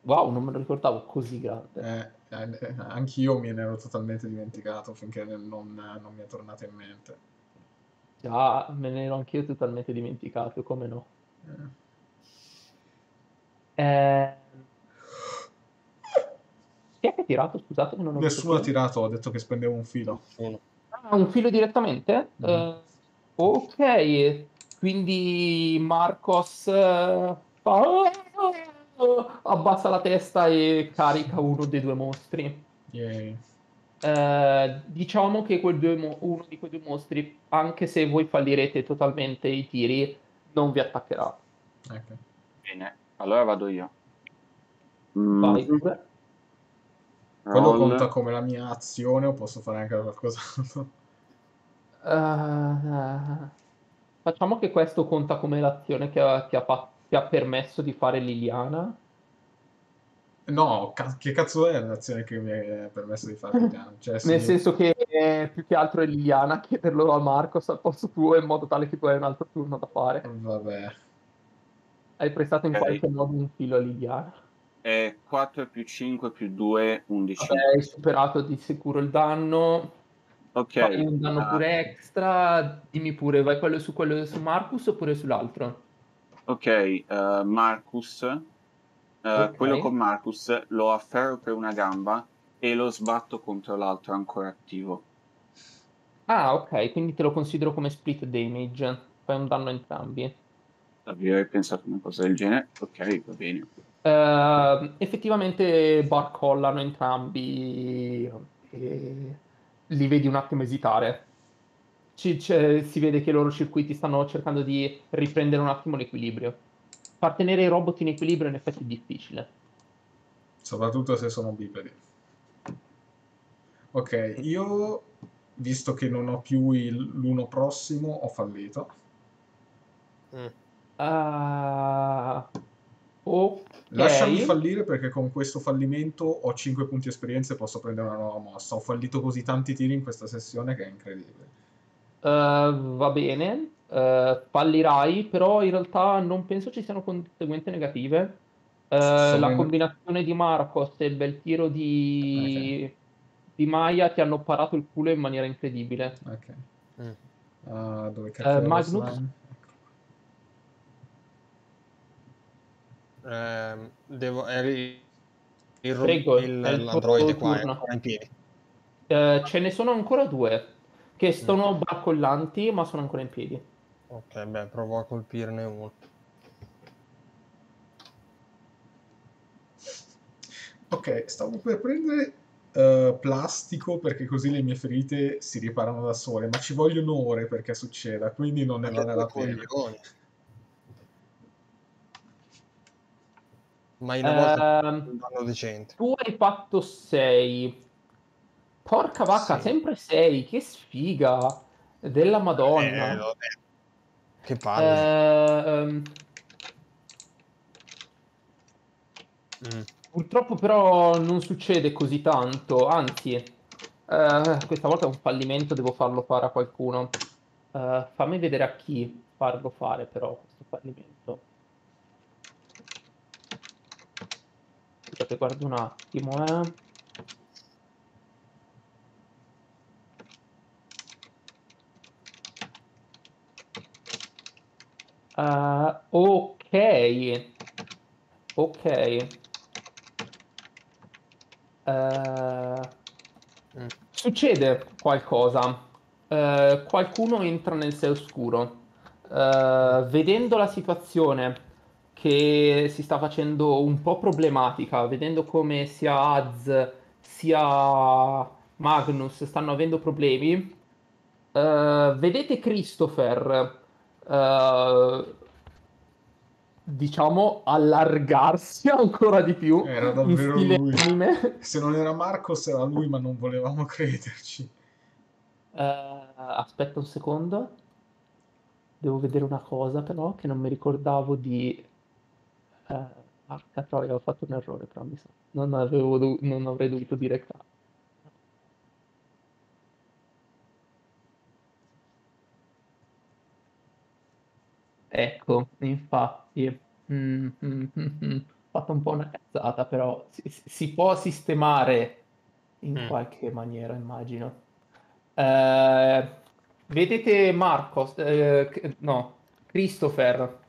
Wow, non me lo ricordavo così grande. Eh, eh, anch'io me ne ero totalmente dimenticato finché non, non mi è tornato in mente. Già, me ne ero anch'io totalmente dimenticato, come no. Eh. Eh... Chi è che ha tirato? Scusate, che non ho Nessuno ha tirato, ho detto che spendevo un filo. Ah, un filo direttamente? Mhm. Eh, ok, quindi Marcos eh, fa- abbassa la testa e carica uno dei due mostri. Yay. Eh, diciamo che quel due mo- uno di quei due mostri, anche se voi fallirete totalmente i tiri, non vi attaccherà. Ok. Bene, allora vado io. Mm, Vai. Quello conta come la mia azione o posso fare anche qualcos'altro? Eh, facciamo che questo conta come l'azione che ha, che ha che ha permesso di fare Liliana. No, ca- che cazzo è l'azione che mi è permesso di fare? Liliana? Cioè, se Nel senso che eh, più che altro è Liliana chiederlo a Marcos al posto tuo in modo tale che tu hai un altro turno da fare. Vabbè. Hai prestato in Ok. qualche modo un filo a Liliana. È 4 più 5 più 2, 11. Vabbè, hai superato di sicuro il danno. Ok. Fai un danno ah, pure extra. Dimmi pure, vai quello su quello su Marcus oppure sull'altro? Ok, eh, Marcus. Eh, Ok. Quello con Marcus lo afferro per una gamba e lo sbatto contro l'altro ancora attivo. Ah, ok, quindi te lo considero come split damage. Fai un danno a entrambi. Avrei pensato una cosa del genere. Ok, va bene. Eh, effettivamente barcollano entrambi e li vedi un attimo esitare. Ci- c'è- si vede che i loro circuiti stanno cercando di riprendere un attimo l'equilibrio. Far tenere i robot in equilibrio in effetti è difficile. Soprattutto se sono bipedi. Ok, io, visto che non ho più il- l'uno prossimo, ho fallito. Mm. Ah, ok. Lasciami fallire perché con questo fallimento ho 5 punti esperienza e posso prendere una nuova mossa. Ho fallito così tanti tiri in questa sessione che è incredibile. Eh, va bene, eh, fallirai, però in realtà non penso ci siano conseguenze negative. Eh, Sono la in- combinazione di Marcos e il bel tiro di, di Maya ti hanno parato il culo in maniera incredibile. Ok. Mm. Ah, dove cacchio era Magnus? lo slime? Ehm, devo, eri il, Prego, il- è il tuo l'androide qua è ancora in piedi. Eh, ce ne sono ancora due che sono Mm. barcollanti, ma sono ancora in piedi. Ok, beh, provo a colpirne uno. Ok, stavo per prendere eh, plastico perché così le mie ferite si riparano da sole, ma ci vogliono ore perché succeda, quindi non ne Ma vale la pena. Ma in una volta Ehm, un danno decente. tu hai fatto 6. Porca vacca, Sì. sempre 6. Che sfiga della Madonna. Eh, l'ho detto. Che palle. Ehm, Mm. purtroppo però non succede così tanto, anzi, eh, questa volta è un fallimento, devo farlo fare a qualcuno. Eh, fammi vedere a chi farlo fare però questo fallimento. Scusate, guardo un attimo, eh. Eh, ok, ok. Mm. succede qualcosa. Eh, qualcuno entra nel sé oscuro. Vedendo la situazione che si sta facendo un po' problematica, vedendo come sia Az sia Magnus stanno avendo problemi, vedete Christopher eh, diciamo allargarsi ancora di più Era davvero lui. anime. Se non era Marcos era lui, ma non volevamo crederci. Eh, aspetta un secondo. devo vedere una cosa però che non mi ricordavo di... Eh, Porca troia, ho fatto un errore, però mi sa. Non, avevo non avrei dovuto dire Ecco, infatti, mm, mm, mm, mm. ho fatto un po' una cazzata, però si, si- può sistemare in qualche maniera, immagino. Eh, vedete Marcos, eh, no, Christopher,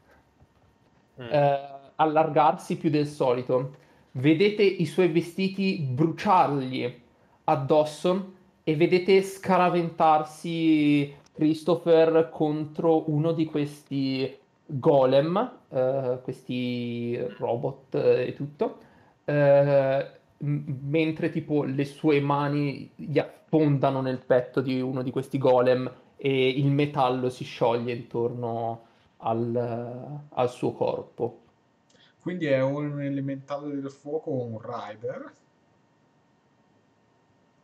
eh, allargarsi più del solito. Vedete i suoi vestiti bruciargli addosso e vedete scaraventarsi Christopher contro uno di questi golem, eh, questi robot eh, e tutto, eh, m- mentre tipo le sue mani gli affondano nel petto di uno di questi golem e il metallo si scioglie intorno al, al suo corpo. Quindi è un elementale del fuoco o un rider?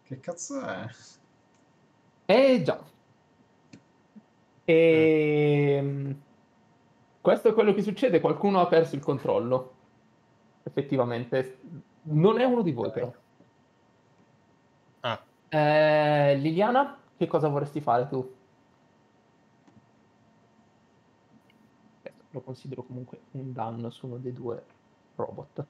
Che cazzo è? Eh già. E questo è quello che succede. Qualcuno ha perso il controllo. Effettivamente. Non è uno di voi, però. Ah, Eh, Liliana, che cosa vorresti fare tu? Questo Lo considero comunque un danno su uno dei due robot.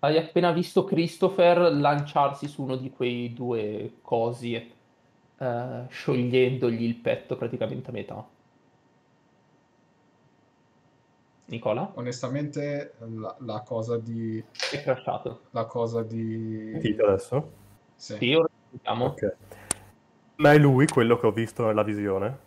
Hai appena visto Christopher lanciarsi su uno di quei due cosi, eh, sciogliendogli il petto praticamente a metà. Nicola? Onestamente, la, la cosa di... È crashato. La cosa di... Sentite adesso? Sì. Sì, ora lo sentiamo. Ok. Ma è lui quello che ho visto nella visione?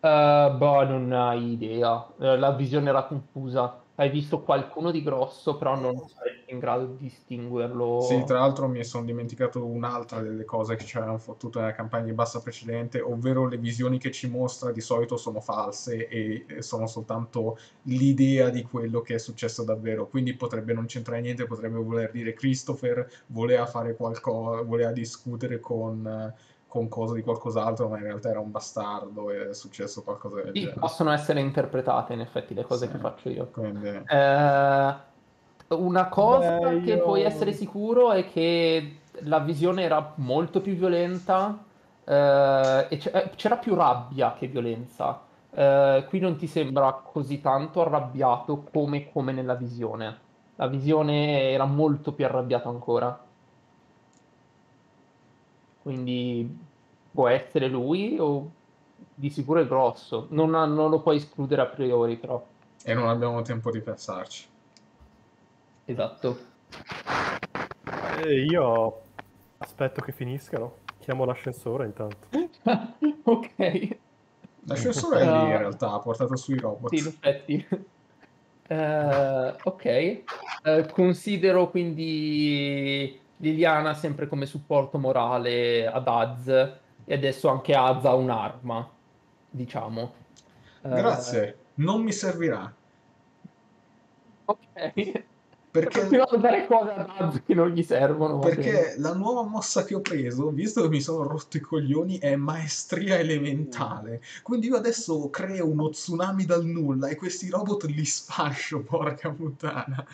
Eh, boh, non hai idea. Eh, la visione era confusa. Hai visto qualcuno di grosso, però non sei in grado di distinguerlo. Sì, tra l'altro mi sono dimenticato un'altra delle cose che ci avevano fottuto nella campagna di bassa precedente, ovvero le visioni che ci mostra di solito sono false e sono soltanto l'idea di quello che è successo davvero. Quindi potrebbe non c'entrare niente, potrebbe voler dire Christopher voleva fare qualcosa, voleva discutere con, con cosa di qualcos'altro, ma in realtà era un bastardo e è successo qualcosa del Sì, genere. possono essere interpretate in effetti le cose Sì. che faccio io. Quindi... Eh, una cosa Beh, che io- puoi essere sicuro è che la visione era molto più violenta eh, e c'è- c'era più rabbia che violenza. Eh, qui non ti sembra così tanto arrabbiato come, come nella visione. La visione era molto più arrabbiato ancora. Quindi può essere lui o di sicuro è grosso. Non, non lo puoi escludere a priori, però. E non abbiamo tempo di pensarci. Esatto. E io aspetto che finiscano. Chiamo l'ascensore intanto. ok. L'ascensore è lì in Uh, realtà, ha portato sui robot. Sì, in effetti. Eh, ok. Eh, considero quindi Liliana sempre come supporto morale ad Az e adesso anche Az ha un'arma, diciamo. Eh, Grazie, non mi servirà. ok. Perché- Continuo a dare cose ad Az che non gli servono. Perché la nuova mossa che ho preso, visto che mi sono rotto i coglioni, è maestria elementale. Quindi io adesso creo uno tsunami dal nulla e questi robot li sfascio, porca puttana.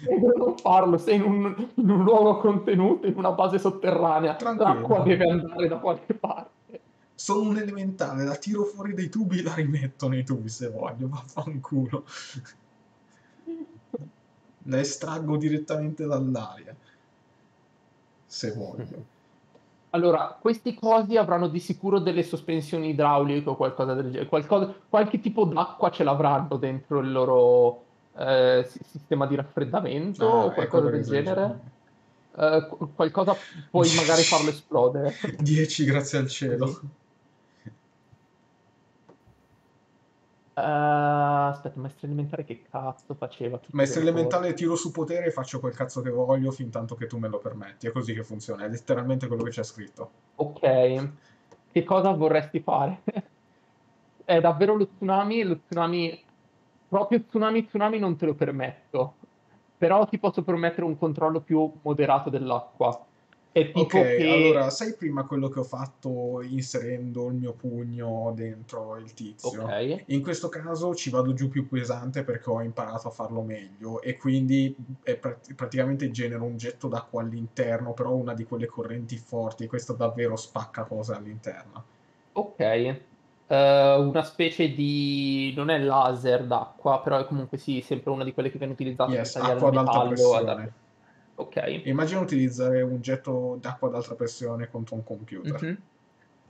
E non farlo, sei in un, in un luogo contenuto, in una base sotterranea. Tranquillo. L'acqua deve andare da qualche parte. Sono un elementale, la tiro fuori dai tubi e la rimetto nei tubi se voglio, vaffanculo. La estraggo direttamente dall'aria. Se voglio. Allora, questi cosi avranno di sicuro delle sospensioni idrauliche o qualcosa del genere. Qualcosa- qualche tipo d'acqua ce l'avranno dentro il loro eh, si- sistema di raffreddamento Ah, o ecco qualcosa perché del genere. Eh, qu- qualcosa puoi magari farlo esplodere. 10 grazie al cielo. Eh, aspetta, maestro elementare che cazzo faceva? tutte Maestro le cose? tiro su potere e faccio quel cazzo che voglio fin tanto che tu me lo permetti. È così che funziona, è letteralmente quello che c'è scritto. Ok, che cosa vorresti fare? È davvero lo tsunami? Lo tsunami, proprio tsunami, tsunami non te lo permetto, però ti posso permettere un controllo più moderato dell'acqua. Ok, che... allora, sai prima quello che ho fatto inserendo il mio pugno dentro il tizio? Ok. In questo caso ci vado giù più pesante perché ho imparato a farlo meglio e quindi è prat- praticamente genero un getto d'acqua all'interno, però una di quelle correnti forti e questo davvero spacca cose all'interno. Ok. Eh, una specie di... non è laser d'acqua, però è comunque sì, sempre una di quelle che viene utilizzata per Yes, tagliare acqua il metallo. ad-. Ok. Immagina utilizzare un getto d'acqua ad alta pressione contro un computer. Mhm.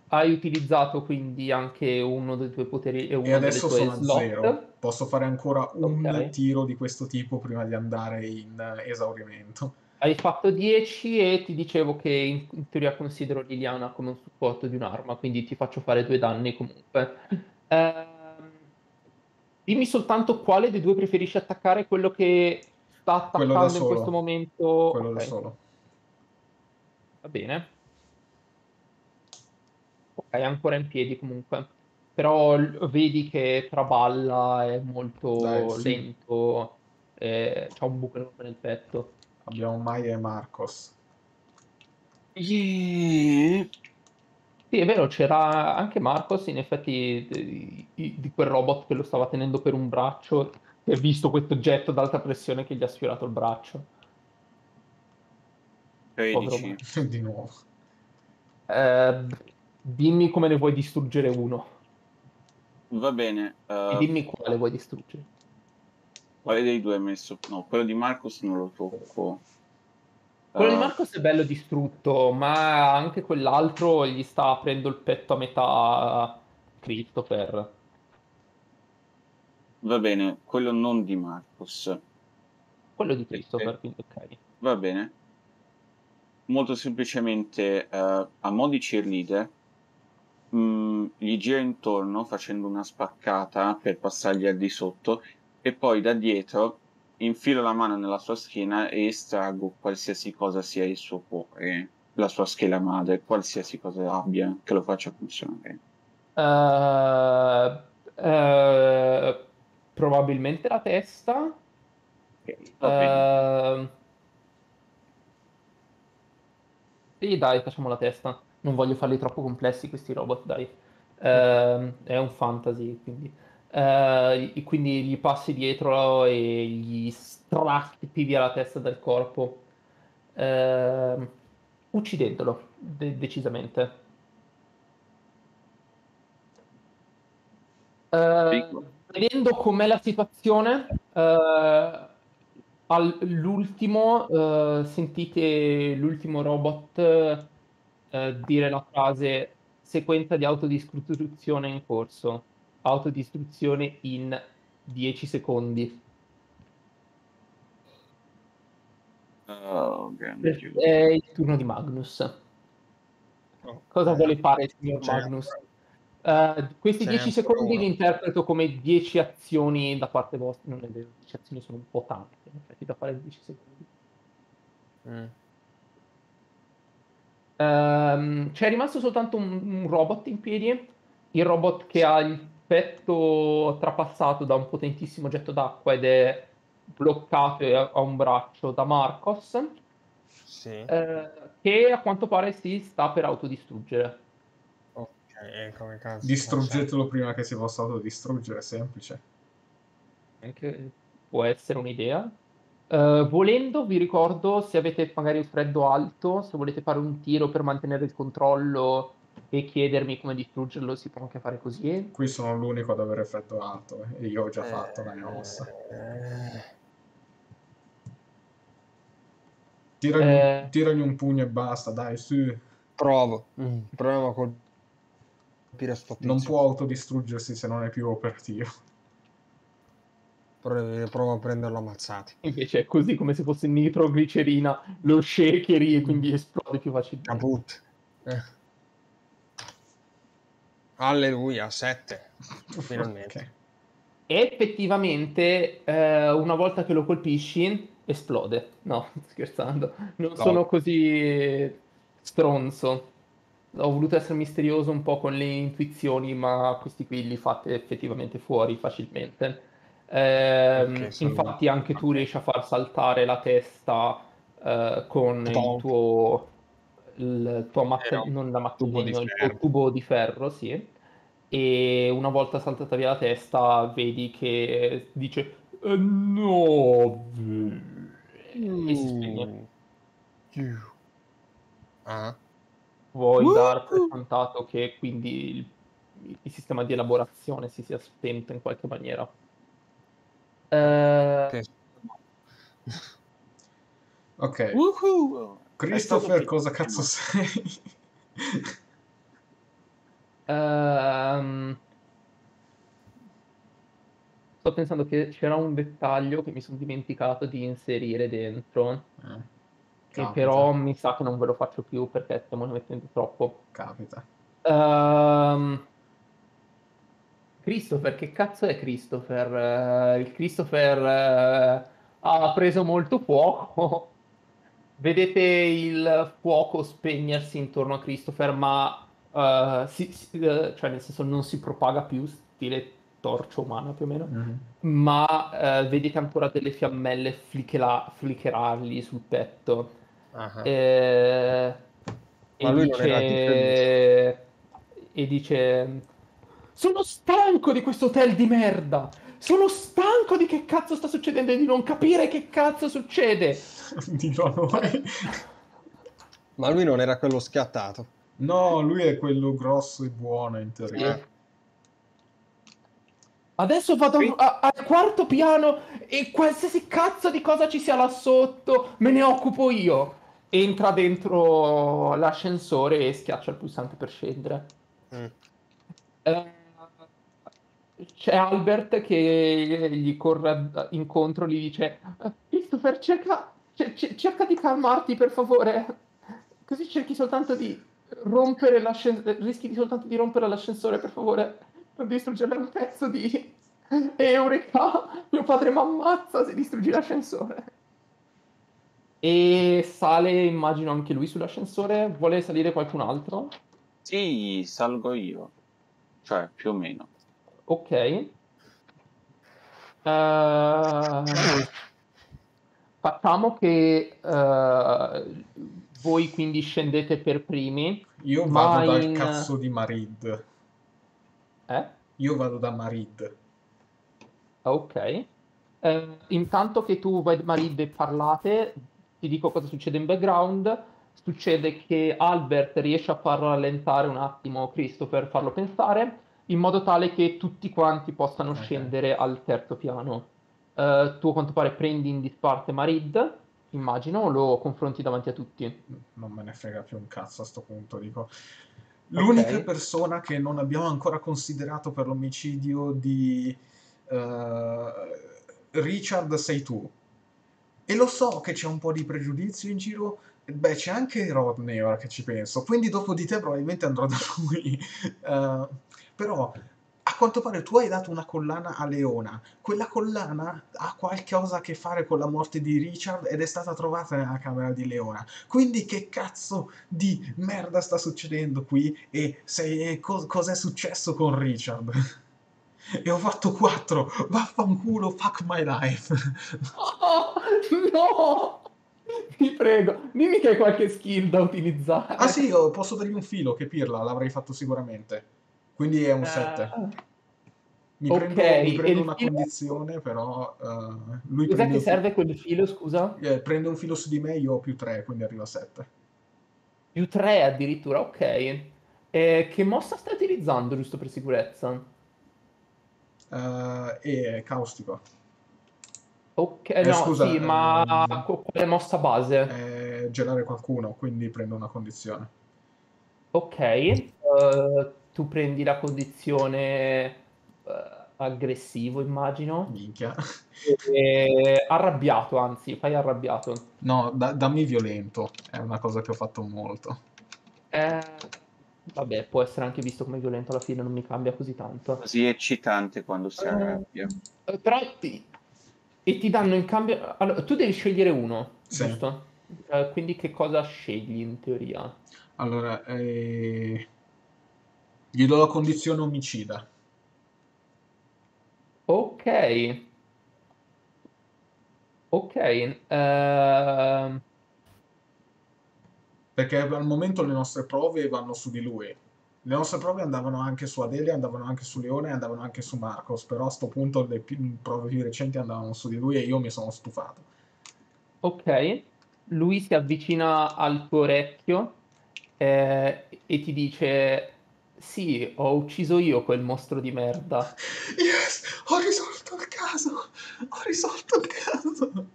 Hai utilizzato quindi anche uno dei tuoi poteri e E uno delle adesso sono a zero. Posso fare ancora un Ok. tiro di questo tipo prima di andare in eh, esaurimento. Hai fatto 10 e ti dicevo che in, in teoria considero Liliana come un supporto di un'arma, quindi ti faccio fare due danni comunque. Ehm, dimmi soltanto quale dei due preferisci attaccare, quello che sta Quello da attaccando in solo. questo momento. Quello da Ok, solo. va bene. Ok, è ancora in piedi comunque. Però vedi che traballa, è molto Dai, sì. lento, eh, c'ha un buco nel petto. Abbiamo Maya e Marcos. Yeah. Sì, è vero, c'era anche Marcos, in effetti, di, di- di quel robot che lo stava tenendo per un braccio, ha visto questo oggetto ad alta pressione che gli ha sfiorato il braccio. 13. Marcos. Di nuovo. Eh, dimmi come ne vuoi distruggere uno. Va bene. E eh, dimmi quale vuoi distruggere. quale dei due hai messo? No, quello di Marcos non lo tocco. Quello di Eh, Marcos è bello distrutto, ma anche quell'altro gli sta aprendo il petto a metà Christopher. Va bene, quello non di Marcos. Quello di Christopher, quindi ok. Va bene. Molto semplicemente, eh, a mo' di cheerleader, mh, gli gira intorno facendo una spaccata per passargli al di sotto e poi da dietro infilo la mano nella sua schiena e estraggo qualsiasi cosa sia il suo cuore, la sua scheda madre, qualsiasi cosa abbia che lo faccia funzionare. Eh, eh, probabilmente la testa. Ok, va bene. Eh, sì, dai, facciamo la testa. Non voglio farli troppo complessi questi robot, dai. Eh, è un fantasy, quindi. Eh, quindi gli passi dietro e gli strappi via la testa dal corpo, eh, uccidendolo, de- decisamente. Dico. Vedendo com'è la situazione, eh, all'ultimo eh, sentite l'ultimo robot eh, dire la frase sequenza di autodistruzione in corso, autodistruzione in 10 secondi. Oh. È il turno di Magnus. Oh, Cosa eh, vuole fare il signor c'è- Magnus? Eh, questi c'è 10 ancora secondi li interpreto come 10 azioni da parte vostra. Non è vero, 10 azioni sono un po' tante, in effetti, da fare in 10 secondi. Mm. Ehm, c'è rimasto soltanto un, un robot in piedi, il robot che ha il petto trapassato da un potentissimo getto d'acqua ed è bloccato ha un braccio da Marcos, Sì. eh, che a quanto pare si sta per autodistruggere. Ok, e come cazzo. Distruggetelo prima che si possa autodistruggere, è semplice. Anche può essere un'idea. Eh, volendo, vi ricordo se avete magari il freddo alto, se volete fare un tiro per mantenere il controllo e chiedermi come distruggerlo, si può anche fare così. Qui sono l'unico ad avere effetto alto eh, e io ho già fatto la mia Eh, mossa. eh, Tiragli, Eh. tiragli un pugno e basta, dai, su. provo. Mm, proviamo a colpire sto tizio. Non può autodistruggersi se non è più operativo. Provo, a prenderlo ammazzati. Invece è così come se fosse nitroglicerina, lo shakeri e quindi esplode più facilmente. Caput. Eh. Alleluia, 7. Finalmente. Ok. E effettivamente, eh, una volta che lo colpisci, esplode. No, scherzando. Non No. sono così stronzo. Ho voluto essere misterioso un po' con le intuizioni, ma questi qui li fate effettivamente fuori facilmente. Ehm, Ok, sono- infatti anche tu riesci a far saltare la testa eh, con il Bonk. tuo il tuo un non la matta di tubo il tubo di ferro, sì. E una volta saltata via la testa, vedi che dice "Eh, no. E si spegne. Ah, Vuoi dar per scontato che quindi il, il sistema di elaborazione si sia spento in qualche maniera. Eh. Ok, Woohoo! Christopher, cosa cazzo sei? Ehm, sto pensando che c'era un dettaglio che mi sono dimenticato di inserire dentro, Eh, che capita, però mi sa che non ve lo faccio più perché stiamo mettendo troppo. capita. Ehm, Christopher, che cazzo è Christopher? Eh, il Christopher eh, ha preso molto fuoco. Vedete il fuoco spegnersi intorno a Christopher, ma eh, si- si- cioè nel senso non si propaga più, stile torcia umana più o meno, Mhm. ma eh, vedete ancora delle fiammelle flickera- flickerargli sul petto. Eh, Ma e lui non era dice, e dice: Sono stanco di questo hotel di merda. Sono stanco di che cazzo sta succedendo e di non capire che cazzo succede. A noi. Ma lui non era quello schiattato. No, lui è quello grosso e buono in teoria. Sì. Adesso vado a- al quarto piano e qualsiasi cazzo di cosa ci sia là sotto me ne occupo io. Entra dentro l'ascensore e schiaccia il pulsante per scendere. Mm. Eh, c'è Albert che gli corre incontro, gli dice: Christopher, cerca, cer- cer- cerca di calmarti per favore. Così cerchi soltanto di rompere l'ascensore. Rischi di soltanto di rompere l'ascensore, per favore. Non distruggere un pezzo di. Eureka! Mio padre mi ammazza se distruggi l'ascensore. E sale, immagino, anche lui sull'ascensore. Vuole salire qualcun altro? Sì, salgo io. Cioè, più o meno. Ok. Eh, facciamo che eh, voi quindi scendete per primi. Io Ma vado dal in- cazzo di Marid. Eh? Io vado da Marid. Ok. Eh, intanto che tu vai Marid e parlate, ti dico cosa succede in background. Succede che Albert riesce a far rallentare un attimo Christopher, farlo pensare, in modo tale che tutti quanti possano Ok. scendere al terzo piano. Eh, tu a quanto pare prendi in disparte Marid, immagino, o lo confronti davanti a tutti. Non me ne frega più un cazzo a sto punto, dico. L'unica Ok. persona che non abbiamo ancora considerato per l'omicidio di eh, Richard sei tu. E lo so che c'è un po' di pregiudizio in giro. Beh, c'è anche Rodney ora che ci penso. Quindi dopo di te probabilmente andrò da lui. Eh, però a quanto pare tu hai dato una collana a Leona. Quella collana ha qualcosa a che fare con la morte di Richard ed è stata trovata nella camera di Leona. Quindi che cazzo di merda sta succedendo qui? E se, cos- cos'è successo con Richard? E ho fatto 4. Vaffanculo, fuck my life. Oh, no! Ti prego, dimmi che hai qualche skill da utilizzare. Ah sì, io posso dargli un filo, che pirla, l'avrei fatto sicuramente. Quindi è un 7. Eh, Mi ok, prendo, mi prendo una filo- condizione, però eh, lui Cos'è che serve quel filo, scusa? eh, prende un filo su di me, io ho più 3, quindi arrivo a 7. Più 3 addirittura, ok. Eh, che mossa stai utilizzando, giusto per sicurezza? Eh, e caustico. Ok, Eh, no, scusa, sì, ma ehm, quale mossa base? Eh, gelare qualcuno, quindi prendo una condizione. Ok, eh, tu prendi la condizione eh, aggressivo, immagino. Minchia. E arrabbiato, anzi, fai arrabbiato. No, da- dammi violento, è una cosa che ho fatto molto. Eh, vabbè, può essere anche visto come violento alla fine, non mi cambia così tanto. Così eccitante quando si Eh, arrabbia. Eh, Però ti, e ti danno in cambio... Allora, tu devi scegliere uno, Sì. giusto? Eh, quindi che cosa scegli in teoria? Allora, eh, gli do la condizione omicida. Ok. Ok. ehm, Perché al momento le nostre prove vanno su di lui. Le nostre prove andavano anche su Adelia, andavano anche su Leone, andavano anche su Marcos, però a sto punto le pi- prove più recenti andavano su di lui e io mi sono stufato. Ok, lui si avvicina al tuo orecchio eh, e ti dice: Sì, ho ucciso io quel mostro di merda. Yes, ho risolto il caso! Ho risolto il caso!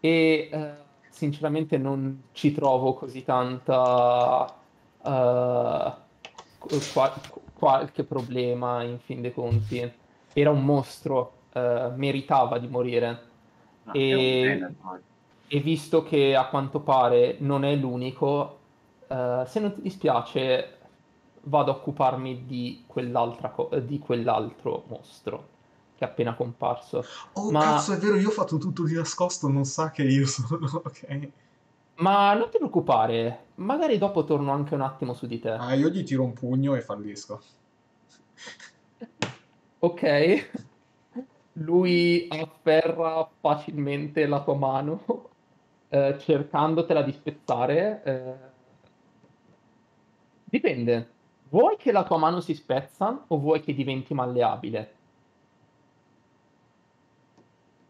E eh, sinceramente non ci trovo così tanta eh, qua- qualche problema in fin dei conti. Era un mostro, eh, meritava di morire. No, E-. E visto che a quanto pare non è l'unico, eh, se non ti dispiace, vado a occuparmi di quell'altra co- di quell'altro mostro che è appena comparso. Oh, Ma- cazzo, è vero, io ho fatto tutto di nascosto, non sa che io sono, ok? Ma non ti preoccupare, magari dopo torno anche un attimo su di te. Ah, io gli tiro un pugno e fallisco. Ok? Lui afferra facilmente la tua mano, eh, cercandotela di spezzare. eh. Dipende. Vuoi che la tua mano si spezza o vuoi che diventi malleabile?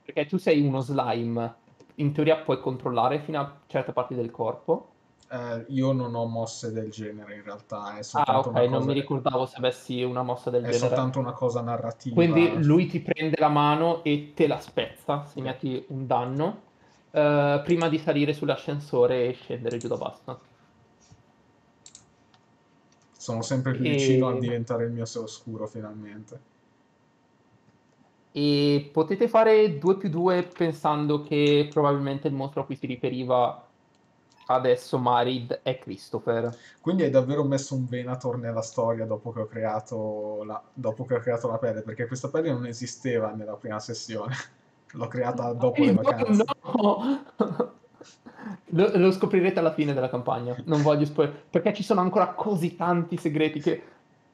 Perché tu sei uno slime. In teoria puoi controllare fino a certe parti del corpo. Eh, io non ho mosse del genere in realtà, è Ah, soltanto ok, una non mi ricordavo se avessi una mossa del è genere. soltanto una cosa narrativa. Quindi lui ti prende la mano e te la spezza, segnati un danno, eh, prima di salire sull'ascensore e scendere giù da basso. Sono sempre più E- vicino a diventare il mio sé oscuro finalmente. E potete fare 2 più 2 pensando che probabilmente il mostro a cui si riferiva adesso Marid è Christopher. Quindi hai davvero messo un Venator nella storia dopo che ho creato la, dopo che ho creato la pelle, perché questa pelle non esisteva nella prima sessione. L'ho creata dopo Eh, le vacanze. no! Lo, lo scoprirete alla fine della campagna. Non voglio spoiler perché ci sono ancora così tanti segreti che.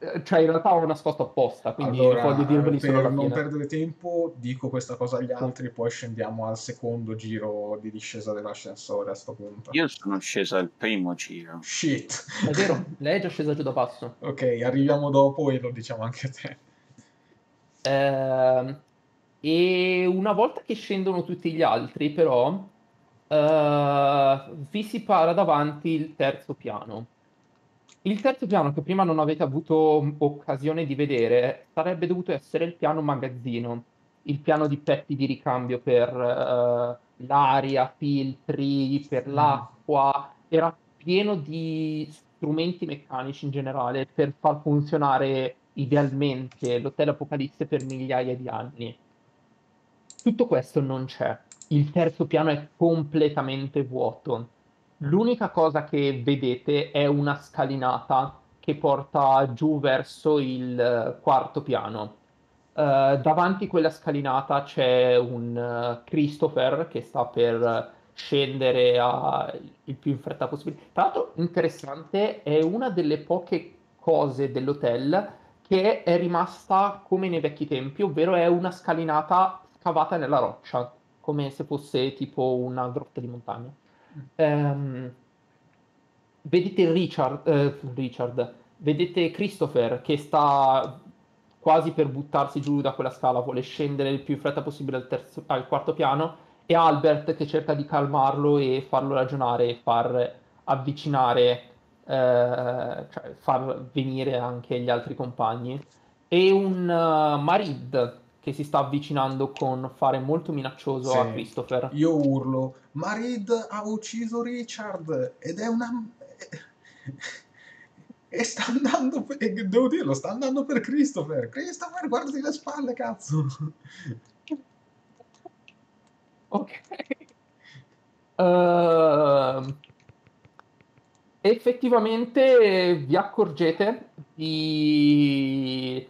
Eh, Cioè, in realtà ho nascosto apposta, quindi Allora, voglio dirveli solo per alla non fine. perdere tempo, dico questa cosa agli altri, poi scendiamo al secondo giro di discesa dell'ascensore a sto punto. Io sono sceso al primo giro. Shit. È vero, lei è già scesa giù da basso. Ok, arriviamo dopo e lo diciamo anche a te. Ehm, e una volta che scendono tutti gli altri, però, eh, vi si para davanti il terzo piano. Il terzo piano, che prima non avete avuto occasione di vedere, sarebbe dovuto essere il piano magazzino, il piano di petti di ricambio per eh, l'aria, filtri, per Mm. l'acqua. Era pieno di strumenti meccanici in generale per far funzionare idealmente l'Hotel Apocalisse per migliaia di anni. Tutto questo non c'è. Il terzo piano è completamente vuoto. L'unica cosa che vedete è una scalinata che porta giù verso il eh, quarto piano. Eh, davanti quella scalinata c'è un eh, Christopher che sta per scendere a- il più in fretta possibile. Tra l'altro, interessante, è una delle poche cose dell'hotel che è rimasta come nei vecchi tempi, ovvero è una scalinata scavata nella roccia, come se fosse tipo una grotta di montagna. Ehm, vedete Richard, eh, Richard, vedete Christopher che sta quasi per buttarsi giù da quella scala, vuole scendere il più in fretta possibile al, terzo- al quarto piano, e Albert che cerca di calmarlo e farlo ragionare e far avvicinare, eh, cioè far venire anche gli altri compagni, e un eh, Marid che si sta avvicinando con fare molto minaccioso a Sì. Christopher. Io urlo, Marid ha ucciso Richard ed è una... E sta andando, per... devo dirlo, sta andando per Christopher. Christopher, guardati le spalle, cazzo. Ok. Ehm, effettivamente vi accorgete di...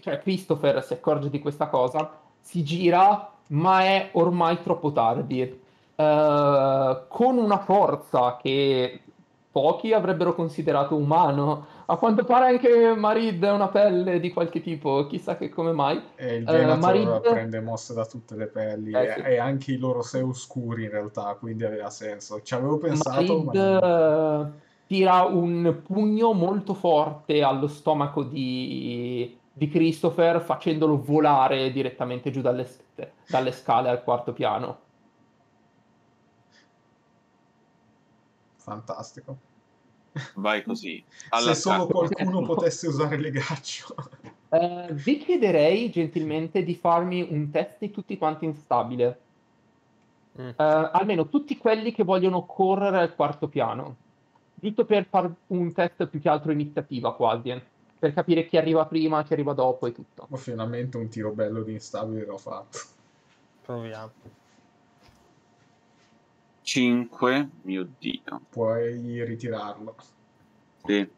Cioè, Christopher si accorge di questa cosa, si gira, ma è ormai troppo tardi. Eh, con una forza che pochi avrebbero considerato umano, A quanto pare anche Marid è una pelle di qualche tipo, chissà che come mai. E il Eh, Venator Marid- prende mosse da tutte le pelli Eh, e, sì. e anche i loro sé oscuri in realtà, quindi aveva senso. Ci avevo pensato, Marid ma tira un pugno molto forte allo stomaco di, di Christopher, facendolo volare direttamente giù dalle, dalle scale al quarto piano. fantastico. Vai così. Se All'attacco. solo qualcuno potesse usare le ghiaccio. Eh, vi chiederei gentilmente di farmi un test di tutti quanti instabile. Mm. Eh, almeno tutti quelli che vogliono correre al quarto piano. Giusto per fare un test più che altro iniziativa quasi. Per capire chi arriva prima, chi arriva dopo e tutto. Ma finalmente un tiro bello di instabile l'ho fatto. Proviamo. 5, mio dio. Puoi ritirarlo. Sì.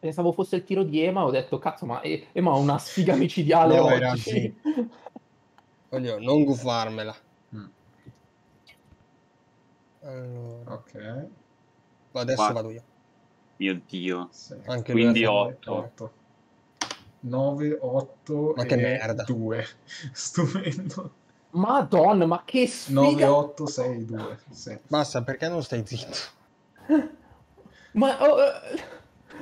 Pensavo fosse il tiro di Ema, ho detto, cazzo, ma E- Ema ha una sfiga micidiale No, oggi. Voglio non gufarmela. Mm. Allora, Ok. adesso Quattro. vado io. Mio dio. Sì. Anche Quindi lui ha ho- fatto- 8. 9, 8 Ma che e merda. 2. Stupendo. Madonna, ma che 9, sfiga! 8, 6, 2. Sì. Basta, perché non stai zitto? Ma ho, eh,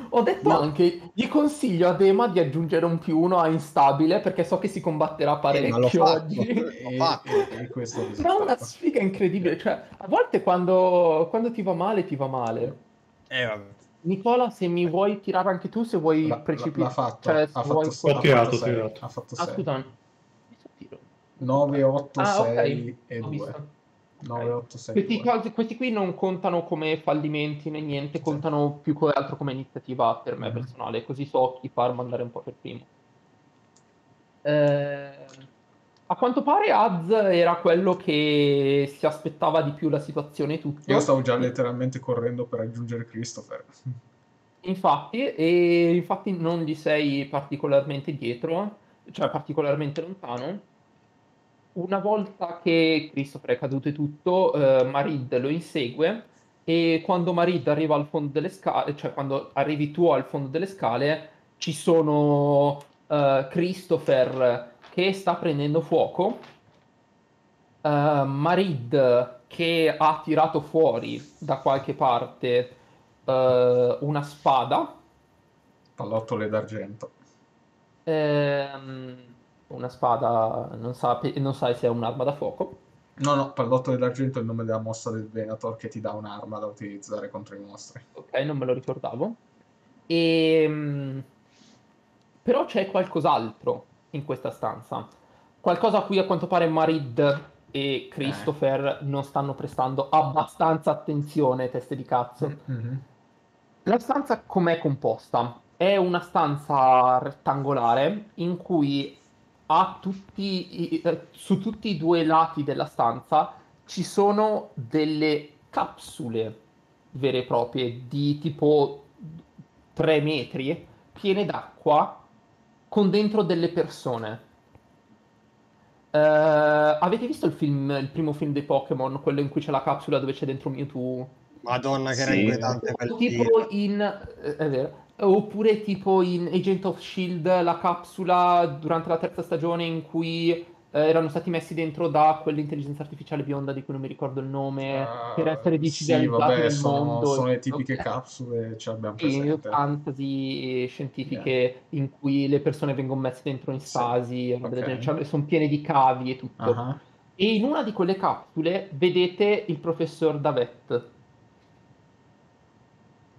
ho detto No. anche, gli consiglio ad Ema di aggiungere un più uno a instabile perché so che si combatterà Eh, parecchio oggi. E, e- e il Ma una sfiga incredibile, cioè a volte quando, quando ti va male ti va male. Eh, vabbè. Nicola, se mi vuoi tirare anche tu, se vuoi precipitare. l'ha fatto, cioè, ha fatto, vuoi- ha Ho fatto tirato, sei, tirato. ha fatto Ah, 6. scusa. Mi sto tiro. 9, 8, Ah, 6 e Ho 2. visto. 9, 8, 6 Questi, 2. questi qui non contano come fallimenti né niente, Sì. contano più che altro come iniziativa per me Mhm. personale, così so chi farmi andare un po' per primo. Eh, a quanto pare Az era quello che si aspettava di più la situazione tutto. Io stavo già letteralmente correndo per raggiungere Christopher. Infatti, e infatti non gli sei particolarmente dietro, cioè particolarmente lontano. Una volta che Christopher è caduto e tutto, eh, Marid lo insegue e quando Marid arriva al fondo delle scale, cioè quando arrivi tu al fondo delle scale, ci sono eh, Christopher che sta prendendo fuoco, eh, Marid che ha tirato fuori da qualche parte eh, una spada, Pallottole d'argento. ehm, una spada, non, sa- non sai se è un'arma da fuoco. No, no, pallottole d'argento è il nome della mossa del Venator che ti dà un'arma da utilizzare contro i mostri. Ok, non me lo ricordavo. Ehm, Però c'è qualcos'altro in questa stanza. Qualcosa a cui a quanto pare Marid e Christopher non stanno prestando abbastanza attenzione, teste di cazzo. Mhm. La stanza com'è composta? È una stanza rettangolare in cui tutti i- eh, su tutti i due lati della stanza ci sono delle capsule vere e proprie di tipo 3 metri piene d'acqua con dentro delle persone. Eh, avete visto il film, il primo film dei Pokémon, quello in cui c'è la capsula dove c'è dentro Mewtwo? Madonna, che era Sì. inquietante quel tipo film. in eh, è vero oppure tipo in Agent of Shield la capsula durante la terza stagione in cui eh, erano stati messi dentro da quell'intelligenza artificiale bionda di cui non mi ricordo il nome Ah, per essere sì, digitalizzati vabbè, nel sono, mondo sono le e tipiche Ok. capsule, ce l'abbiamo Sì, presente. fantasy scientifiche in cui le persone vengono messe dentro in Sì, stasi, roba del ok. genere, cioè, sono piene di cavi e tutto. Ah, E in una di quelle capsule vedete il professor Davet.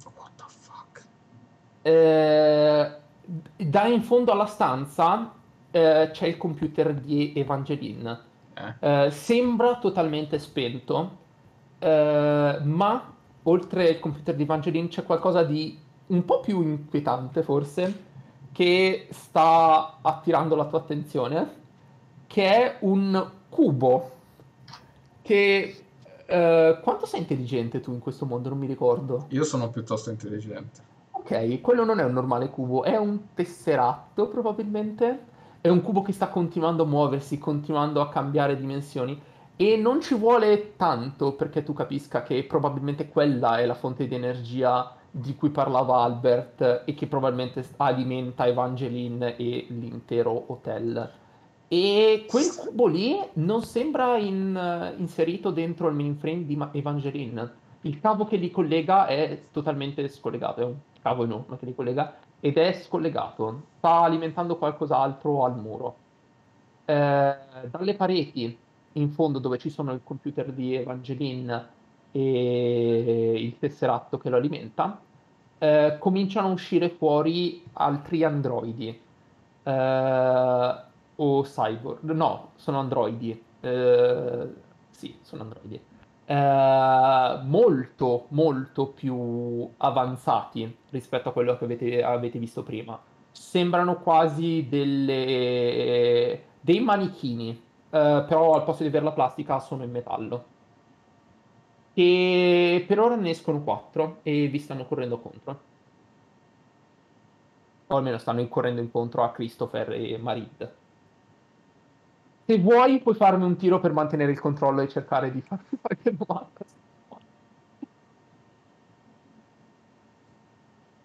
What the fuck? Eh, da in fondo alla stanza eh, c'è il computer di Evangeline. Eh, Eh, sembra totalmente spento, eh, ma oltre al computer di Evangeline c'è qualcosa di un po' più inquietante, forse, che sta attirando la tua attenzione, che è un cubo. Che eh, quanto sei intelligente tu in questo mondo? Non mi ricordo. io sono piuttosto intelligente. Ok, quello non è un normale cubo, è un tesseratto probabilmente. È un cubo che sta continuando a muoversi, continuando a cambiare dimensioni. E non ci vuole tanto perché tu capisca che probabilmente quella è la fonte di energia di cui parlava Albert e che probabilmente alimenta Evangeline e l'intero hotel. E quel cubo lì non sembra in- inserito dentro il mainframe di Evangeline. Il cavo che li collega è totalmente scollegato, è un cavo enorme che li collega ed è scollegato. Sta alimentando qualcos'altro al muro. Eh, dalle pareti in fondo dove ci sono il computer di Evangeline e il tesseratto che lo alimenta, eh, cominciano a uscire fuori altri androidi eh, o cyborg. No, sono androidi. Eh, sì, sono androidi. Eh, molto, molto più avanzati rispetto a quello che avete, avete visto prima. Sembrano quasi delle, dei manichini, eh, però al posto di avere la plastica sono in metallo. E per ora ne escono 4 e vi stanno correndo contro. O almeno stanno correndo incontro a Christopher e Marid. Se vuoi, puoi farmi un tiro per mantenere il controllo e cercare di farmi qualche domanda.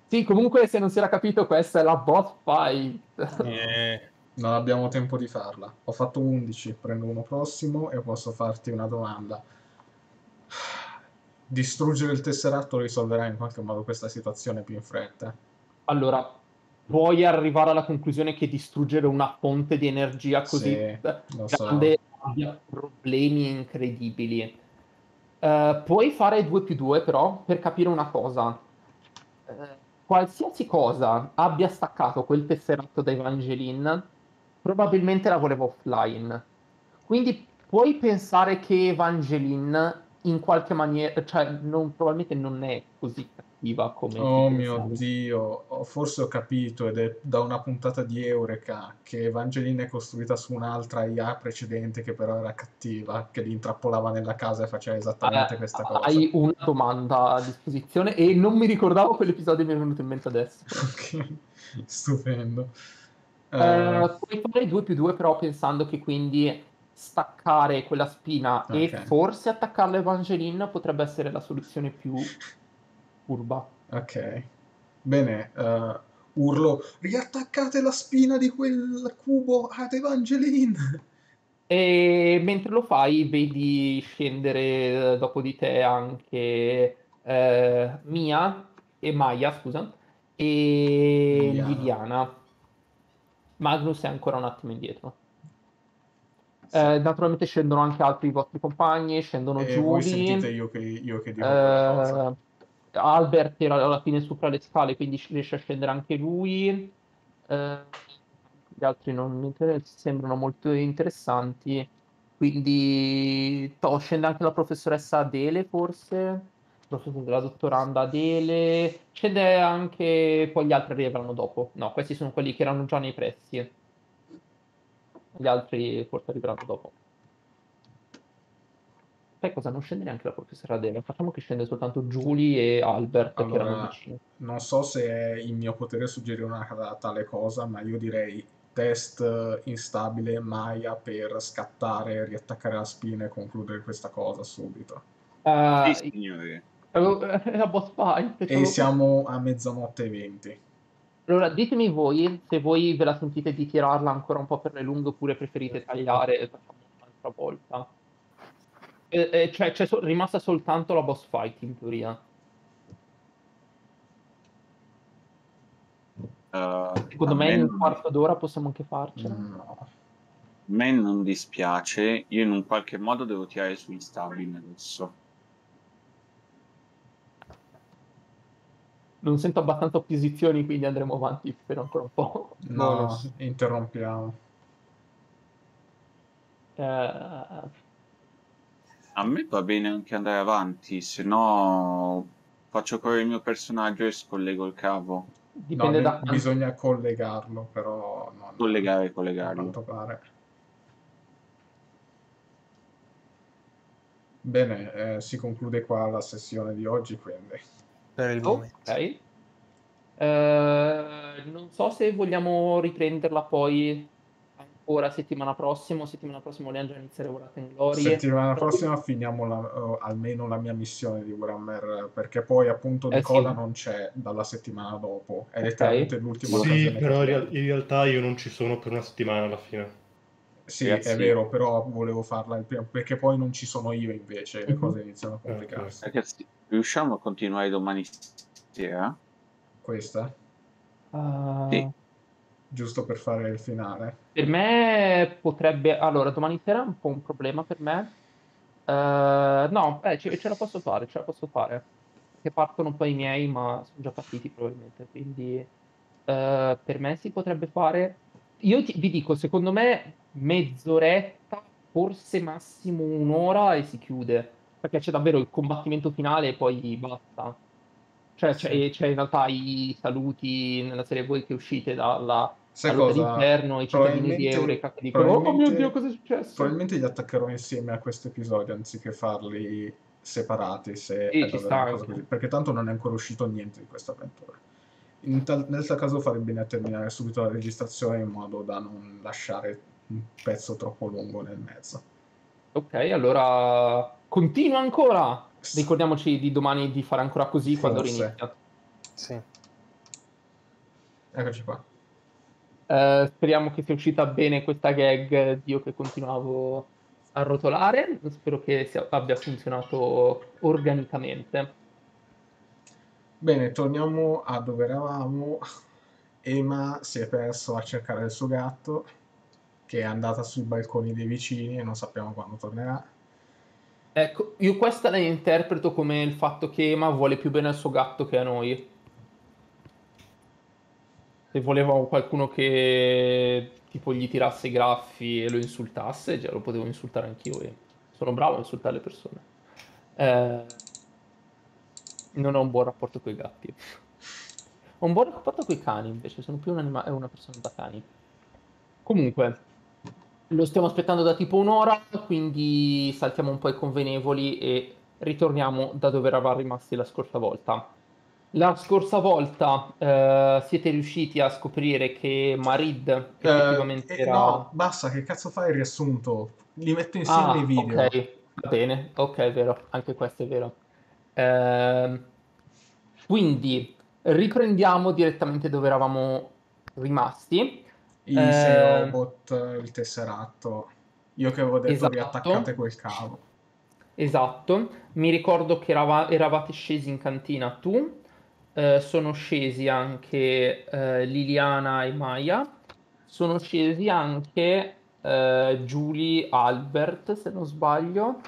Sì, comunque, se non si era capito, questa è la boss fight. Eh, Non abbiamo tempo di farla. Ho fatto 11, prendo uno prossimo e posso farti una domanda. Distruggere il tesseratto risolverà in qualche modo questa situazione più in fretta? Allora, puoi arrivare alla conclusione che distruggere una fonte di energia così Sì, lo so. grande abbia problemi incredibili. Eh, puoi fare 2 più 2 però per capire una cosa. Eh, qualsiasi cosa abbia staccato quel tesseratto da Evangeline, probabilmente la voleva offline. Quindi puoi pensare che Evangeline in qualche maniera, cioè non- probabilmente non è così cattiva come Oh mio pensavi. Dio, forse ho capito ed è da una puntata di Eureka che Evangeline è costruita su un'altra IA precedente che però era cattiva, che li intrappolava nella casa e faceva esattamente Eh, questa cosa. Hai una domanda a disposizione e non mi ricordavo quell'episodio mi è venuto in mente adesso. Ok, stupendo. Eh, Eh, puoi fare 2 più 2 però pensando che quindi staccare quella spina e Ok. forse attaccarla a Evangeline potrebbe essere la soluzione più furba. ok, bene, eh, urlo, riattaccate la spina di quel cubo ad Evangeline! E mentre lo fai vedi scendere eh, dopo di te anche eh, Mia e Maya, scusa, e Liliana. Liliana. Magnus è ancora un attimo indietro. Eh, naturalmente scendono anche altri vostri compagni, scendono E voi sentite io che, io che dico eh, Albert era alla fine sopra le scale, quindi riesce a scendere anche lui. Eh, gli altri non mi sembrano molto interessanti. Quindi toh, scende anche la professoressa Adele, forse. La dottoranda Adele. Scende anche. Poi gli altri arriveranno dopo. No, questi sono quelli che erano già nei pressi. Gli altri forse arriveranno dopo. Sai cosa? Non scende neanche la professoressa Adele. Facciamo che scende soltanto Julie e Albert che erano Allora, vicini. non so se è in mio potere suggerire una tale cosa, ma io direi test eh, instabile Maya per scattare, riattaccare la spina e concludere questa cosa subito. Eh, Sì, signore. È la boss fight. E siamo a mezzanotte e 20. Allora, ditemi voi se voi ve la sentite di tirarla ancora un po' per le lunghe oppure preferite tagliare e facciamo un'altra volta. Eh, eh, cioè, c'è so- rimasta soltanto la boss fight in teoria. Uh, Secondo me in un quarto d'ora possiamo anche farcela. No. a me non dispiace, io in un qualche modo devo tirare su instabile adesso. Non sento abbastanza opposizioni, quindi andremo avanti per ancora un po'. No, Bonus. interrompiamo. Eh, A me va bene anche andare avanti, se no faccio correre il mio personaggio e scollego il cavo. dipende No, da bisogna collegarlo, però non Collegare, a collegarlo. quanto pare. Bene, eh, si conclude qua la sessione di oggi, quindi. per il momento. Ok. Eh, non so se vogliamo riprenderla poi ancora settimana prossima, settimana prossima vogliamo già iniziare Wrath and Glory. Settimana prossima finiamo la- uh, almeno la mia missione di Warhammer, perché poi appunto Eh, Nicola sì. non c'è dalla settimana dopo, è Ok. letteralmente l'ultima Sì, però in, in realtà io non ci sono per una settimana alla fine. Sì, Ragazzi. è vero, però volevo farla il prima, perché poi non ci sono io invece, le Mhm. cose iniziano a Ok. complicarsi. Ragazzi, riusciamo a continuare domani sera? Questa, Ah, Sì. Giusto per fare il finale. Per me potrebbe... Allora, domani sera è un po' un problema per me. Eh, no, eh, ce, ce la posso fare, ce la posso fare. Che partono poi i miei, ma sono già partiti probabilmente, quindi eh, per me si potrebbe fare... Io ti- vi dico, secondo me mezz'oretta, forse massimo un'ora e si chiude, perché c'è davvero il combattimento finale e poi basta. Cioè, c'è, c'è in realtà i saluti nella serie voi che uscite dalla Sai cosa? d'inferno, i cittadini di Probabilmente- Eureka che dicono oh mio probabilmente- Dio cosa è successo? Probabilmente li attaccherò insieme a questo episodio anziché farli separati se Sì, ci sta così, perché tanto non è ancora uscito niente di questa avventura. In tal- nel tal caso farei bene a terminare subito la registrazione in modo da non lasciare un pezzo troppo lungo nel mezzo. Ok, allora continua ancora. Ricordiamoci di domani di fare ancora così quando Forse. rinizia. Sì. Eccoci qua. Eh, speriamo che sia uscita bene questa gag io che continuavo a rotolare. Spero che sia- abbia funzionato organicamente. Bene, torniamo a dove eravamo. Emma si è perso a cercare il suo gatto, che è andata sui balconi dei vicini e non sappiamo quando tornerà. Ecco, io questa la interpreto come il fatto che Emma vuole più bene al suo gatto che a noi. Se voleva qualcuno che tipo gli tirasse i graffi e lo insultasse, già lo potevo insultare anch'io e sono bravo a insultare le persone. Eh, non ho un buon rapporto con i gatti. Ho un buon rapporto con i cani invece, sono più un anima- una persona da cani. Comunque, lo stiamo aspettando da tipo un'ora, quindi saltiamo un po' i convenevoli e ritorniamo da dove eravamo rimasti la scorsa volta. La scorsa volta eh, siete riusciti a scoprire che Marid Eh, effettivamente eh, era... No, basta, che cazzo fai il riassunto? Li metto insieme Ah, i video. ok, va bene, ok, è vero, anche questo è vero. Ehm, quindi riprendiamo direttamente dove eravamo rimasti. I Eh, robot, il tesseratto. Io che avevo detto Esatto. riattaccate quel cavo. Esatto, mi ricordo che erava- eravate scesi in cantina tu, eh, sono scesi anche eh, Liliana e Maya, sono scesi anche eh, Julie, Albert, se non sbaglio,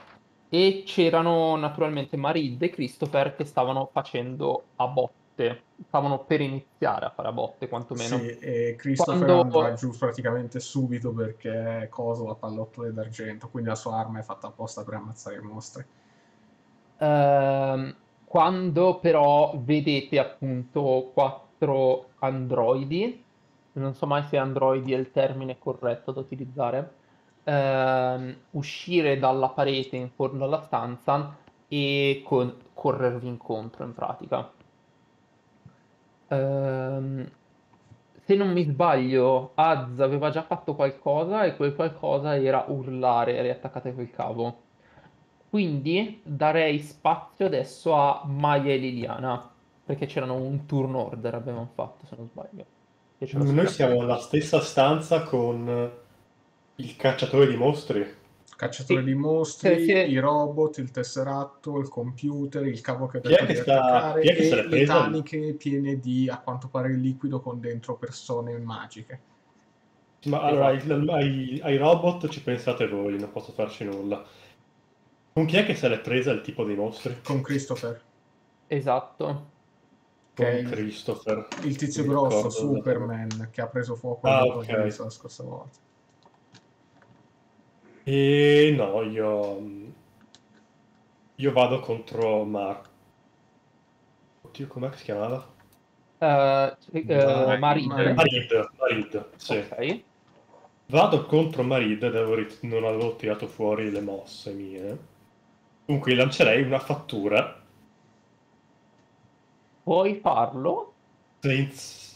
e c'erano naturalmente Marid e Christopher che stavano facendo a botte, stavano per iniziare a fare a botte quantomeno. Sì, e Christopher Quando- andrà giù praticamente subito perché è coso la pallottole d'argento, quindi la sua arma è fatta apposta per ammazzare i mostri. Ehm, quando però vedete appunto quattro androidi, non so mai se androidi è il termine corretto da utilizzare, ehm, uscire dalla parete in fondo alla stanza e con- corrervi incontro in pratica. Ehm, se non mi sbaglio, Az aveva già fatto qualcosa e quel qualcosa era urlare riattaccate quel cavo. Quindi darei spazio adesso a Maya e Liliana, perché c'erano un turn order abbiamo fatto, se non sbaglio. Noi siamo nella stessa stanza con il cacciatore di mostri. Cacciatore Sì. di mostri, Sì, sì. i robot, il tesseratto, il computer, il cavo che che di sta- attaccare e le taniche piene di, a quanto pare, liquido con dentro persone magiche. Ma allora, il- ai, ai robot ci pensate voi, non posso farci nulla. Con chi è che se l'è presa il tipo dei mostri? Con Christopher, Esatto. Con il, Christopher. il tizio Mi grosso, ricordo, Superman, che ha preso fuoco Ah, al ok. protagonista la scorsa volta. E no, io... Io vado contro Mark. Oddio, com'è che si chiamava? Eh, eh, Dai, Marid. Marid. Marid, Marid, sì. Ok. Vado contro Marid rit- non avevo tirato fuori le mosse mie. Dunque lancerei una fattura Puoi farlo? senza...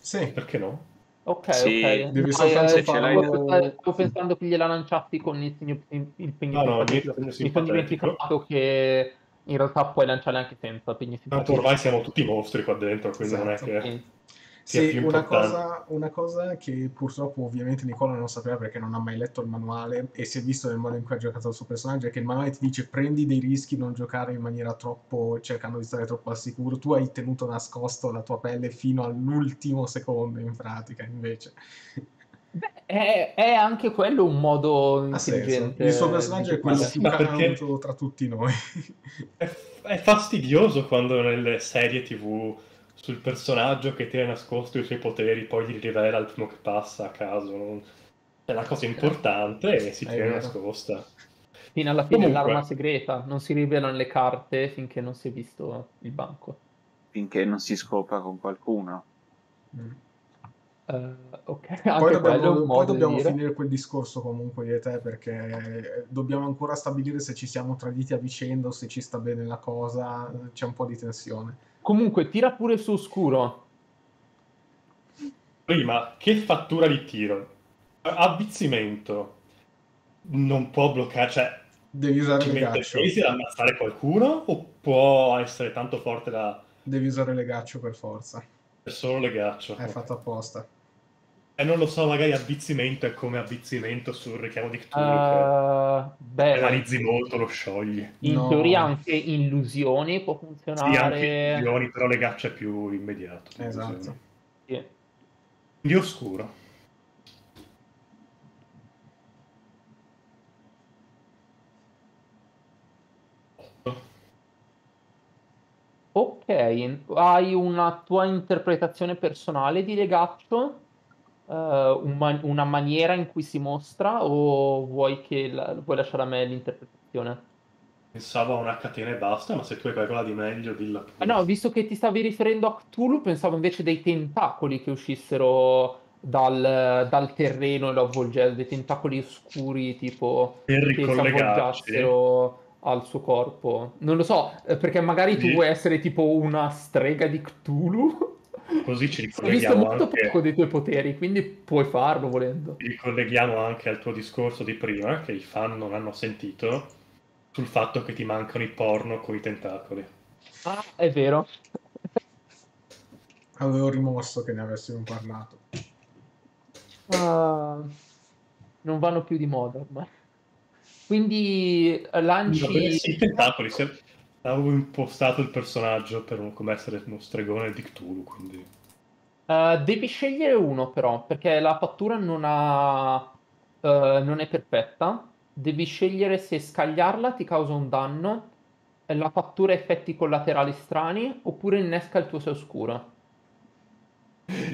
Sì, Perché no? Ok, Sì, ok. devi No, soltanto eh, farlo- stavo- Stavo pensando che gliela lanciassi con il segno il pegno No, no, Mi sono dimenticato che in realtà puoi lanciarle anche senza pegno Tanto simpatico. ormai siamo tutti mostri qua dentro, quindi non è Esatto. che... Sì. sia Sì, più una cosa, una cosa che purtroppo ovviamente Nicola non sapeva perché non ha mai letto il manuale e si è visto nel modo in cui ha giocato il suo personaggio è che il manuale ti dice prendi dei rischi, non giocare in maniera troppo, cercando di stare troppo al sicuro. Tu hai tenuto nascosto la tua pelle fino all'ultimo secondo in pratica, invece. Beh, è, è anche quello un modo intelligente. Il suo personaggio è quello più cauto tra tutti noi. È, è fastidioso quando nelle serie tv sul personaggio che tiene nascosto i suoi poteri poi li rivela il primo che passa a caso. non- È una cosa importante e si tiene nascosta. Fino alla fine Comunque. l'arma segreta, non si rivelano le carte finché non si è visto il banco. finché non si scopra con qualcuno. Mm. Eh, ok, Poi dobbiamo, poi di dobbiamo dire. finire quel discorso comunque io e te perché dobbiamo ancora stabilire se ci siamo traditi a vicenda o se ci sta bene la cosa, c'è un po' di tensione. Comunque, tira pure su scuro. Prima, che fattura di tiro? Avvizzimento. Non può bloccare, cioè Devi usare le gaccio, ad ammazzare qualcuno o può essere tanto forte da devi usare le gaccio per forza, è solo le ghiaccio? è fatto apposta. E non lo so, magari avvizzimento è come avvizzimento sul richiamo di Cthulhu, che beh, analizzi molto, lo sciogli. in No. teoria anche illusioni può Sì, anche funzionare. illusioni, però le ghiaccio è più immediato. Esatto. Sì. Di oscuro. Ok, hai una tua interpretazione personale di legaccio? Eh, un ma- una maniera in cui si mostra o vuoi, che la- vuoi lasciare a me l'interpretazione? Pensavo a una catena e basta, ma se tu hai qualcosa di meglio, dilla. Ah, no, visto che ti stavi riferendo a Cthulhu, pensavo invece dei tentacoli che uscissero dal, dal terreno e lo avvolgessero, dei tentacoli oscuri tipo Per che si avvolgassero al suo corpo. Non lo so, eh, perché magari tu Sì. vuoi essere tipo una strega di Cthulhu. Così ci Ho visto ricolleghiamo molto anche, poco dei tuoi poteri, quindi puoi farlo volendo. ci ricolleghiamo anche al tuo discorso di prima, che i fan non hanno sentito, sul fatto che ti mancano i porno con i tentacoli. Ah, è vero. Avevo rimosso che ne avessimo parlato. Ah, non vanno più di moda ormai. Quindi lanci... sì, i tentacoli, se... avevo impostato il personaggio per un- come essere uno stregone di Cthulhu, quindi... Eh, devi scegliere uno però, perché la fattura non ha, eh, non è perfetta. Devi scegliere se scagliarla ti causa un danno, la fattura effetti collaterali strani, oppure innesca il tuo sé oscuro.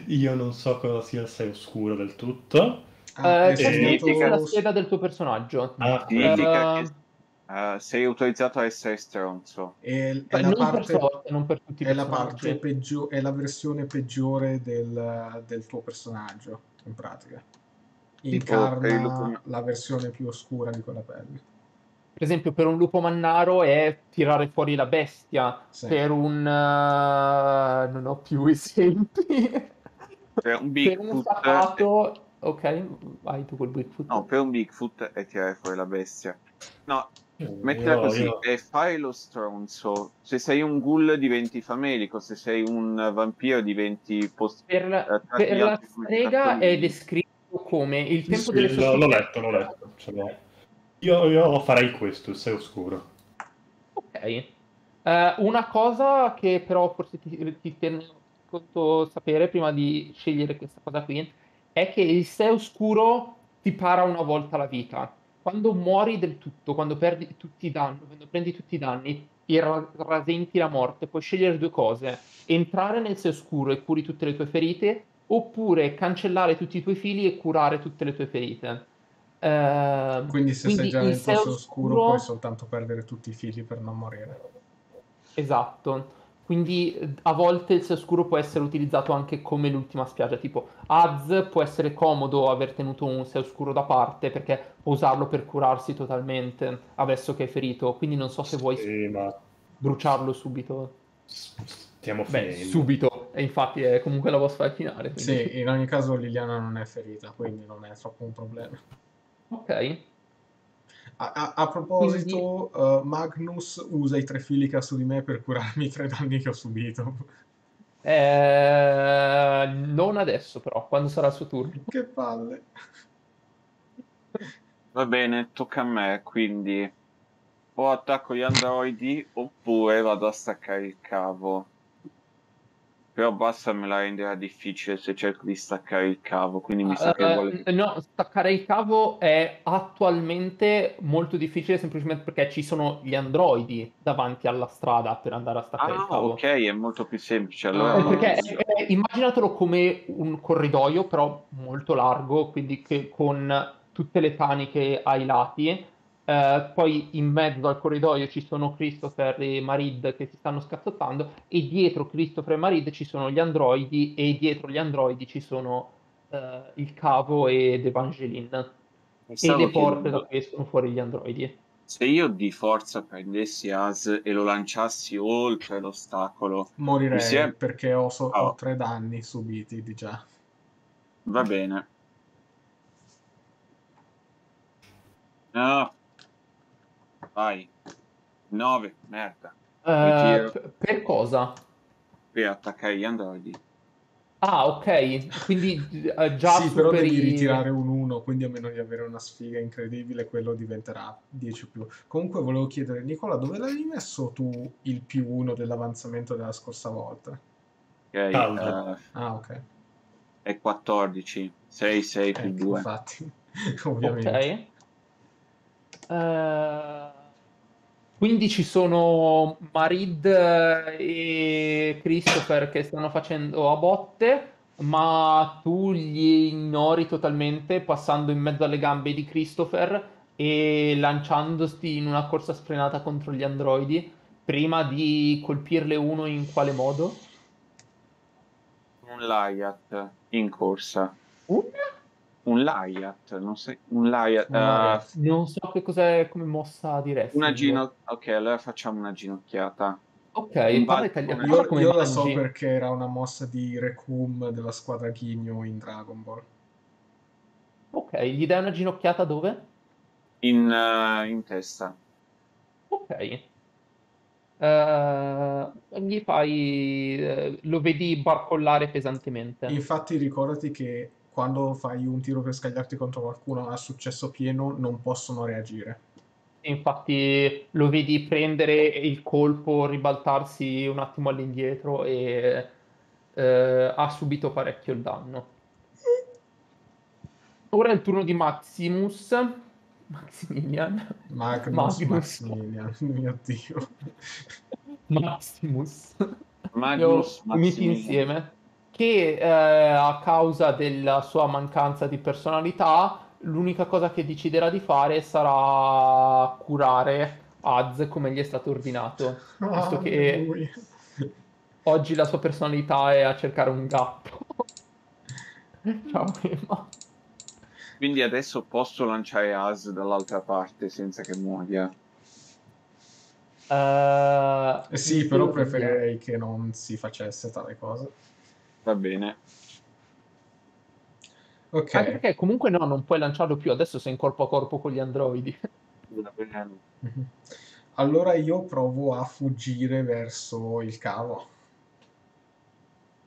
Io non so cosa sia il 6 oscuro del tutto. Ah, è c'è significa- segnato... scheda del tuo personaggio. Ah, Significa che eh, sei autorizzato a essere stronzo. È, è eh, la non per parte, forza, non per tutti i è la parte peggio- è la versione peggiore del, del tuo personaggio, in pratica. Incarna lupo- la versione più oscura di quella pelle. Per esempio, per un lupo mannaro è tirare fuori la bestia. Sì. Per un... eh, non ho più esempi. Per un Per un Bigfoot. Ok, vai tu col Bigfoot. no, per un Bigfoot è tirare fuori la bestia. No, io- mettila così, io- è fare lo stronzo. Se sei un ghoul diventi famelico, se sei un vampiro diventi post... Per la, eh, per la strega è descritto come il tempo Sì, delle sue l'ho letto, l'ho letto. ce l'ho. Io, io farei questo, il 6 oscuro. Ok. Eh, una cosa che però forse ti, ti tiene conto sapere prima di scegliere questa cosa qui è che il sé oscuro ti para una volta la vita. Quando muori del tutto, quando perdi tutti i danni, quando prendi tutti i danni e ra- rasenti la morte, puoi scegliere due cose: entrare nel sé oscuro e curi tutte le tue ferite, oppure cancellare tutti i tuoi fili e curare tutte le tue ferite. Eh, Quindi se sei già nel posto oscuro oscuro- puoi soltanto perdere tutti i fili per non morire. Esatto, quindi eh, a volte il sé oscuro può essere utilizzato anche come l'ultima spiaggia, tipo Az può essere comodo aver tenuto un sé oscuro da parte perché può usarlo per curarsi totalmente adesso che è ferito, quindi non so se vuoi Sì, ma bruciarlo subito. stiamo Beh, finendo. subito, E infatti è comunque la boss fight finale. quindi- Sì, in ogni caso Liliana non è ferita, quindi non è troppo un problema. Ok. A, a- a proposito, uh, Magnus usa i tre fili che ha su di me per curarmi i tre danni che ho subito. Eh, non adesso però, quando sarà il suo turno. Che palle. Va bene, tocca a me, quindi o attacco gli androidi oppure vado a staccare il cavo. Però basta me la renderà difficile se cerco di staccare il cavo, quindi mi sa che Eh, vuole... no, staccare il cavo è attualmente molto difficile semplicemente perché ci sono gli androidi davanti alla strada per andare a staccare il Ah, cavo. ok, è molto più semplice. Ah, Allora Eh, perché eh, immaginatelo come un corridoio, però molto largo, quindi che con tutte le taniche ai lati. Eh, poi in mezzo al corridoio ci sono Christopher e Marid che si stanno scazzottando, e dietro Christopher e Marid ci sono gli androidi, e dietro gli androidi ci sono eh, il cavo ed Evangeline, e le porte da cui escono fuori gli androidi. Se io di forza prendessi As e lo lanciassi oltre l'ostacolo, Morirei è- perché ho, so- Oh. ho tre danni subiti di già. va bene. No. Vai. 9, merda. Eh, p- per cosa? Per attaccare gli androidi. Ah, ok, quindi eh, già sì, però devi superi... ritirare un 1, quindi a meno di avere una sfiga incredibile, quello diventerà 10 più. Comunque volevo chiedere, Nicola, dove l'avevi messo tu il più 1 dell'avanzamento della scorsa volta? Ok, eh, Ah, ok. è 14. 6, 6 più Ecco, 2. infatti, Ok. ovviamente. Eh, quindi ci sono Marid e Christopher che stanno facendo a botte, ma tu li ignori totalmente passando in mezzo alle gambe di Christopher e lanciandosti in una corsa sfrenata contro gli androidi prima di colpirle uno in quale modo? Un Laiat in corsa. Un? Un Laiat, non sai, un Laiat. Un eh. Non so che cos'è come mossa di wrestling. una gino... Ok, allora facciamo una ginocchiata. Ok, Un parla Io, come io la so perché era una mossa di Recum della squadra Ghigno in Dragon Ball. Ok, gli dai una ginocchiata dove? In, eh, in testa. Ok. Eh, gli fai... lo vedi barcollare pesantemente. Infatti ricordati che quando fai un tiro per scagliarti contro qualcuno a successo pieno non possono reagire. Infatti lo vedi prendere il colpo, ribaltarsi un attimo all'indietro e eh, ha subito parecchio il danno. Ora è il turno di Maximus. Maximilian. Magnus, Magnus. Maximilian, mio dio. Maximus. Magnus ho uniti insieme. Che eh, a causa della sua mancanza di personalità, l'unica cosa che deciderà di fare sarà curare Az come gli è stato ordinato. Visto Ah, che lui. oggi la sua personalità è a cercare un gatto. Ciao Emma. Quindi adesso posso lanciare As dall'altra parte senza che muoia. Eh sì, però preferirei che non si facesse tale cosa. Va bene. Ok, Anche perché comunque no, non puoi lanciarlo più, adesso sei in corpo a corpo con gli androidi. Va bene. Mhm. Allora io provo a fuggire verso il cavo.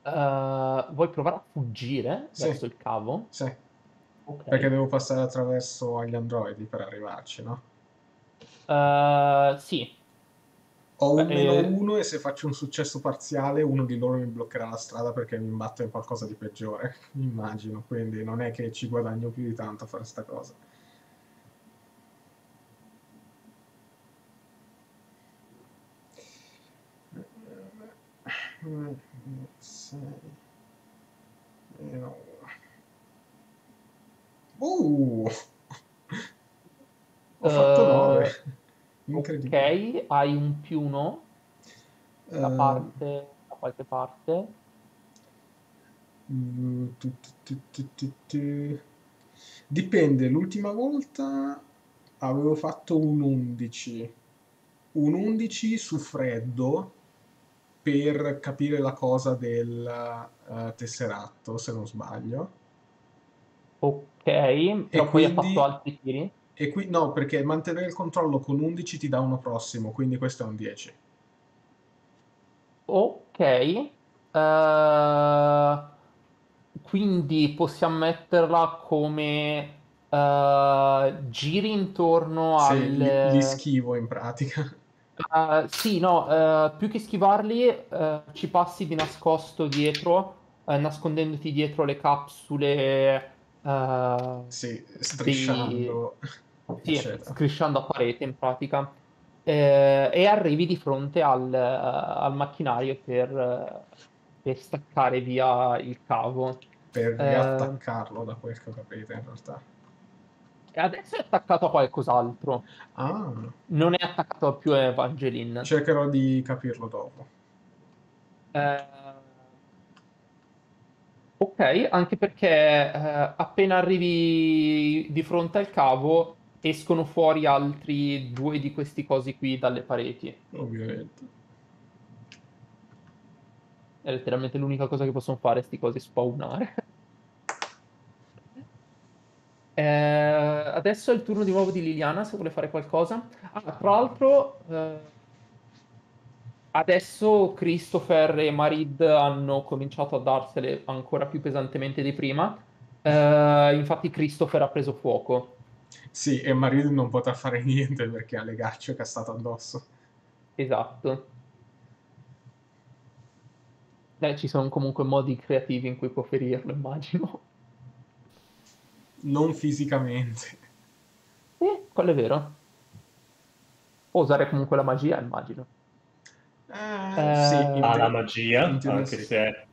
Eh, vuoi provare a fuggire Sì. verso il cavo? Sì, Ok. perché devo passare attraverso agli androidi per arrivarci, no? Eh, sì, Ho un meno eh, uno e se faccio un successo parziale uno di loro mi bloccherà la strada perché mi imbatto in qualcosa di peggiore, immagino, quindi non è che ci guadagno più di tanto a fare sta cosa. Uno. Uh! Ho fatto Eh, 9. Incredibile. ok, hai un più uno da Eh, parte, da qualche parte. mm, tu, tu, tu. Dipende, l'ultima volta avevo fatto un 11. Un 11 su freddo per capire la cosa del eh, tesseratto, se non sbaglio. Ok, però poi ha quindi- fatto altri tiri. E qui no, perché mantenere il controllo con 11 ti dà uno prossimo, quindi questo è un 10. Ok, eh, quindi possiamo metterla come eh, giri intorno Se al... li, li schivo in pratica. Eh, sì, no, più che schivarli, ci passi di nascosto dietro, nascondendoti dietro le capsule, eh, Sì, strisciando. sì, eccetera. scrisciando a parete in pratica, Eh, e arrivi di fronte al, al macchinario per, eh, per staccare via il cavo. Per Eh, riattaccarlo, da quel che ho capito in realtà. Adesso è attaccato a qualcos'altro, Ah, non è attaccato più a Evangeline. cercherò di capirlo dopo. Eh, ok, anche perché eh, appena arrivi di fronte al cavo escono fuori altri due di questi cosi qui dalle pareti. Ovviamente. È letteralmente l'unica cosa che possono fare sti cosi spawnare. Eh, adesso è il turno di nuovo di Liliana se vuole fare qualcosa. Ah, tra l'altro, eh, adesso Christopher e Marid hanno cominciato a darsele ancora più pesantemente di prima. Eh, infatti, Christopher ha preso fuoco. Sì, e Marid non potrà fare niente perché ha le gacce castate addosso. Esatto. Eh, ci sono comunque modi creativi in cui può ferirlo, immagino. Non fisicamente. Eh, quello è vero. Può usare comunque la magia, immagino. Eh, Eh, sì, Ha te- Ah, la magia, anche sì. se è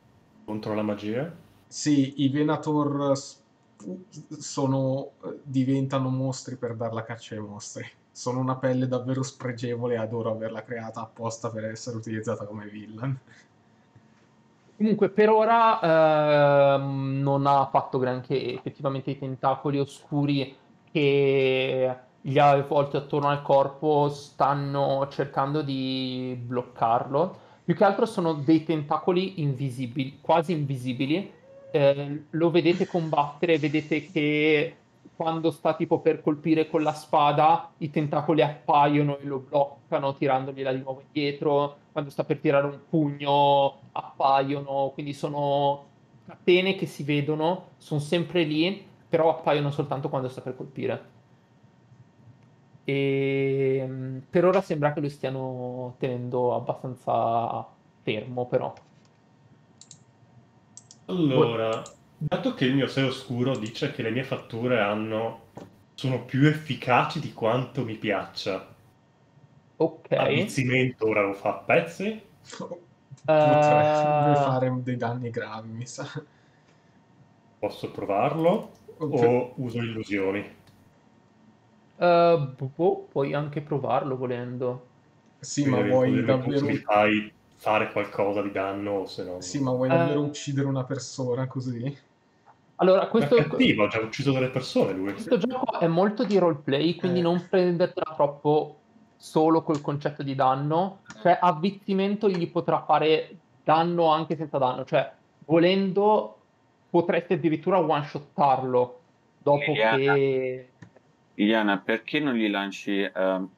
contro la magia. Sì, i Venator sono, diventano mostri per dar la caccia ai mostri. Sono una pelle davvero spregevole e adoro averla creata apposta per essere utilizzata come villain. Comunque, per ora ehm, non ha fatto granché. Effettivamente i tentacoli oscuri che gli avvolti attorno al corpo stanno cercando di bloccarlo. Più che altro sono dei tentacoli invisibili, quasi invisibili. Eh, lo vedete combattere, vedete che quando sta tipo per colpire con la spada, i tentacoli appaiono e lo bloccano, tirandogliela di nuovo indietro. Quando sta per tirare un pugno, appaiono. Quindi sono catene che si vedono, sono sempre lì, però appaiono soltanto quando sta per colpire. E mm, per ora sembra che lo stiano tenendo abbastanza fermo, però. Allora, dato che il mio sé oscuro dice che le mie fatture hanno... sono più efficaci di quanto mi piaccia, Ok. avvizzimento ora lo fa a pezzi? Potrebbe Eh, fare dei danni gravi, mi sa. Posso provarlo? O uso illusioni? Eh, boh, puoi anche provarlo volendo. Sì, Quindi ma vuoi davvero... mi fai fare qualcosa di danno o se no... Sì, ma vuoi Eh. davvero uccidere una persona così? Allora, questo, cattivo, ha già ucciso delle persone lui. questo gioco è molto di roleplay, quindi Eh. non prendertela troppo solo col concetto di danno. Cioè, avvizzimento gli potrà fare danno anche senza danno. Cioè, volendo, potresti addirittura one-shottarlo dopo Liliana. che... Iliana, perché non gli lanci ehm,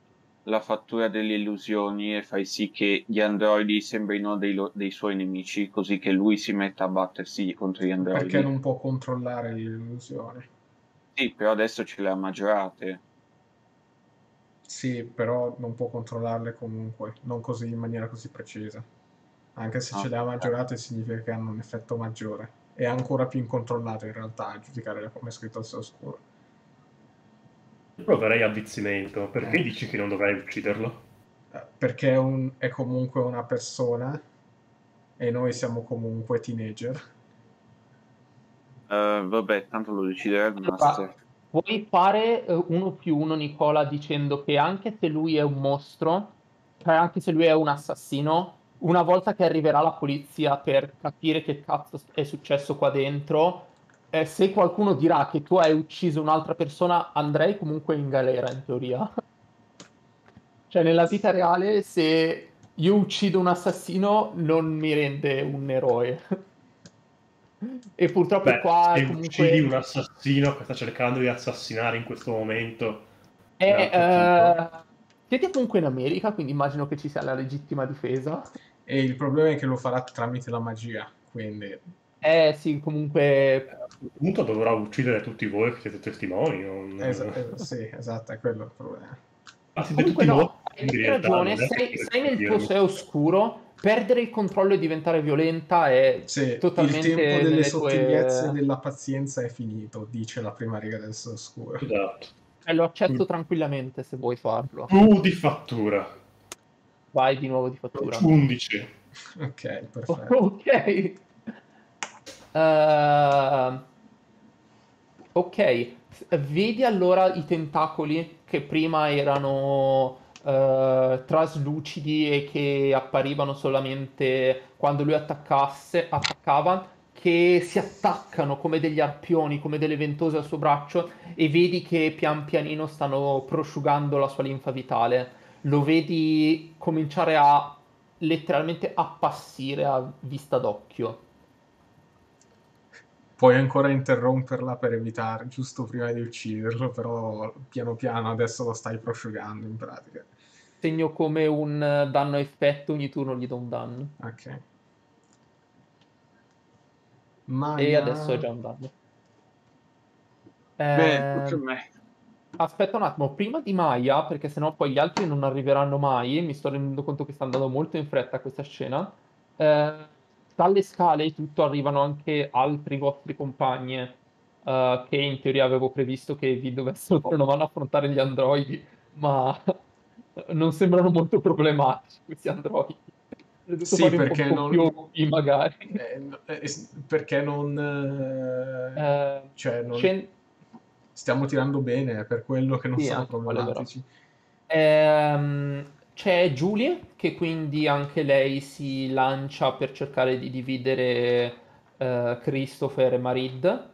la fattura delle illusioni e fai sì che gli androidi sembrino dei, dei suoi nemici, così che lui si metta a battersi contro gli androidi? Perché non può controllare le illusioni. Sì, però adesso ce le ha maggiorate. Sì, però non può controllarle comunque, non così in maniera così precisa. Anche se Ah. ce le ha maggiorate significa che hanno un effetto maggiore. È ancora più incontrollato in realtà, a giudicare come è scritto il suo oscuro. Io proverei avvizzimento. Perché Eh. dici che non dovrei ucciderlo? Perché è, un- è comunque una persona e noi siamo comunque teenager. Eh, vabbè, tanto lo deciderà il master. Vuoi fare eh, uno più uno, Nicola, dicendo che anche se lui è un mostro, cioè anche se lui è un assassino, una volta che arriverà la polizia per capire che cazzo è successo qua dentro, eh, se qualcuno dirà che tu hai ucciso un'altra persona, andrei comunque in galera, in teoria. Cioè, nella vita reale, se io uccido un assassino non mi rende un eroe. e purtroppo Beh, qua se comunque... uccidi un assassino che sta cercando di assassinare in questo momento... Eh, eh, siete comunque in America, quindi immagino che ci sia la legittima difesa. E il problema è che lo farà tramite la magia, quindi... Eh sì, comunque... A questo punto dovrà uccidere tutti voi che siete testimoni. Non... Esa- eh, sì, esatto, è quello il problema. Ma siete Comunque tutti no, hai ragione, sei, sei nel tuo sé oscuro, perdere il controllo e diventare violenta è Sì, totalmente il tempo delle sottigliezze tue... della pazienza è finito, dice la prima riga del suo oscuro. Esatto. Eh, lo Mm. accetto tranquillamente se vuoi farlo. Tu di fattura. Vai di nuovo di fattura. 11. Ok, perfetto. Ok. Eh, ok, vedi allora i tentacoli che prima erano eh, traslucidi e che apparivano solamente quando lui attaccasse, attaccava, che si attaccano come degli arpioni, come delle ventose al suo braccio e vedi che pian pianino stanno prosciugando la sua linfa vitale. Lo vedi cominciare a letteralmente appassire a vista d'occhio. Puoi ancora interromperla per evitare, giusto prima di ucciderlo, però piano piano adesso lo stai prosciugando in pratica. Segno come un danno a effetto, ogni turno gli do un danno. Ok. Ma E adesso è già un danno. Beh, a me. Aspetta un attimo, prima di Maya, perché sennò poi gli altri non arriveranno mai, mi sto rendendo conto che sta andando molto in fretta questa scena. eh, dalle scale e tutto arrivano anche altri vostri compagni, eh, che in teoria avevo previsto che vi dovessero dare una mano a affrontare gli androidi, ma non sembrano molto problematici questi androidi. Sì, perché non- più magari. Eh, eh, s- perché non... eh, Eh, cioè, non- scen- stiamo tirando bene, per quello che non Sì, sono problematici. Ehm, c'è Julie che quindi anche lei si lancia per cercare di dividere eh, Christopher e Marid.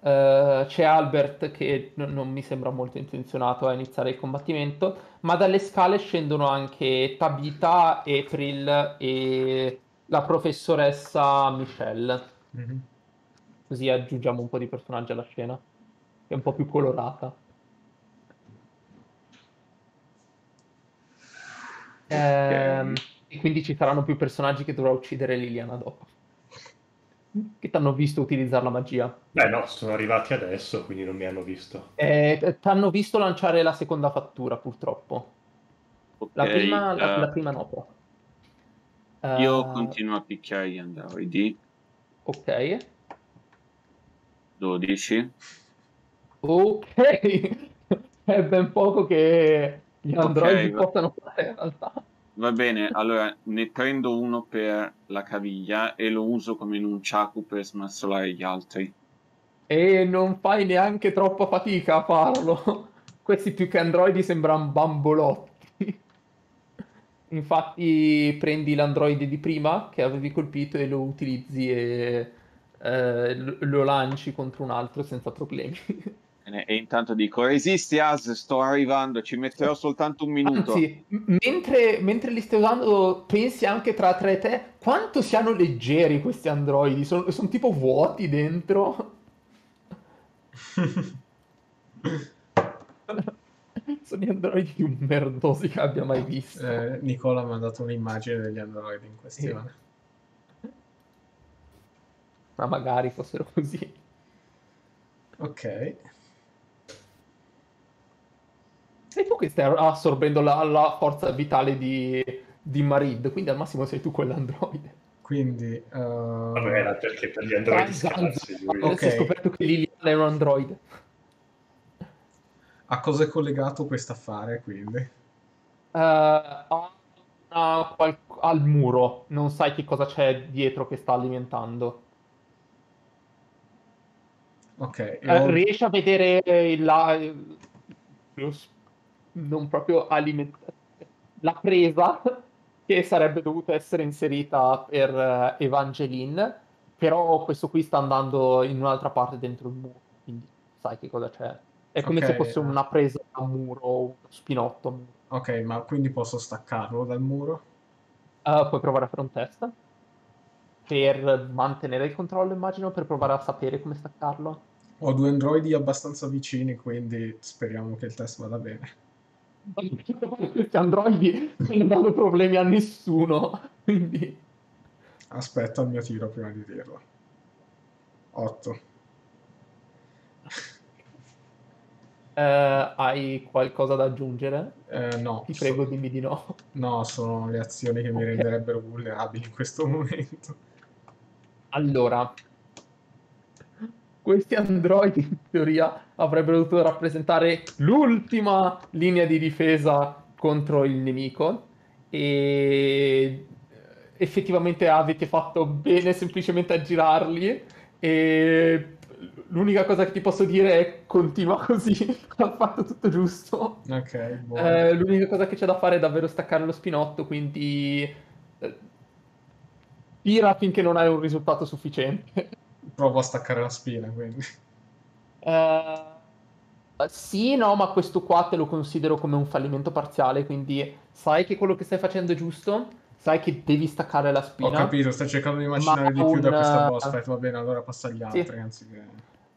Eh, c'è Albert che n- non mi sembra molto intenzionato a iniziare il combattimento, ma dalle scale scendono anche Tabitha, April e la professoressa Michelle. Mhm. Così aggiungiamo un po' di personaggi alla scena, che è un po' più colorata. Ehm, e quindi ci saranno più personaggi che dovrà uccidere Liliana dopo. Che ti hanno visto utilizzare la magia. Beh, no, sono arrivati adesso, quindi non mi hanno visto. Eh, ti hanno visto lanciare la seconda fattura, purtroppo. La Ok, prima, la, eh, la prima no, però. Io Eh, continuo a picchiare gli androidi. Ok. 12. Ok. È ben poco che gli androidi va. fare in realtà. Va bene, allora ne prendo uno per la caviglia e lo uso come nunciaku per smazzolare gli altri. E non fai neanche troppa fatica a farlo. Questi più che androidi sembrano bambolotti. Infatti prendi l'androide di prima che avevi colpito e lo utilizzi e eh, lo lanci contro un altro senza problemi. E intanto dico, resisti As, sto arrivando, ci metterò soltanto un minuto. Anzi, mentre, mentre li stai usando, pensi anche tra tre e te quanto siano leggeri questi androidi. Sono, sono tipo vuoti dentro. Sono gli androidi più merdosi che abbia mai visto. Eh, Nicola mi ha dato un'immagine degli androidi in questione. Ma magari fossero così. Ok. Sei tu che stai assorbendo la, la forza vitale di, di Marid, quindi al massimo sei tu quell'androide. Quindi... eh, Vabbè, era perché per gli androidi scarsi. Adesso hai scoperto che Liliana è un androide. a cosa è collegato questo affare, quindi? Eh, ha una qual- al muro, non sai che cosa c'è dietro che sta alimentando. Ok. e Eh, ho- riesci a vedere il- la, lo non proprio alimentare la presa che sarebbe dovuta essere inserita per eh, Evangeline, però questo qui sta andando in un'altra parte dentro il muro, quindi sai che cosa c'è. È come Ok, se fosse eh. una presa a muro, uno spinotto. Ok, ma quindi posso staccarlo dal muro? Uh, puoi provare a fare un test per mantenere il controllo, immagino, per provare a sapere come staccarlo. Ho due androidi abbastanza vicini, quindi speriamo che il test vada bene. Questi androidi non danno problemi a nessuno, quindi... Aspetta il mio tiro prima di dirlo. 8. Eh, hai qualcosa da aggiungere? Eh, no. Ti prego, so- dimmi di no. No, sono le azioni che mi renderebbero vulnerabili in questo momento. Allora, questi androidi in teoria avrebbero dovuto rappresentare l'ultima linea di difesa contro il nemico e effettivamente avete fatto bene semplicemente a girarli e l'unica cosa che ti posso dire è continua così, ha fatto tutto giusto. Ok, buono. Eh, l'unica cosa che c'è da fare è davvero staccare lo spinotto, quindi eh, tira finché non hai un risultato sufficiente. Provo a staccare la spina, quindi. Eh, sì, no, ma questo qua te lo considero come un fallimento parziale, quindi sai che quello che stai facendo è giusto, sai che devi staccare la Ho spina. capito, stai cercando di immaginare Ma di più da questa eh, boss fight. Va bene, allora passa agli Sì. altri, anziché...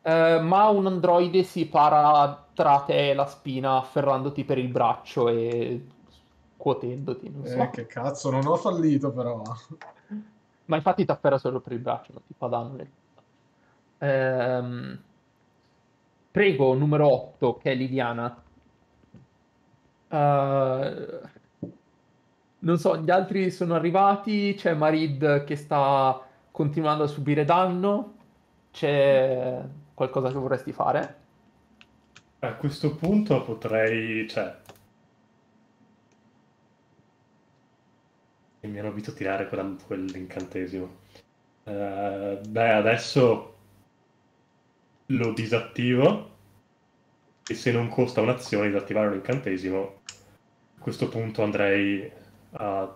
Eh, ma un androide si para tra te e la spina, afferrandoti per il braccio e scuotendoti, non so. Eh, che cazzo, non ho fallito però. Ma infatti ti afferra solo per il braccio, non ti fa danno. Ehm, prego, numero 8, che è Liliana. Eh, non so, gli altri sono arrivati, c'è Marid che sta continuando a subire danno, c'è qualcosa che vorresti fare? A questo punto potrei, cioè... Mi hanno visto tirare quell'incantesimo. Eh, beh, adesso lo disattivo e se non costa un'azione disattivare un incantesimo, a questo punto andrei a, a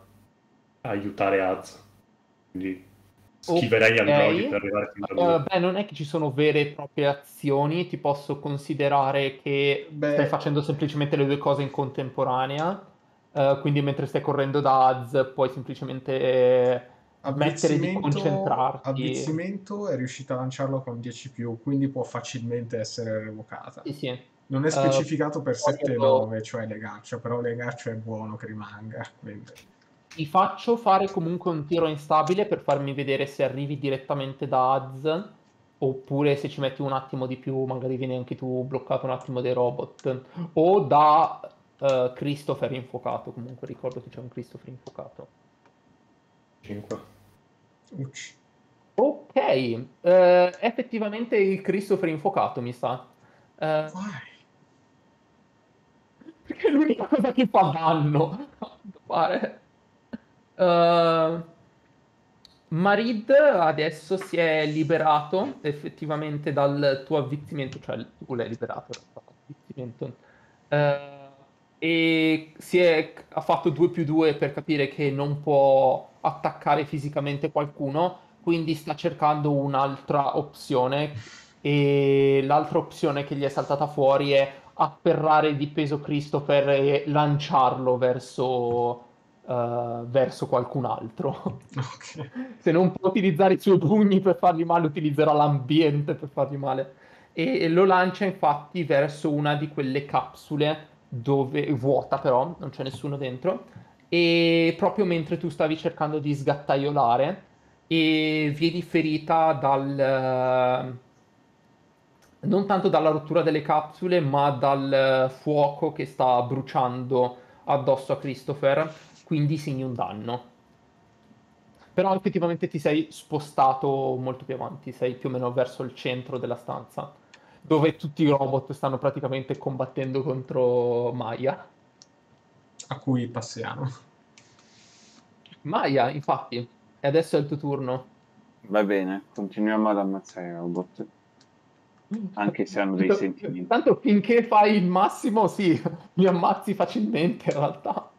aiutare Az. Quindi schiverei Ok. androidi per arrivare fino a lui. Eh, beh, non è che ci sono vere e proprie azioni, ti posso considerare che Beh- stai facendo semplicemente le due cose in contemporanea. Eh, quindi mentre stai correndo da Az puoi semplicemente smettere di concentrarti. avvizzimento è riuscita a lanciarlo con 10 quindi può facilmente essere revocata. Sì, sì. Non è Eh, specificato per poi 7-9, cioè legaccio, però legaccio è buono che rimanga. Quindi. Ti faccio fare comunque un tiro instabile per farmi vedere se arrivi direttamente da Az oppure se ci metti un attimo di più, magari vieni anche tu bloccato un attimo dai robot o da eh, Christopher infuocato. Comunque ricordo che c'è un Christopher infuocato. 5. Ucci. Ok, eh, effettivamente il Christopher infuocato mi sa. Vai. perché è l'unica cosa che fa danno. a quanto pare. Eh, Marid adesso si è liberato effettivamente dal tuo avvizzimento, cioè tu l'hai liberato dal tuo avvizzimento. Eh, e si è, ha fatto 2 più 2 per capire che non può attaccare fisicamente qualcuno, quindi sta cercando un'altra opzione e l'altra opzione che gli è saltata fuori è afferrare di peso Christopher e lanciarlo verso, eh, verso qualcun altro. Ok. Se non può utilizzare i suoi pugni per fargli male, utilizzerà l'ambiente per fargli male. E lo lancia infatti verso una di quelle capsule dove vuota però, non c'è nessuno dentro. E proprio mentre tu stavi cercando di sgattaiolare e vieni ferita dal non tanto dalla rottura delle capsule, ma dal fuoco che sta bruciando addosso a Christopher, quindi segni un danno. Però effettivamente ti sei spostato molto più avanti, sei più o meno verso il centro della stanza, dove tutti i robot stanno praticamente combattendo contro Maya. A cui passiamo. Maya, infatti, e adesso è il tuo turno. Va bene, continuiamo ad ammazzare i robot. Anche se hanno dei Tanto- sentimenti. Tanto finché fai il massimo, sì, li ammazzi facilmente in realtà.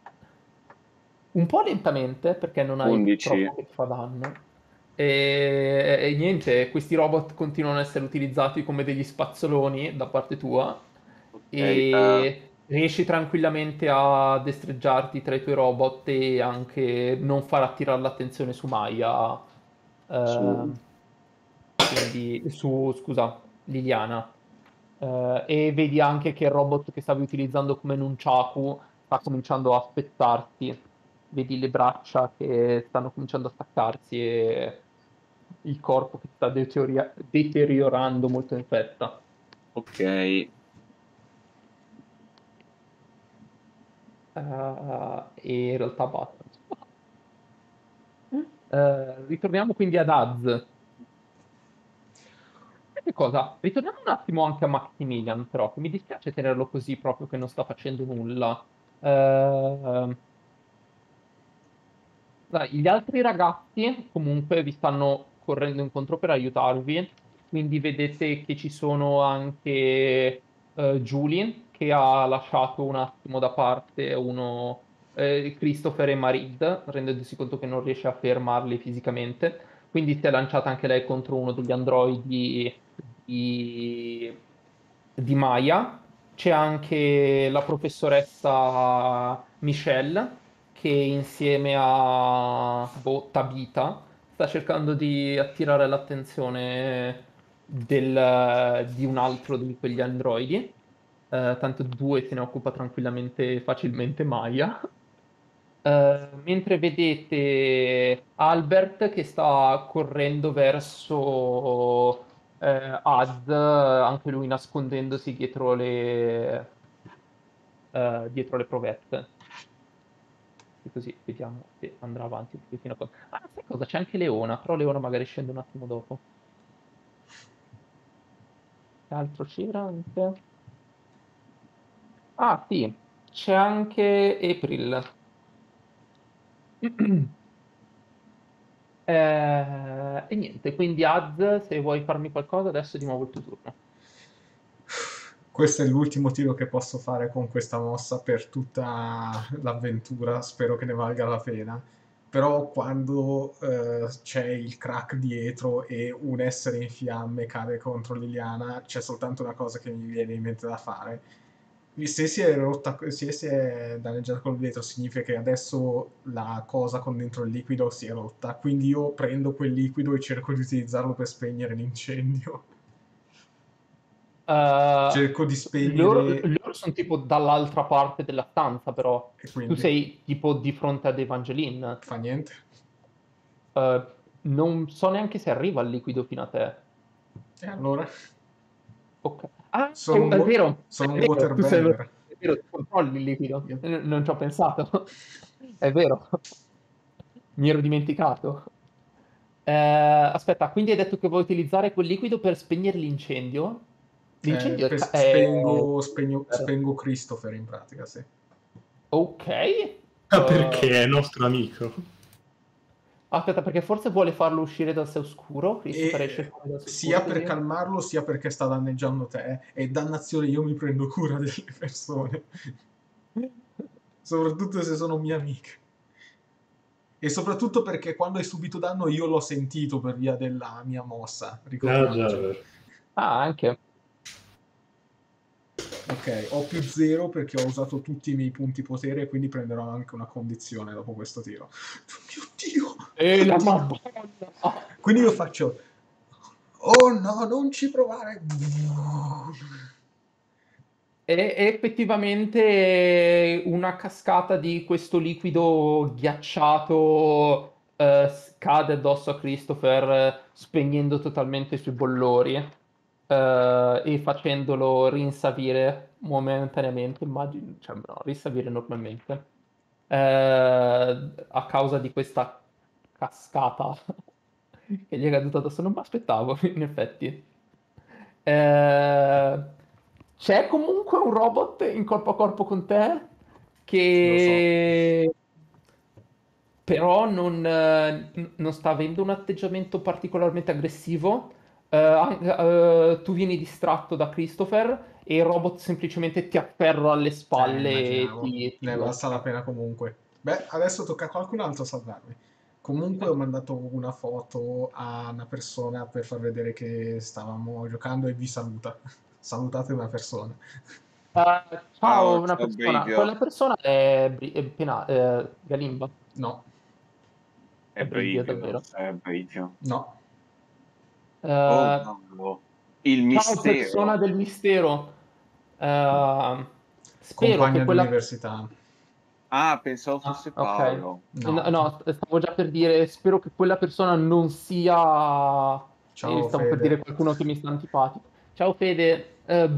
Un po' lentamente perché non hai 11. troppo che ti fa danno. E, e niente, questi robot continuano ad essere utilizzati come degli spazzoloni da parte tua. Ok, E eh, riesci tranquillamente a destreggiarti tra i tuoi robot e anche non far attirare l'attenzione su Maya. eh, Su- quindi su, scusa, Liliana. Eh, e vedi anche che il robot che stavi utilizzando come Nunchaku sta cominciando a spezzarsi. Vedi le braccia che stanno cominciando a staccarsi e il corpo che sta deteriora- deteriorando molto in fretta. Ok, Eh, e in realtà basta. Eh, ritorniamo quindi ad Az. Che cosa? Ritorniamo un attimo anche a Maximilian, però, che mi dispiace tenerlo così proprio che non sta facendo nulla. Eh, dai, gli altri ragazzi comunque vi stanno correndo incontro per aiutarvi, quindi vedete che ci sono anche eh, Julie che ha lasciato un attimo da parte uno, eh, Christopher e Marid, rendendosi conto che non riesce a fermarli fisicamente, quindi si è lanciata anche lei contro uno degli androidi di, di Maya. C'è anche la professoressa Michelle che insieme a boh, Tabita sta cercando di attirare l'attenzione del- di un altro di quegli androidi. Eh, tanto due se ne occupa tranquillamente facilmente Maya. Eh, mentre vedete Albert che sta correndo verso eh, Az, anche lui nascondendosi dietro le, eh, dietro le provette. E così vediamo se andrà avanti un pochettino. con- Ah, sai cosa? C'è anche Leona, però Leona magari scende un attimo dopo. Che altro c'era anche? Ah, sì, c'è anche April. Eh, e niente, quindi Az, se vuoi farmi qualcosa, adesso è di nuovo il tuo turno. Questo è l'ultimo tiro che posso fare con questa mossa per tutta l'avventura, spero che ne valga la pena. Però quando eh, c'è il crack dietro e un essere in fiamme cade contro Liliana, c'è soltanto una cosa che mi viene in mente da fare. Se si è rotta, se si è danneggiata col vetro, significa che adesso la cosa con dentro il liquido si è rotta. Quindi io prendo quel liquido e cerco di utilizzarlo per spegnere l'incendio. Eh, Cerco di spegnere. loro, loro sono tipo dall'altra parte della stanza, però. Tu sei tipo di fronte ad Evangeline. fa niente. Eh, non so neanche se arriva il liquido fino a te. E allora? Ok. Ah, Sono è, un vero, sono è un vero, tu sei- è vero, ti controlli il liquido. Yep. Eh, Non ci ho pensato. È vero. Mi ero dimenticato. Eh, aspetta, quindi hai detto che vuoi utilizzare quel liquido per spegnere l'incendio? L'incendio Eh, è, per- ca- è- spengo, spegno- spengo Christopher in pratica, sì. Ok. Ah, Eh, perché è nostro amico. Aspetta, perché forse vuole farlo uscire dal sé oscuro? Christopher E- sia per così? calmarlo, sia perché sta danneggiando te. E dannazione, io mi prendo cura delle persone. Soprattutto se sono mie amiche. E soprattutto perché quando hai subito danno io l'ho sentito per via della mia mossa. Ah, vero. Ah, anche. Ok, ho più zero perché ho usato tutti i miei punti potere e quindi prenderò anche una condizione dopo questo tiro. Mio Dio! E la madonna! Quindi io faccio... Oh no, non ci provare! È effettivamente una cascata di questo liquido ghiacciato eh, cade addosso a Christopher, spegnendo totalmente i suoi bollori eh, e facendolo rinsavire momentaneamente, immagino, cioè no, rinsavire normalmente, eh, a causa di questa cascata che gli è caduta addosso. Non mi aspettavo, in effetti. Eh, c'è comunque un robot in corpo a corpo con te che però non, eh, non sta avendo un atteggiamento particolarmente aggressivo. Eh, eh, tu vieni distratto da Christopher e il robot semplicemente ti afferra alle spalle Eh, e ti, ti Ne valsa la pena comunque. Beh, adesso tocca a qualcun altro salvarmi. Comunque ho mandato una foto a una persona per far vedere che stavamo giocando e vi saluta. Salutate una persona. ciao, Ciao, una persona. Quella persona è, Bri- è Pena- eh, Galimba. No, È È brivio, davvero. È brivio. no. Eh, Oh, no. Il ciao, mistero. persona del mistero. Eh, spero Compagna che di quella... università. Ah, pensavo fosse Ah, ok. Paolo. No. No, no, stavo già per dire, spero che quella persona non sia... Ciao, eh, stavo per Fede. dire qualcuno che mi sta antipatico. Ciao Fede, Eh,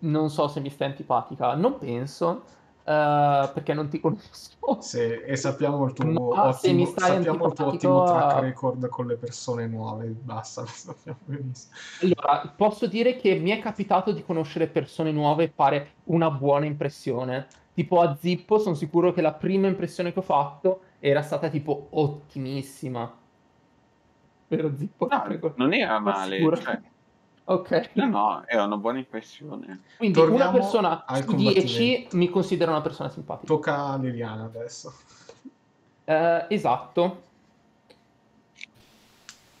non so se mi stai antipatica, non penso, eh, perché non ti conosco. Sì, e sappiamo il tuo, se mi ottimo, stai sappiamo il tuo ottimo track record con le persone nuove. Basta, lo sappiamo benissimo. Allora, posso dire che mi è capitato di conoscere persone nuove e fare una buona impressione. Tipo a Zippo, sono sicuro che la prima impressione che ho fatto era stata tipo ottimissima. Vero Zippo? No, Prego. non era Ma male. cioè, Ok. no, no, era una buona impressione. Quindi Torniamo una persona su 10 combattimento. mi considera una persona simpatica. Tocca a Liliana adesso. Eh, esatto.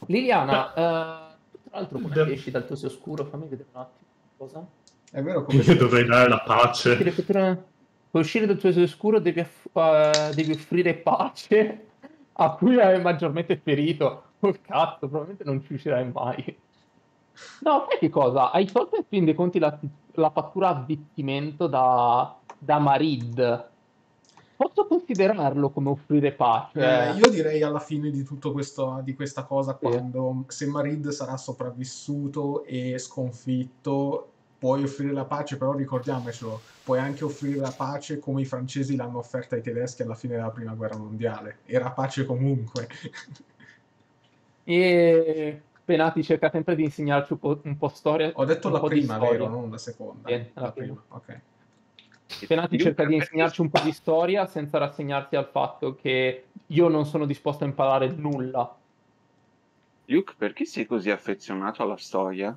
Liliana, eh, tra l'altro come Da- esci dal tuo sei oscuro? Fammi vedere un attimo. Cosa? È vero come Io dovrei dare la pace. Che per, per uscire dal tuo sei oscuro devi, aff- eh, devi offrire pace a cui hai maggiormente ferito. Col cazzo, probabilmente non ci uscirai mai. No, sai che cosa? Hai tolto in fin dei conti la, la fattura avvittimento da, da Marid. Posso considerarlo come offrire pace? Eh, io direi alla fine di tutto questo, di questa cosa, Sì. quando se Marid sarà sopravvissuto e sconfitto, puoi offrire la pace, però ricordiamocelo, puoi anche offrire la pace come i francesi l'hanno offerta ai tedeschi alla fine della prima guerra mondiale. Era pace comunque. E Penati cerca sempre di insegnarci un po', un po' storia. Ho detto la prima, vero? Non la seconda. Sì, la la prima. prima, ok. Penati cerca di insegnarci un po' di storia senza rassegnarsi al fatto che io non sono disposto a imparare nulla Luke, perché sei così affezionato alla storia?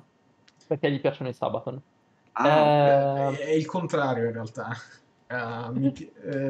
perché gli piacciono i Sabaton. Ah, Eh, È il contrario in realtà. Eh, mi eh,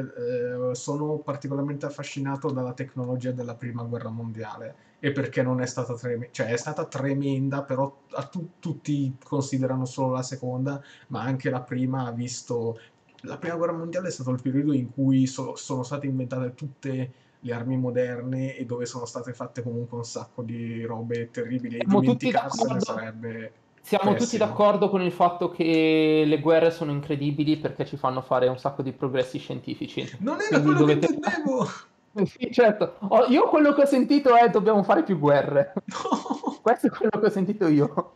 eh, sono particolarmente affascinato dalla tecnologia della prima guerra mondiale e perché non è stata tremenda, cioè è stata tremenda, però a tu- tutti considerano solo la seconda, ma anche la prima ha visto. La prima guerra mondiale è stato il periodo in cui so- sono state inventate tutte le armi moderne e dove sono state fatte comunque un sacco di robe terribili e dimenticarsene sarebbe. Siamo tutti Pessimo. d'accordo con il fatto che le guerre sono incredibili perché ci fanno fare un sacco di progressi scientifici. Non era Quindi quello dovete- che intendevo! Sì, certo. Oh, io quello che ho sentito è dobbiamo fare più guerre. No! Questo è quello che ho sentito io.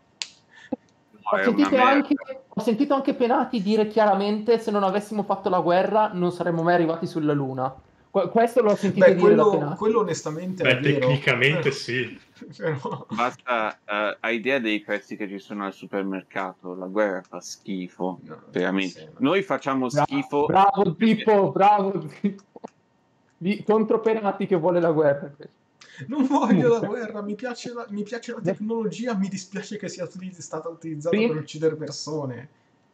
Ho sentito, anche, ho sentito anche Penati dire chiaramente se non avessimo fatto la guerra non saremmo mai arrivati sulla Luna. Que- questo l'ho sentito Beh, quello, quello onestamente Beh, è vero. tecnicamente sì. Però- Basta, eh, hai idea dei prezzi che ci sono al supermercato? La guerra fa schifo, no, veramente. sì, no. Noi facciamo Bra- schifo. Bravo Zippo, bravo Zippo. Di- contro Penati che vuole la guerra. Non voglio la guerra, mi piace la, mi piace la tecnologia, mi dispiace che sia utilizz- stata utilizzata Sì. per uccidere persone.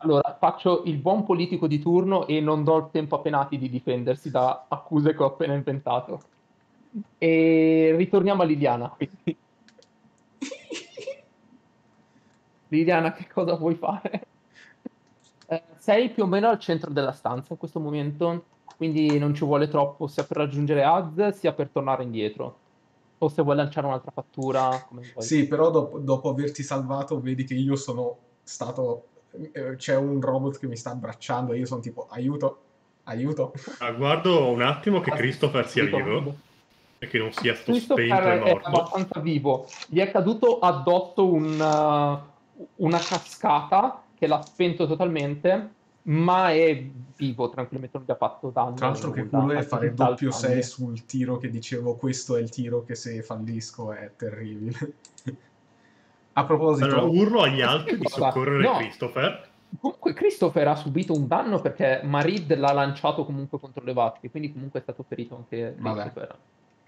Allora, faccio il buon politico di turno e non do il tempo a Penati di difendersi da accuse che ho appena inventato. E ritorniamo a Liliana. quindi. Liliana, che cosa vuoi fare? Eh, sei più o meno al centro della stanza in questo momento, quindi non ci vuole troppo sia per raggiungere Az sia per tornare indietro. O se vuoi lanciare un'altra fattura. Sì, però dopo, dopo averti salvato vedi che io sono stato... eh, c'è un robot che mi sta abbracciando e io sono tipo aiuto, aiuto. Ah, guardo un attimo che Ah, Christopher sia dico- vivo e che non sia sto spento e è morto. abbastanza vivo. Gli è caduto addosso un, uh, una cascata che l'ha spento totalmente, ma è vivo tranquillamente, non gli ha fatto danno. Tra l'altro che culo è fare doppio saltare. 6 sul tiro che dicevo questo è il tiro che se fallisco è terribile. A proposito, Allora, urlo agli altri di soccorrere No. Christopher. Comunque Christopher ha subito un danno perché Marid l'ha lanciato comunque contro le vasche, quindi comunque è stato ferito anche Vabbè. Christopher.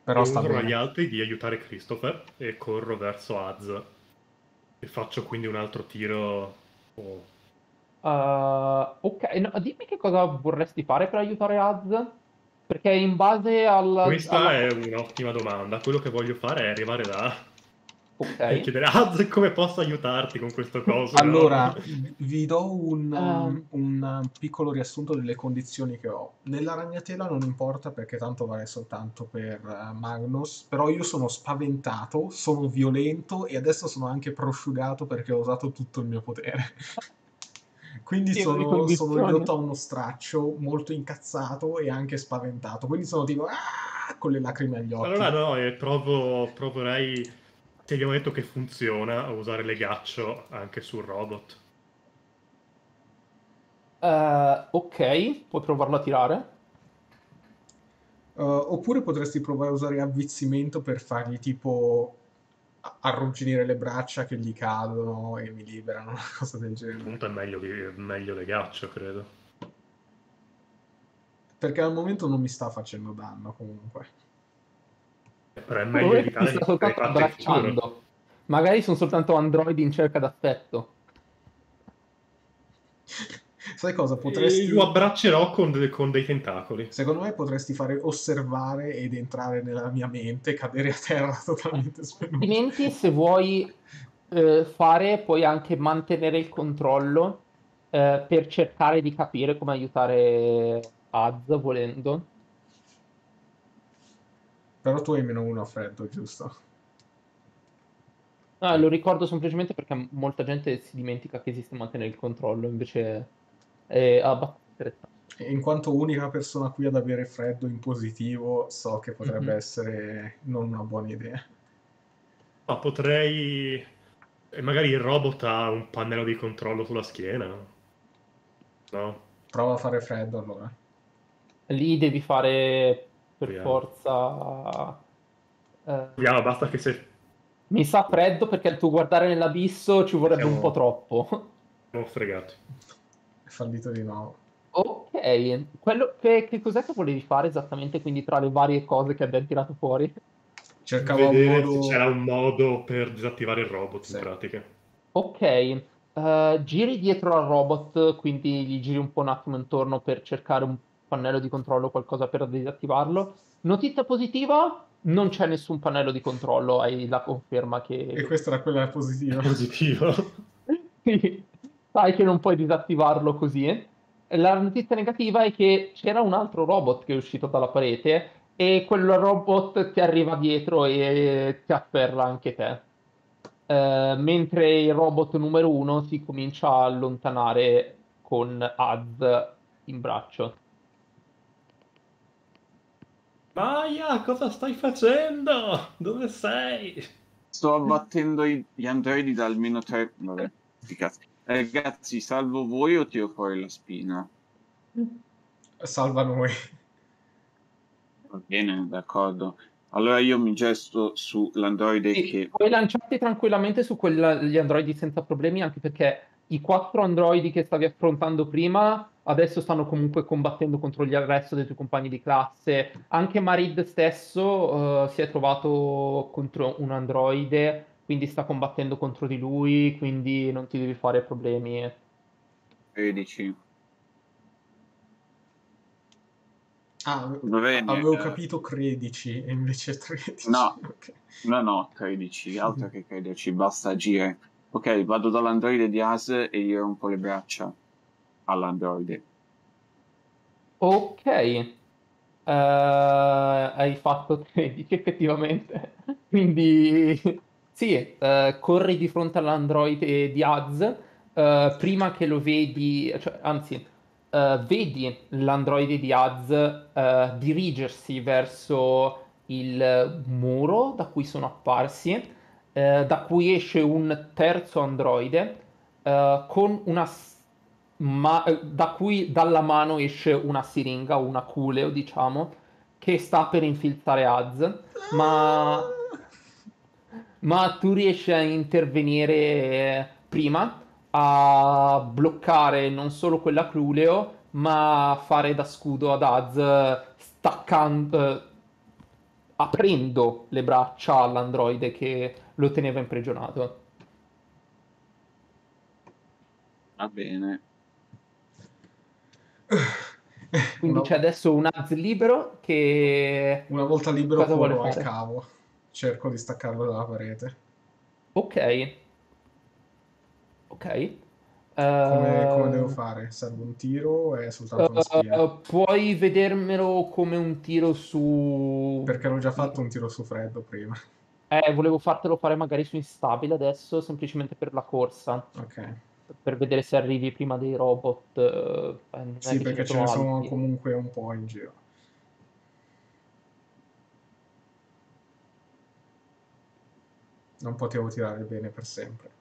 però e sta urlo agli altri di aiutare Christopher e corro verso Az. E faccio quindi un altro tiro. oh, Uh, ok, no, dimmi che cosa vorresti fare per aiutare Az? Perché in base alla... Questa alla- è un'ottima domanda. Quello che voglio fare è arrivare da E Ok. chiedere, Az, come posso aiutarti con questo coso? Allora, No? vi do un, Um. un, um, piccolo riassunto delle condizioni che ho. Nella ragnatela non importa perché tanto vale soltanto per eh, Magnus, però io sono spaventato, sono violento e adesso sono anche prosciugato perché ho usato tutto il mio potere. Quindi sono, sono ridotto a uno straccio, molto incazzato e anche spaventato. Quindi sono tipo "Ah!" con le lacrime agli occhi. Allora no, eh, provo, proverei, ti abbiamo detto che funziona, a usare legaccio anche sul robot. Eh, ok, puoi provarlo a tirare. Uh, oppure potresti provare a usare avvizzimento per fargli tipo arrugginire le braccia che gli cadono e mi liberano, una cosa del genere. Appunto è meglio, meglio legaccio, credo. Perché al momento non mi sta facendo danno comunque. Però è meglio evitare ti sta che soltanto riparte in futuro. abbracciando. Magari sono soltanto androidi in cerca d'affetto. Sai cosa? E Potresti... lo abbraccerò con, de- con dei tentacoli. Secondo me potresti fare osservare ed entrare nella mia mente, cadere a terra totalmente svenuto. Altrimenti, se vuoi eh, fare, puoi anche mantenere il controllo eh, per cercare di capire come aiutare Az volendo. Però tu hai meno uno a freddo, giusto? No, lo ricordo semplicemente perché molta gente si dimentica che esiste mantenere il controllo, invece è abbastanza interessante. E in quanto unica persona qui ad avere freddo in positivo, so che potrebbe Mhm. essere non una buona idea. Ma potrei... e magari il robot ha un pannello di controllo sulla schiena. No? Prova a fare freddo allora. Lì devi fare per Vediamo. forza... eh, Vediamo, basta che se mi sa freddo perché il tuo guardare nell'abisso ci vorrebbe un Siamo- po' troppo. siamo fregati. È fallito di nuovo. Ok, quello che, che cos'è che volevi fare esattamente quindi tra le varie cose che abbiamo tirato fuori? Cercavo un Vedere modo... se c'era un modo per disattivare il robot Sì. in pratica. Ok, eh, giri dietro al robot, quindi gli giri un po' un attimo intorno per cercare un pannello di controllo, qualcosa per disattivarlo. Notizia positiva, non c'è nessun pannello di controllo, hai la conferma E che questa era quella positiva. Positivo. Quindi sai che non puoi disattivarlo così. La notizia negativa è che c'era un altro robot che è uscito dalla parete e quel robot ti arriva dietro e ti afferra anche te. Eh, mentre il robot numero uno si comincia a allontanare con Az in braccio. Maya, cosa stai facendo? Dove sei? Sto abbattendo i- gli androidi da almeno tre... Vabbè, che cazzo. Eh, Ragazzi, salvo voi o tiro fuori la spina? Salva noi. Va bene, d'accordo. Allora io mi gesto sull'androide Sì, che... puoi lanciarti tranquillamente su quella- gli androidi senza problemi, anche perché i quattro androidi che stavi affrontando prima adesso stanno comunque combattendo contro il resto dei tuoi compagni di classe. Anche Marid stesso eh, si è trovato contro un androide, quindi sta combattendo contro di lui, quindi non ti devi fare problemi. 13. Ah, bene. avevo eh, capito 13 e invece 13. No. Ok. No, no, 13, altro che crederci, basta agire. Ok, vado dall'androide di As e gli rompo le braccia all'androide. Ok, Eh, hai fatto 13 effettivamente. Quindi sì, eh, corri di fronte all'androide di Az, eh, prima che lo vedi, cioè, anzi, vedi l'androide di Az dirigersi verso il muro da cui sono apparsi, eh, da cui esce un terzo androide eh, con una ma eh, da cui dalla mano esce una siringa una culeo, diciamo, che sta per infiltrare Az, ma, ma tu riesci a intervenire eh, prima a bloccare non solo quella culeo, ma fare da scudo ad Az, staccando, aprendo le braccia all'androide che lo teneva imprigionato. Va bene. Quindi Una, c'è adesso un Az libero che una volta libero cosa vuole corro al cavo. Cerco di staccarlo dalla parete. Ok. Ok. Come, Eh, come devo fare? Serve un tiro o è soltanto una spia? eh, puoi vedermelo come un tiro su... Perché l'ho già fatto un tiro su freddo prima. Eh, volevo fartelo fare magari su instabile adesso, semplicemente per la corsa, Ok. per vedere se arrivi prima dei robot. eh, è Sì, perché ce sono ne sono alti. comunque un po' in giro. Non potevo tirare bene per sempre.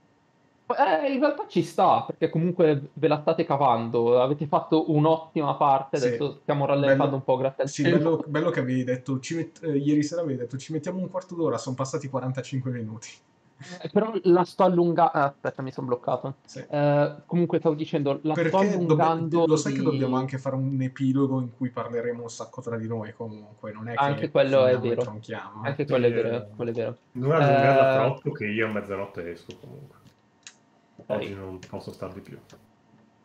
Eh, in realtà ci sta, perché comunque ve la state cavando, avete fatto un'ottima parte, Sì. adesso stiamo rallentando Bello- un po' grazie al Sì, bello, bello che avevi detto, ci met- eh, ieri sera avevi detto ci mettiamo un quarto d'ora, sono passati 45 minuti. Eh, Però la sto allungando... aspetta, mi sono bloccato. Sì. Eh, comunque stavo dicendo, la sto Perché dobbi- allungando lo sai che di- dobbiamo anche fare un epilogo in cui parleremo un sacco tra di noi comunque, non è che Anche quello è vero. tronchiamo, eh. Anche quello è vero, eh. quello è vero. Non allungarla Eh, troppo che io a mezzanotte esco comunque. Oggi non posso star di più.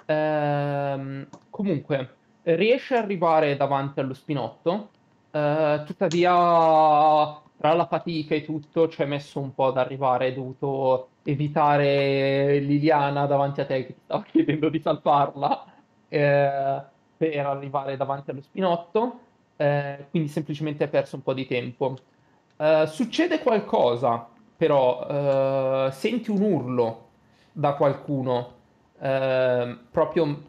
Ehm, comunque, riesce ad arrivare davanti allo spinotto, eh, tuttavia tra la fatica e tutto ci hai messo un po' ad arrivare, hai dovuto evitare Liliana davanti a te che ti stava chiedendo di salvarla eh, per arrivare davanti allo spinotto, eh, quindi semplicemente hai perso un po' di tempo. Eh, succede qualcosa, però, eh, senti un urlo da qualcuno ehm, proprio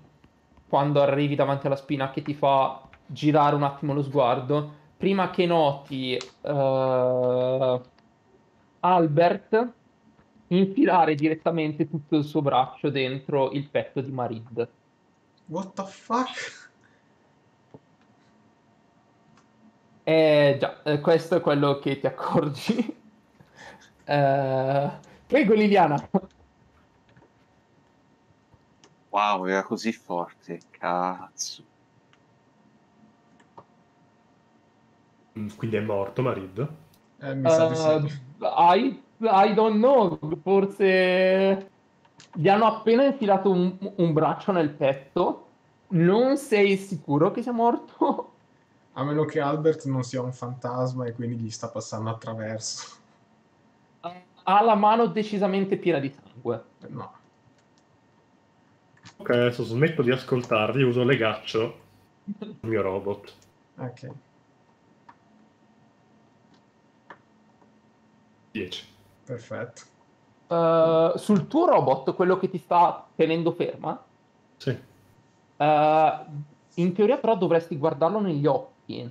quando arrivi davanti alla spina che ti fa girare un attimo lo sguardo, prima che noti eh, Albert infilare direttamente tutto il suo braccio dentro il petto di Marid. What the fuck? Eh già, eh, questo è quello che ti accorgi. Eh, prego Liliana. Wow, era così forte, cazzo. Mm, Quindi è morto Marid? Eh, mi sa di Uh, sì. I, I don't know, forse gli hanno appena infilato un, un braccio nel petto. Non sei sicuro che sia morto? A meno che Albert non sia un fantasma e quindi gli sta passando attraverso. Ha la mano decisamente piena di sangue. No. Ok, adesso smetto di ascoltarli, uso legaccio il mio robot. Ok. 10. Perfetto. Uh, sul tuo robot, quello che ti sta tenendo ferma, Sì. uh, in teoria però dovresti guardarlo negli occhi.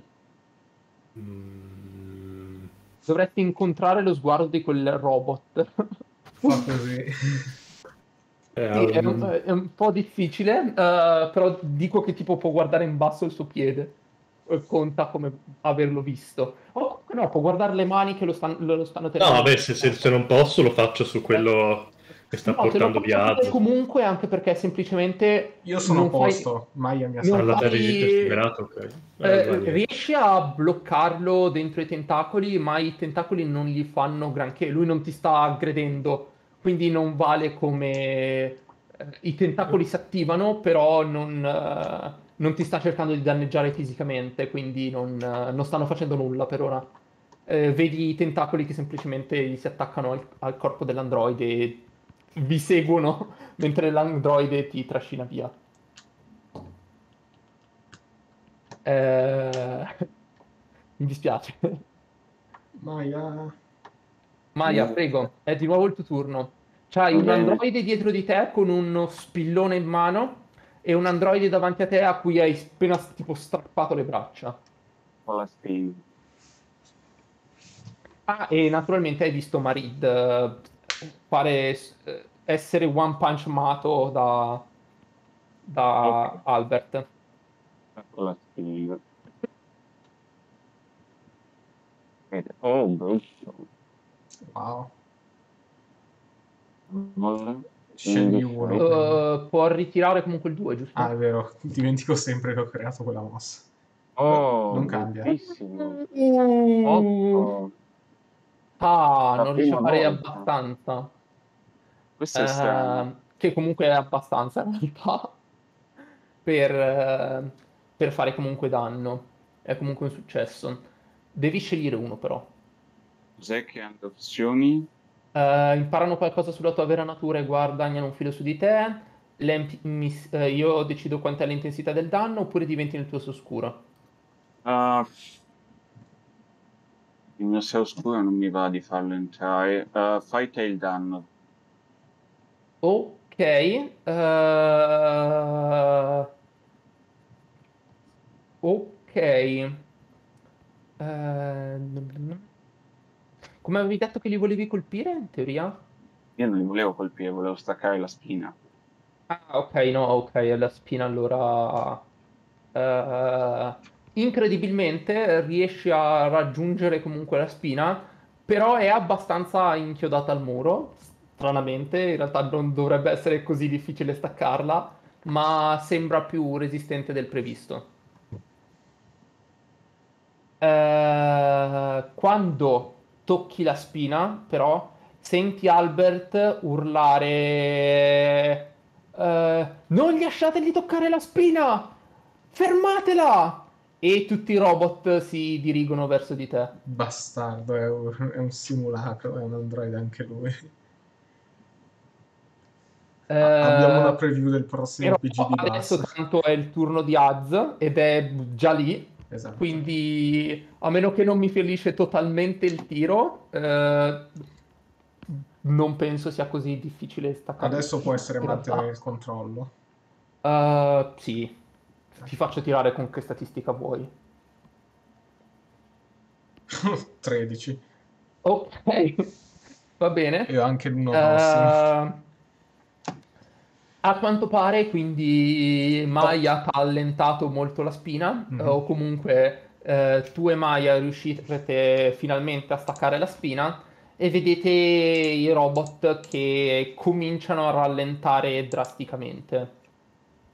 Mm, Dovresti incontrare lo sguardo di quel robot. Fa così. Sì, è un, um, è un po' difficile, eh, però dico che tipo può guardare in basso il suo piede. Conta come averlo visto. O no, può guardare le mani che lo, stan- lo stanno tenendo. No, vabbè, se, se- se non posso lo faccio su quello che sta No, portando via comunque anche perché semplicemente Io sono a non fai- posto. Maya mi ha salvato. Fai- terra liberato, ok. Eh, eh, riesci a bloccarlo dentro i tentacoli, ma i tentacoli non gli fanno granché. Lui non ti sta aggredendo, quindi non vale come eh, i tentacoli si attivano, però non, eh, non ti sta cercando di danneggiare fisicamente, quindi non, eh, non stanno facendo nulla per ora. Eh, vedi i tentacoli che semplicemente si attaccano al, al corpo dell'androide e vi seguono mentre l'androide ti trascina via. Mi dispiace. Maya. Maya, Mm. prego, è di nuovo il tuo turno. C'hai un Va bene. androide dietro di te con uno spillone in mano e un androide davanti a te a cui hai appena tipo strappato le braccia. Con la spina. Ah, e naturalmente hai visto Marid eh, fare eh, essere one punch mato da, da Ok. Albert. Con la spina. Ed- Oh, brutto. Wow. Scegli Mm, uno. Eh, può ritirare comunque il 2, giusto? Ah, è vero. Dimentico sempre che ho creato quella mossa. Oh, Non cambia. Uh, Otto. ah, La non riesce a fare volta. abbastanza. Questo è Eh, strano. che comunque è abbastanza in realtà per, eh, per fare comunque danno. È comunque un successo. Devi scegliere uno però. Cos'è che hanno opzioni? Eh, imparano qualcosa sulla tua vera natura e guadagnano un filo su di te. Mis- eh, io decido quant'è l'intensità del danno oppure diventi nel tuo oscuro. Uh, il mio sé oscuro non mi va di farlo entrare. Uh, fai te il danno. Ok. Ok. Eh, Come avevi detto che li volevi colpire, in teoria? Io non li volevo colpire, volevo staccare la spina. Ah, ok, no, ok, la spina allora... eh, incredibilmente riesci a raggiungere comunque la spina, però è abbastanza inchiodata al muro, stranamente, in realtà non dovrebbe essere così difficile staccarla, ma sembra più resistente del previsto. Eh, quando tocchi la spina, però, senti Albert urlare: eh, Non lasciategli toccare la spina! Fermatela! E tutti i robot si dirigono verso di te. Bastardo, è un, è un simulacro, è un androide anche lui. Eh, Abbiamo una preview del prossimo PG di adesso tanto è il turno di Az ed è già lì. Esatto. Quindi, a meno che non mi ferisce totalmente il tiro, eh, non penso sia così difficile staccare. Adesso può essere mantenere il controllo. Eh, sì, ti faccio tirare con che statistica vuoi. 13. Ok, va bene. E anche l'uno prossimo. Eh, a quanto pare, quindi Maya ti ha allentato molto la spina, Mhm. eh, o comunque eh, tu e Maya riuscite finalmente a staccare la spina e vedete i robot che cominciano a rallentare drasticamente.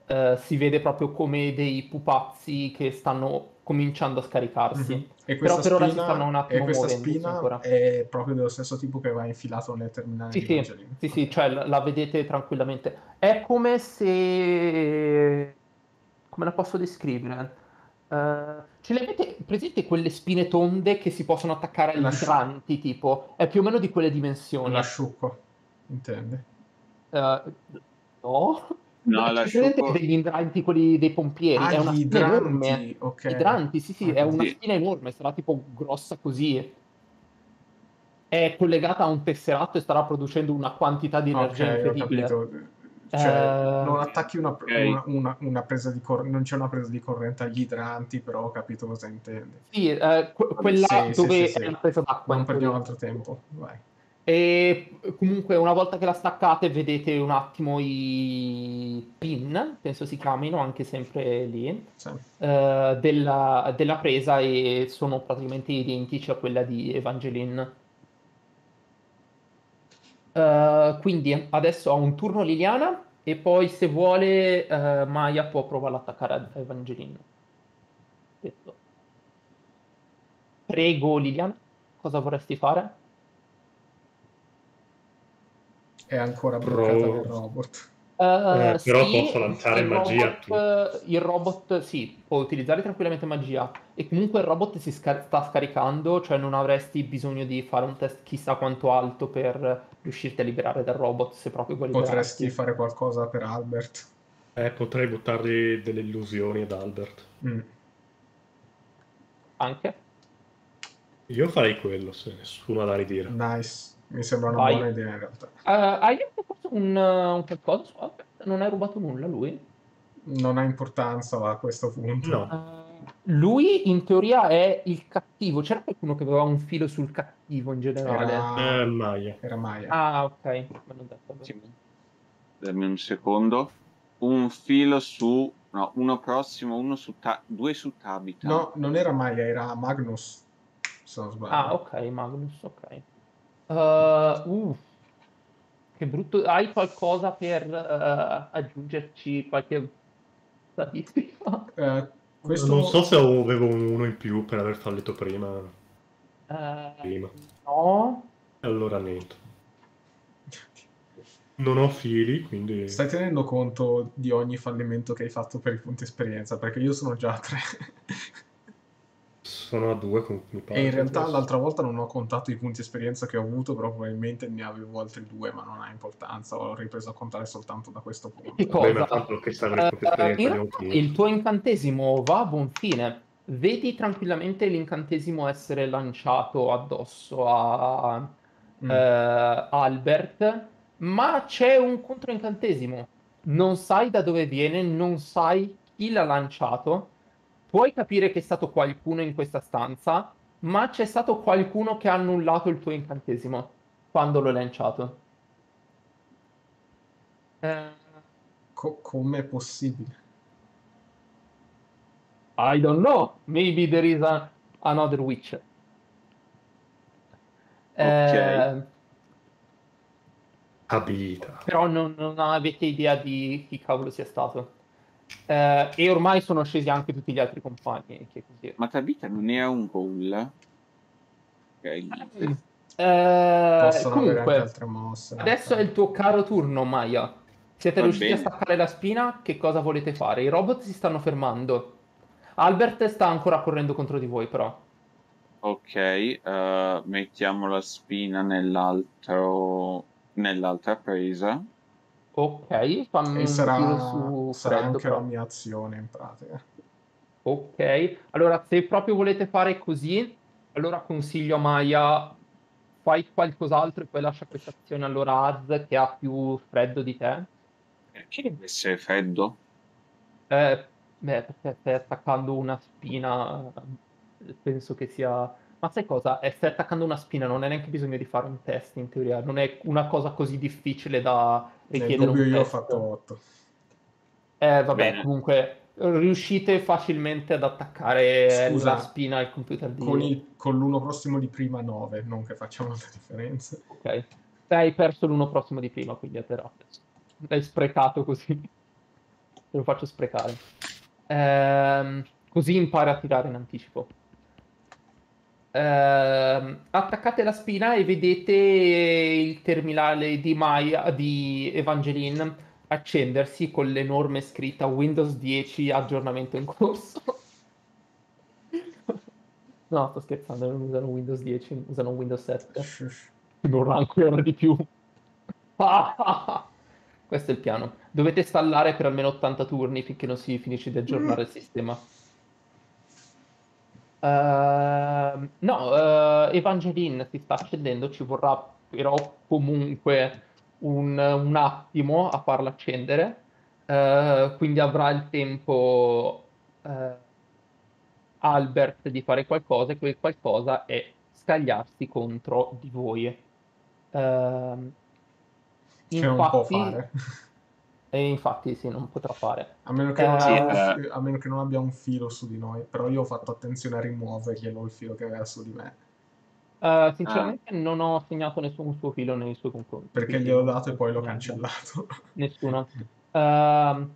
Eh, si vede proprio come dei pupazzi che stanno cominciando a scaricarsi. Mhm. E Però questa per ora si stanno un attimo e questa spina ancora. è proprio dello stesso tipo che va infilato nel terminale Sì, di sì, sì, sì, cioè la, vedete tranquillamente. È come se... come la posso descrivere? Eh, ce le avete presente quelle spine tonde che si possono attaccare agli Lasci- idranti, tipo? È più o meno di quelle dimensioni. L'asciucco, intende. Eh, no? No, l'asciugo- degli idranti, quelli dei pompieri? Ah, è una gli spina idranti, enorme. ok. Idranti, sì, sì, Ah, è una sì. spina enorme, sarà tipo grossa così. È collegata a un tesserato e starà producendo una quantità di energia Ok, ho incredibile. Cioè, Eh, non attacchi una, ok. una- una- una presa di corrente, non c'è una presa di corrente agli idranti, però ho capito cosa intendi. Sì, eh, que- quella Sì, dove sì, sì. è la presa d'acqua. Non perdiamo altro tempo, vai. E comunque una volta che la staccate vedete un attimo i pin, penso si chiamino, anche sempre lì, Sì. eh, della, della presa e sono praticamente identici a quella di Evangeline. Eh, quindi adesso ha un turno Liliana e poi se vuole eh, Maya può provare ad attaccare Evangeline. Prego Liliana, cosa vorresti fare? È ancora Pro- bloccata nel robot. Eh, Eh, però sì, posso lanciare il magia, robot, il robot sì, può utilizzare tranquillamente magia e comunque il robot si sca- sta scaricando, cioè non avresti bisogno di fare un test chissà quanto alto per riuscirti a liberare dal robot se proprio vuoi Potresti liberarti. fare qualcosa per Albert. Eh, potrei buttargli delle illusioni ad Albert. Mm. Anche? Io farei quello, se nessuno ha da ridire. Nice. Mi sembra una Vai. buona idea in realtà. Eh, hai anche forse un, un qualcosa su Albert? Non hai rubato nulla lui? Non ha importanza a questo punto. No. Eh, lui in teoria è il cattivo, c'era qualcuno che aveva un filo sul cattivo in generale? Era, Eh, Maya. era Maya. Ah, ok, detto. Sì. Dammi un secondo. Un filo su... No, uno prossimo, uno su... Ta... Due su Tabita. No, non era Maya, era Magnus. Se non sbaglio. Ah, ok, Magnus, ok. Uh, uh, che brutto. Hai qualcosa per eh, aggiungerci qualche statistica? Eh, questo Non so se avevo uno in più per aver fallito prima. Eh, prima. no. Allora niente. Non ho fili, quindi... Stai tenendo conto di ogni fallimento che hai fatto per i punti esperienza? Perché io sono già a tre. Sono a due, con, mi pare. E in realtà adesso. l'altra volta non ho contato i punti esperienza che ho avuto, però probabilmente ne avevo altri due, ma non ha importanza. Ho ripreso a contare soltanto da questo punto. Che cosa? tanto che punti Eh, realtà finito. il tuo incantesimo va a buon fine. Vedi tranquillamente l'incantesimo essere lanciato addosso a Mm. eh, Albert, ma c'è un controincantesimo. Non sai da dove viene, non sai chi l'ha lanciato. Puoi capire che è stato qualcuno in questa stanza, ma c'è stato qualcuno che ha annullato il tuo incantesimo quando l'ho lanciato. Eh, Co- com'è possibile? I don't know. Maybe there is a- another witch. Eh, Abilita. però non, non avete idea di chi cavolo sia stato. Eh, e ormai sono scesi anche tutti gli altri compagni. Che così. Ma Tabita non era un ghoul? Ok. Eh, Possono comunque, altre mosse. adesso è il tuo caro turno, Maya. Siete Va riusciti a bene. staccare la spina? Che cosa volete fare? I robot si stanno fermando. Albert sta ancora correndo contro di voi, però. Ok, eh, mettiamo la spina nell'altro nell'altra presa. Ok, fammi E sarà, su sarà freddo, anche però. la mia azione in pratica. Ok, allora se proprio volete fare così, allora consiglio a Maya, fai qualcos'altro e poi lascia questa azione allora Az che ha più freddo di te. Perché deve essere freddo? Eh, beh, perché stai attaccando una spina, penso che sia... Ma sai cosa? Eh, stai attaccando una spina, non hai neanche bisogno di fare un test in teoria, non è una cosa così difficile da Nel richiedere dubbio un io ho fatto 8. Eh, vabbè, Bene. comunque riuscite facilmente ad attaccare Scusa, la spina al computer di... Con, il- con l'uno prossimo di prima 9, non che faccia molta differenza. Ok. Hai perso l'uno prossimo di prima, quindi a terra. L'hai sprecato così. Te lo faccio sprecare. Ehm, così impari a tirare in anticipo. Ehm, attaccate la spina e vedete il terminale di Maya, di Evangeline accendersi con l'enorme scritta Windows 10 aggiornamento in corso. No, sto scherzando, non usano Windows 10, usano Windows 7 Shush. non ancora di più. Questo è il piano. Dovete stallare per almeno 80 turni finché non si finisce di aggiornare il sistema. Ehm, no, eh, Evangeline si sta accendendo, ci vorrà però comunque un, un attimo a farla accendere. Eh, quindi avrà il tempo eh, Albert di fare qualcosa e quel qualcosa è scagliarsi contro di voi. Può infatti, fare. e infatti sì, non potrà fare. A meno, che non Eh, Sì, abbia un eh. a meno che non abbia un filo su di noi. Però io ho fatto attenzione a rimuoverglielo il filo che aveva su di me. Eh, sinceramente non ho segnato nessun suo filo nei suoi confronti. Perché gliel'ho dato e poi l'ho cancellato. Nessuno. Ehm,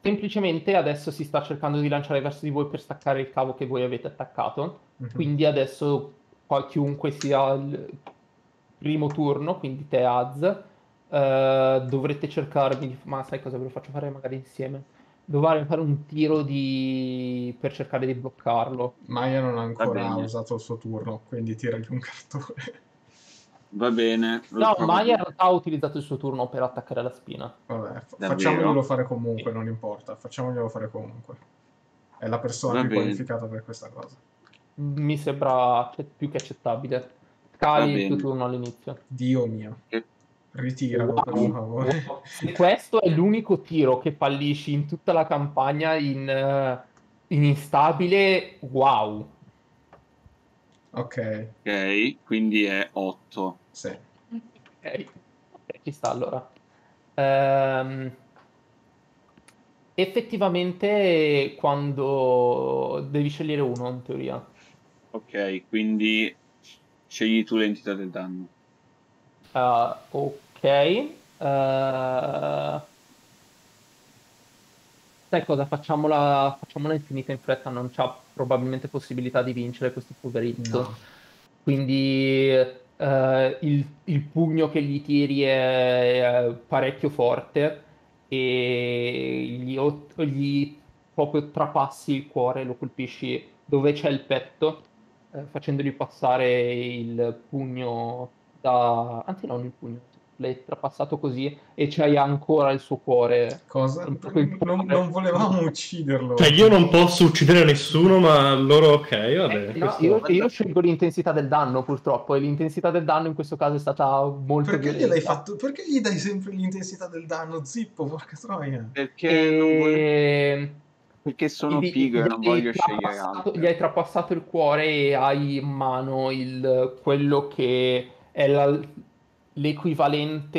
semplicemente adesso si sta cercando di lanciare verso di voi per staccare il cavo che voi avete attaccato. Mhm. Quindi adesso qua- chiunque sia il primo turno, quindi te Az, eh, dovrete cercarmi di... Ma sai cosa ve lo faccio fare magari insieme? Dovrei fare un tiro di... per cercare di bloccarlo. Maya non ha ancora usato il suo turno, quindi tiragli un cartone. Va bene. No. Maya in realtà ha utilizzato il suo turno per attaccare la spina. Vabbè, fa- Davvero? facciamoglielo fare comunque, non importa. Facciamoglielo fare comunque. È la persona Va più bene. qualificata per questa cosa. Mi sembra più che accettabile. Scali Va il tuo turno all'inizio. Dio mio. Che- Ritiralo per Wow. favore. Se questo è l'unico tiro che fallisci in tutta la campagna in, eh, in instabile, wow. Ok, Ok, quindi è 8. sì. Ok, Ok, ci sta allora. Ehm, effettivamente quando devi scegliere uno in teoria. Ok, quindi scegli tu l'entità del danno. Uh, ok. Uh, sai cosa? Facciamola, facciamola infinita in fretta, non c'ha probabilmente possibilità di vincere questo poveretto. No. Quindi eh, il, il pugno che gli tiri è, è parecchio forte e gli, gli proprio trapassi il cuore, lo colpisci dove c'è il petto, eh, facendogli passare il pugno da... anzi non il pugno, l'hai trapassato così e c'hai ancora il suo cuore. Cosa? Il Non, cuore. non volevamo ucciderlo. Cioè, io non posso uccidere nessuno, ma loro ok, vabbè. Eh, no, io, io scelgo l'intensità del danno purtroppo e l'intensità del danno in questo caso è stata molto Perché violenta. gliel'hai fatto? Perché gli dai sempre l'intensità del danno, zippo, porca troia? Perché, non voglio- E... perché sono gli- pigro e non voglio scegliere altro. Gli hai trapassato il cuore e hai in mano il, quello che è la- l'equivalente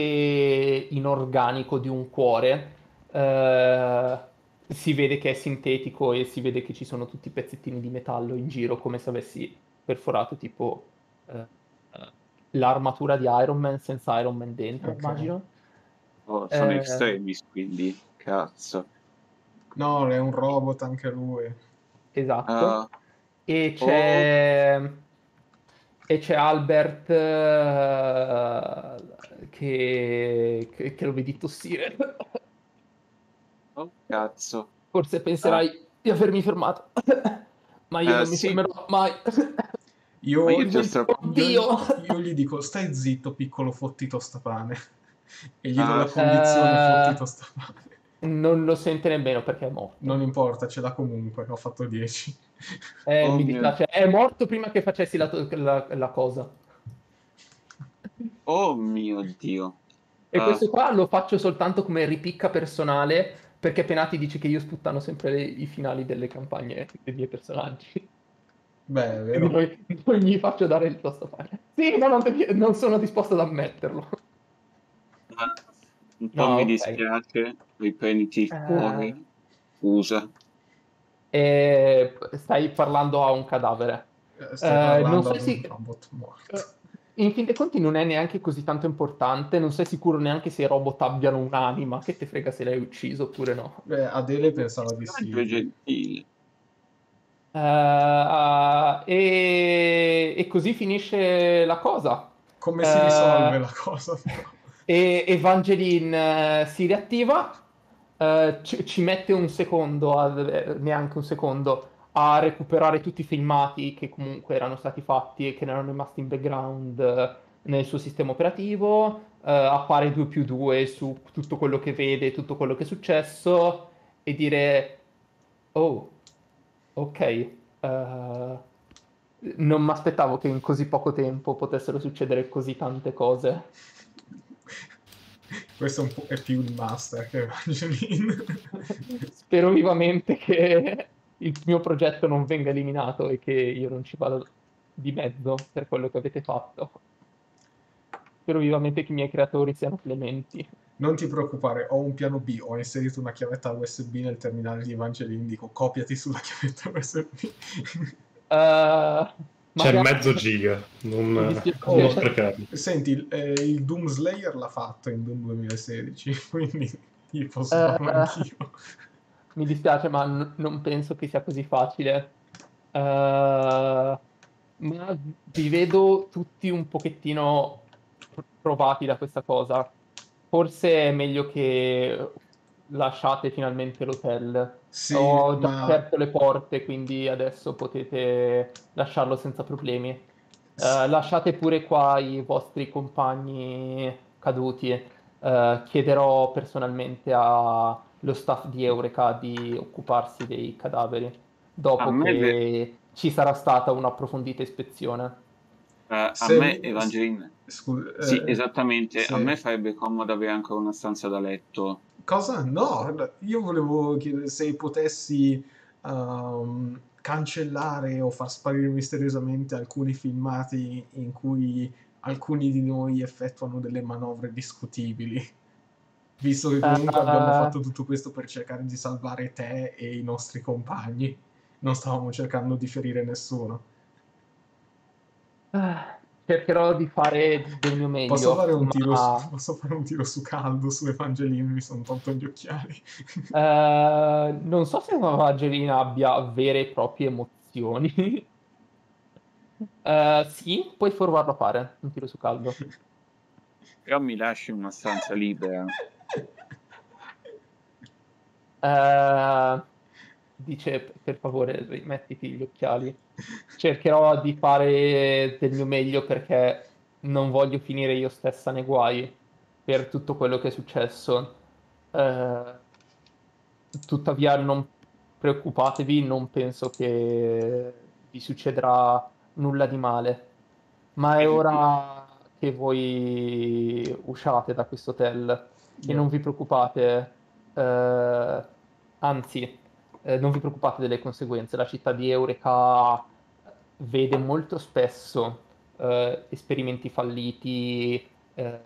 inorganico di un cuore. Eh, si vede che è sintetico e si vede che ci sono tutti i pezzettini di metallo in giro, come se avessi perforato tipo eh, eh, l'armatura di Iron Man senza Iron Man dentro, Ok. immagino. Oh, sono Eh. extremis, quindi cazzo. No, è un robot anche lui. Esatto. Ah, E c'è, e c'è Albert eh, che, che, che lo vedi tossire. oh, cazzo. Forse penserai di avermi fermato, ma io Eh, non mi sì. fermerò mai. Io, Ma io io- già sto- Oddio! io gli dico, stai zitto, piccolo fottito stapane. E gli do Ah. la condizione Eh. fottito stapane. Non lo sente nemmeno perché è morto. Non importa, ce l'ha comunque, ho fatto 10. Eh, Oh mi dispiace, è morto prima che facessi la, la- la cosa. Oh mio dio. E Ah. questo qua lo faccio soltanto come ripicca personale, perché Penati dice che io sputtano sempre le- i finali delle campagne dei miei personaggi. Beh, è vero. non, non gli faccio dare il tosto fare. Sì, ma non, non sono disposto ad ammetterlo. Ah, Un po' No, mi ok. dispiace, riprenditi il Eh. cuore. Scusa. E stai parlando a un cadavere. Eh, Stai Eh, parlando non so se- robot morto. Eh, In fin dei conti non è neanche così tanto importante, non sei sicuro neanche se i robot abbiano un'anima, che te frega se l'hai ucciso oppure no. Beh, Adele pensava di sì. Due gentili. Eh, e, e così finisce la cosa. Come si Eh, risolve la cosa? E Evangeline eh, si riattiva, eh, ci, ci mette un secondo, a- eh, neanche un secondo, a recuperare tutti i filmati che comunque erano stati fatti e che erano rimasti in background eh, nel suo sistema operativo, eh, appare 2 più 2 su tutto quello che vede, tutto quello che è successo e dire, oh, ok, eh, non mi aspettavo che in così poco tempo potessero succedere così tante cose. Questo è, è più il master che Evangeline. Spero vivamente che il mio progetto non venga eliminato e che io non ci vada di mezzo per quello che avete fatto. Spero vivamente che i miei creatori siano clementi. Non ti preoccupare, ho un piano B, ho inserito una chiavetta USB nel terminale di Evangeline, dico copiati sulla chiavetta USB. Eh, C'è magari- mezzo giga, non, non sprecarli. Senti, il, eh, il Doom Slayer l'ha fatto in Doom 2016, quindi gli posso Eh, farlo anch'io. Mi dispiace, ma n- non penso che sia così facile. Eh, ma vi vedo tutti un pochettino pr- provati da questa cosa. Forse è meglio che lasciate finalmente l'hotel. Sì, Ho già ma aperto le porte, quindi adesso potete lasciarlo senza problemi. Eh, lasciate pure qua i vostri compagni caduti. Eh, chiederò personalmente allo staff di Eureka di occuparsi dei cadaveri dopo che ci sarà stata un'approfondita ispezione. Eh, a Se- me, Evangeline, scusa, sì, eh, esattamente. sì. A me farebbe comodo avere anche una stanza da letto. Cosa? No, io volevo chiedere se potessi ehm, cancellare o far sparire misteriosamente alcuni filmati in cui alcuni di noi effettuano delle manovre discutibili. Visto che comunque Eh, abbiamo fatto tutto questo per cercare di salvare te e i nostri compagni. Non stavamo cercando di ferire nessuno. Ah, Cercherò di fare del mio meglio. Posso fare un tiro, ma- su, posso fare un tiro su caldo su Evangeline? Mi sono tolto gli occhiali. Eh, non so se Evangelina abbia vere e proprie emozioni. Eh, sì, puoi provarlo a fare un tiro su caldo. Però mi lasci una stanza libera. Eh, dice per favore rimettiti gli occhiali. Cercherò di fare del mio meglio perché non voglio finire io stessa nei guai per tutto quello che è successo. Eh, tuttavia non preoccupatevi, non penso che vi succederà nulla di male. Ma è ora che voi usciate da questo hotel e non vi preoccupate, eh, anzi, eh, non vi preoccupate delle conseguenze. La città di Eureka vede molto spesso eh, esperimenti falliti eh,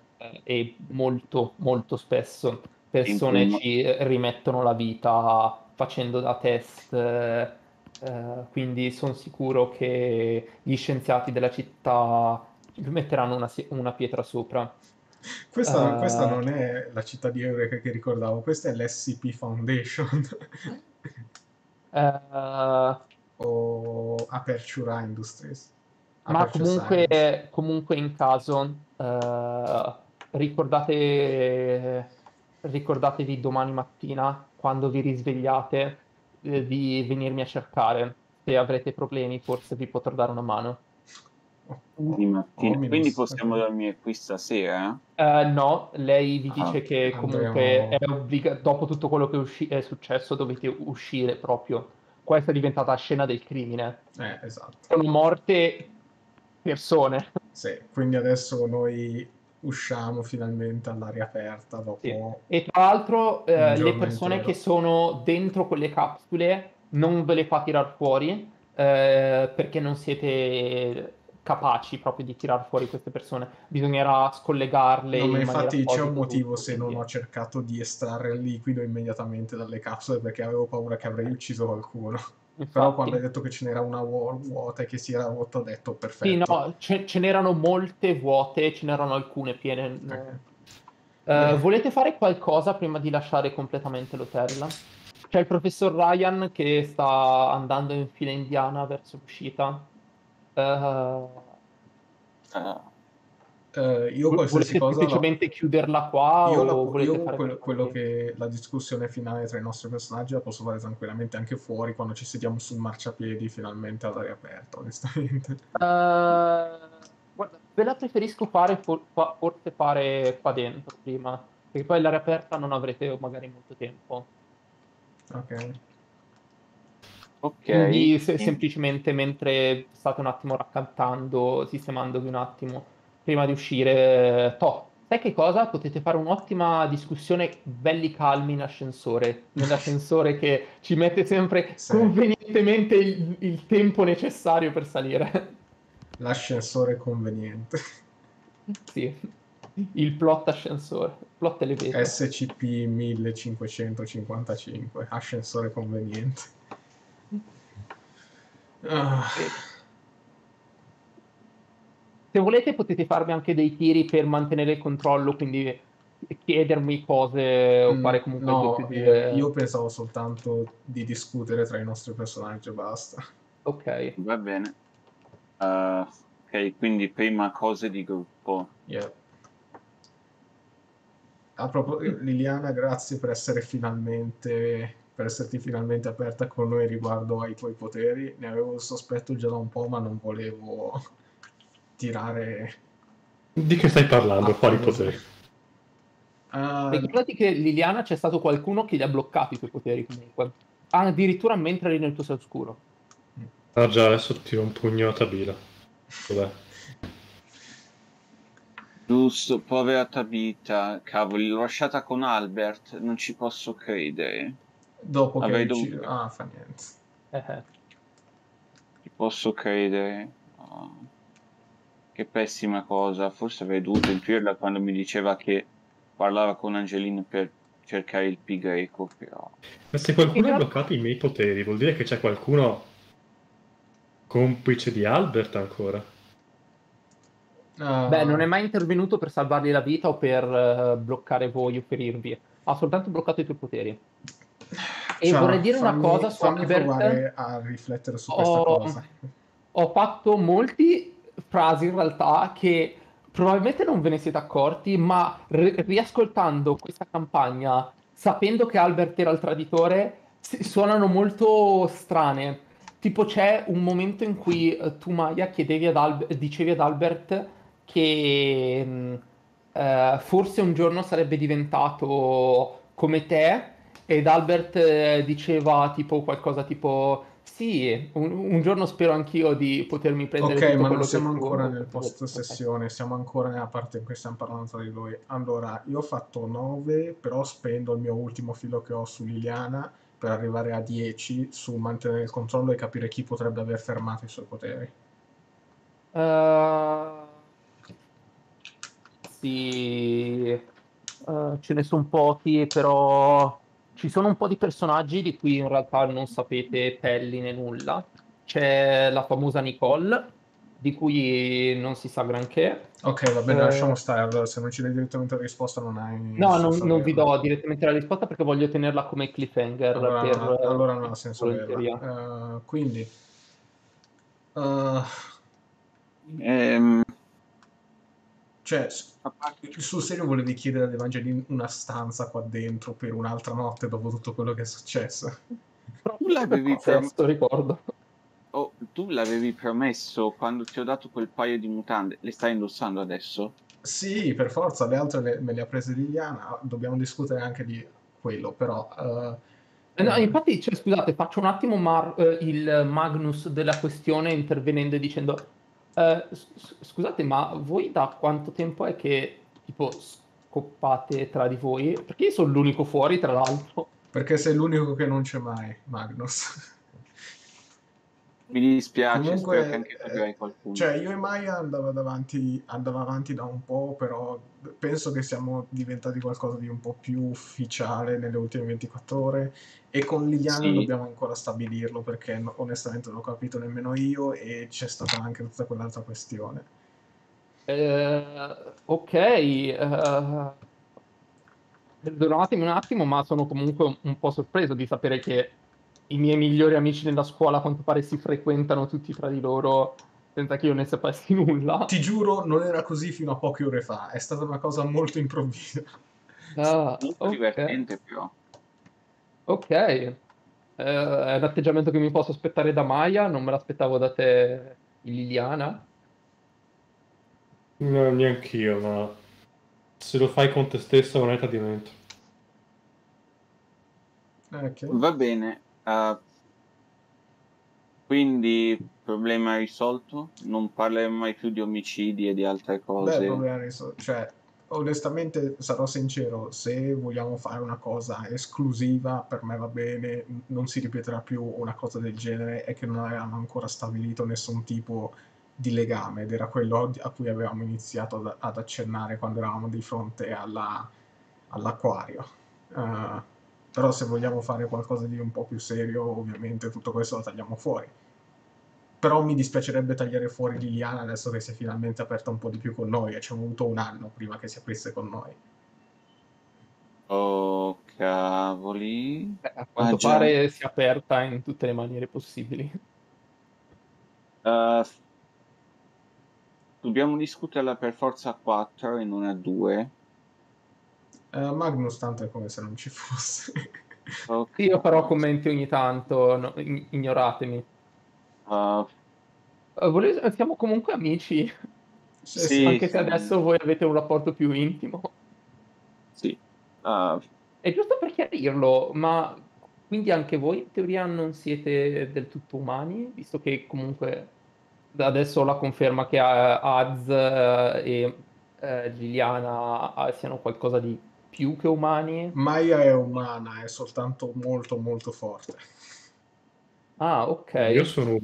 e molto, molto spesso persone ci rimettono la vita facendo da test. eh, eh, quindi sono sicuro che gli scienziati della città vi metteranno una, una pietra sopra. Questa, Eh. questa non è la città di Eureka che ricordavo, questa è l'SCP Foundation Eh, o Apertura Industries. Ma Aperture Science. comunque, comunque in caso, eh, ricordate, ricordatevi domani mattina, quando vi risvegliate, eh, di venirmi a cercare. Se avrete problemi, forse vi potrò dare una mano. Di mattina. Ominous. Quindi possiamo dormire qui stasera? Eh, no, lei vi dice Ah, che comunque andremo- è obbliga- dopo tutto quello che è, usci- è successo dovete uscire proprio. Questa è diventata scena del crimine. Eh, esatto. Sono morte persone. Sì, quindi adesso noi usciamo finalmente all'aria aperta dopo... Sì. E tra l'altro eh, le persone intero. che sono dentro quelle capsule non ve le fa tirar fuori eh, perché non siete capaci proprio di tirar fuori queste persone. Bisognerà scollegarle No, ma in infatti c'è un motivo se non ho cercato di estrarre il liquido immediatamente dalle capsule perché avevo paura che avrei ucciso qualcuno. Però Infatti. quando hai detto che ce n'era una vuo- vuota e che si era rotta ho detto perfetto. Sì, no, ce, ce n'erano molte vuote, ce n'erano alcune piene. Eh, Bene. volete fare qualcosa prima di lasciare completamente l'hotel? C'è il professor Ryan che sta andando in fila indiana verso l'uscita. Eh, io qualsiasi volete cosa... la- semplicemente chiuderla qua Io, o la- io fare quello, quello che la discussione finale tra i nostri personaggi la posso fare tranquillamente anche fuori quando ci sediamo sul marciapiedi finalmente all'aria aperta, onestamente. Eh, guarda, ve la preferisco fare for- fa- forse fare qua dentro prima, perché poi all'aria aperta non avrete magari molto tempo. Ok. Ok. Quindi se- semplicemente mentre state un attimo raccattando, sistemandovi un attimo prima di uscire, toh, sai che cosa? Potete fare un'ottima discussione belli calmi in ascensore, nell'ascensore che ci mette sempre Sì. convenientemente il, il tempo necessario per salire. L'ascensore conveniente. Sì, il plot ascensore, plot elevator. SCP 1555, ascensore conveniente. Ah, Se volete potete farmi anche dei tiri per mantenere il controllo, quindi chiedermi cose o fare comunque no, eh, io pensavo soltanto di discutere tra i nostri personaggi e basta. Ok. Va bene. Eh, ok, quindi prima cose di gruppo. Yeah. A proposito, Liliana, grazie per essere finalmente, per esserti finalmente aperta con noi riguardo ai tuoi poteri. Ne avevo il sospetto già da un po', ma non volevo tirare. Di che stai parlando? Ah, Quali poteri? Ah, Ricordati che Liliana c'è stato qualcuno che gli ha bloccato i tuoi poteri comunque. Ah, Addirittura mentre eri nel tuo sé oscuro. Ah già, adesso tiro un pugno a Tabila. Dov'è? Giusto, povera Tabita, cavoli, l'ho lasciata con Albert, non ci posso credere. Dopo che avrei ucciso- dovuto- Ah, fa niente. Eh, eh. Ci posso credere. Ah, Che pessima cosa, forse avrei dovuto intuirla quando mi diceva che parlava con Angelina per cercare il pi greco, però... Ma se qualcuno ha bloccato i miei poteri, vuol dire che c'è qualcuno complice di Albert ancora. Ah, Beh, non è mai intervenuto per salvargli la vita o per eh, bloccare voi o ferirvi. Ha soltanto bloccato i tuoi poteri. E Ciao, vorrei dire una fammi- cosa su provare a riflettere su questa Ho- cosa. Ho fatto molti frasi in realtà che probabilmente non ve ne siete accorti, ma ri- riascoltando questa campagna, sapendo che Albert era il traditore, Sì, suonano molto strane. Tipo c'è un momento in cui eh, tu, Maya, chiedevi ad Alb- dicevi ad Albert che mh, eh, forse un giorno sarebbe diventato come te ed Albert eh, diceva tipo qualcosa tipo sì, un, un giorno spero anch'io di potermi prendere Ok, ma non siamo ancora nel post sessione, siamo ancora nella parte in cui stiamo parlando tra di noi. Allora, io ho fatto 9, però spendo il mio ultimo filo che ho su Liliana per arrivare a 10 su mantenere il controllo e capire chi potrebbe aver fermato i suoi poteri. Eh, sì, eh, ce ne sono pochi, però ci sono un po' di personaggi di cui in realtà non sapete pelli né nulla. C'è la famosa Nicole, di cui non si sa granché. Ok, va bene, Eh, lasciamo stare. Allora, se non ci dai direttamente la risposta, non hai No, non, senso non vi do direttamente la risposta perché voglio tenerla come cliffhanger Allora, per non ha, allora non ha senso in teoria. averla. Eh, quindi, eh, Ehm, cioè, sul serio volevi chiedere ad Evangeline una stanza qua dentro per un'altra notte dopo tutto quello che è successo? tu l'avevi prom- questo ricordo. oh, tu l'avevi promesso quando ti ho dato quel paio di mutande. Le stai indossando adesso? Sì, per forza, le altre le- me le ha prese Liliana, dobbiamo discutere anche di quello, però... eh, Eh, No, infatti, cioè, scusate, faccio un attimo Mar- eh, il Magnus della questione intervenendo e dicendo eh, scusate, ma voi da quanto tempo è che tipo scoppate tra di voi? Perché io sono l'unico fuori, tra l'altro. perché sei l'unico che non c'è mai, Magnus. Mi dispiace, Comunque, spero che anche tu eh, qualcuno. Cioè, io e Maya andava davanti, andava avanti da un po', però penso che siamo diventati qualcosa di un po' più ufficiale nelle ultime 24 ore e con Liliana Sì. dobbiamo ancora stabilirlo perché onestamente non ho capito nemmeno io e c'è stata anche tutta quell'altra questione. Eh, ok, eh, perdonatemi un attimo, ma sono comunque un, po' sorpreso di sapere che i miei migliori amici nella scuola a quanto pare si frequentano tutti tra di loro senza che io ne sapessi nulla. Ti giuro, non era così fino a poche ore fa, è stata una cosa molto improvvisa. Ah, Molto ok. divertente, però. Ok, Eh, è un atteggiamento che mi posso aspettare da Maya, non me l'aspettavo da te, Liliana. No, neanch'io, ma se lo fai con te stessa non è tradimento. Ok. Va bene. eh, quindi, problema risolto? Non parleremo mai più di omicidi e di altre Beh, cose. problema risolto. Cioè, onestamente, sarò sincero, se vogliamo fare una cosa esclusiva, per me va bene, non si ripeterà più una cosa del genere, è che non avevamo ancora stabilito nessun tipo di legame ed era quello a cui avevamo iniziato ad, ad accennare quando eravamo di fronte alla- all'acquario. Eh, però se vogliamo fare qualcosa di un po' più serio, ovviamente tutto questo lo tagliamo fuori. Però mi dispiacerebbe tagliare fuori Liliana adesso che si è finalmente aperta un po' di più con noi e ci è voluto un anno prima che si aprisse con noi. Oh, cavoli. Eh, a quanto già. pare si è aperta in tutte le maniere possibili. Eh, dobbiamo discuterla per forza a 4 e non a 2. Eh, Magnus tanto è come se non ci fosse. Ok. Io farò commenti ogni tanto, no, ignoratemi. Eh, Eh, siamo comunque amici, Sì, sì. anche se adesso voi avete un rapporto più intimo. sì. Eh, È giusto per chiarirlo, ma quindi anche voi in teoria non siete del tutto umani, visto che comunque adesso ho la conferma che eh, Az eh, e eh, Liliana eh, siano qualcosa di più che umani. Maya è umana, è soltanto molto molto forte. Ah, ok. Io sono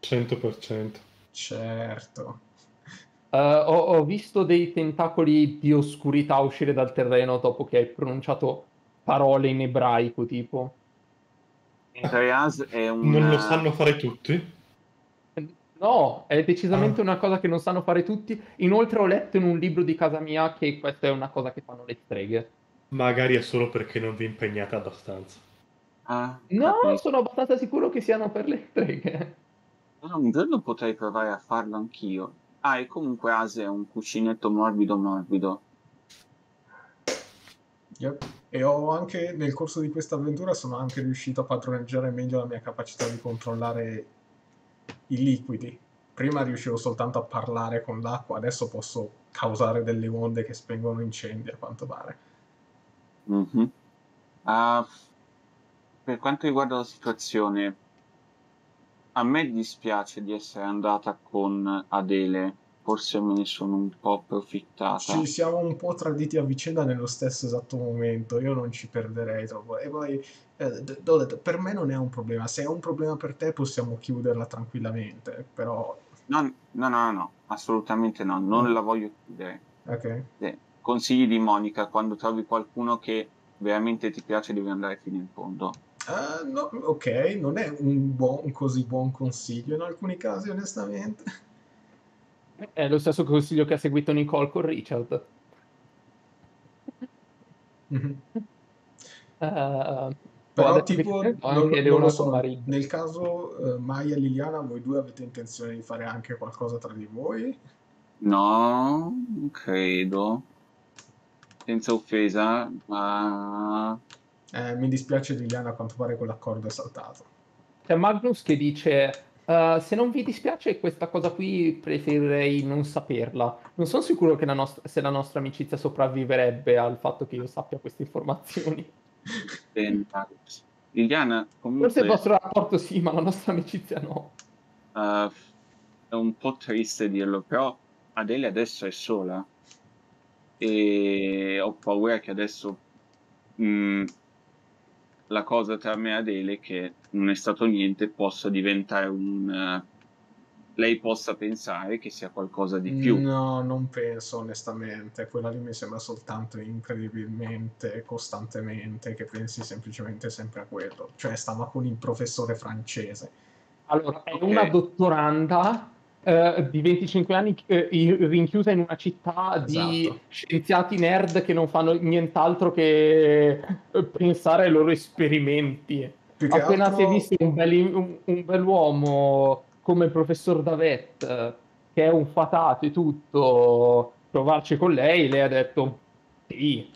100%. Certo. Eh, ho, ho visto dei tentacoli di oscurità uscire dal terreno dopo che hai pronunciato parole in ebraico, tipo. Andreas è un... Non lo sanno fare tutti? No, è decisamente Ah. una cosa che non sanno fare tutti. Inoltre ho letto in un libro di casa mia che questa è una cosa che fanno le streghe. Magari è solo perché non vi impegnate abbastanza. Ah, No, capito. sono abbastanza sicuro che siano per le streghe. Un giorno potrei provare a farlo anch'io. Ah, e comunque Ase è un cuscinetto morbido morbido. Yep. E ho anche, nel corso di questa avventura, sono anche riuscito a padroneggiare meglio la mia capacità di controllare i liquidi. Prima riuscivo soltanto a parlare con l'acqua, adesso posso causare delle onde che spengono incendi, a quanto pare. Mhm. Ah, per quanto riguarda la situazione, a me dispiace di essere andata con Adele, forse me ne sono un po' approfittata. Ci siamo un po' traditi a vicenda nello stesso esatto momento, io non ci perderei troppo. E poi, eh, detto, per me non è un problema, se è un problema per te possiamo chiuderla tranquillamente, però... No, no, no, no, assolutamente no, non la voglio chiudere. Ok. Eh, Consigli di Monica, quando trovi qualcuno che veramente ti piace devi andare fino in fondo. Ah, no, ok, non è un, buon, un così buon consiglio in alcuni casi, onestamente. È lo stesso consiglio che ha seguito Nicole con Richard. Mhm. Eh, Però tipo, non, anche non lo so, nel caso eh, Maya e Liliana, voi due avete intenzione di fare anche qualcosa tra di voi? No, credo. Senza offesa, ma Eh, mi dispiace Liliana, a quanto pare quell'accordo è saltato. C'è Magnus che dice: "Eh, Se non vi dispiace, questa cosa qui preferirei non saperla. Non sono sicuro che la nostra- se la nostra amicizia sopravviverebbe al fatto che io sappia queste informazioni. Liliana, Forse il comunque vostro rapporto sì, ma la nostra amicizia no. eh, è un po' triste dirlo, però Adele adesso è sola e ho paura che adesso mh, la cosa tra me e Adele, che non è stato niente, possa diventare un... eh, lei possa pensare che sia qualcosa di più. No, non penso onestamente. Quella lì mi sembra soltanto incredibilmente, costantemente, che pensi semplicemente sempre a quello. Cioè, stava con il professore francese. Allora, è Ok. una dottoranda eh, di 25 anni eh, rinchiusa in una città di Esatto. scienziati nerd che non fanno nient'altro che eh, pensare ai loro esperimenti. Appena altro- si è visto un, bel- un- un bell'uomo come il professor Davet, che è un fatato e tutto, provarci con lei, lei ha detto sì.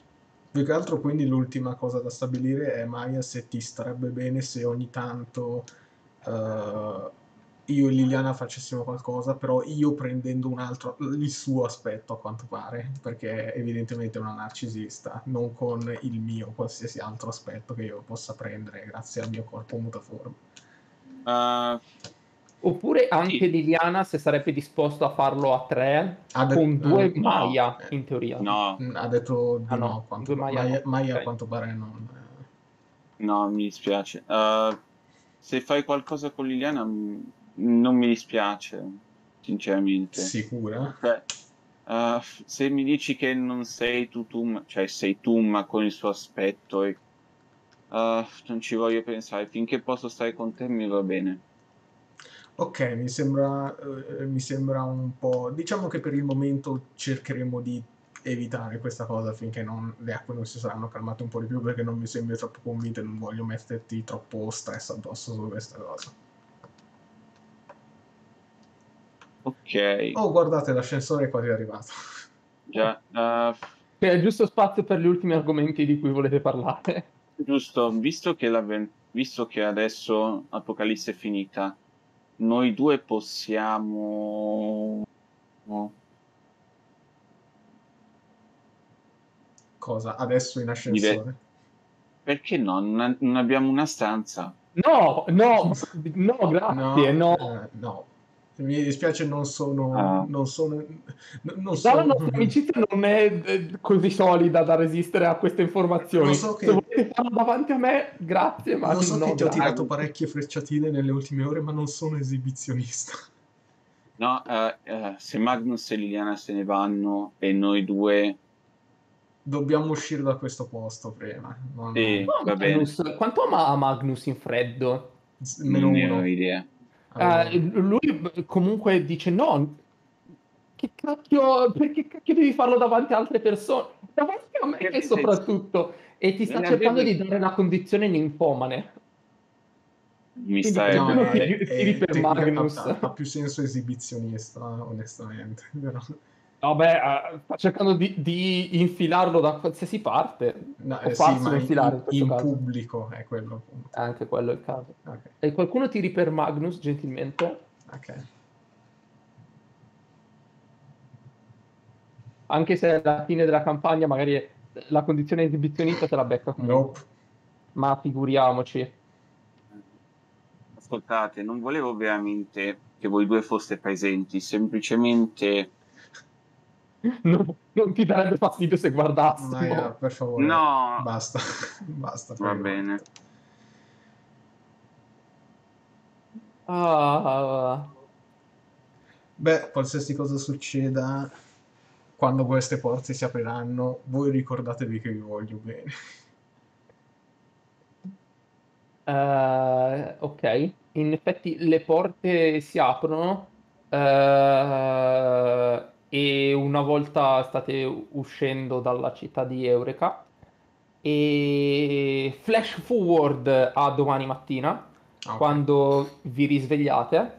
Più che altro, quindi, l'ultima cosa da stabilire è, Maya, se ti starebbe bene se ogni tanto eh, io e Liliana facessimo qualcosa, però io prendendo un altro, il suo aspetto, a quanto pare, perché evidentemente è una narcisista, non con il mio, qualsiasi altro aspetto che io possa prendere grazie al mio corpo mutaforme. Eh, Oppure anche Sì. Liliana se sarebbe disposto a farlo a tre Ha de- con due eh, no. Maya, Eh. in teoria. no, Mm, Ha detto di Ah, no, no, a quanto due Maya Maya, no. Maya a Ok. quanto pare non... no, mi dispiace. Eh, se fai qualcosa con Liliana, mh, non mi dispiace, sinceramente. Sicura? Cioè, eh, se mi dici che non sei tu, tu, cioè sei tu, ma con il suo aspetto, e, eh, non ci voglio pensare. Finché posso stare con te, mi va bene. Ok, mi sembra, eh, mi sembra un po'... Diciamo che per il momento cercheremo di evitare questa cosa finché non- le acque non si saranno calmate un po' di più perché non mi sembri troppo convinto e non voglio metterti troppo stress addosso su questa cosa. Ok, Oh, guardate, l'ascensore è quasi arrivato. già. eh, C'è il giusto spazio per gli ultimi argomenti di cui volete parlare. giusto, visto che, visto che adesso Apocalisse è finita, noi due possiamo... no, Cosa? Adesso in ascensore? Perché no? Non, non abbiamo una stanza. No, no, no, grazie, no. eh, no. Mi dispiace, non sono... Ah. Non sono... Non Già la sono... nostra amicizia non è eh, così solida da resistere a queste informazioni. Lo so che- Se volete farlo davanti a me, grazie, ma Lo so no, che ti ho tirato parecchie frecciatine nelle ultime ore, ma non sono esibizionista. No, eh, eh, se Magnus e Liliana se ne vanno e noi due... Dobbiamo uscire da questo posto prima. Non- Sì, No, va bene. Magnus, quanto ama Magnus in freddo? Meno Non ne ho idea. Eh, lui comunque dice no, che cacchio, perché cacchio devi farlo davanti a altre persone? Davanti a me Perché soprattutto. E ti sta Non cercando di dare una condizione ninfomane. Mi stai no, è- è- per tecnica- Magnus. Ha, ha più senso esibizionista, onestamente. però- Vabbè, eh, sta cercando di, di infilarlo da qualsiasi parte. No, O eh, sì, ma in, infilare, in in caso. pubblico è quello appunto. Anche quello è il caso. Ok, E qualcuno tiri per Magnus, gentilmente? ok. Anche se alla fine della campagna magari la condizione esibizionista te la becca comunque. Nope. Ma figuriamoci. Ascoltate, non volevo veramente che voi due foste presenti, semplicemente Non, non ti darebbe fastidio se guardassimo. Maya, per favore. no, Basta, basta. va bene. Ah, Beh, qualsiasi cosa succeda, quando queste porte si apriranno, voi ricordatevi che vi voglio bene. eh, ok, in effetti le porte si aprono eh, e una volta state uscendo dalla città di Eureka e flash forward a domani mattina. Ah, ok. quando vi risvegliate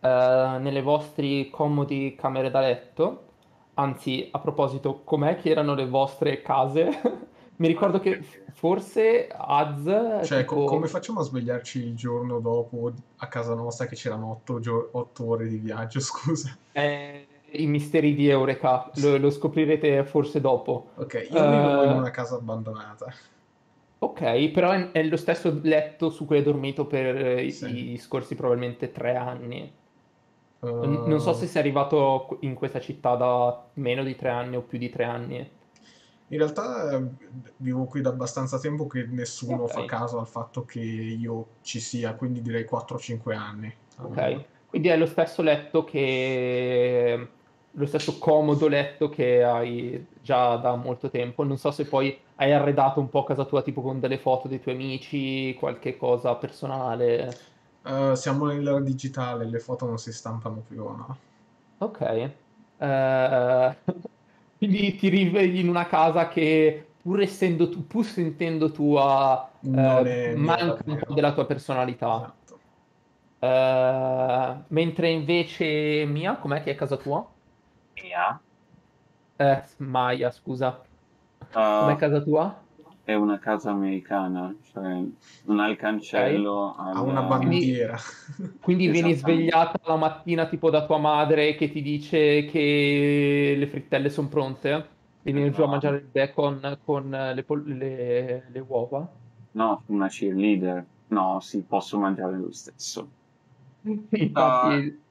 eh, nelle vostre comodi camere da letto. Anzi, a proposito, com'è che erano le vostre case? Mi ricordo che forse Az, Cioè, tipo, come facciamo a svegliarci il giorno dopo a casa nostra che c'erano otto, gio- otto ore di viaggio, scusa? eh, i misteri di Eureka, lo, lo scoprirete forse dopo. Ok, io vivo in Eh, una casa abbandonata. Ok, però è, è lo stesso letto su cui hai dormito per eh, i, Sì. i scorsi probabilmente tre anni. Eh, Non non so se sei arrivato in questa città da meno di tre anni o più di tre anni. In realtà eh, vivo qui da abbastanza tempo che nessuno Ok. fa caso al fatto che io ci sia, quindi direi 4-5 anni. Ok, quindi è lo stesso letto che... lo stesso comodo letto che hai già da molto tempo. Non so se poi hai arredato un po' casa tua, tipo con delle foto dei tuoi amici, qualche cosa personale. Eh, siamo nell'era digitale, le foto non si stampano più, no? Ok. Eh, quindi ti rivegli in una casa che, pur essendo tu, pur sentendo tua, mia manca un po' della tua personalità. Esatto. Mentre invece Mia, com'è che è casa tua? Mia? Eh, Maya, scusa. Uh, Com'è casa tua? è una casa americana, cioè non ha il cancello, ha Ha il- una bandiera. Quindi vieni svegliata la mattina tipo da tua madre che ti dice che le frittelle sono pronte e vieni giù a No. mangiare il bacon con le, pol- le- le uova. No, una cheerleader. No, sì, posso mangiare lo stesso. Infatti,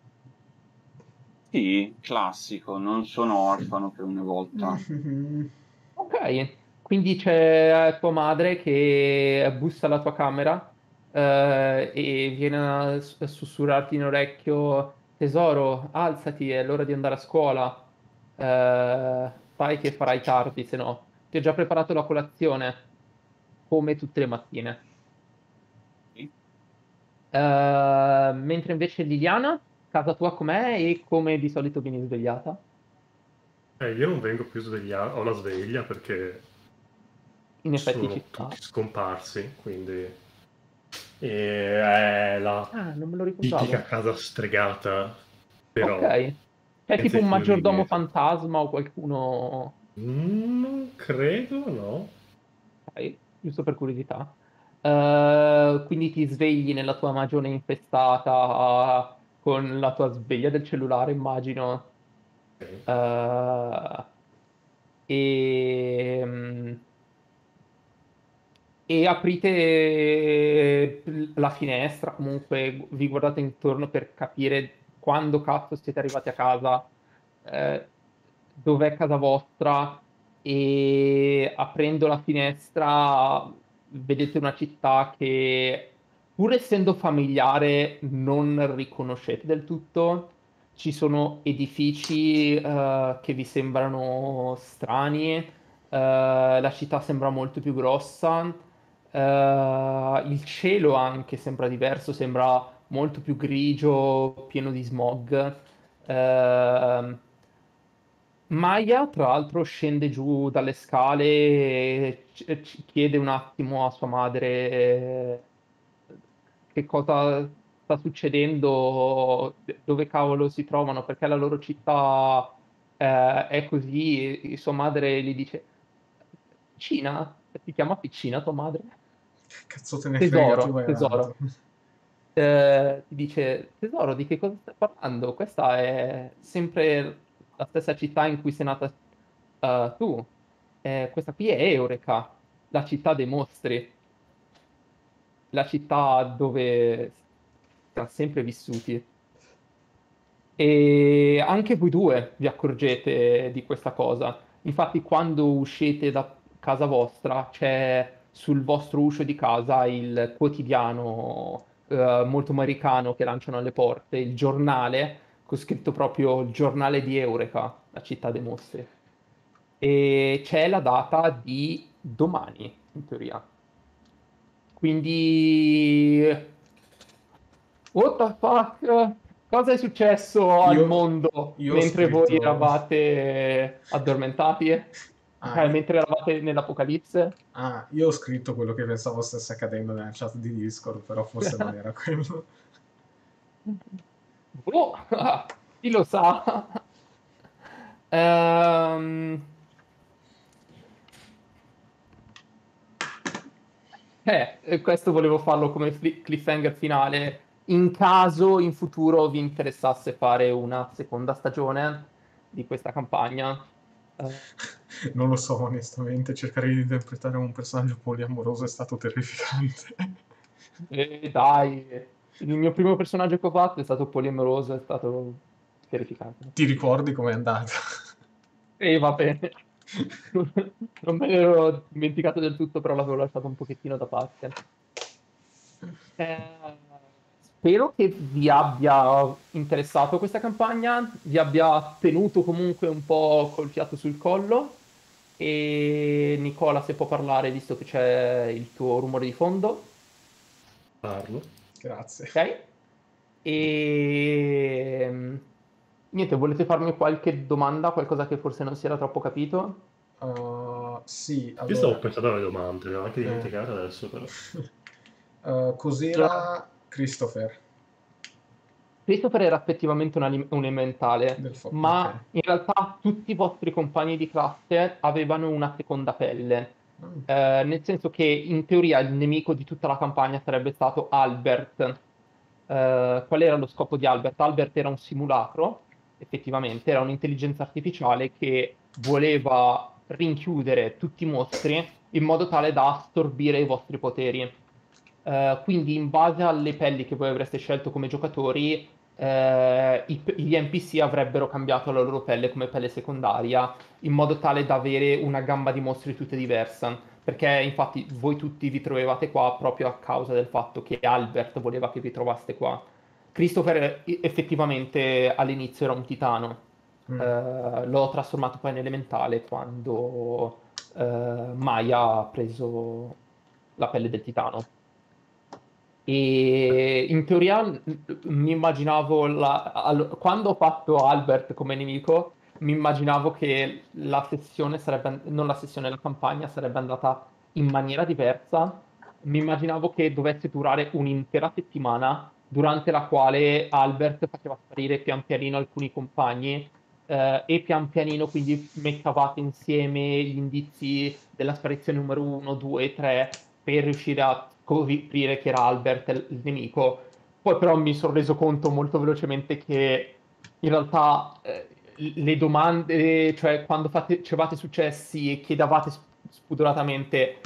Sì, classico, non sono orfano per una volta. ok. Quindi c'è tua madre che bussa alla tua camera eh, e viene a sussurrarti in orecchio: Tesoro, alzati, è l'ora di andare a scuola. Eh, fai che farai tardi, se no. Ti ho già preparato la colazione, come tutte le mattine. Sì. Eh, mentre invece Liliana, casa tua com'è e come di solito vieni svegliata? Eh, io non vengo più svegliato, ho la sveglia perché In effetti sono ci sta. tutti scomparsi, quindi... E è la Ah, non me lo tipica casa stregata, però... Ok. Senza tipo un maggiordomo fantasma o qualcuno... Mm, Non credo, no. Ok, giusto per curiosità. Eh, quindi ti svegli nella tua magione infestata con la tua sveglia del cellulare, immagino. Ok. Eh, e, mm, e aprite la finestra, comunque vi guardate intorno per capire quando cazzo siete arrivati a casa, eh, dov'è casa vostra e aprendo la finestra vedete una città che pur essendo familiare non riconoscete del tutto. Ci sono edifici eh, che vi sembrano strani, eh, la città sembra molto più grossa, eh, il cielo anche sembra diverso, sembra molto più grigio, pieno di smog. Maya, tra l'altro, scende giù dalle scale e ci chiede un attimo a sua madre che cosa sta succedendo, dove cavolo si trovano, perché la loro città eh, è così, e sua madre gli dice, Piccina? Ti chiama Piccina tua madre? Che cazzo te ne Tesoro, frega, tesoro. Eh, ti dice, tesoro, di che cosa stai parlando? Questa è sempre la stessa città in cui sei nata eh, tu. Eh, questa qui è Eureka, la città dei mostri, la città dove siamo sempre vissuti. E anche voi due vi accorgete di questa cosa. Infatti, quando uscite da casa vostra, c'è sul vostro uscio di casa il quotidiano eh, molto americano che lanciano alle porte, il giornale, con scritto proprio il giornale di Eureka, la città dei mostri. E c'è la data di domani, in teoria. Quindi, what the fuck? Cosa è successo al Io- mondo io ho mentre voi scritto- eravate addormentati? Ah, Eh, mentre eravate nell'Apocalisse? ah, io ho scritto quello che pensavo stesse accadendo nella chat di Discord, però forse non era quello. Boh, chi lo sa? Ehm, Eh, questo volevo farlo come fli- cliffhanger finale. In caso in futuro vi interessasse fare una seconda stagione di questa campagna. Eh, Non lo so, onestamente, cercare di interpretare un personaggio poliamoroso è stato terrificante. e dai, il mio primo personaggio che ho fatto è stato poliamoroso, è stato terrificante. Ti ricordi com'è andata? E va bene. Non me l'ero dimenticato del tutto, però l'avevo lasciato un pochettino da parte. Eh, spero che vi abbia interessato questa campagna, vi abbia tenuto comunque un po' col fiato sul collo. E Nicola, se può parlare, visto che c'è il tuo rumore di fondo, Parlo. Grazie. ok? E niente, volete farmi qualche domanda, qualcosa che forse non si era troppo capito? Uh, sì, Io stavo allora, pensando alle domande, le ho anche Eh. dimenticate adesso però. uh, cos'era Christopher Christopher era effettivamente un, anim- un elementale, fuoco? ma Ok. in realtà tutti i vostri compagni di classe avevano una seconda pelle. Mm. Eh, nel senso che in teoria il nemico di tutta la campagna sarebbe stato Albert. Eh, qual era lo scopo di Albert? Albert era un simulacro, effettivamente, era un'intelligenza artificiale che voleva rinchiudere tutti i mostri in modo tale da assorbire i vostri poteri. Eh, quindi, in base alle pelli che voi avreste scelto come giocatori, eh, i- gli NPC avrebbero cambiato la loro pelle come pelle secondaria in modo tale da avere una gamma di mostri tutte diversa. Perché infatti voi tutti vi trovavate qua proprio a causa del fatto che Albert voleva che vi trovaste qua. Christopher eh, effettivamente all'inizio era un titano. Mm. Eh, l'ho trasformato poi in elementale quando eh, Maya ha preso la pelle del titano. E in teoria mi immaginavo la- allo- quando ho fatto Albert come nemico, mi immaginavo che la sessione sarebbe, non la sessione, la campagna sarebbe andata in maniera diversa. Mi immaginavo che dovesse durare un'intera settimana, durante la quale Albert faceva sparire pian pianino alcuni compagni eh, e pian pianino quindi mettavate insieme gli indizi della sparizione numero 1, 2 e 3 per riuscire a scoprire che era Albert il nemico. Poi però mi sono reso conto molto velocemente che in realtà eh, le domande, cioè quando fate, ricevate successi e chiedevate sp- spudoratamente,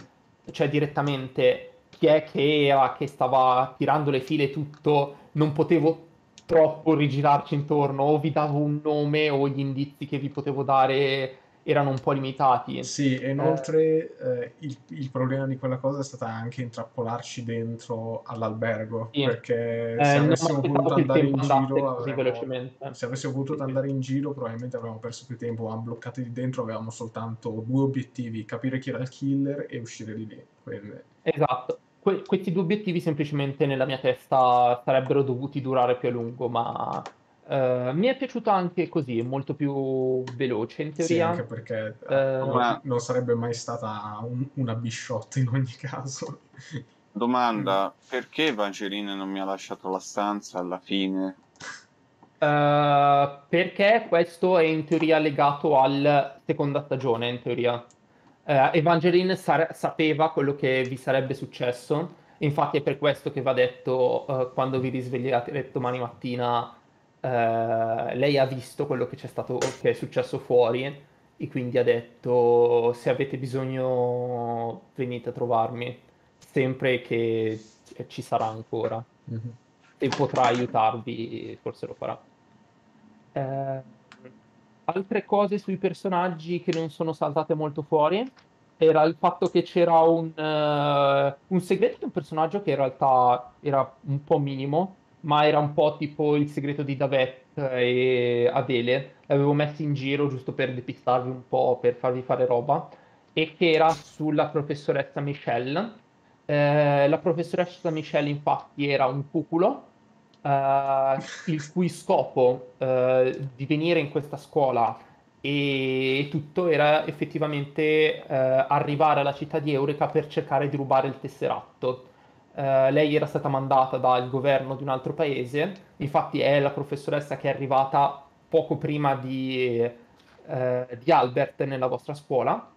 cioè direttamente chi è che era che stava tirando le file tutto, non potevo troppo rigirarci intorno, o vi davo un nome o gli indizi che vi potevo dare erano un po' limitati. Sì, e inoltre eh, il, il problema di quella cosa è stata anche intrappolarci dentro all'albergo, Sì. perché Eh, se avessimo voluto andare in giro, avremmo- se avessimo voluto Sì, andare in giro, probabilmente avremmo perso più tempo, ma bloccati lì dentro avevamo soltanto due obiettivi, capire chi era il killer e uscire di lì. Quelle- Esatto. Que- questi due obiettivi semplicemente nella mia testa sarebbero dovuti durare più a lungo, ma eh, mi è piaciuto anche così, molto più veloce in Sì, teoria. anche perché Eh, non, Ma- non sarebbe mai stata un- una bisciotta in ogni caso. Domanda, perché Evangeline non mi ha lasciato la stanza alla fine? Uh, perché questo è in teoria legato alla seconda stagione, in teoria. Uh, Evangeline sa- sapeva quello che vi sarebbe successo, infatti è per questo che va detto uh, quando vi risvegliate domani mattina, lei ha visto quello che, c'è stato, che è successo fuori e quindi ha detto se avete bisogno venite a trovarmi, sempre che ci sarà ancora. Mm-hmm. E potrà aiutarvi, forse lo farà. Eh, altre cose sui personaggi che non sono saltate molto fuori era il fatto che c'era un, uh, un segreto di un personaggio che in realtà era un po' minimo, ma era un po' tipo il segreto di Davet e Adele. L'avevo messo in giro giusto per depistarvi un po', per farvi fare roba, e che era sulla professoressa Michelle. Eh, la professoressa Michelle infatti era un cuculo uh, il cui scopo uh, di venire in questa scuola e tutto era effettivamente uh, arrivare alla città di Eureka per cercare di rubare il tesseratto. lei era stata mandata dal governo di un altro paese, infatti è la professoressa che è arrivata poco prima di, di Albert nella vostra scuola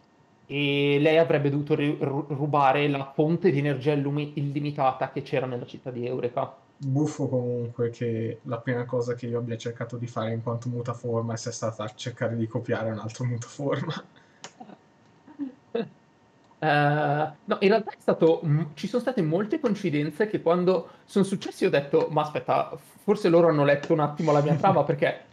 e lei avrebbe dovuto ri- rubare la fonte di energia illumi- illimitata che c'era nella città di Eureka buffo comunque che la prima cosa che io abbia cercato di fare in quanto mutaforma sia stata cercare di copiare un altro mutaforma. Uh, no, in realtà è stato. Ci sono state molte coincidenze che quando sono successi ho detto: Ma aspetta, forse loro hanno letto un attimo la mia trama perché.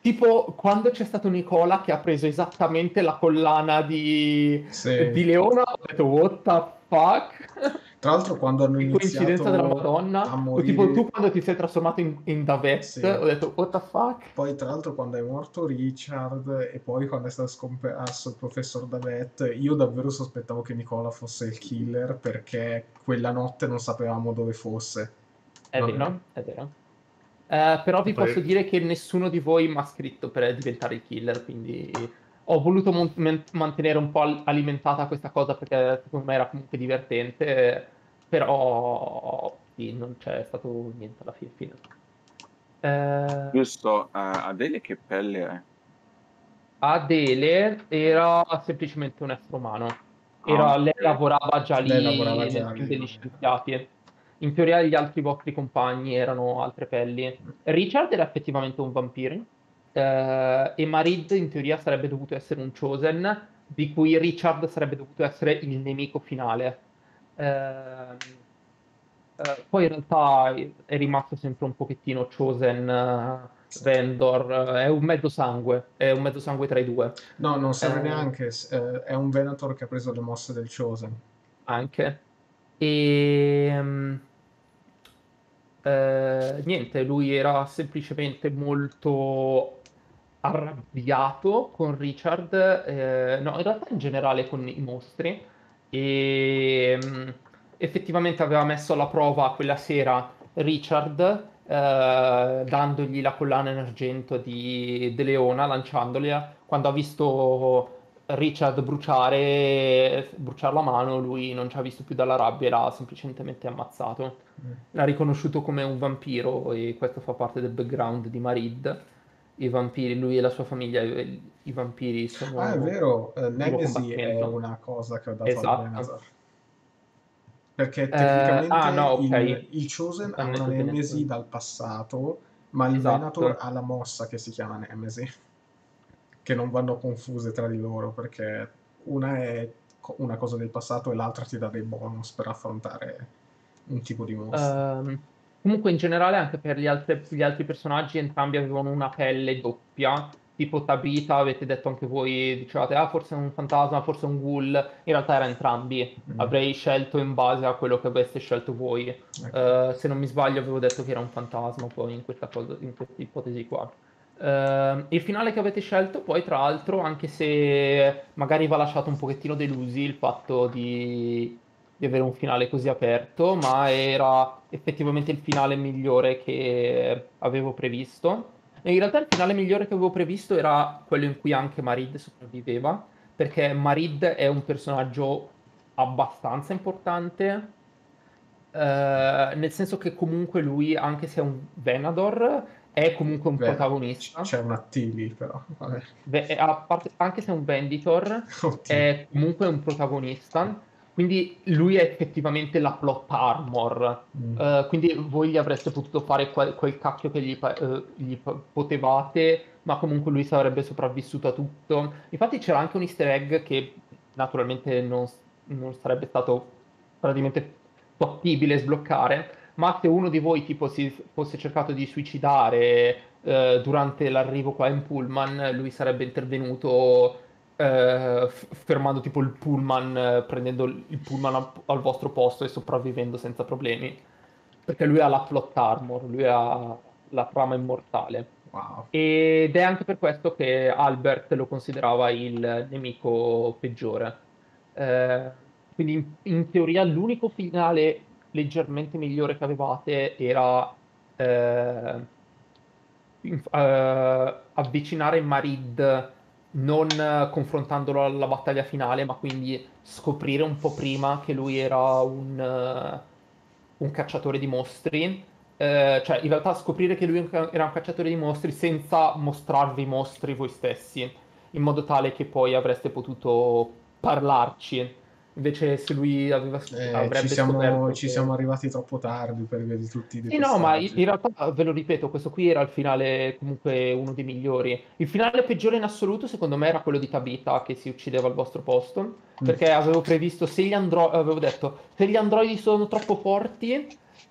Tipo quando c'è stato Nicola che ha preso esattamente la collana di, sì. di Leona, ho detto what the fuck? Tra l'altro quando hanno iniziato coincidenza della Madonna, a morire... tipo tu quando ti sei trasformato in, in Davet, sì. ho detto what the fuck? Poi tra l'altro quando è morto Richard e poi quando è stato scomparso il professor Davet, io davvero sospettavo che Nicola fosse il killer perché quella notte non sapevamo dove fosse. È non vero, è, è vero. Uh, però vi poi... posso dire che nessuno di voi mi ha scritto per diventare il killer, quindi ho voluto mon- mantenere un po' alimentata questa cosa perché secondo me era comunque divertente, però sì, non c'è stato niente alla fine. fine. Eh... Giusto, uh, Adele che pelle è? Adele era semplicemente un essere umano. Era, ah, lei lavorava già lì lei lavorava già lì. degli scienziati. In teoria gli altri vostri compagni erano altre pelli. Richard era effettivamente un vampiro Uh, e Marid in teoria sarebbe dovuto essere un Chosen, di cui Richard sarebbe dovuto essere il nemico finale. Uh, uh, poi in realtà è rimasto sempre un pochettino Chosen Vendor, è un mezzo sangue, è un mezzo sangue tra i due. No, non serve neanche, è un Venator che ha preso le mosse del Chosen. Anche. E... Um, niente, lui era semplicemente molto arrabbiato con Richard, eh, no, in realtà in generale con i mostri, e mh, mm, effettivamente aveva messo alla prova quella sera Richard, eh, dandogli la collana in argento di De Leona, lanciandola, quando ha visto Richard bruciare, bruciare la mano, lui non ci ha visto più dalla rabbia, era semplicemente ammazzato. Mm. L'ha riconosciuto come un vampiro e questo fa parte del background di Marid i vampiri, lui e la sua famiglia, i, i vampiri sono... Ah, è vero, uh, Nemesi è una cosa che ho dato esatto. a Benazar. Perché tecnicamente eh, ah, no, okay. il, il, Chosen ha una Nemesi dal passato, ma il esatto. Venator ha la mossa che si chiama Nemesi, che non vanno confuse tra di loro, perché una è una cosa del passato e l'altra ti dà dei bonus per affrontare un tipo di mostro. Um, Comunque in generale anche per gli, altre, gli altri personaggi entrambi avevano una pelle doppia, tipo Tabita, avete detto anche voi, dicevate ah forse è un fantasma, forse è un ghoul, in realtà era entrambi, mm. avrei scelto in base a quello che aveste scelto voi, ecco. uh, se non mi sbaglio avevo detto che era un fantasma poi in questa, cosa, in questa ipotesi qua. Uh, il finale che avete scelto poi tra l'altro, anche se magari va lasciato un pochettino delusi il fatto di di avere un finale così aperto, ma era effettivamente il finale migliore che avevo previsto. E in realtà il finale migliore che avevo previsto era quello in cui anche Marid sopravviveva, perché Marid è un personaggio abbastanza importante, eh, nel senso che comunque lui, anche se è un Venador, è comunque un Beh, protagonista. C'è una T lì, però. Beh, parte- anche se è un Venditor, Oddio. è comunque un protagonista. Quindi lui è effettivamente la plot armor. Mm. Eh, quindi voi gli avreste potuto fare quel, quel cacchio che gli, eh, gli potevate, ma comunque lui sarebbe sopravvissuto a tutto. Infatti c'era anche un easter egg che naturalmente non, non sarebbe stato praticamente fattibile sbloccare, ma se uno di voi tipo si fosse cercato di suicidare eh, durante l'arrivo qua in pullman, lui sarebbe intervenuto eh, fermando tipo il pullman, eh, prendendo il pullman al, al vostro posto e sopravvivendo senza problemi. Perché lui ha la plot armor, lui ha la trama immortale. Wow. Ed è anche per questo che Albert lo considerava il nemico peggiore. Eh, quindi in, in teoria l'unico finale leggermente migliore che avevate era eh, in- eh, avvicinare Marid non eh, confrontandolo alla battaglia finale, ma quindi scoprire un po' prima che lui era un, eh, un cacciatore di mostri. Eh, cioè, in realtà scoprire che lui era un cacciatore di mostri senza mostrarvi i mostri voi stessi, in modo tale che poi avreste potuto parlarci. Invece, se lui aveva, Eh, avrebbe ci, siamo, ci che- siamo arrivati troppo tardi per via di tutti i sì, no, ma in, realtà ve lo ripeto, questo qui era il finale comunque uno dei migliori. Il finale peggiore in assoluto, secondo me, era quello di Tabitha che si uccideva al vostro posto. Perché avevo previsto, se gli andro- avevo detto, se gli androidi sono troppo forti,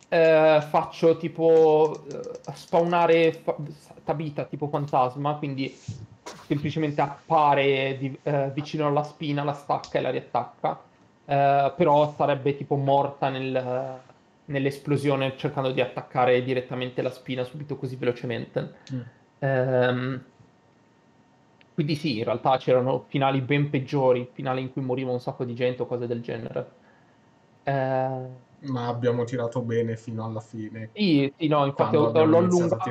eh, faccio tipo eh, spawnare fa- Tabitha tipo fantasma, quindi semplicemente appare di- eh, vicino alla spina, la stacca e la riattacca. Eh, però sarebbe tipo morta nel- nell'esplosione cercando di attaccare direttamente la spina subito così velocemente. Mm. Ehm, quindi sì, in realtà c'erano finali ben peggiori, finali in cui moriva un sacco di gente o cose del genere. Eh, Ma abbiamo tirato bene fino alla fine. sì, sì, no, infatti ho- l'ho allungato,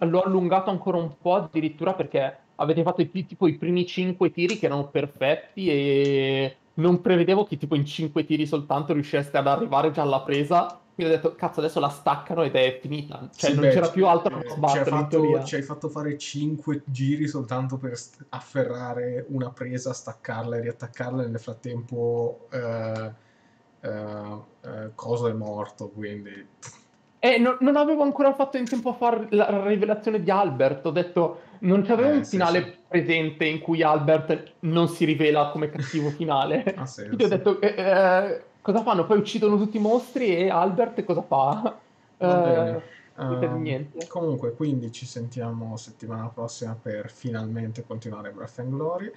l'ho allungato ancora un po' addirittura perché avete fatto i- tipo i primi 5 tiri che erano perfetti e non prevedevo che tipo in 5 tiri soltanto riusciste ad arrivare già alla presa. Quindi ho detto, cazzo, adesso la staccano ed è finita. Cioè, Sì, non beh, c'era più altro eh, da sbattere ci hai fatto fare 5 giri soltanto per afferrare una presa, staccarla e riattaccarla. e Nel frattempo, eh, eh, eh, Coso è morto, quindi E non, non avevo ancora fatto in tempo a fare la rivelazione di Albert. Ho detto, non c'avevo Eh, un sì, finale sì. presente in cui Albert non si rivela come cattivo finale. ha senso. Quindi ho detto, eh, eh, cosa fanno? Poi uccidono tutti i mostri e Albert cosa fa? Va Eh, bene. niente. comunque, quindi ci sentiamo settimana prossima per finalmente continuare Breath and Glory.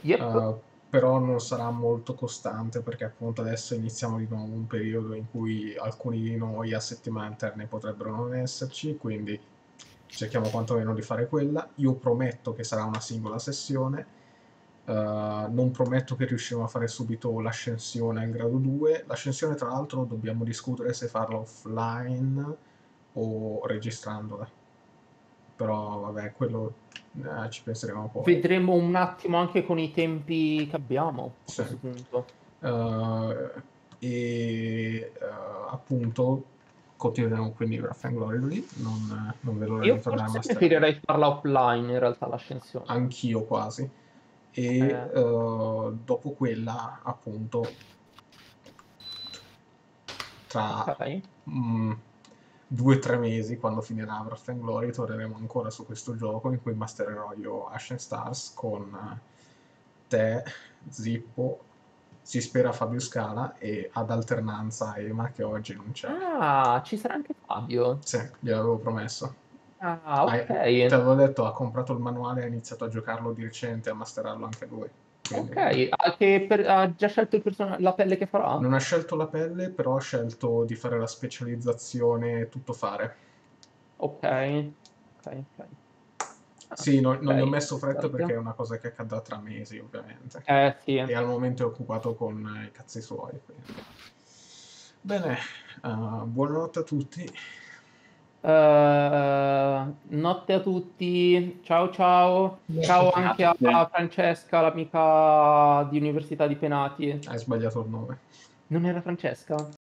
Yep. Uh, però non sarà molto costante perché appunto adesso iniziamo di nuovo un periodo in cui alcuni di noi a settimane interne potrebbero non esserci, quindi cerchiamo quantomeno di fare quella. Io prometto che sarà una singola sessione, uh, non prometto che riusciremo a fare subito l'ascensione al grado 2. L'ascensione tra l'altro dobbiamo discutere se farla offline o registrandola. Però vabbè, quello eh, ci penseremo poi. Vedremo un attimo anche con i tempi che abbiamo a Sì. questo punto. Uh, e uh, appunto continueremo quindi Wrath and Glory lì, non, non vedo l'ora Io di tornare a Master preferirei farla offline in realtà l'ascensione. anch'io quasi e Eh. uh, dopo quella appunto tra Ok. mm, due o tre mesi quando finirà Wrath and Glory torneremo ancora su questo gioco in cui mastererò io Ashen Stars con eh, te, Zippo si spera Fabio Scala e ad alternanza Ema che oggi non c'è Ah, ci sarà anche Fabio. sì, gliel'avevo promesso Ah, Hai- ok. te l'avevo detto, ha comprato il manuale e ha iniziato a giocarlo di recente a masterarlo anche lui Quindi Ok, ha, che per- ha già scelto il person- la pelle che farà? non ha scelto la pelle però ha scelto di fare la specializzazione tutto fare Ok, ok, ok. Sì, non, non gli ho messo fretta perfetto. perché è una cosa che accadrà tra mesi, ovviamente. Eh sì, E al momento è occupato con eh, i cazzi suoi. quindi. Bene, eh, buonanotte a tutti. Eh, notte a tutti, ciao ciao, ciao anche a. Francesca, l'amica di Università di Penati. Hai sbagliato il nome. Non era Francesca?